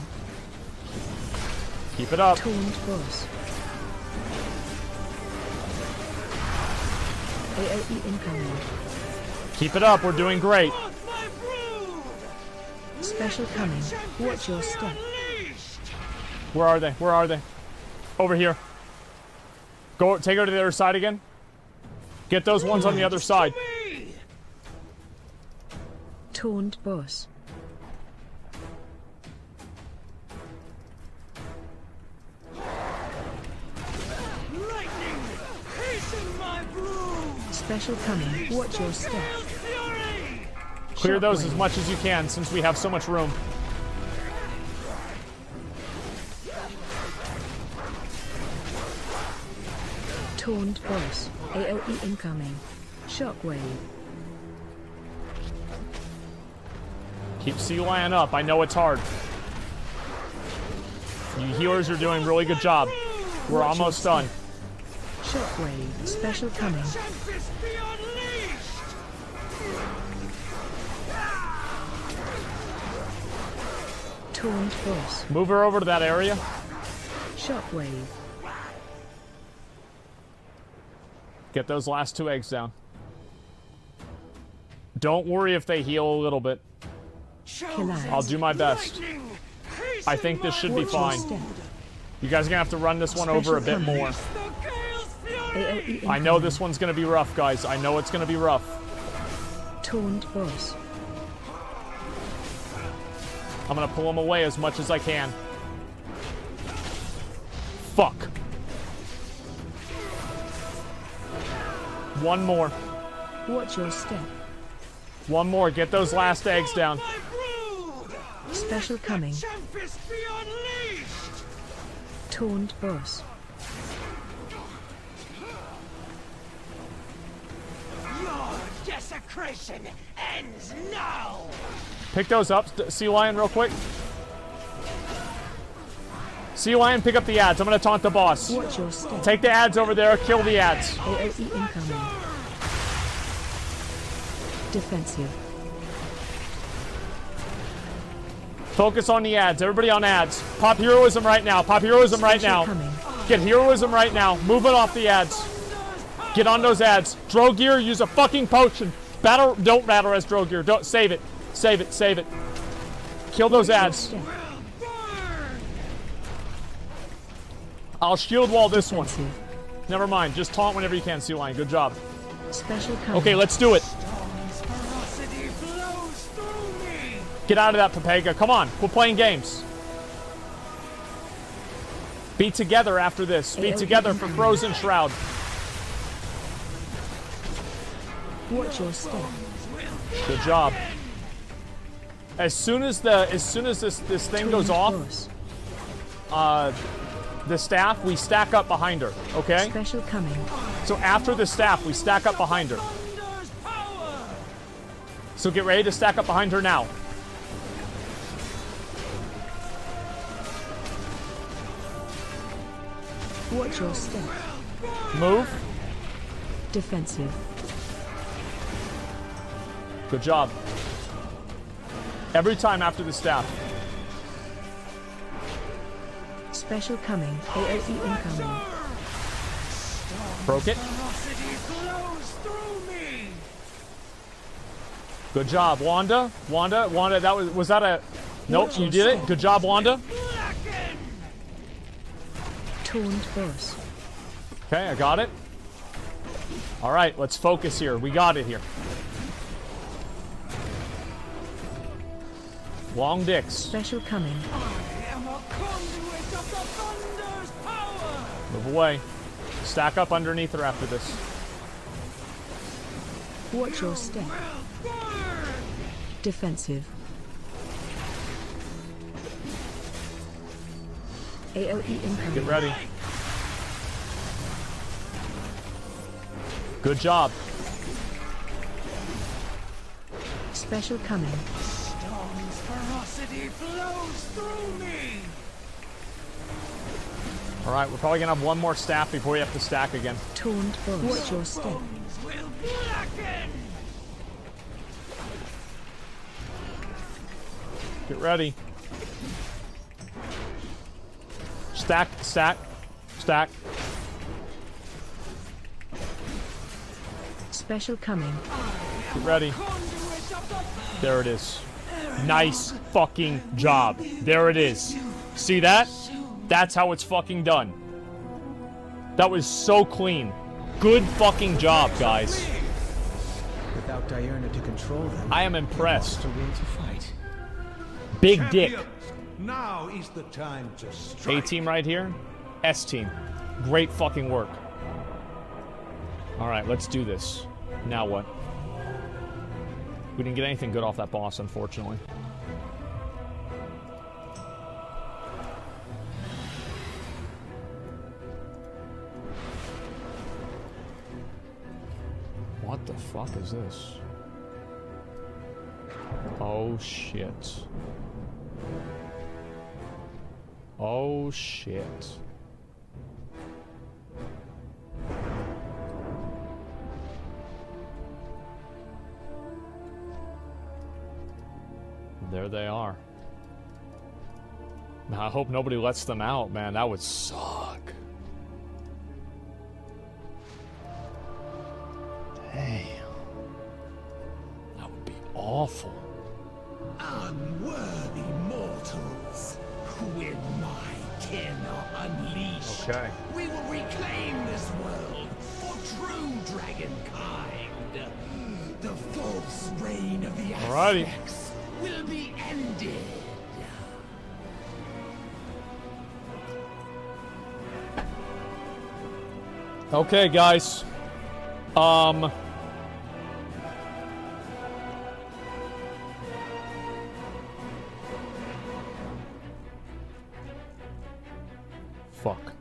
Keep it up. Taunt boss. AOE incoming. Keep it up. We're doing great. Special coming. Watch your step. Where are they? Where are they? Over here. Go. Take her to the other side again. Get those ones on the other side. Taunt boss. Lightning! Hasten my bloom! Special coming. Watch your step. Clear those as much as you can since we have so much room. Taunt boss. AOE incoming. Shockwave. Keep Sea Lion up. I know it's hard. You healers are doing a really good job. We're Watch almost done. Shockwave. Special coming. Taunt boss. Move her over to that area. Shockwave. Get those last two eggs down. Don't worry if they heal a little bit. Collide. I'll do my best. I think this should be fine. You guys are gonna have to run this one over a bit more. I know this one's gonna be rough, guys. I know it's gonna be rough. Taunt boss. I'm gonna pull him away as much as I can. Fuck. One more. Watch your step. One more. Get those last eggs down. Special coming. Taunt boss. Your desecration ends now! Pick those up, St- Sea Lion, real quick. Sea Lion, pick up the ads. I'm gonna taunt the boss. Watch your step. Take the ads over there. Kill the ads. AOE incoming. Defensive. Focus on the ads. Everybody on ads. Pop heroism right now. Pop heroism right now. Get heroism right now. Move it off the ads. Get on those ads. Drogear, use a fucking potion. Battle. Don't battle as Drogear. Don't save it. Save it. Save it. Kill those ads. I'll shield wall this one. Never mind. Just taunt whenever you can, Sea Lion. Good job. Special. Okay, let's do it. Ferocity flows through me! Get out of that, Pepega. Come on. We're playing games. Be together after this. Be together for Frozen Shroud. Watch your step. Good job. As soon as the as soon as this this thing goes off, uh, the staff we stack up behind her. Okay. Special coming. So after the staff, we stack up behind her. So get ready to stack up behind her now. Watch your step. Move. Defensive. Good job. Every time after the staff. Special coming. AOE incoming. Broke it. Ferocity flows through me! Good job, Wanda. Wanda, Wanda, that was was that a Nope, you did it. Good job, Wanda. Taunt boss. Okay, I got it. All right, let's focus here. We got it here. Long dicks. Special coming. Move away. Stack up underneath her after this. Watch your step. Defensive. AOE incoming. Get ready. Good job. Special coming. Storm's ferocity flows through me. All right, we're probably gonna have one more staff before we have to stack again. Taunt boss. Watch your step. Will blacken. Get ready. Stack, stack, stack. Special coming. Get ready. There it is. Nice fucking job. There it is. See that? That's how it's fucking done. That was so clean. Good fucking job, guys. Without Diurna to control them, I am impressed. the will to fight. Big dick. Champions, Now is the time to A team right here. S team. Great fucking work. Alright, let's do this. Now what? We didn't get anything good off that boss, unfortunately. What the fuck is this? Oh shit. Oh shit. There they are. I hope nobody lets them out, man. That would suck. Damn. That would be awful. Unworthy mortals, who with my kin are unleashed. Okay. We will reclaim this world for true dragonkind. The false reign of the Alrighty. Aspects will be ended. Okay, guys. Um. Fuck.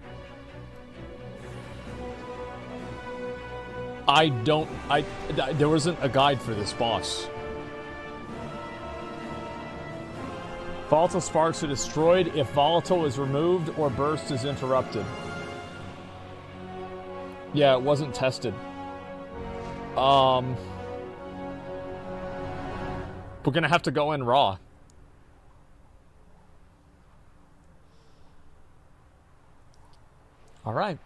I don't. I. th- There wasn't a guide for this boss. Volatile sparks are destroyed if volatile is removed or burst is interrupted. Yeah, it wasn't tested. Um, we're gonna have to go in raw. All right.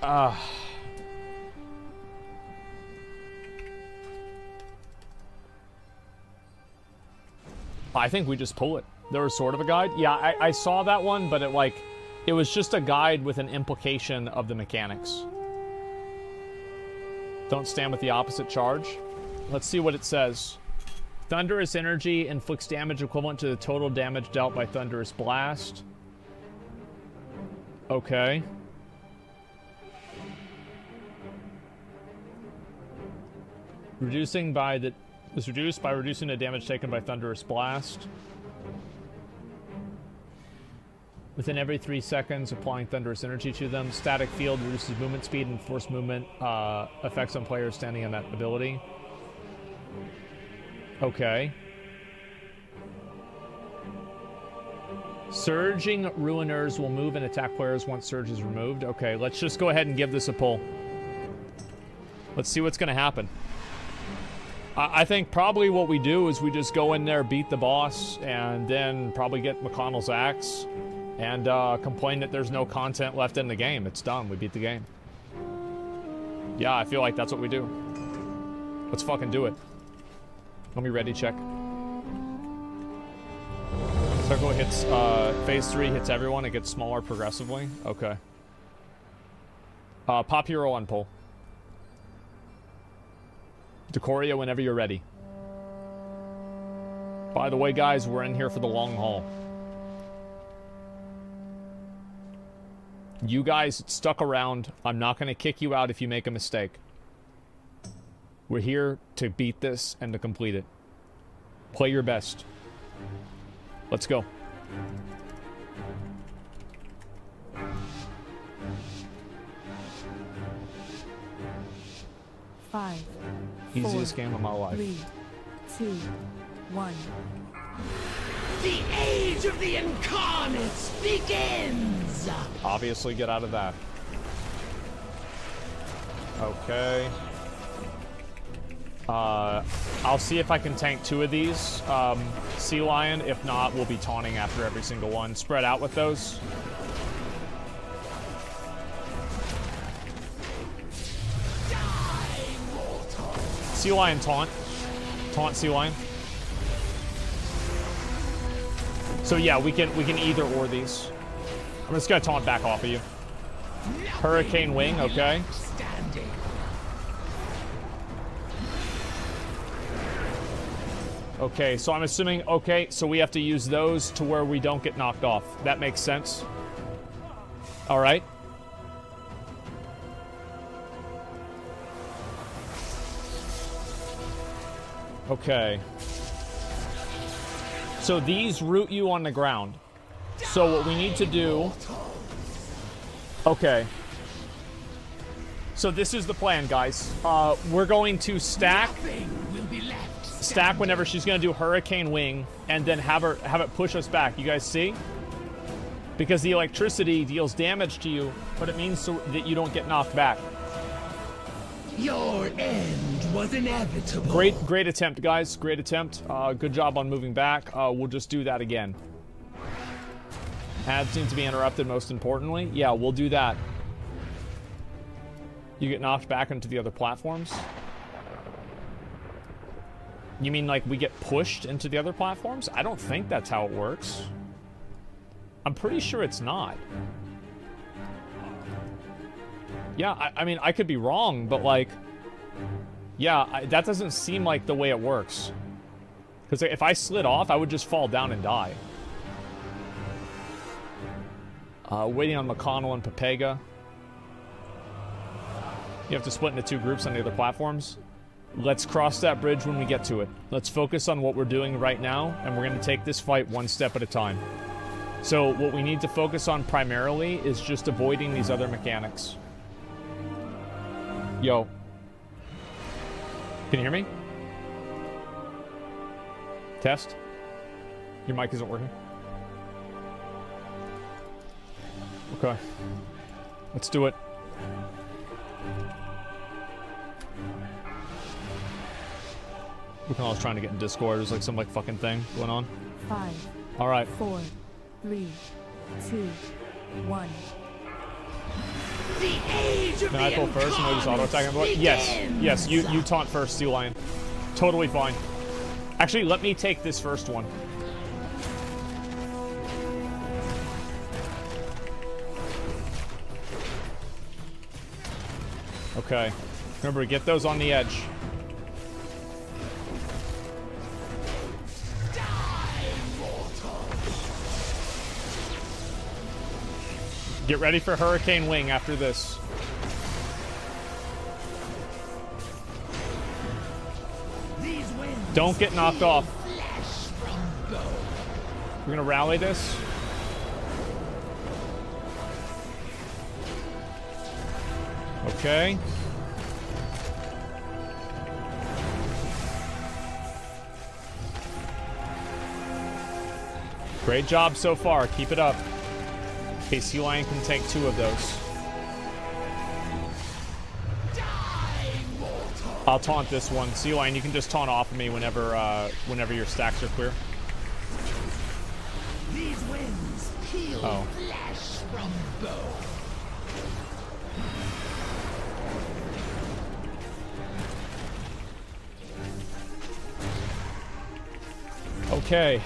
Uh, I think we just pull it. There was sort of a guide. Yeah, I, I saw that one, but it like it was just a guide with an implication of the mechanics. Don't stand with the opposite charge. Let's see what it says. Thunderous energy inflicts damage equivalent to the total damage dealt by Thunderous Blast. Okay. Reducing by the is reduced by reducing the damage taken by Thunderous Blast. Within every three seconds, applying thunderous energy to them. Static field reduces movement speed and force movement uh, effects on players standing on that ability. Okay. Surging Ruiners will move and attack players once Surge is removed. Okay, let's just go ahead and give this a pull. Let's see what's going to happen. I I think probably what we do is we just go in there, beat the boss, and then probably get McConnell's axe and uh, complain that there's no content left in the game. It's done. We beat the game. Yeah, I feel like that's what we do. Let's fucking do it. Let me ready check. Circle hits, uh, phase three hits everyone. It gets smaller progressively. Okay. Uh, pop hero on pull. Decoria whenever you're ready. By the way, guys, we're in here for the long haul. You guys stuck around. I'm not going to kick you out if you make a mistake. We're here to beat this and to complete it. Play your best. Let's go. Five. Easiest four, game of my life. Three, two, one. The age of the incarnates begins! Obviously, get out of that. Okay. Uh, I'll see if I can tank two of these. Um, sea Lion, if not, we'll be taunting after every single one. Spread out with those. Sea Lion taunt. Taunt Sea Lion. So yeah, we can we can either or these. I'm just gonna taunt back off of you. Hurricane Wing, okay. Okay, so I'm assuming, okay, so we have to use those to where we don't get knocked off. That makes sense. All right. Okay. So these root you on the ground. So what we need to do... Okay. So this is the plan, guys. Uh, we're going to stack stack whenever she's going to do Hurricane Wing, and then have her have it push us back. You guys see? Because the electricity deals damage to you, but it means so that you don't get knocked back. Your end was inevitable. Great, great attempt, guys. Great attempt. Uh, good job on moving back. Uh, we'll just do that again. Ads seem to be interrupted, most importantly. Yeah, we'll do that. You get knocked back into the other platforms? You mean like we get pushed into the other platforms? I don't think that's how it works. I'm pretty sure it's not. Yeah, I, I mean, I could be wrong, but like, yeah, I, that doesn't seem like the way it works. Because if I slid off, I would just fall down and die. Uh, waiting on McConnell and Pepega. You have to split into two groups on the other platforms. Let's cross that bridge when we get to it. Let's focus on what we're doing right now, and we're going to take this fight one step at a time. So what we need to focus on primarily is just avoiding these other mechanics. Yo. Can you hear me? Test? Your mic isn't working? Okay. Let's do it. Lucan's trying to get in Discord. There's like some like fucking thing going on. Five. All right. Four, three, two, one. The age of Can I pull first and I just auto attack him? Yes. Yes, you, you taunt first, Sea Lion. Totally fine. Actually, let me take this first one. Okay. Remember, get those on the edge. Get ready for Hurricane Wing after this. Don't get knocked off. We're gonna rally this. Okay. Great job so far. Keep it up. Okay, Sea Lion can take two of those. I'll taunt this one. Sea Lion, you can just taunt off of me whenever uh, whenever your stacks are clear. These winds heal Oh. flash from bow. Okay.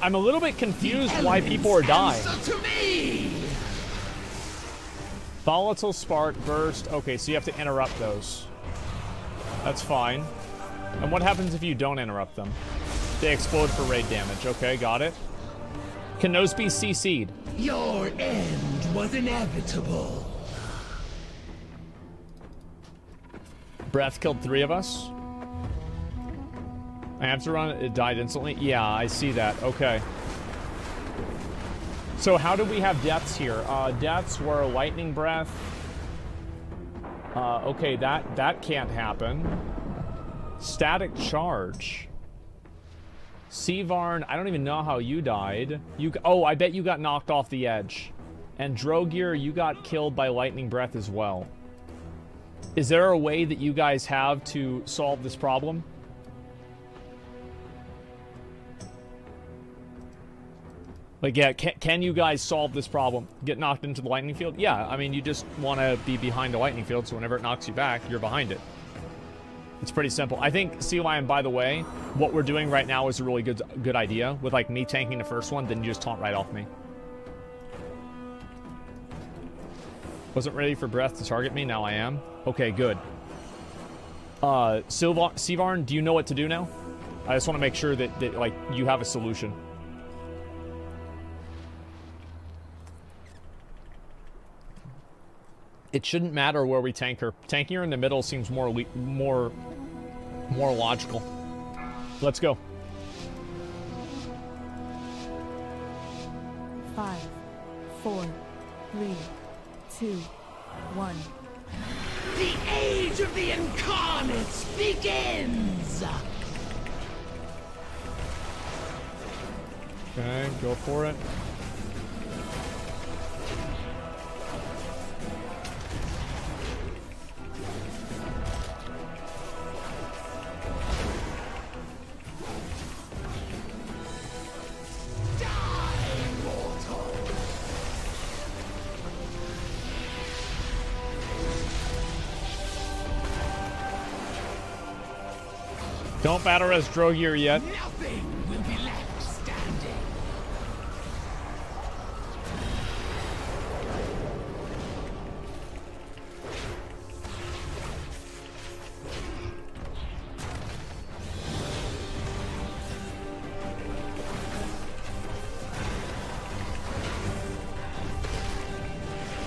I'm a little bit confused why people are dying. Answer to me! Volatile spark burst. Okay, so you have to interrupt those. That's fine. And what happens if you don't interrupt them? They explode for raid damage. Okay, got it. Can those be CC'd? Your end was inevitable. Breath killed three of us. Run it. Died instantly. Yeah, I see that. Okay. So how do we have deaths here? Uh, deaths were lightning breath. Uh, okay, that that can't happen. Static charge. Seavarn, I don't even know how you died. You oh, I bet you got knocked off the edge. And Drogir, you got killed by lightning breath as well. Is there a way that you guys have to solve this problem? Like, yeah, can, can you guys solve this problem? Get knocked into the lightning field? Yeah, I mean, you just want to be behind the lightning field, so whenever it knocks you back, you're behind it. It's pretty simple. I think Sea Lion, by the way, what we're doing right now is a really good good idea. With, like, me tanking the first one, then you just taunt right off me. Wasn't ready for breath to target me, now I am. Okay, good. Uh, Silva Seavarn, do you know what to do now? I just want to make sure that, that, like, you have a solution. It shouldn't matter where we tank her. Tanking her in the middle seems more more more logical. Let's go. Five, four, three, two, one. The age of the incarnates begins! Okay, go for it. Don't batter as Drogir yet. Nothing will be left standing.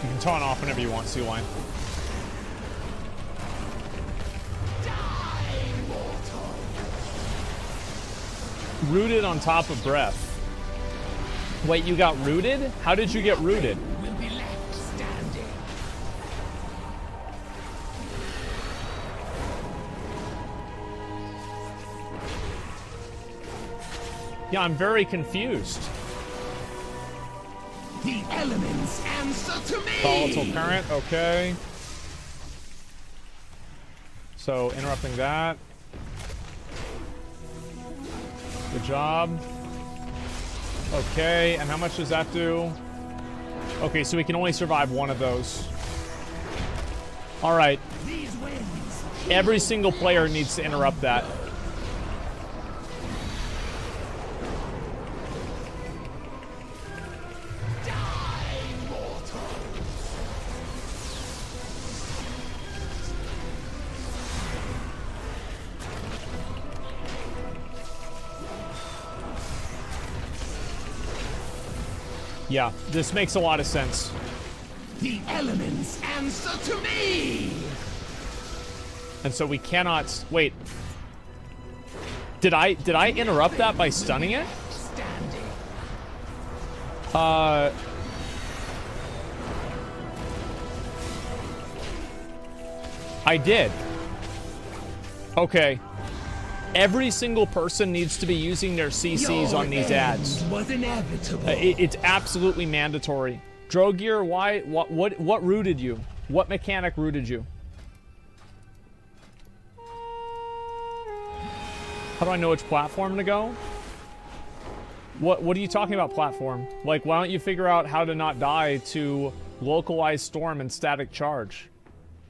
You can taunt off whenever you want, Sea Lion. Rooted on top of breath. Wait, you got rooted? How did you get rooted? Will be left standing. Yeah, I'm very confused. The elements answer to me! Volatile current, okay. So, interrupting that. Job. Okay, and how much does that do? Okay, so we can only survive one of those. Alright. Every single player needs to interrupt that. Yeah, this makes a lot of sense. The elements answer to me! And so we cannot wait. Did I did I interrupt that by stunning it? Uh I did. Okay. Every single person needs to be using their CCs Your on these ads. Was inevitable. Uh, it- it's absolutely mandatory. Drogir, why what what what rooted you? What mechanic rooted you? How do I know which platform to go? What what are you talking about platform? Like why don't you figure out how to not die to localized storm and static charge?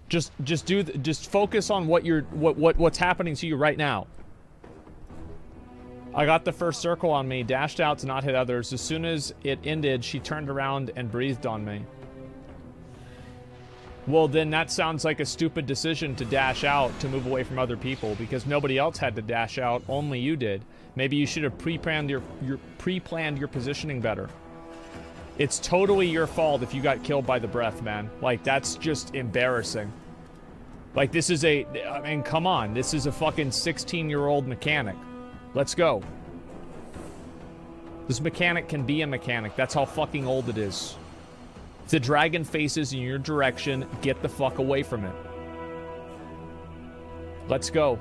Just just do just focus on what you're what what what's happening to you right now. I got the first circle on me, dashed out to not hit others. As soon as it ended, she turned around and breathed on me. Well, then that sounds like a stupid decision to dash out to move away from other people because nobody else had to dash out, only you did. Maybe you should have pre-planned your, your pre-planned your positioning better. It's totally your fault if you got killed by the breath, man. Like that's just embarrassing. Like, this is a. I mean, come on. This is a fucking 16 year old mechanic. Let's go. This mechanic can be a mechanic. That's how fucking old it is. If the dragon faces in your direction, get the fuck away from it. Let's go.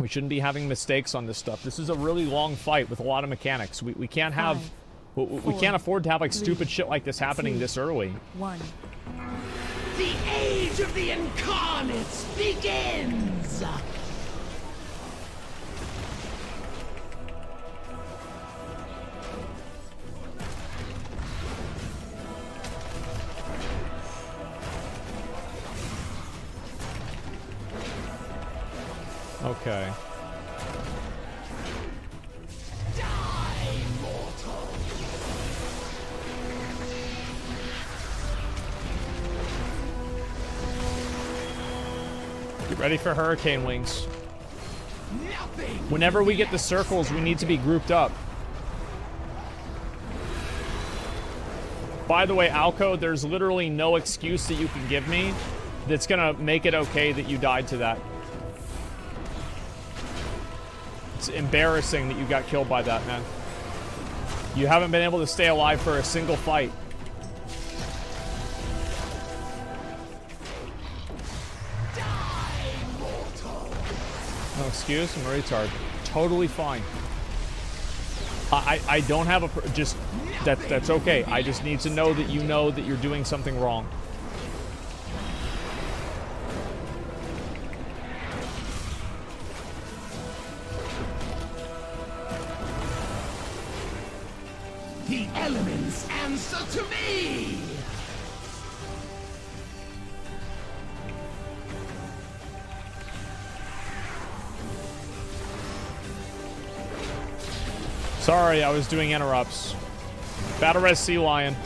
We shouldn't be having mistakes on this stuff. This is a really long fight with a lot of mechanics. We, we can't have... Five, we, we four, can't afford to have, like, three, stupid shit like this happening two, this early. One. The age of the incarnates begins! Okay. Get ready for hurricane wings. Whenever we get the circles, we need to be grouped up. By the way, Alco, there's literally no excuse that you can give me that's gonna make it okay that you died to that. It's embarrassing that you got killed by that, man. You haven't been able to stay alive for a single fight. No excuse, I'm a retard. Totally fine. I, I don't have a just that that's okay. I just need to know that you know that you're doing something wrong. The elements answer to me! Sorry, I was doing interrupts. Battle Res Sea Lion.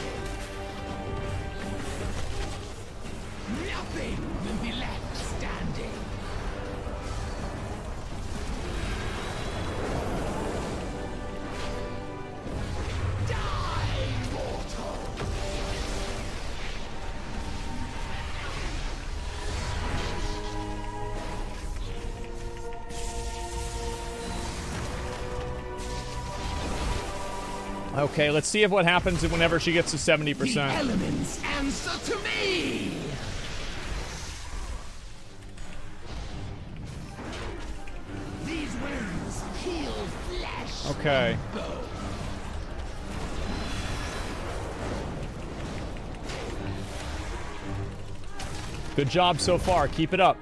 Okay, let's see if what happens whenever she gets to 70%. The elements answer to me! These winds heal flesh Okay. Good job so far. Keep it up.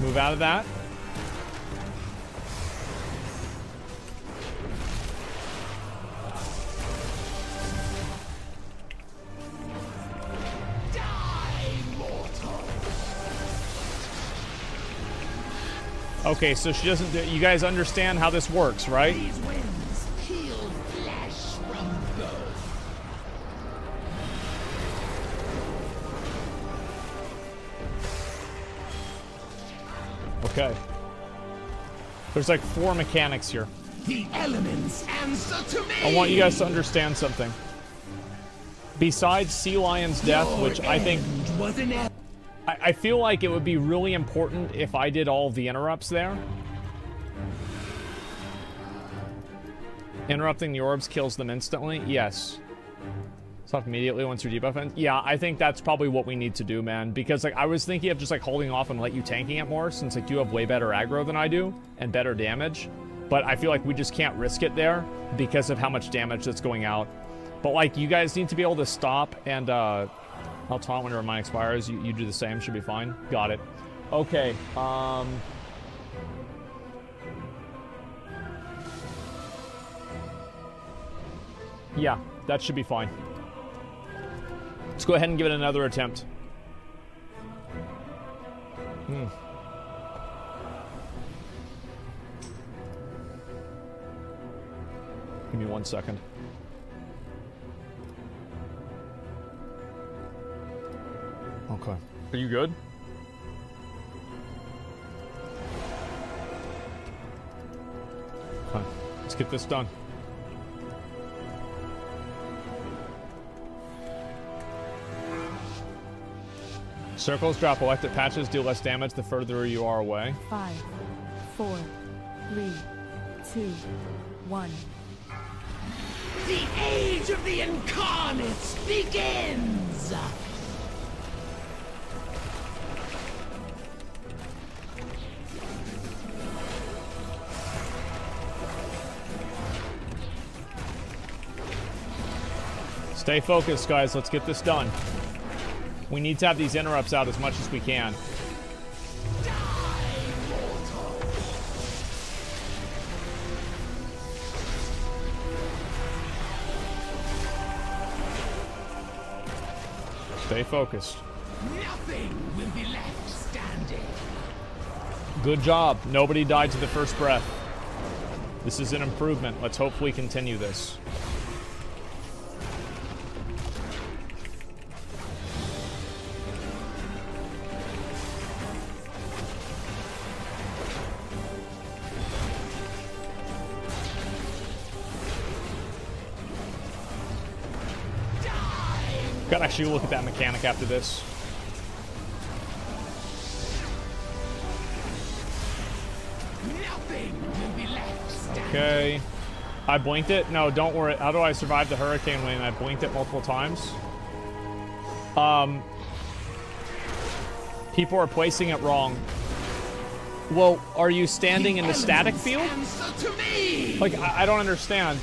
Move out of that. Okay, so she doesn't. You guys understand how this works, right? These winds heal flesh from bone. Okay. There's like four mechanics here. The elements answer to me! I want you guys to understand something. Besides Sea Lion's death, Your which I think was an I, I feel like it would be really important if I did all the interrupts there. Interrupting the orbs kills them instantly? Yes. Stop immediately once your debuff ends? Yeah, I think that's probably what we need to do, man. Because like I was thinking of just like holding off and let you tanking it more, since like you have way better aggro than I do and better damage. But I feel like we just can't risk it there because of how much damage that's going out. But like you guys need to be able to stop and uh I'll taunt whenever mine expires. You, you do the same, should be fine. Got it. Okay, um... Yeah, that should be fine. Let's go ahead and give it another attempt. Hmm. Give me one second. Okay. Are you good? Okay. Let's get this done. Circles drop electric patches, deal less damage the further you are away. Five, four, three, two, one. The age of the incarnates begins! Stay focused, guys. Let's get this done. We need to have these interrupts out as much as we can. Stay focused. Nothing will be left standing. Good job. Nobody died to the first breath. This is an improvement. Let's hopefully continue this. Gotta actually look at that mechanic after this. Nothing will be left standing. Okay. I blinked it? No, don't worry. How do I survive the hurricane when I blinked it multiple times? Um, people are placing it wrong. Well, are you standing in the static field? Like, I, I don't understand.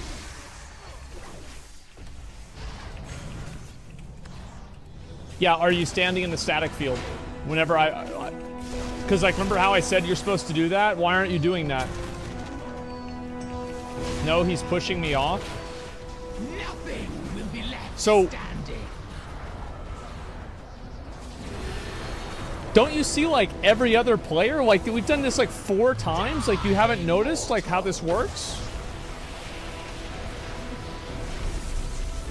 Yeah, are you standing in the static field? Whenever I... Because, like, remember how I said you're supposed to do that? Why aren't you doing that? No, he's pushing me off. Nothing will be left So- standing. Don't you see, like, every other player? Like, we've done this, like, four times. Like, you haven't noticed, like, how this works?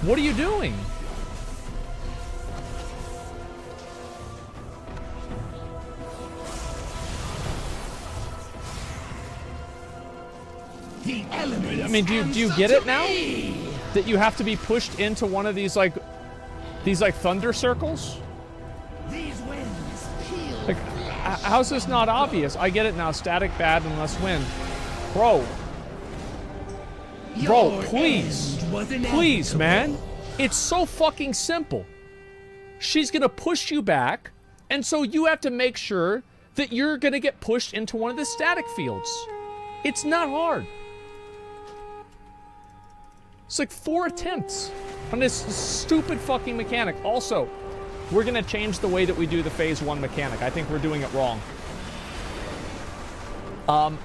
What are you doing? I mean, do you, do you get it now? That you have to be pushed into one of these, like, these, like, thunder circles? These winds Like, how's this not obvious? I get it now. Static bad and less wind. Bro. Bro, please. Please, man. It's so fucking simple. She's gonna push you back, and so you have to make sure that you're gonna get pushed into one of the static fields. It's not hard. It's like four attempts on this stupid fucking mechanic. Also, we're gonna change the way that we do the phase one mechanic. I think we're doing it wrong. Um,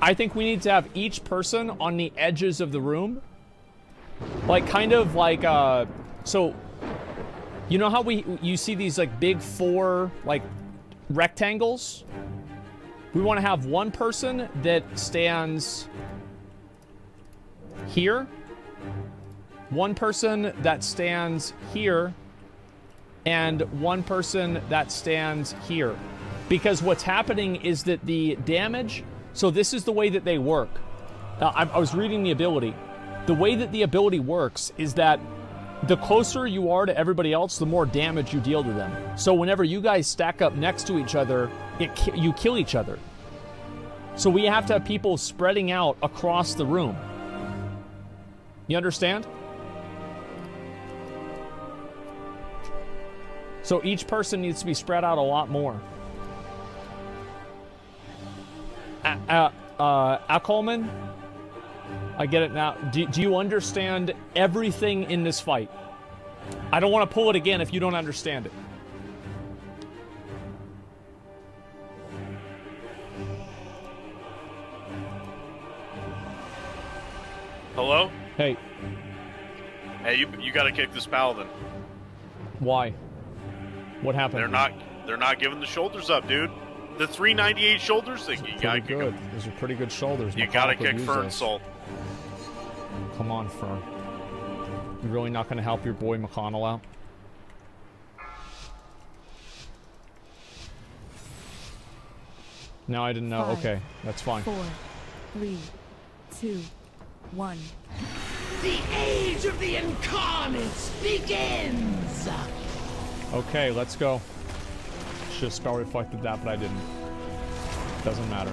I think we need to have each person on the edges of the room. Like, kind of like, uh, so, you know how we, you see these, like, big four, like, rectangles? We want to have one person that stands here, one person that stands here, and one person that stands here. Because what's happening is that the damage, so this is the way that they work. Uh, I, I was reading the ability. The way that the ability works is that the closer you are to everybody else, the more damage you deal to them. So whenever you guys stack up next to each other, it, you kill each other. So we have to have people spreading out across the room. You understand? So each person needs to be spread out a lot more. Uh, uh, Coleman, I get it now. Do, do you understand everything in this fight? I don't want to pull it again if you don't understand it. Hello? Hey, Hey, you you got to kick this paladin. why? What happened? They're not they're not giving the shoulders up, dude. The 398 shoulders thing. You gotta Pretty kick good. 'em. Those are pretty good shoulders. You McConnell gotta kick use Fern those. Salt. Come on, Fern. You're really not going to help your boy McConnell out? No, I didn't know. Five, okay, that's fine. Four, three, two, one. The age of the incarnates begins! Okay, let's go. should have spell reflected that, but I didn't. Doesn't matter.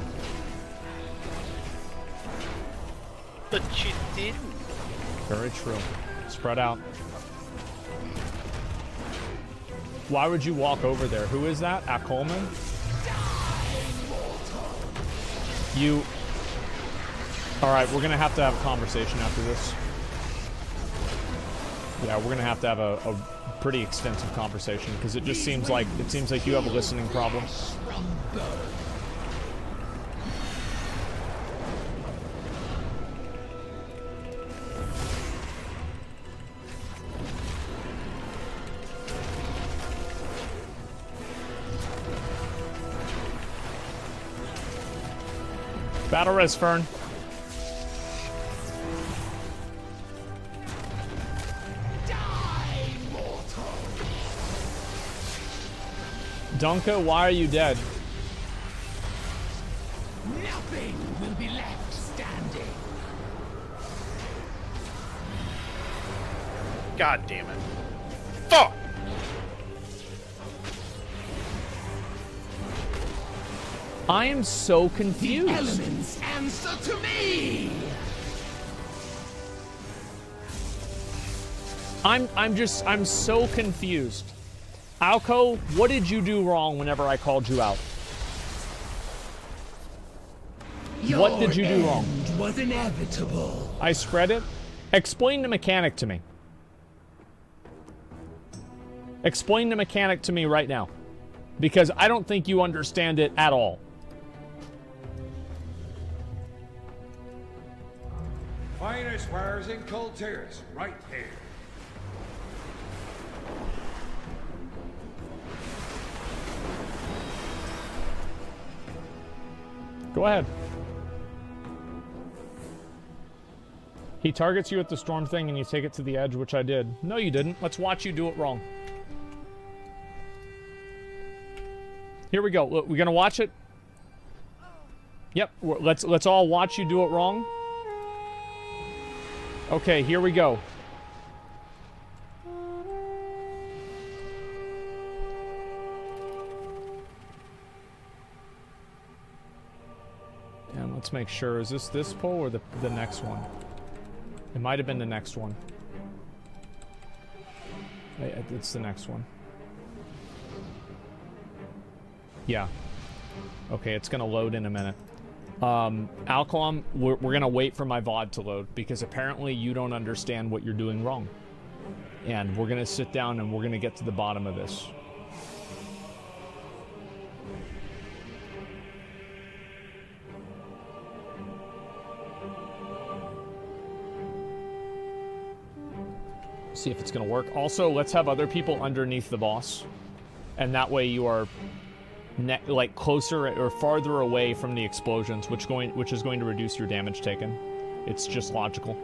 But you didn't. Very true. Spread out. Why would you walk over there? Who is that? At Coleman? You. Alright, we're gonna have to have a conversation after this. Yeah, we're gonna have to have a, a pretty extensive conversation because it just seems like it seems like you have a listening problem. Battle res Fern. Dunka, why are you dead? Nothing will be left standing. God damn it. Fuck! I am so confused. Elements answer to me. I'm I'm just I'm so confused. Alco, what did you do wrong whenever I called you out? what did you do wrong? end Was inevitable. I spread it? Explain the mechanic to me. Explain the mechanic to me right now. Because I don't think you understand it at all. Finest wares in Coltiers, right here. Go ahead. He targets you at the storm thing and you take it to the edge, which I did. No, you didn't. Let's watch you do it wrong. Here we go. We're gonna watch it. Yep. Let's let's all watch you do it wrong. Okay, here we go. And let's make sure. Is this this pole or the the next one? It might have been the next one. It's the next one. Yeah. Okay, it's gonna load in a minute. Um, Alcalom, we're, we're gonna wait for my VOD to load because apparently you don't understand what you're doing wrong. And we're gonna sit down and we're gonna get to the bottom of this. See if it's gonna work. Also, let's have other people underneath the boss. And that way you are like closer or farther away from the explosions, which going which is going to reduce your damage taken. It's just logical.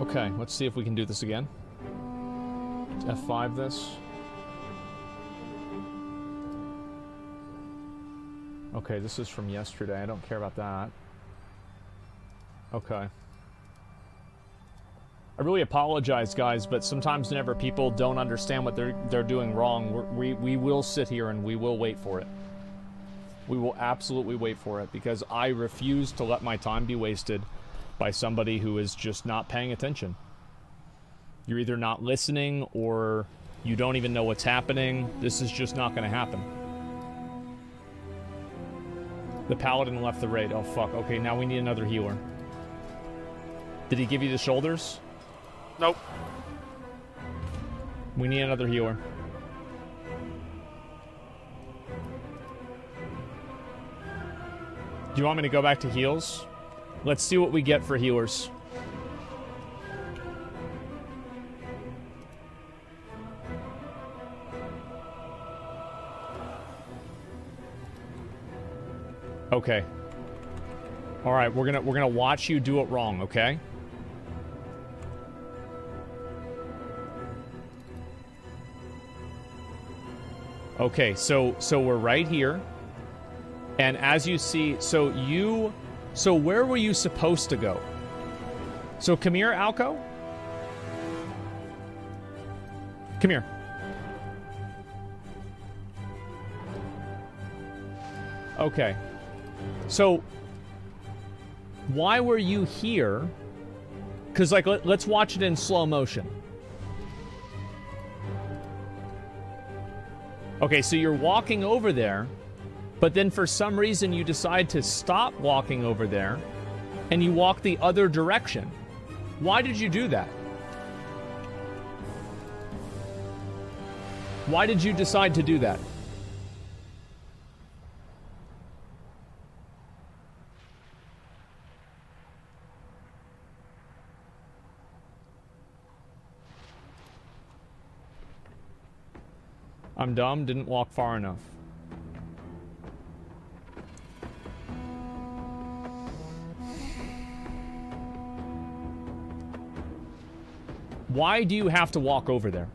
Okay, let's see if we can do this again. F5 this. Okay, this is from yesterday. I don't care about that. Okay. I really apologize, guys, but sometimes whenever people don't understand what they're they're doing wrong, we're, we we will sit here and we will wait for it. We will absolutely wait for it because I refuse to let my time be wasted by somebody who is just not paying attention. You're either not listening or you don't even know what's happening. This is just not going to happen. The paladin left the raid. Oh fuck. Okay, now we need another healer. Did he give you the shoulders? Nope. We need another healer. Do you want me to go back to heals? Let's see what we get for healers. Okay. All right, we're to we're to watch you do it wrong, okay? Okay, so so we're right here. And as you see, so you so where were you supposed to go? So come here, Alco. Come here. Okay. So, why were you here? Because, like, let, let's watch it in slow motion. Okay, so you're walking over there, but then for some reason you decide to stop walking over there and you walk the other direction. Why did you do that? Why did you decide to do that? I'm dumb, didn't walk far enough. Why do you have to walk over there?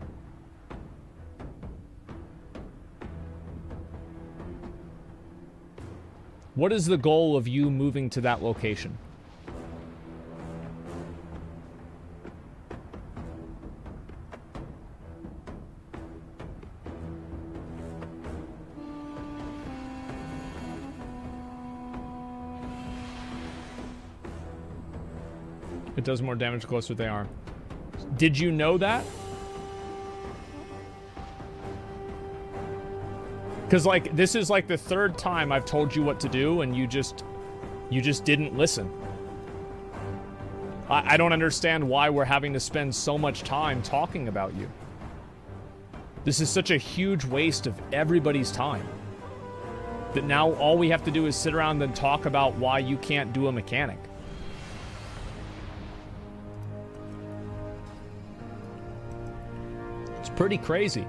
What is the goal of you moving to that location? It does more damage closer they are. Did you know that? Because, like, this is like the third time I've told you what to do and you just, you just didn't listen. I, I don't understand why we're having to spend so much time talking about you. This is such a huge waste of everybody's time. That now all we have to do is sit around and talk about why you can't do a mechanic. Pretty crazy.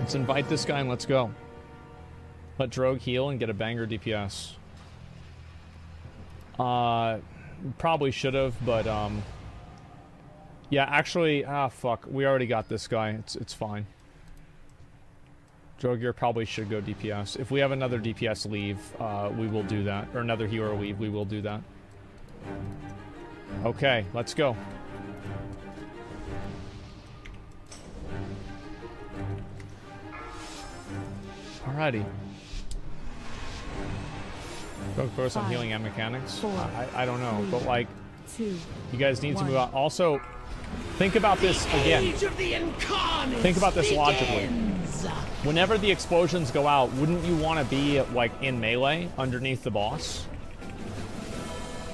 Let's invite this guy and let's go. Let Drogue heal and get a banger DPS. Uh, probably should have, but um, yeah, actually, ah, fuck, we already got this guy. It's it's fine. Drogear probably should go DPS. If we have another DPS leave, uh, we will do that. Or another hero leave, we will do that. Okay, let's go. Alrighty. Focus on Five, healing and mechanics. four, I, I don't know, but like, Two. you guys need to move one. out. Also, think about this again. Age of the Think about this logically. Whenever the explosions go out, wouldn't you want to be like in melee underneath the boss?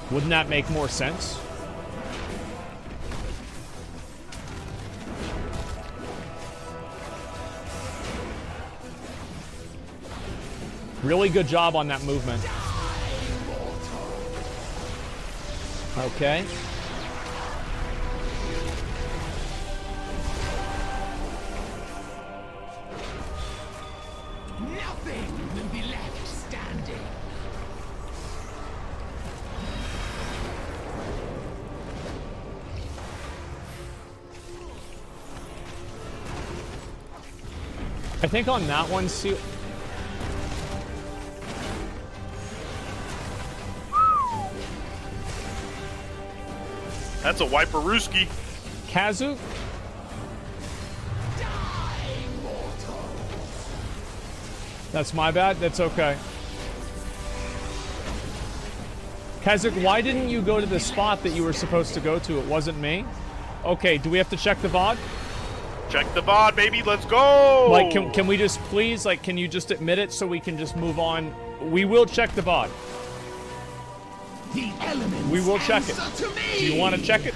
Wouldn't that make more sense? Really good job on that movement. Okay. Nothing will be left standing. I think on that one, see. That's a Wiperooski. Kazu? That's my bad. That's okay. Kazuk, why didn't you go to the spot that you were supposed to go to? It wasn't me. Okay, do we have to check the VOD? Check the VOD, baby. Let's go. Like, can, can we just please, like, can you just admit it so we can just move on? We will check the VOD. The elements We will check it. to. Do you want to check it?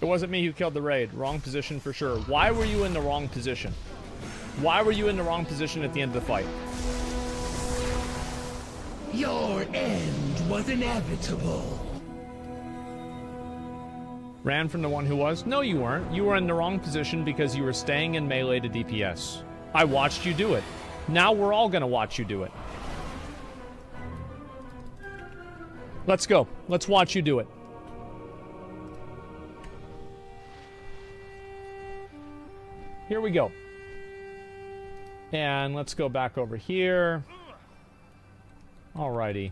It wasn't me who killed the raid. Wrong position for sure. Why were you in the wrong position? Why were you in the wrong position at the end of the fight? Your end was inevitable. Ran from the one who was? No, you weren't. You were in the wrong position because you were staying in melee to DPS. I watched you do it. Now we're all gonna watch you do it. Let's go. Let's watch you do it. Here we go. And let's go back over here. Alrighty.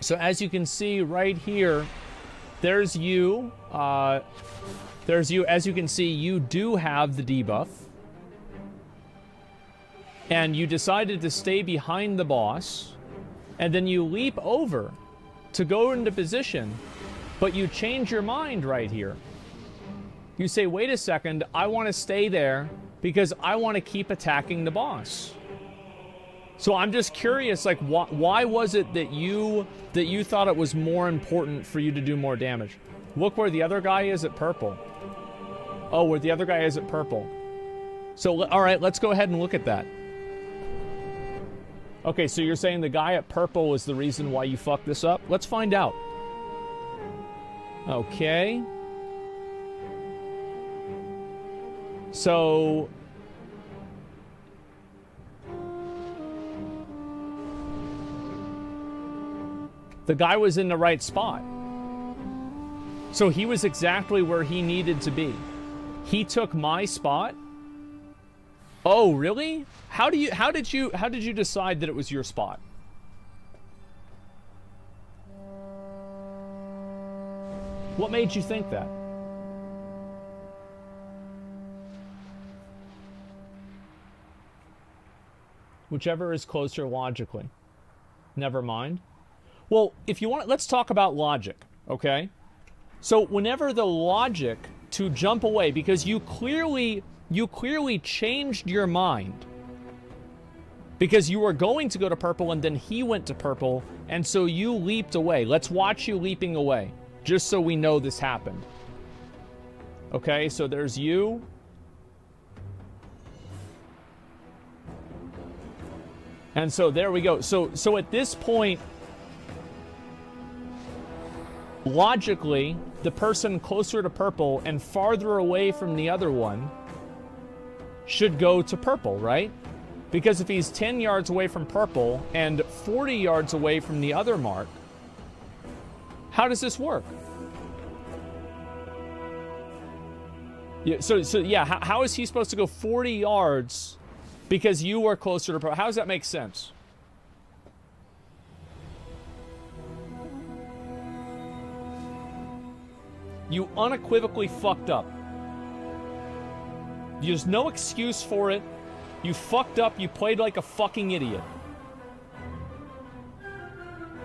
So as you can see right here, there's you. Uh, there's you. As you can see, you do have the debuff. And you decided to stay behind the boss. And then you leap over to go into position. But you change your mind right here. You say, wait a second, I want to stay there because I want to keep attacking the boss. So I'm just curious, like, why, why was it that you that you thought it was more important for you to do more damage? Look where the other guy is at purple. Oh, where the other guy is at purple. So, all right, let's go ahead and look at that. Okay, so you're saying the guy at purple is the reason why you fucked this up? Let's find out. Okay. So the guy was in the right spot. So he was exactly where he needed to be. He took my spot. Oh, really? How do you how did you how did you decide that it was your spot? What made you think that? Whichever is closer logically. Never mind. Well, if you want, let's talk about logic, okay? So whenever the logic to jump away, because you clearly, you clearly changed your mind. Because you were going to go to purple and then he went to purple, and so you leaped away. Let's watch you leaping away, just so we know this happened. Okay, so there's you. And so there we go. So so at this point, logically, the person closer to purple and farther away from the other one should go to purple, right? Because if he's 10 yards away from purple and 40 yards away from the other mark, how does this work? Yeah, so, so yeah, how, how is he supposed to go 40 yards because you were closer to purple? How does that make sense? You unequivocally fucked up. There's no excuse for it. You fucked up. You played like a fucking idiot.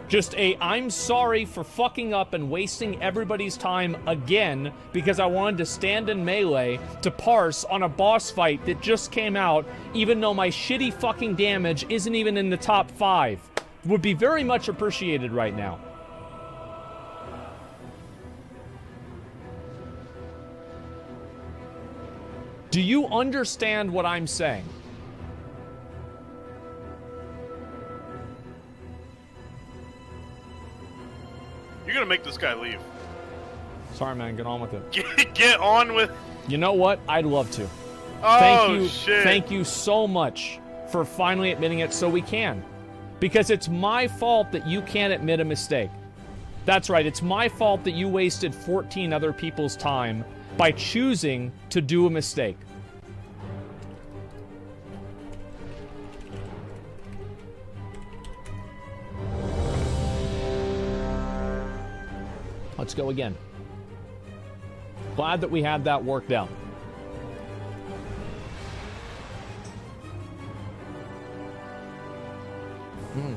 Just a I'm sorry for fucking up and wasting everybody's time again because I wanted to stand in melee to parse on a boss fight that just came out even though my shitty fucking damage isn't even in the top five. Would be very much appreciated right now. Do you understand what I'm saying? You're gonna make this guy leave. Sorry, man. Get on with it. Get, get on with. You know what? I'd love to. Oh thank you, shit! Thank you so much for finally admitting it so we can. Because it's my fault that you can't admit a mistake. That's right. It's my fault that you wasted 14 other people's time by choosing to do a mistake. Let's go again. Glad that we had that worked out. Hmm.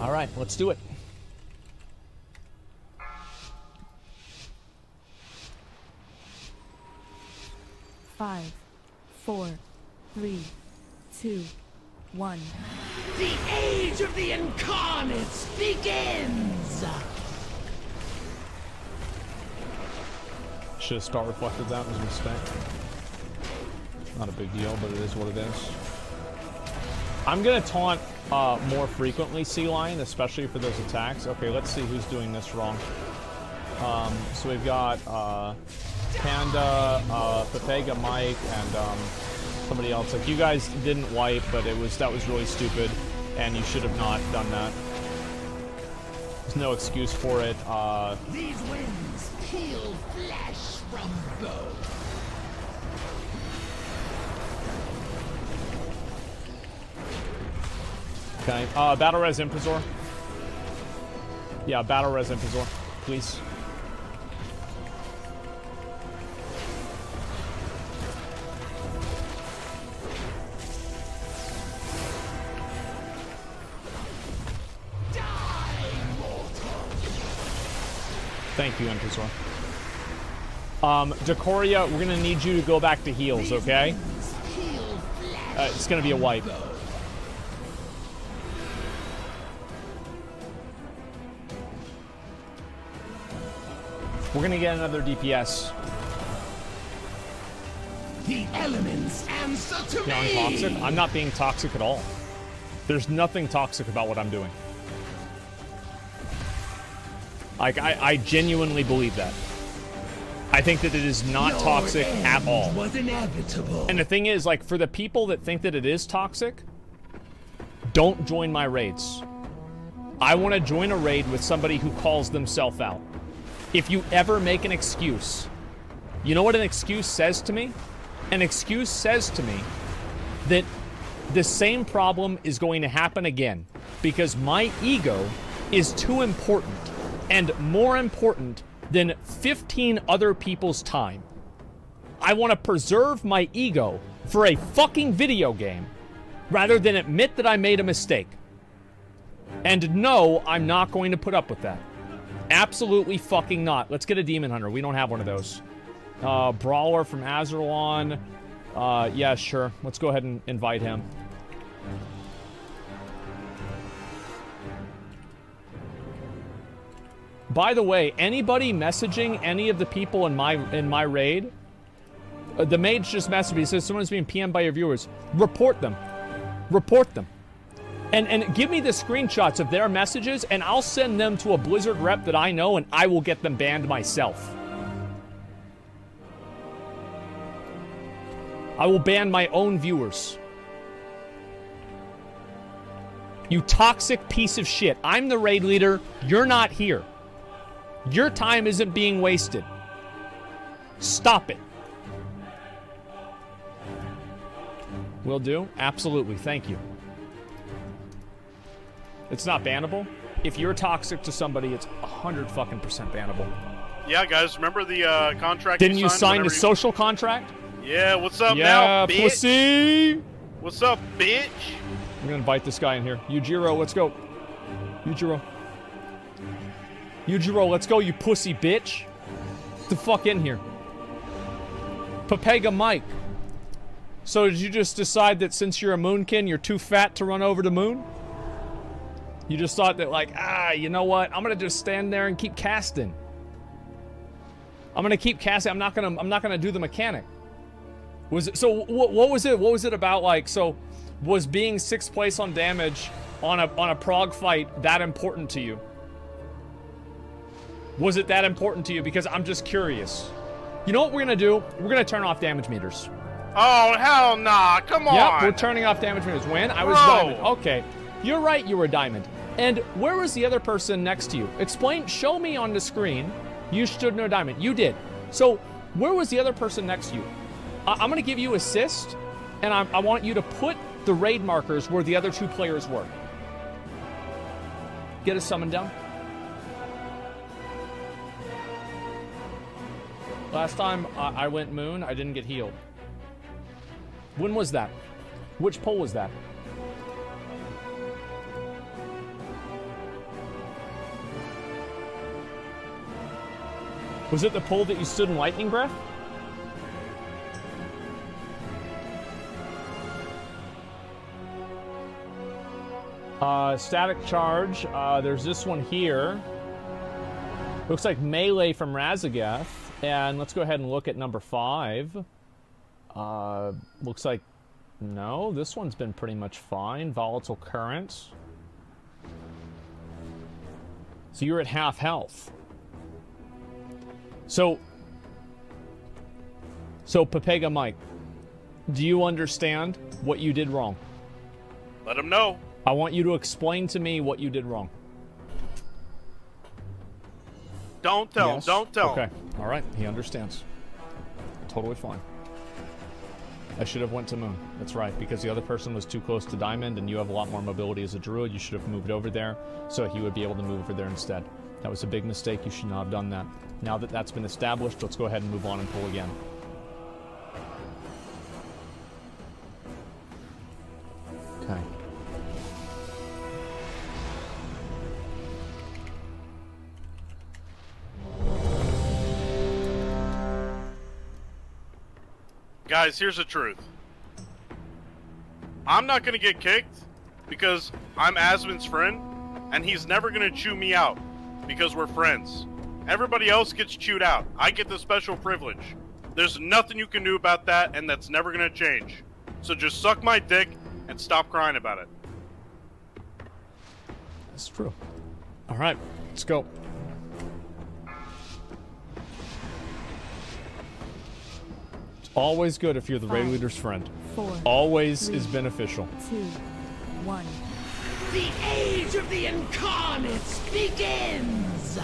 All right, let's do it. Five, four, three, two, one. The age of the incarnates begins! Should have star reflected that was a mistake. Not a big deal, but it is what it is. I'm gonna taunt uh, more frequently Sea Lion, especially for those attacks. Okay, let's see who's doing this wrong. Um, so we've got uh, Panda, uh, Pepega, Mike, and um, somebody else. Like you guys didn't wipe, but it was that was really stupid, and you should have not done that. there's no excuse for it. Uh, These winds kill flesh from bone. okay. Uh, Battle Res Imprazor. Yeah, Battle Res Imprazor, please. Thank you, Imprazor. Um, Decoria, we're gonna need you to go back to heals, okay? Uh, it's gonna be a wipe. We're gonna get another DPS. The elements answer to I'm me. toxic. I'm not being toxic at all. There's nothing toxic about what I'm doing. Like, I, I genuinely believe that. I think that it is not Your toxic at all. And the thing is, like, for the people that think that it is toxic, don't join my raids. I want to join a raid with somebody who calls themselves out. If you ever make an excuse, you know what an excuse says to me? An excuse says to me that the same problem is going to happen again because my ego is too important and more important than 15 other people's time. I want to preserve my ego for a fucking video game rather than admit that I made a mistake. And no, I'm not going to put up with that. Absolutely fucking not. Let's get a Demon Hunter. We don't have one of those. Uh, Brawler from Azralon. Uh, yeah, sure. Let's go ahead and invite him. By the way, anybody messaging any of the people in my in my raid, uh, the mage just messaged me. He says someone's being PM'd by your viewers. Report them. Report them. And and give me the screenshots of their messages, and I'll send them to a Blizzard rep that I know, and I will get them banned myself. I will ban my own viewers. You toxic piece of shit. I'm the raid leader. You're not here. Your time isn't being wasted. Stop it. Will do. Absolutely. Thank you. It's not bannable. If you're toxic to somebody, it's 100 fucking percent bannable. Yeah, guys, remember the uh, contract? Didn't you sign the you- social contract? Yeah, what's up yeah, now, bitch? pussy. What's up, bitch? I'm gonna invite this guy in here. Yujiro, let's go. Yujiro. Yujiro, let's go, you pussy bitch. Get the fuck in here. Pepega Mike. So did you just decide that since you're a moonkin, you're too fat to run over the moon? You just thought that like, ah, you know what? I'm gonna just stand there and keep casting. I'm gonna keep casting. I'm not gonna. I'm not gonna do the mechanic. Was it so? What, what was it? What was it about? Like, so was being sixth place on damage on a on a prog fight that important to you? Was it that important to you? Because I'm just curious. You know what we're gonna do? We're gonna turn off damage meters. Oh hell nah! Come on. Yep, we're turning off damage meters. When I was Bro. diamond. Okay, you're right. You were diamond. And where was the other person next to you? Explain. Show me on the screen. You stood no diamond. You did. So where was the other person next to you? I- I'm gonna give you assist, and I, I want you to put the raid markers where the other two players were. Get a summon down. Last time I, I went moon, I didn't get healed. When was that? Which poll was that? Was it the poll that you stood in lightning breath? Uh, static charge. Uh, there's this one here. Looks like melee from Raszageth. And let's go ahead and look at number five. Uh, looks like no. This one's been pretty much fine. Volatile current. So you're at half health. So, so Pepega Mike, do you understand what you did wrong? Let him know. I want you to explain to me what you did wrong. Don't tell Yes? him. Don't tell Okay. him. All right. He understands. Totally fine. I should have went to Moon. That's right, because the other person was too close to Diamond, and you have a lot more mobility as a druid. You should have moved over there, so he would be able to move over there instead. That was a big mistake. You should not have done that. Now that that's been established, let's go ahead and move on and pull again. Guys, here's the truth. I'm not gonna get kicked because I'm Asmon's friend, and he's never gonna chew me out because we're friends. Everybody else gets chewed out. I get the special privilege. There's nothing you can do about that, and that's never gonna change. So just suck my dick and stop crying about it. That's true. All right, let's go. Always good if you're the raid leader's friend. four, Always three, is beneficial. Two, one. The age of the incarnates begins!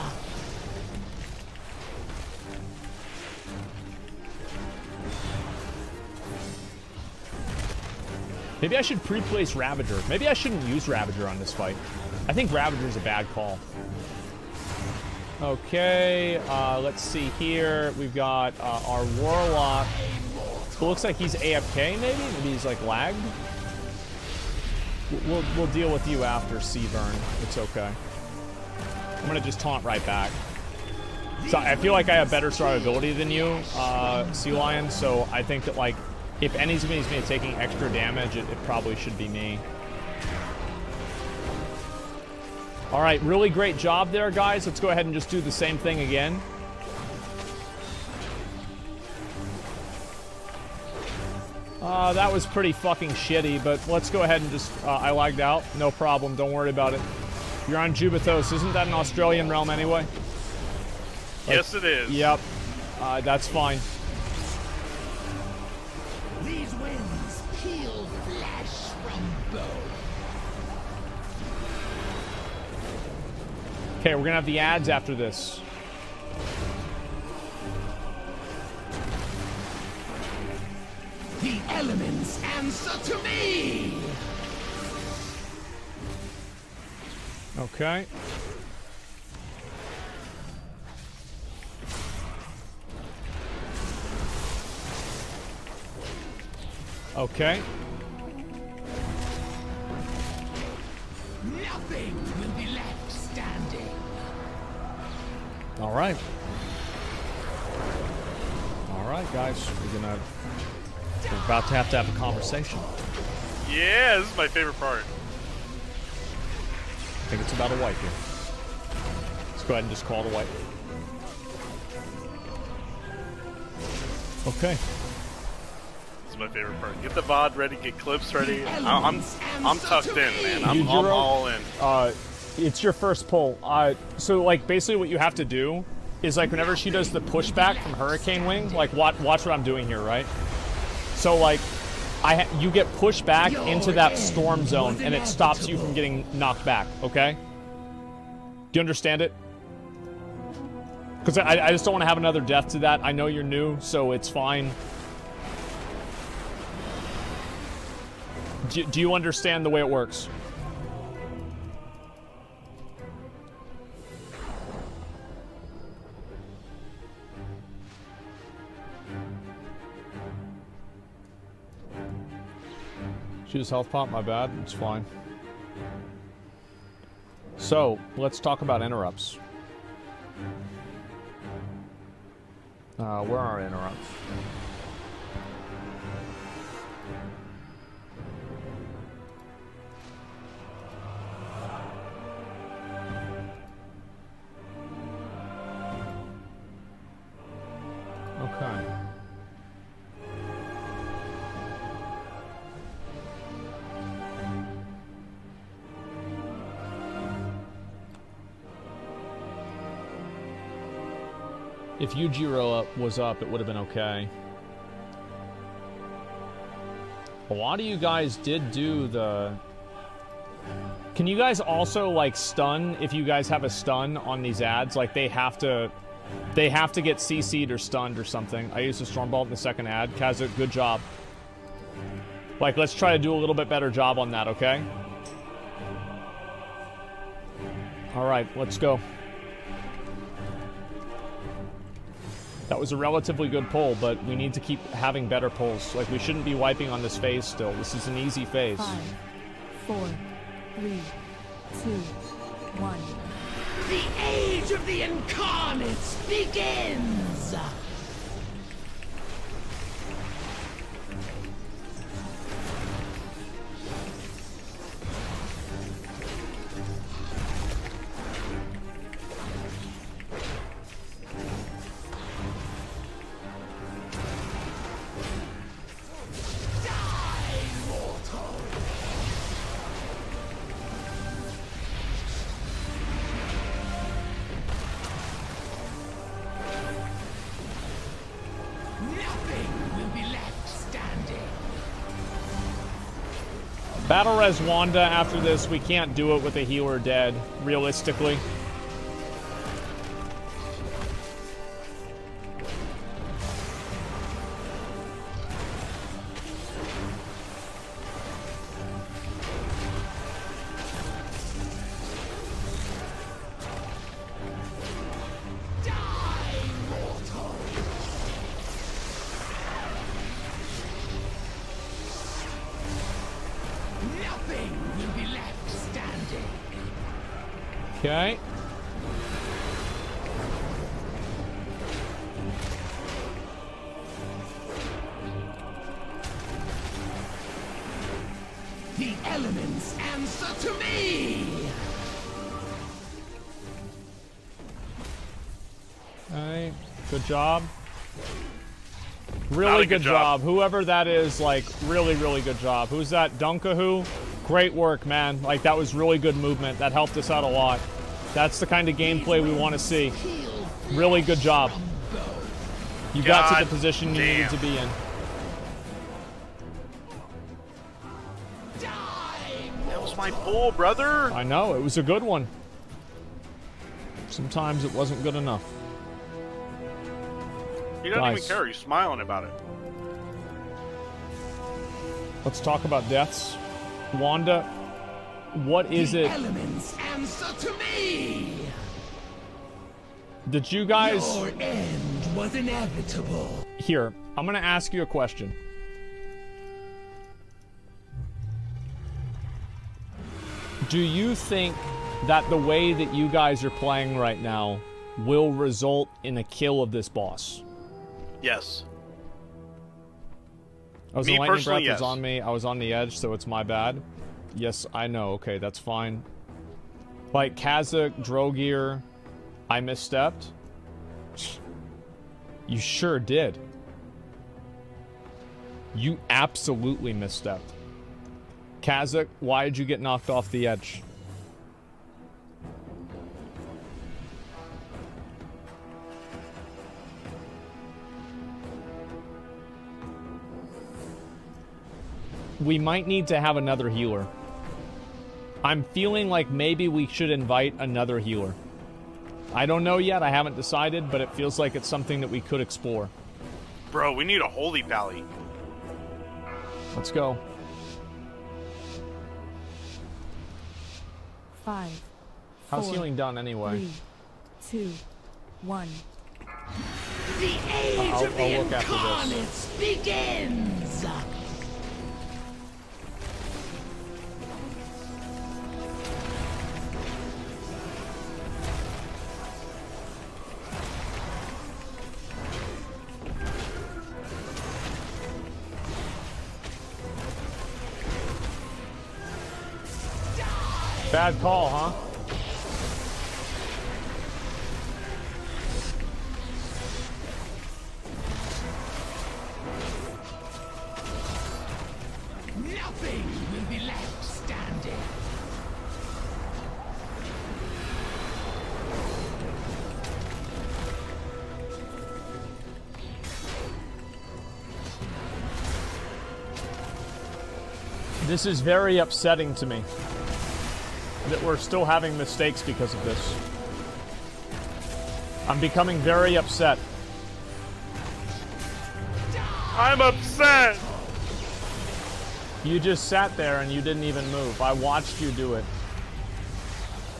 Maybe I should pre-place Ravager. Maybe I shouldn't use Ravager on this fight. I think Ravager is a bad call. Okay, uh, let's see here. We've got uh, our Warlock. It looks like he's AFK, maybe? Maybe he's, like, lagged? We'll, we'll deal with you after, Seaburn. It's okay. I'm gonna just taunt right back. So I feel like I have better survivability than you, uh, Sea Lion, so I think that, like, if anybody's been taking extra damage, it, it probably should be me. All right, really great job there, guys. Let's go ahead and just do the same thing again. Uh, that was pretty fucking shitty, but let's go ahead and just... Uh, I lagged out. No problem. Don't worry about it. You're on Jubei'Thos. Isn't that an Australian realm anyway? Yes, it is. Yep. Uh, that's fine. Okay, we're gonna have the ads after this. The elements answer to me! Okay. Okay. Nothing will be left. All right. All right, guys. We're gonna. We're about to have to have a conversation. Yeah, this is my favorite part. I think it's about a wipe here. Let's go ahead and just call it a wipe. Okay. This is my favorite part. Get the VOD ready, get clips ready. I- I'm I'm tucked in, man. I'm, I'm all in. Uh, it's your first pull. Uh, so like basically what you have to do is like whenever she does the pushback from Hurricane Wing, like watch watch what I'm doing here, right? So like, I ha- you get pushed back into that storm zone and it stops you from getting knocked back. Okay? Do you understand it? Because I, I just don't want to have another death to that. I know you're new, so it's fine. Do, do you understand the way it works? Choose health pop, my bad. It's fine. So, let's talk about interrupts. Uh, where are interrupts? Okay. If Yujiro up was up, it would have been okay. A lot of you guys did do the Can you guys also like stun if you guys have a stun on these ads? Like they have to they have to get CC'd or stunned or something. I used a Stormbolt in the second ad. Kazuk, good job. Like, let's try to do a little bit better job on that, okay? Alright, let's go. That was a relatively good pull, but we need to keep having better pulls. Like, we shouldn't be wiping on this phase still. This is an easy phase. Five, four, three, two, one. The age of the incarnates begins! Battle Res Wanda after this, we can't do it with a healer dead, realistically. Job. Really good, good job. job. Whoever that is, like, really, really good job. Who's that? Dunkahoo? Great work, man. Like, that was really good movement. That helped us out a lot. That's the kind of gameplay we want to see. Really good job. You got to the position you needed to be in. That was my pull, brother. I know, it was a good one. Sometimes it wasn't good enough. He doesn't Guys. even care. He's smiling about it. Let's talk about deaths. Wanda, what is the it? elements answer to me! Did you guys... Your end was inevitable. Here, I'm gonna ask you a question. Do you think that the way that you guys are playing right now will result in a kill of this boss? Yes. Oh, I was Me the lightning personally, breath was yes. on me. I was on the edge, so it's my bad. Yes, I know. Okay, that's fine. Like Kazakh, Drogir, I misstepped. You sure did. You absolutely misstepped. Kazakh, why did you get knocked off the edge? We might need to have another healer. I'm feeling like maybe we should invite another healer. I don't know yet, I haven't decided, but it feels like it's something that we could explore. Bro, we need a holy pally. Let's go. Five. How's four, healing done anyway? Three, two, one. The age I'll- of the I'll look incarnates begins! Bad call, huh? Nothing will be left standing. This is very upsetting to me. That we're still having mistakes because of this. I'm becoming very upset. I'm upset. You just sat there and you didn't even move. I watched you do it.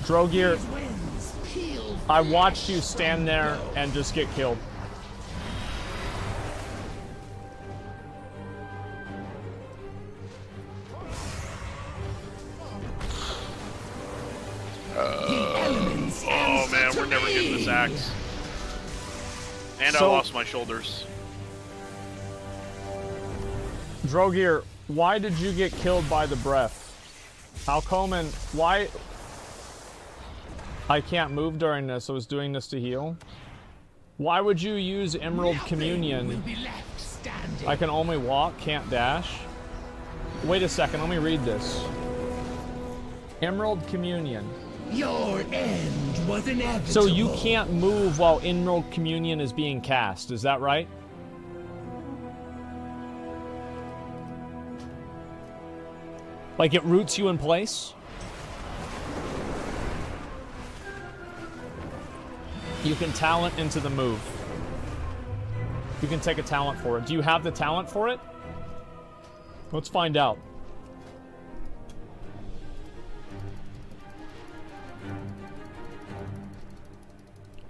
Drogir, I watched you stand there and just get killed. Oh man, we're never getting this axe. And I lost my shoulders. Drogir, why did you get killed by the breath? Alcoman, why... I can't move during this. I was doing this to heal. Why would you use Emerald Communion? I can only walk, can't dash. Wait a second, let me read this. Emerald Communion. Your end was inevitable. So you can't move while Emerald Communion is being cast, is that right? Like it roots you in place? You can talent into the move. You can take a talent for it. Do you have the talent for it? Let's find out.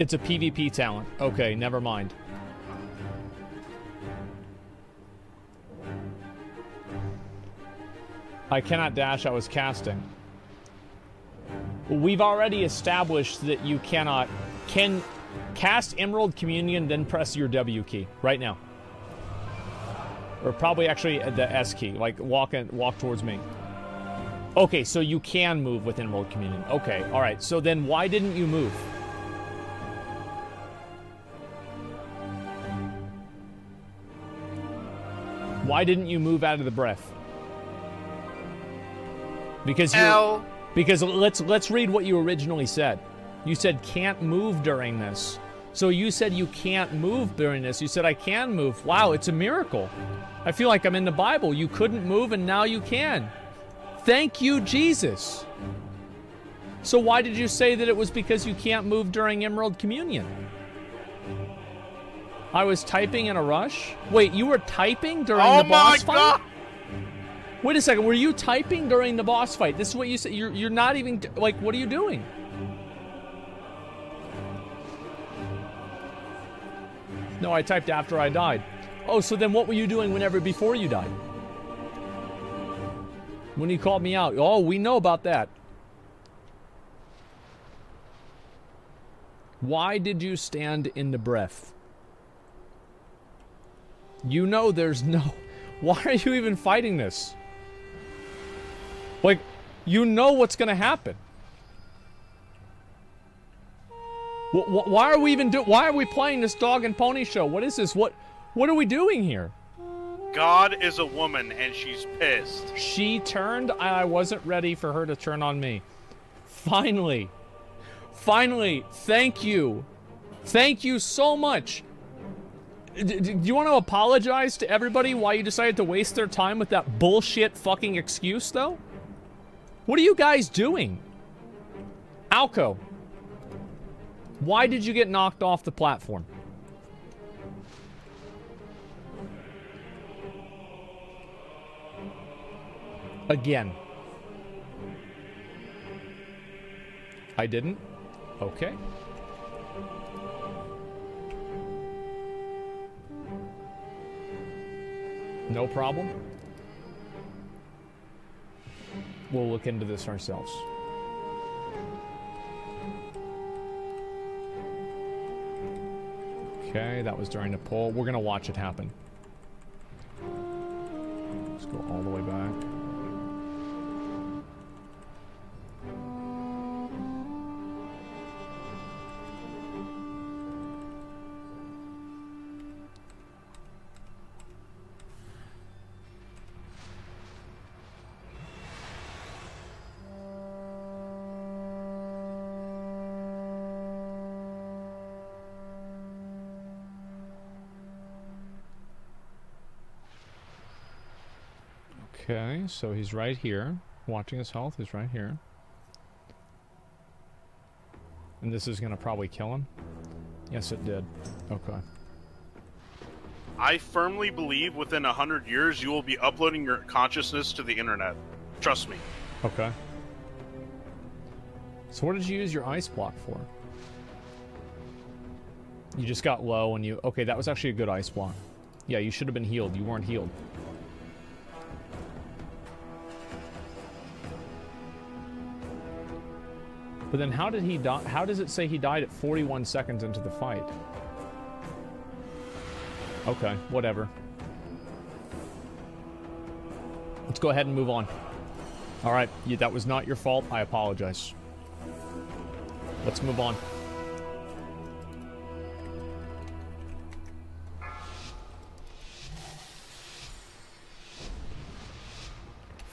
It's a PvP talent. Okay, never mind. I cannot dash, I was casting. We've already established that you cannot can cast Emerald Communion, then press your W key right now. Or probably actually the S key, like walk and walk towards me. Okay, so you can move with Emerald Communion. Okay, all right. So then why didn't you move? Why didn't you move out of the breath? Because you L. because let's let's read what you originally said. You said can't move during this. So you said you can't move during this. You said I can move. Wow, it's a miracle. I feel like I'm in the Bible. You couldn't move and now you can. Thank you, Jesus. So why did you say that it was because you can't move during Emerald Communion? I was typing in a rush? Wait, you were typing during Oh the boss my fight? God! Wait a second, were you typing during the boss fight? This is what you said. You're, you're not even, like, what are you doing? No, I typed after I died. Oh, so then what were you doing whenever before you died? When you called me out. Oh, we know about that. Why did you stand in the breath? You know there's no. Why are you even fighting this? Like, you know what's gonna happen. Wh- wh- why are we even do? Why are we playing this dog and pony show? What is this? What? What are we doing here? God is a woman and she's pissed. She turned. I wasn't ready for her to turn on me. Finally. Finally. Thank you. Thank you so much. Do you want to apologize to everybody why you decided to waste their time with that bullshit fucking excuse, though? What are you guys doing? Alco. Why did you get knocked off the platform? Again. I didn't? Okay. No problem. We'll look into this ourselves. Okay, that was during the poll. We're gonna watch it happen. Let's go all the way back. Okay, so he's right here. Watching his health, he's right here. And this is gonna probably kill him? Yes, it did. Okay. I firmly believe within a hundred years you will be uploading your consciousness to the internet. Trust me. Okay. So what did you use your ice block for? You just got low and you... Okay, that was actually a good ice block. Yeah, you should have been healed. You weren't healed. But then how did he die? How does it say he died at 41 seconds into the fight? Okay, whatever. Let's go ahead and move on. All right, you, that was not your fault. I apologize. Let's move on.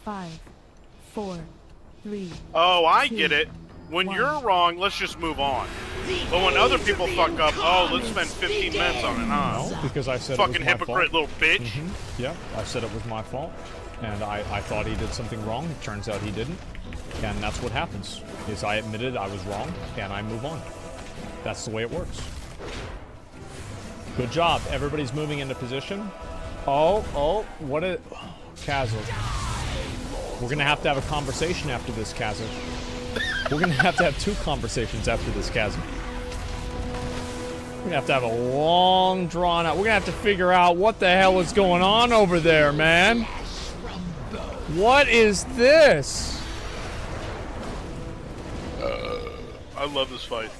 Five, four, three. Oh, I two, get it. When one. you're wrong, let's just move on. But when other people fuck up, oh, let's spend 15 minutes on it, huh? No, because I said Fucking it was my hypocrite fault. little bitch. Mhm. Yeah, I said it was my fault, and I, I thought he did something wrong. It turns out he didn't, and that's what happens. Is I admitted I was wrong, and I move on. That's the way it works. Good job. Everybody's moving into position. Oh, oh, what a... Kazoo. We're gonna have to have a conversation after this, Kazoo. We're gonna have to have two conversations after this, Kazoo. We're gonna have to have a long drawn out. We're gonna have to figure out what the hell is going on over there, man. What is this? Uh, I love this fight.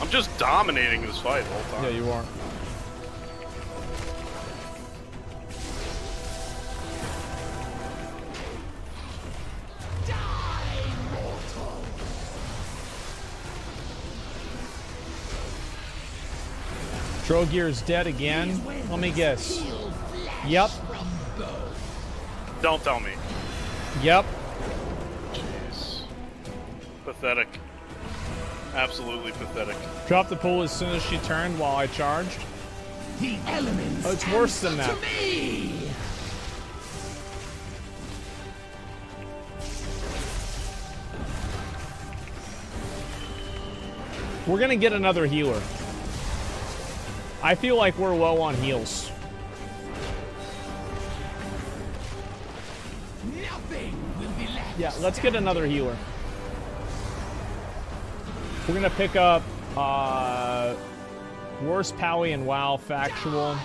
I'm just dominating this fight the whole time. Yeah, you are. Drogir's dead again. Let me guess. Yep. Don't tell me. Yep. Jeez. Pathetic. Absolutely pathetic. Dropped the pool as soon as she turned while I charged. The elements Oh, it's worse than that. to me. We're gonna get another healer. I feel like we're low on heals. Nothing will be left. Yeah, let's get another healer. We're gonna pick up uh worst Pally and WoW factual.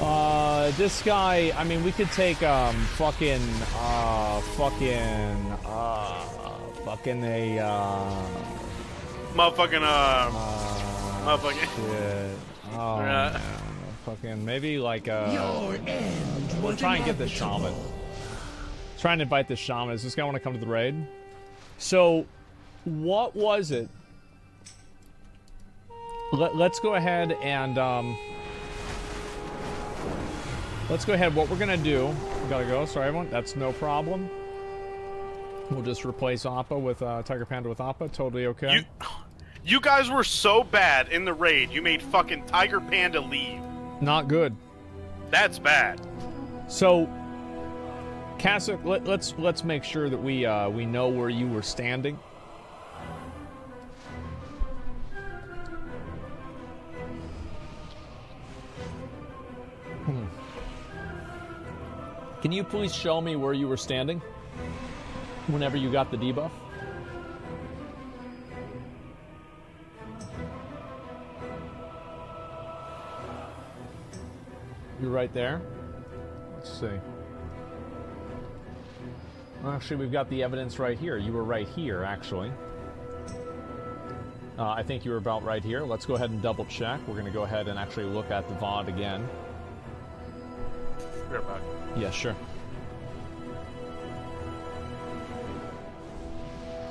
Uh this guy, I mean we could take um fucking uh fucking uh fucking a uh Motherfucking, uh, motherfucking. shit. Oh Yeah. man. Fucking maybe like uh Your end We'll try and get this shaman. inevitable. Try and invite this shaman. Does this guy want to come to the raid? So, what was it? Let, let's go ahead and um, let's go ahead. What we're gonna do? We gotta go. Sorry, everyone. That's no problem. We'll just replace Appa with uh, Tiger Panda with Appa. Totally okay. You, you guys were so bad in the raid, you made fucking Tiger Panda leave. Not good. That's bad. So, Kasich, let, let's let's make sure that we uh, we know where you were standing. Hmm. Can you please show me where you were standing whenever you got the debuff? You're right there. Let's see. Actually, we've got the evidence right here. You were right here, actually. Uh, I think you were about right here. Let's go ahead and double check. We're going to go ahead and actually look at the VOD again. Right back. Yeah, sure.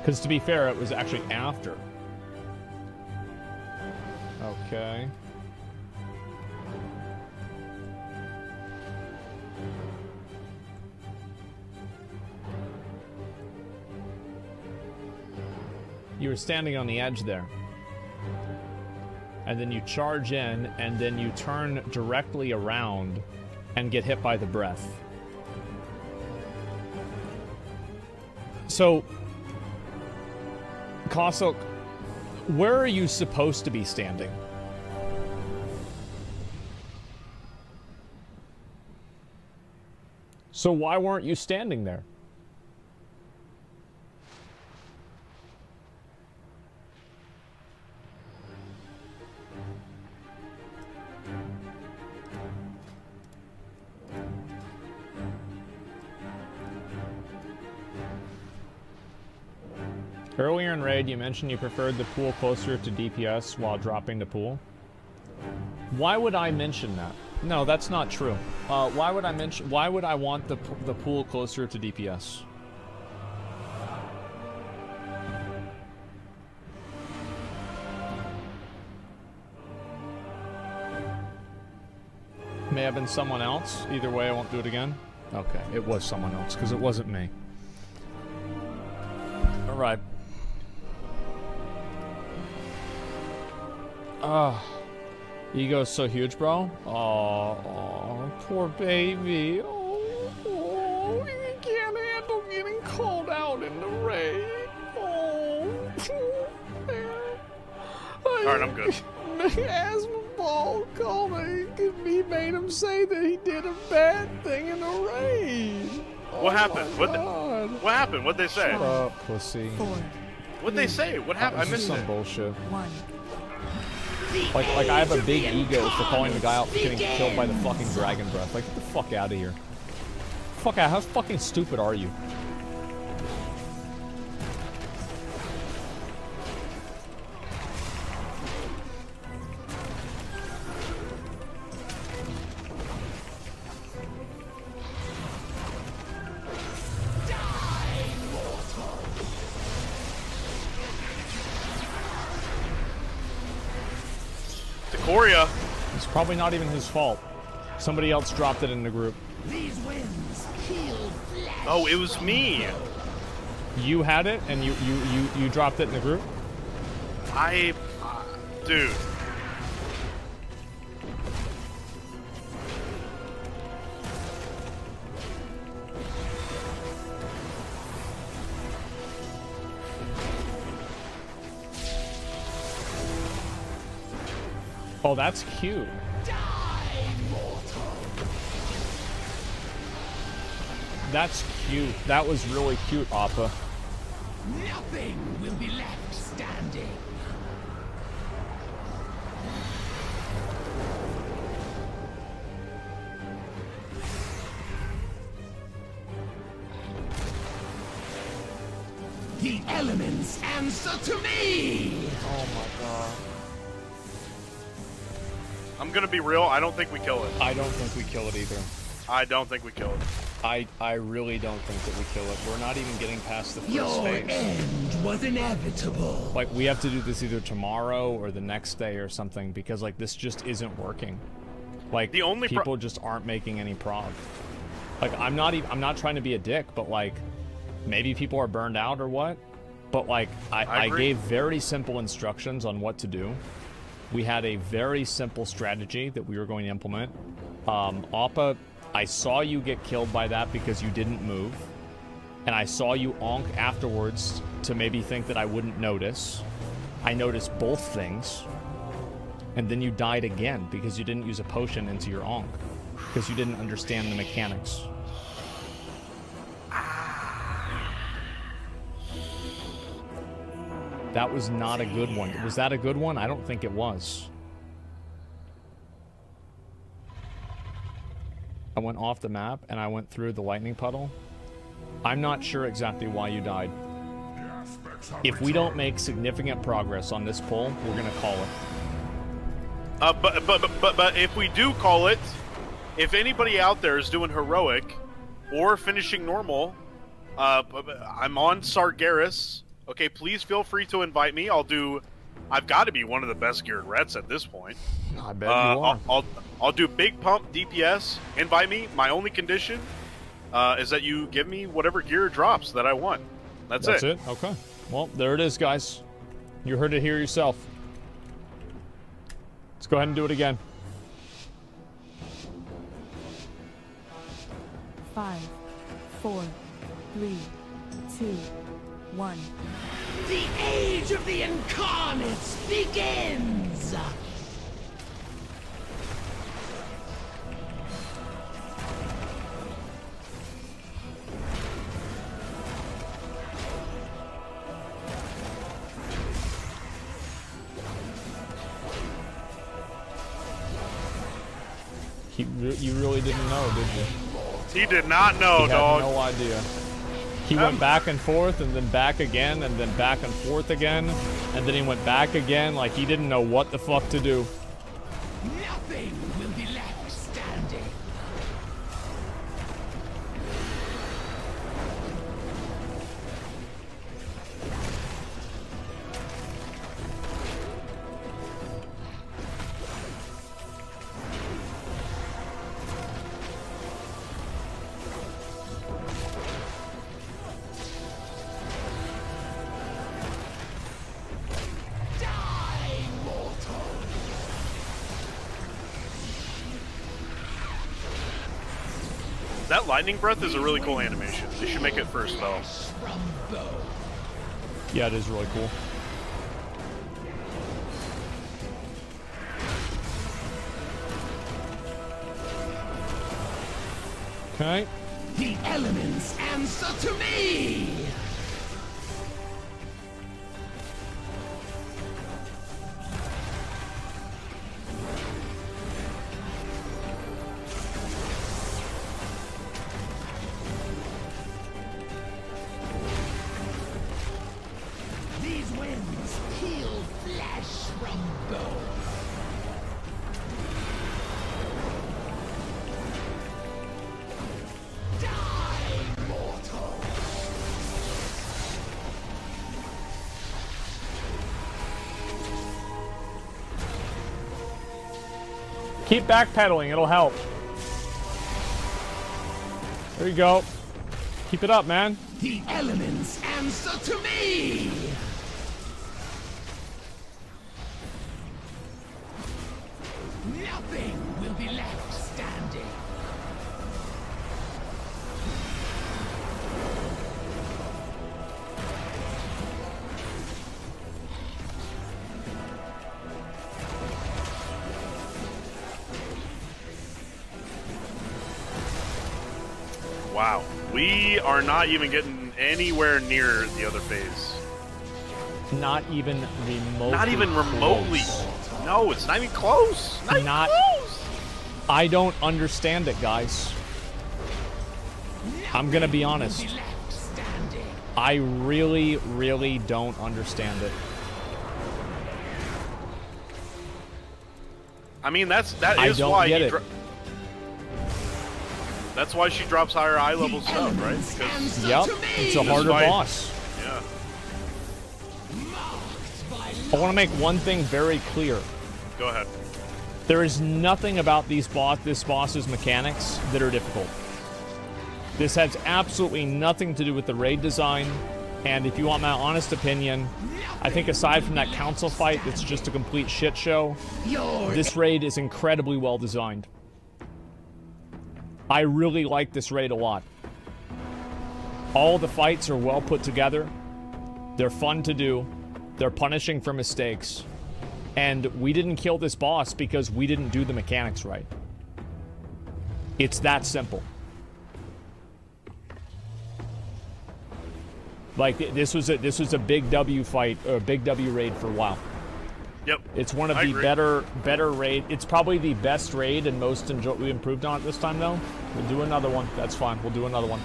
Because to be fair, it was actually after. Okay. You were standing on the edge there. And then you charge in, and then you turn directly around, and get hit by the breath. So, Kosok, where are you supposed to be standing? So why weren't you standing there? Earlier in Raid, you mentioned you preferred the pool closer to DPS while dropping the pool. Why would I mention that? No, that's not true. Uh, why would I mention? Why would I want the the pool closer to DPS? May have been someone else. Either way, I won't do it again. Okay, it was someone else because it wasn't me. All right. Ah. Ego's so huge, bro. Oh, poor baby. Oh, oh, he can't handle getting called out in the rain. Oh, Alright, I'm good. Asthma ball called him. He made him say that he did a bad thing in the rain. What happened? What, the, what happened? What'd they say? Shut up, pussy. What'd they say? What happened? I missed some it. bullshit. One. Like, like I have a big ego for calling the guy out for getting killed by the fucking dragon breath. Like, get the fuck out of here. Fuck out. How fucking stupid are you? Probably not even his fault. Somebody else dropped it in the group. These winds kill flesh. Oh, it was me. You had it, and you you you you dropped it in the group. I, uh, dude. Oh, that's cute. That's cute. That was really cute, Appa. Nothing will be left standing. The elements answer to me! Oh my god. I'm gonna be real. I don't think we kill it. I don't think we kill it either. I don't think we kill it. I I really don't think that we kill it. We're not even getting past the first Your phase. end was inevitable. Like we have to do this either tomorrow or the next day or something because like this just isn't working. Like The only people just aren't making any prog. Like I'm not even I'm not trying to be a dick, but like maybe people are burned out or what. But like I, I I, gave very simple instructions on what to do. We had a very simple strategy that we were going to implement. Um, Appa, I saw you get killed by that because you didn't move. And I saw you Ankh afterwards to maybe think that I wouldn't notice. I noticed both things. And then you died again because you didn't use a potion into your Ankh. Because you didn't understand the mechanics. That was not a good one. Was that a good one? I don't think it was. I went off the map and I went through the lightning puddle. I'm not sure exactly why you died. If we don't make significant progress on this pull, we're gonna call it. Uh, but, but but but if we do call it, if anybody out there is doing heroic or finishing normal, uh, I'm on Sargeras. Okay, please feel free to invite me. I'll do. I've got to be one of the best geared rets at this point. I bet Uh, you are. I'll, I'll I'll do big pump DPS. Invite me. My only condition uh, is that you give me whatever gear drops that I want. That's, it. That's it. Okay. Well, there it is, guys. You heard it here yourself. Let's go ahead and do it again. Five, four, three, two, one. The age of the incarnates begins! He, re- you really didn't know, did you? He did not know, he dog. had no idea. He Um, went back and forth, and then back again, and then back and forth again, and then he went back again, like he didn't know what the fuck to do. Nothing lightning breath is a really cool animation. They should make it first, a spell. From bow. Yeah, it is really cool. Okay. The elements answer to me! Keep backpedaling, it'll help. There you go. Keep it up, man. The elements answer to me! We are not even getting anywhere near the other phase. Not even remotely. Not even remotely. close. No, it's not even close. Not, even Not- close. I don't understand it, guys. I'm gonna be honest. I really, really don't understand it. I mean, that's that is why get he it. dro- That's why she drops higher eye level The stuff, right? Because Yep, it's a harder fight- boss. yeah. I want to make one thing very clear. Go ahead. There is nothing about these boss, this boss's mechanics that are difficult. This has absolutely nothing to do with the raid design, and if you want my honest opinion, I think aside from that council fight that's just a complete shit show, this raid is incredibly well designed. I really like this raid a lot. All the fights are well put together. They're fun to do. They're punishing for mistakes. And we didn't kill this boss because we didn't do the mechanics right. It's that simple. Like this was a this was a big W fight or a big W raid for WoW. Yep. It's one of I the agree. better better raid. It's probably the best raid and most enjoy. We improved on it this time though. We'll do another one. That's fine. We'll do another one.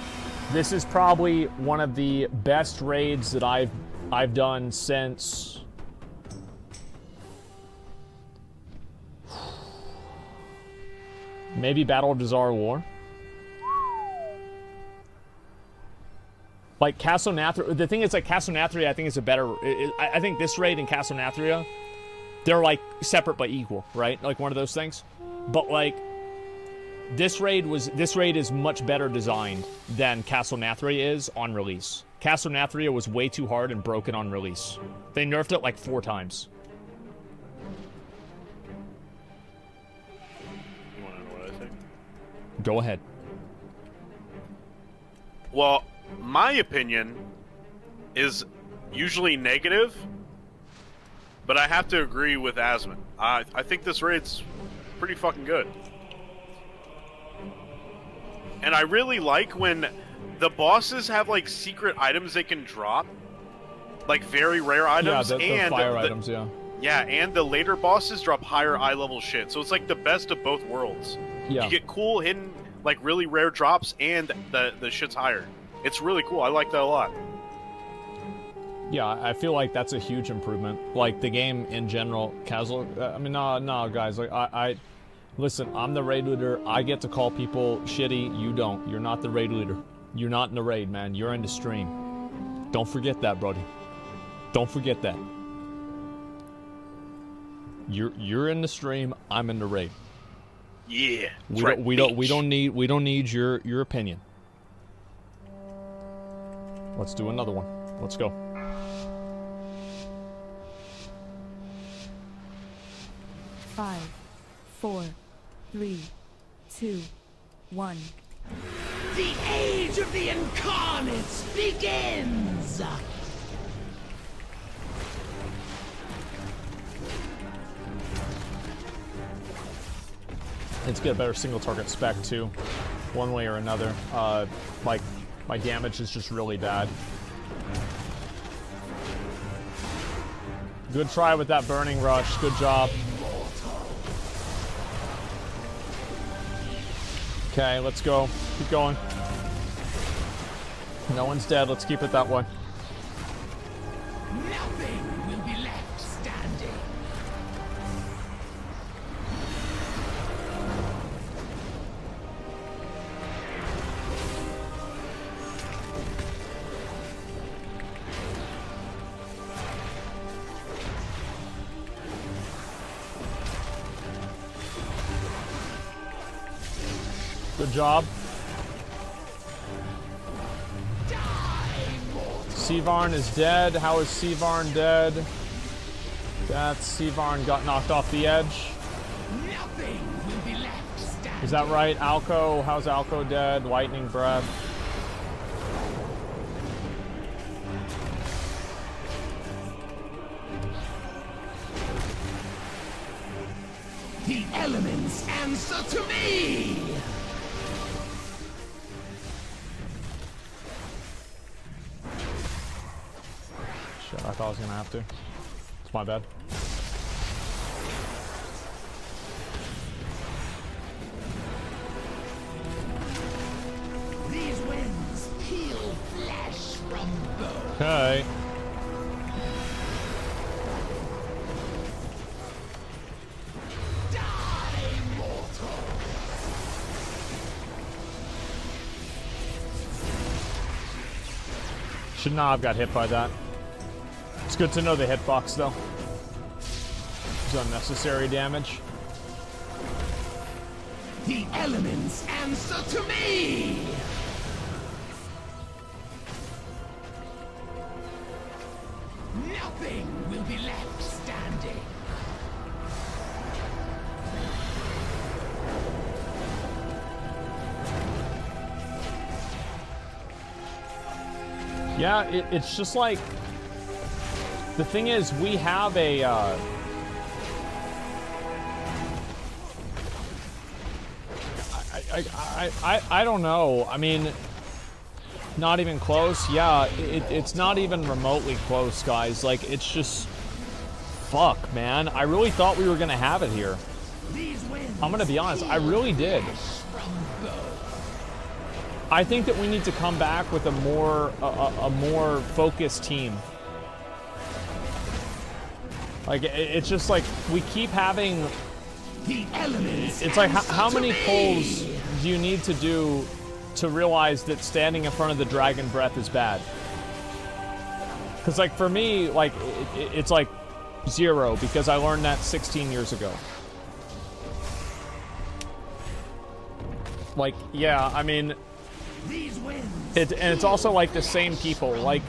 This is probably one of the best raids that I've I've done since. Maybe Battle of Dazar'alor. Like Castle Nathria, the thing is, like Castle Nathria, I think is a better. I I- I think this raid in Castle Nathria, they're like separate but equal, right? Like one of those things. But like this raid was this raid is much better designed than Castle Nathria is on release. Castle Nathria was way too hard and broken on release. They nerfed it like four times. You want to know what I think? Go ahead. Well, my opinion is usually negative, but I have to agree with Asmon. I I think this raid's pretty fucking good. And I really like when the bosses have like secret items they can drop, like very rare items, yeah, the, the and fire the- items, yeah. yeah, and the later bosses drop higher eye level shit. So it's like the best of both worlds. Yeah. You get cool hidden, like really rare drops, and the the shit's higher. It's really cool. I like that a lot. Yeah, I feel like that's a huge improvement. Like the game in general, casual. uh, I mean, no, no, guys. Like I, I, listen. I'm the raid leader. I get to call people shitty. You don't. You're not the raid leader. You're not in the raid, man. You're in the stream. Don't forget that, Brody. Don't forget that. You're you're in the stream. I'm in the raid. Yeah. We right, don't we don't we don't need we don't need your your opinion. Let's do another one. Let's go. Five, four, three, two, one. The age of the incarnates begins! Let's get a better single target spec too, one way or another. Uh, like my damage is just really bad. Good try with that burning rush. Good job. Okay, let's go. Keep going. No one's dead. Let's keep it that way. Nothing job. Seavarn is dead. How is Seavarn dead? That's Seavarn got knocked off the edge. Is that right? Alco, how's Alco dead? Lightning breath. The elements answer to me! Shit, I thought I was gonna have to. It's my bad. These winds peel flesh from bone. Okay. Should not have got hit by that. It's good to know the hitbox though. It's unnecessary damage. The elements answer to me! Nothing will be left standing. Yeah, it, it's just like the thing is we have a uh, I, I, I, don't know. I mean, not even close. Yeah, it, it's not even remotely close, guys. Like, it's just fuck, man. I really thought we were gonna have it here. I'm gonna be honest. I really did. I think that we need to come back with a more a, a more focused team. Like it's just like we keep having. The elements It's like how, how many pulls do you need to do to realize that standing in front of the dragon breath is bad? Because like for me, like it, it- it's like zero because I learned that 16 years ago. Like yeah, I mean. It, and it's also like the same people. Like,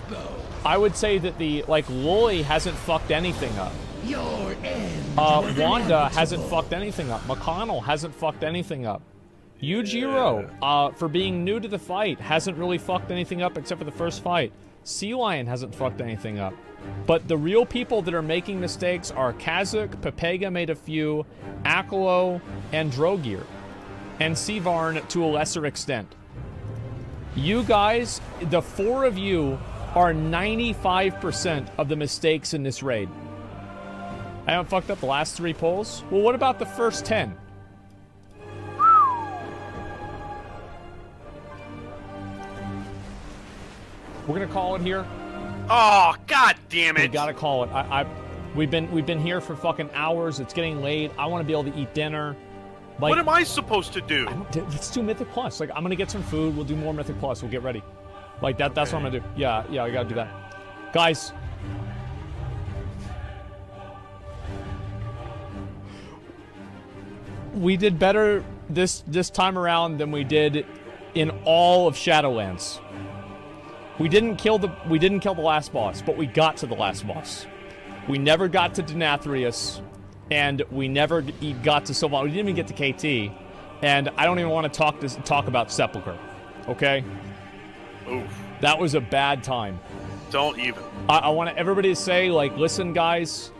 I would say that the like Loli hasn't fucked anything up. Your end Uh, Wanda hasn't fucked anything up. McConnell hasn't fucked anything up. Yujiro, uh, for being new to the fight, hasn't really fucked anything up except for the first fight. Sea Lion hasn't fucked anything up. But the real people that are making mistakes are Kazuk, Pepega made a few, Akalo, and Drogir. And Sivarn to a lesser extent. You guys, the four of you, are 95% of the mistakes in this raid. I haven't fucked up the last three polls? Well, what about the first 10? We're gonna call it here. Oh, god damn it. We gotta call it. I, I, we've been we've been here for fucking hours. It's getting late. I want to be able to eat dinner. Like, what am I supposed to do? Let's do Mythic Plus. Like, I'm gonna get some food. We'll do more Mythic Plus. We'll get ready. Like that. That's what I'm gonna do. Yeah, yeah. I gotta do that, guys. We did better this this time around than we did in all of Shadowlands. We didn't kill the we didn't kill the last boss, but we got to the last boss. We never got to Denathrius, and we never got to Sylvan. We didn't even get to KT, and I don't even want to talk to talk about Sepulcher. Okay, Oof. that was a bad time. Don't even. I, I want everybody to say, like, listen, guys,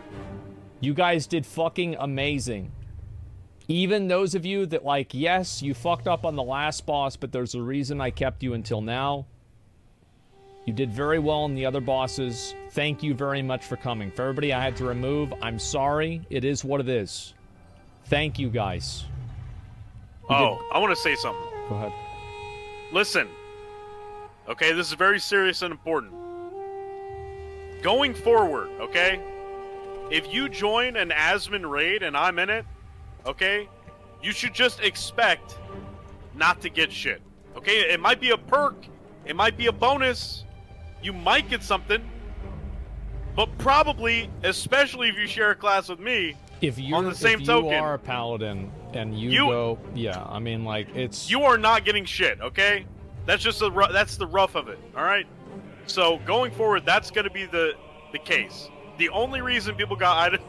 you guys did fucking amazing. Even those of you that, like, yes, you fucked up on the last boss, but there's a reason I kept you until now. You did very well in the other bosses. Thank you very much for coming. For everybody I had to remove, I'm sorry. It is what it is. Thank you, guys. You Oh, I want to say something. Go ahead. Listen. Okay, this is very serious and important. Going forward, okay? If you join an Asmon raid and I'm in it, okay? You should just expect not to get shit. Okay? It might be a perk, it might be a bonus, you might get something, but probably, especially if you share a class with me, If you're the same if you token- are a paladin and you, You- go, yeah, I mean, like it's you are not getting shit, okay? That's just the that's the rough of it, all right? So going forward, that's going to be the the case. The only reason people got item,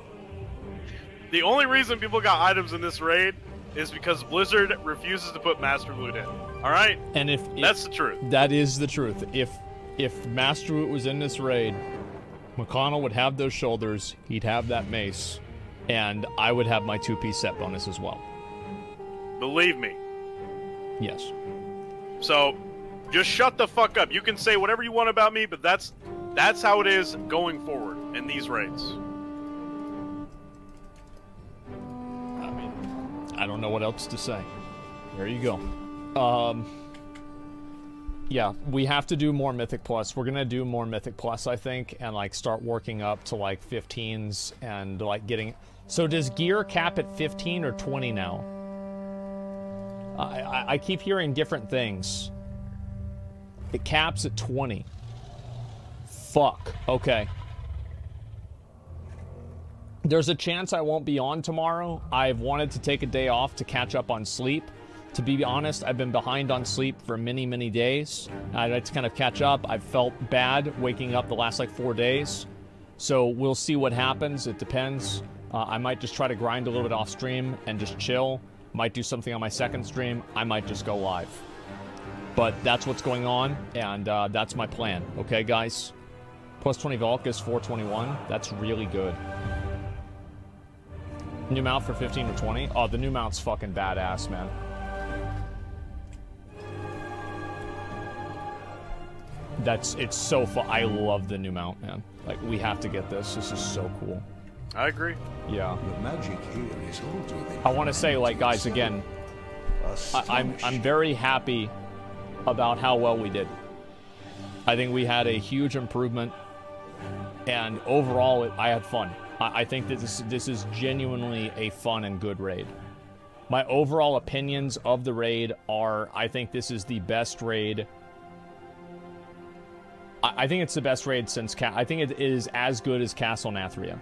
the only reason people got items in this raid is because Blizzard refuses to put Master Loot in. All right, and if that's the truth. That is the truth. If if Master Loot was in this raid, McConnell would have those shoulders, he'd have that mace, and I would have my two piece set bonus as well. Believe me. Yes. So just shut the fuck up. You can say whatever you want about me, but that's that's how it is going forward in these raids. I don't know what else to say. There you go. Um, yeah, we have to do more Mythic Plus. We're gonna do more Mythic Plus, I think, and like start working up to like 15s and like getting. So does gear cap at 15 or 20 now? I, I, I keep hearing different things. It caps at 20. Fuck. Okay. There's a chance I won't be on tomorrow. I've wanted to take a day off to catch up on sleep. To be honest, I've been behind on sleep for many, many days. I'd like to kind of catch up. I've felt bad waking up the last like four days. So we'll see what happens. It depends. Uh, I might just try to grind a little bit off stream and just chill. Might do something on my second stream. I might just go live. But that's what's going on, and uh, that's my plan. Okay, guys? Plus 20 Volk is 421. That's really good. New mount for 15 or 20? Oh, the new mount's fucking badass, man. That's, it's so fun. I love the new mount, man. Like, we have to get this. This is so cool. I agree. Yeah. The magic here is all to I want to say, like, guys, again, I, I'm I'm very happy about how well we did. I think we had a huge improvement, and overall, it, I had fun. I, think that this this is genuinely a fun and good raid. My overall opinions of the raid are: I think this is the best raid. I, I think it's the best raid since. Ca- I think it is as good as Castle Nathria.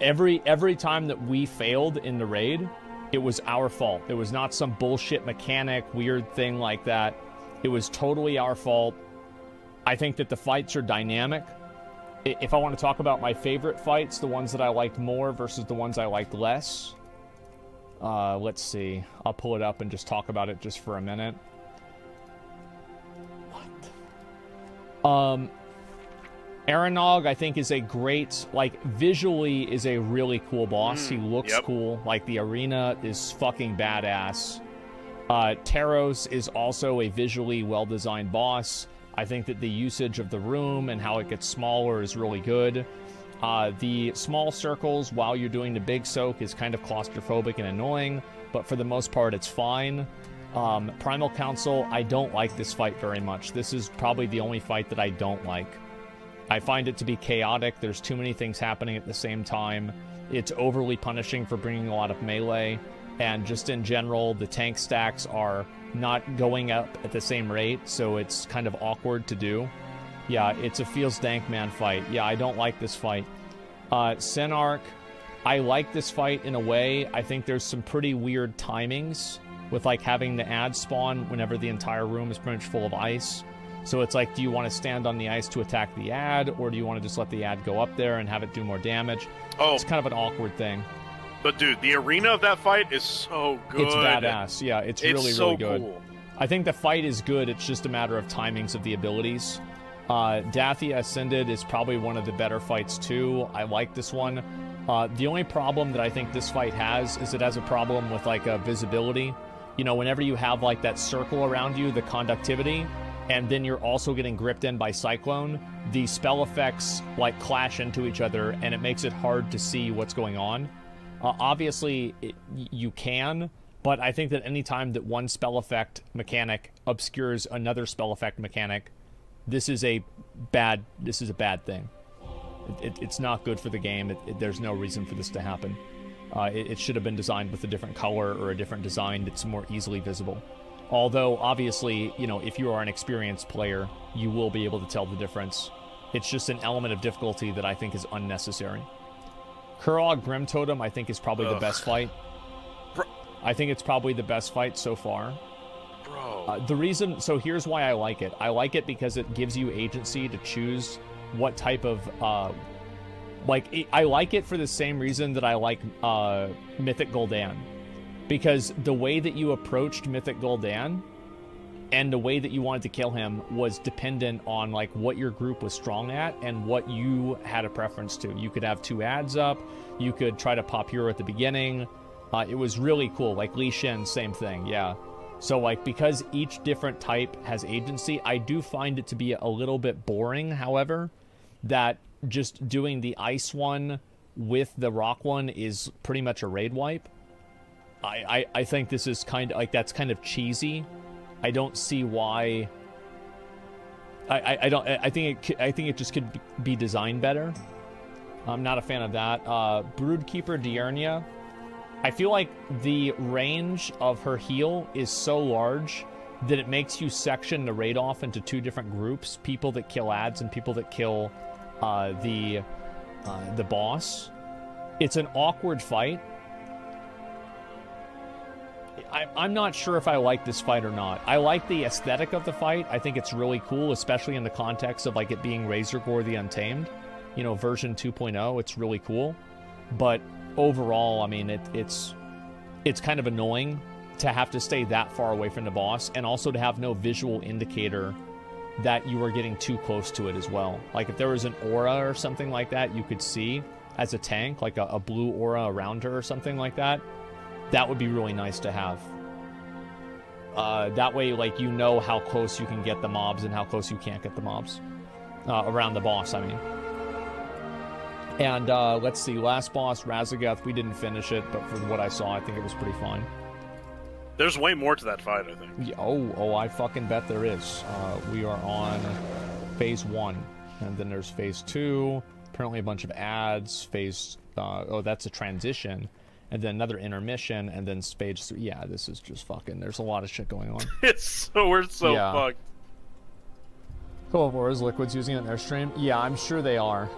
Every every time that we failed in the raid, it was our fault. It was not some bullshit mechanic, weird thing like that. It was totally our fault. I think that the fights are dynamic. If I want to talk about my favorite fights, the ones that I liked more versus the ones I liked less, Uh, let's see. I'll pull it up and just talk about it just for a minute. What? Um, Eranog, I think, is a great, like, visually is a really cool boss. he looks yep. cool. Like, the arena is fucking badass. Uh, Terros is also a visually well-designed boss. I think that the usage of the room and how it gets smaller is really good. Uh, the small circles while you're doing the big soak is kind of claustrophobic and annoying, but for the most part, it's fine. Um, Primal Council, I don't like this fight very much. This is probably the only fight that I don't like. I find it to be chaotic. There's too many things happening at the same time. It's overly punishing for bringing a lot of melee. And just in general, the tank stacks are not going up at the same rate, so it's kind of awkward to do. Yeah, it's a feels dank man fight. Yeah, I don't like this fight. Uh, Sennarth, I like this fight in a way. I think there's some pretty weird timings with like having the ad spawn whenever the entire room is pretty much full of ice. So it's like, do you want to stand on the ice to attack the ad, or do you want to just let the ad go up there and have it do more damage? Oh. It's kind of an awkward thing. But dude, the arena of that fight is so good. It's badass. Yeah, it's, It's really, so really good. cool. I think the fight is good. It's just a matter of timings of the abilities. Uh, Dathea Ascended is probably one of the better fights too. I like this one. Uh, the only problem that I think this fight has is it has a problem with like uh, visibility. You know, whenever you have like that circle around you, the conductivity, and then you're also getting gripped in by Cyclone, the spell effects like clash into each other, and it makes it hard to see what's going on. Uh, obviously, it, you can, but I think that any time that one spell effect mechanic obscures another spell effect mechanic, this is a bad. This is a bad thing. It, it, it's not good for the game. There's no reason for this to happen. Uh, it should have been designed with a different color or a different design that's more easily visible. Although, obviously, you know, if you are an experienced player, you will be able to tell the difference. It's just an element of difficulty that I think is unnecessary. Kurog Grimtotem, I think, is probably the best fight. I think it's probably the best fight so far. Bro. Uh, the reason, so here's why I like it. I like it because it gives you agency to choose what type of, uh, like, it, I like it for the same reason that I like uh, Mythic Gul'dan. Because the way that you approached Mythic Gul'dan and the way that you wanted to kill him was dependent on like what your group was strong at and what you had a preference to. You could have two ads up, you could try to pop hero at the beginning. Uh, it was really cool. Like Lei Shen, same thing, yeah. So like because each different type has agency, I do find it to be a little bit boring, however, that just doing the ice one with the rock one is pretty much a raid wipe. I, I, I think this is kind of like that's kind of cheesy. I don't see why. I, I, I don't. I think it. I think it just could be designed better. I'm not a fan of that. Uh, Broodkeeper Diurna. I feel like the range of her heal is so large that it makes you section the raid off into two different groups: people that kill ads and people that kill uh, the uh, the boss. It's an awkward fight. I'm not sure if I like this fight or not. I like the aesthetic of the fight. I think it's really cool, especially in the context of like it being Razorgore the Untamed, you know, version 2.0. It's really cool, but overall, I mean, it, it's it's kind of annoying to have to stay that far away from the boss, and also to have no visual indicator that you are getting too close to it as well. Like if there was an aura or something like that, you could see as a tank, like a, a blue aura around her or something like that that would be really nice to have. Uh, that way, like, you know how close you can get the mobs and how close you can't get the mobs. Uh, around the boss, I mean. And uh, let's see, last boss, Raszageth, we didn't finish it, but from what I saw, I think it was pretty fun. There's way more to that fight, I think. Yeah, oh, oh, I fucking bet there is. Uh, we are on phase one, and then there's phase two. Apparently, a bunch of ads. Phase, uh, oh, that's a transition, and then another intermission, and then three. Yeah, this is just fucking. There's a lot of shit going on. It's so we're so Yeah. fucked. Cool Wars Liquid's using it in their stream. Yeah, I'm sure they are.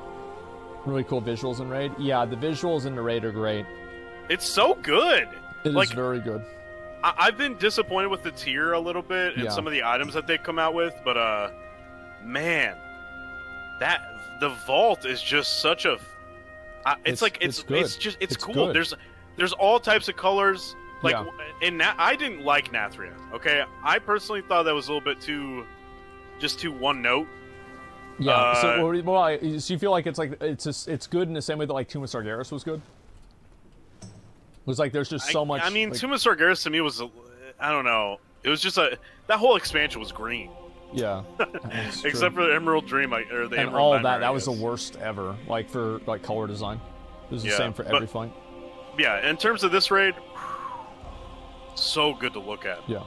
Really cool visuals in Raid. Yeah, the visuals in the Raid are great. It's so good. It is like very good. I- I've been disappointed with the tier a little bit and Yeah. some of the items that they come out with, but uh, man, that the vault is just such a. Uh, it's, It's- like it's it's it's just it's, It's cool. good. There's there's all types of colors. Like Yeah. in Na- I didn't like Nathria. Okay, I personally thought that was a little bit too, just too one note. Yeah. Uh, so, well, so you feel like it's like it's just, it's good in the same way that like Tomb of Sargeras was good. It was like there's just so I, much. I mean, like, Tomb of Sargeras to me was, a, I don't know. It was just a that whole expansion was green, Yeah. Except for the Emerald Dream I- or the and Emerald. all of that. That was the worst ever. Like for like color design. It was the Yeah, same for but- every fight. Yeah, in terms of this raid, so good to look at. Yeah.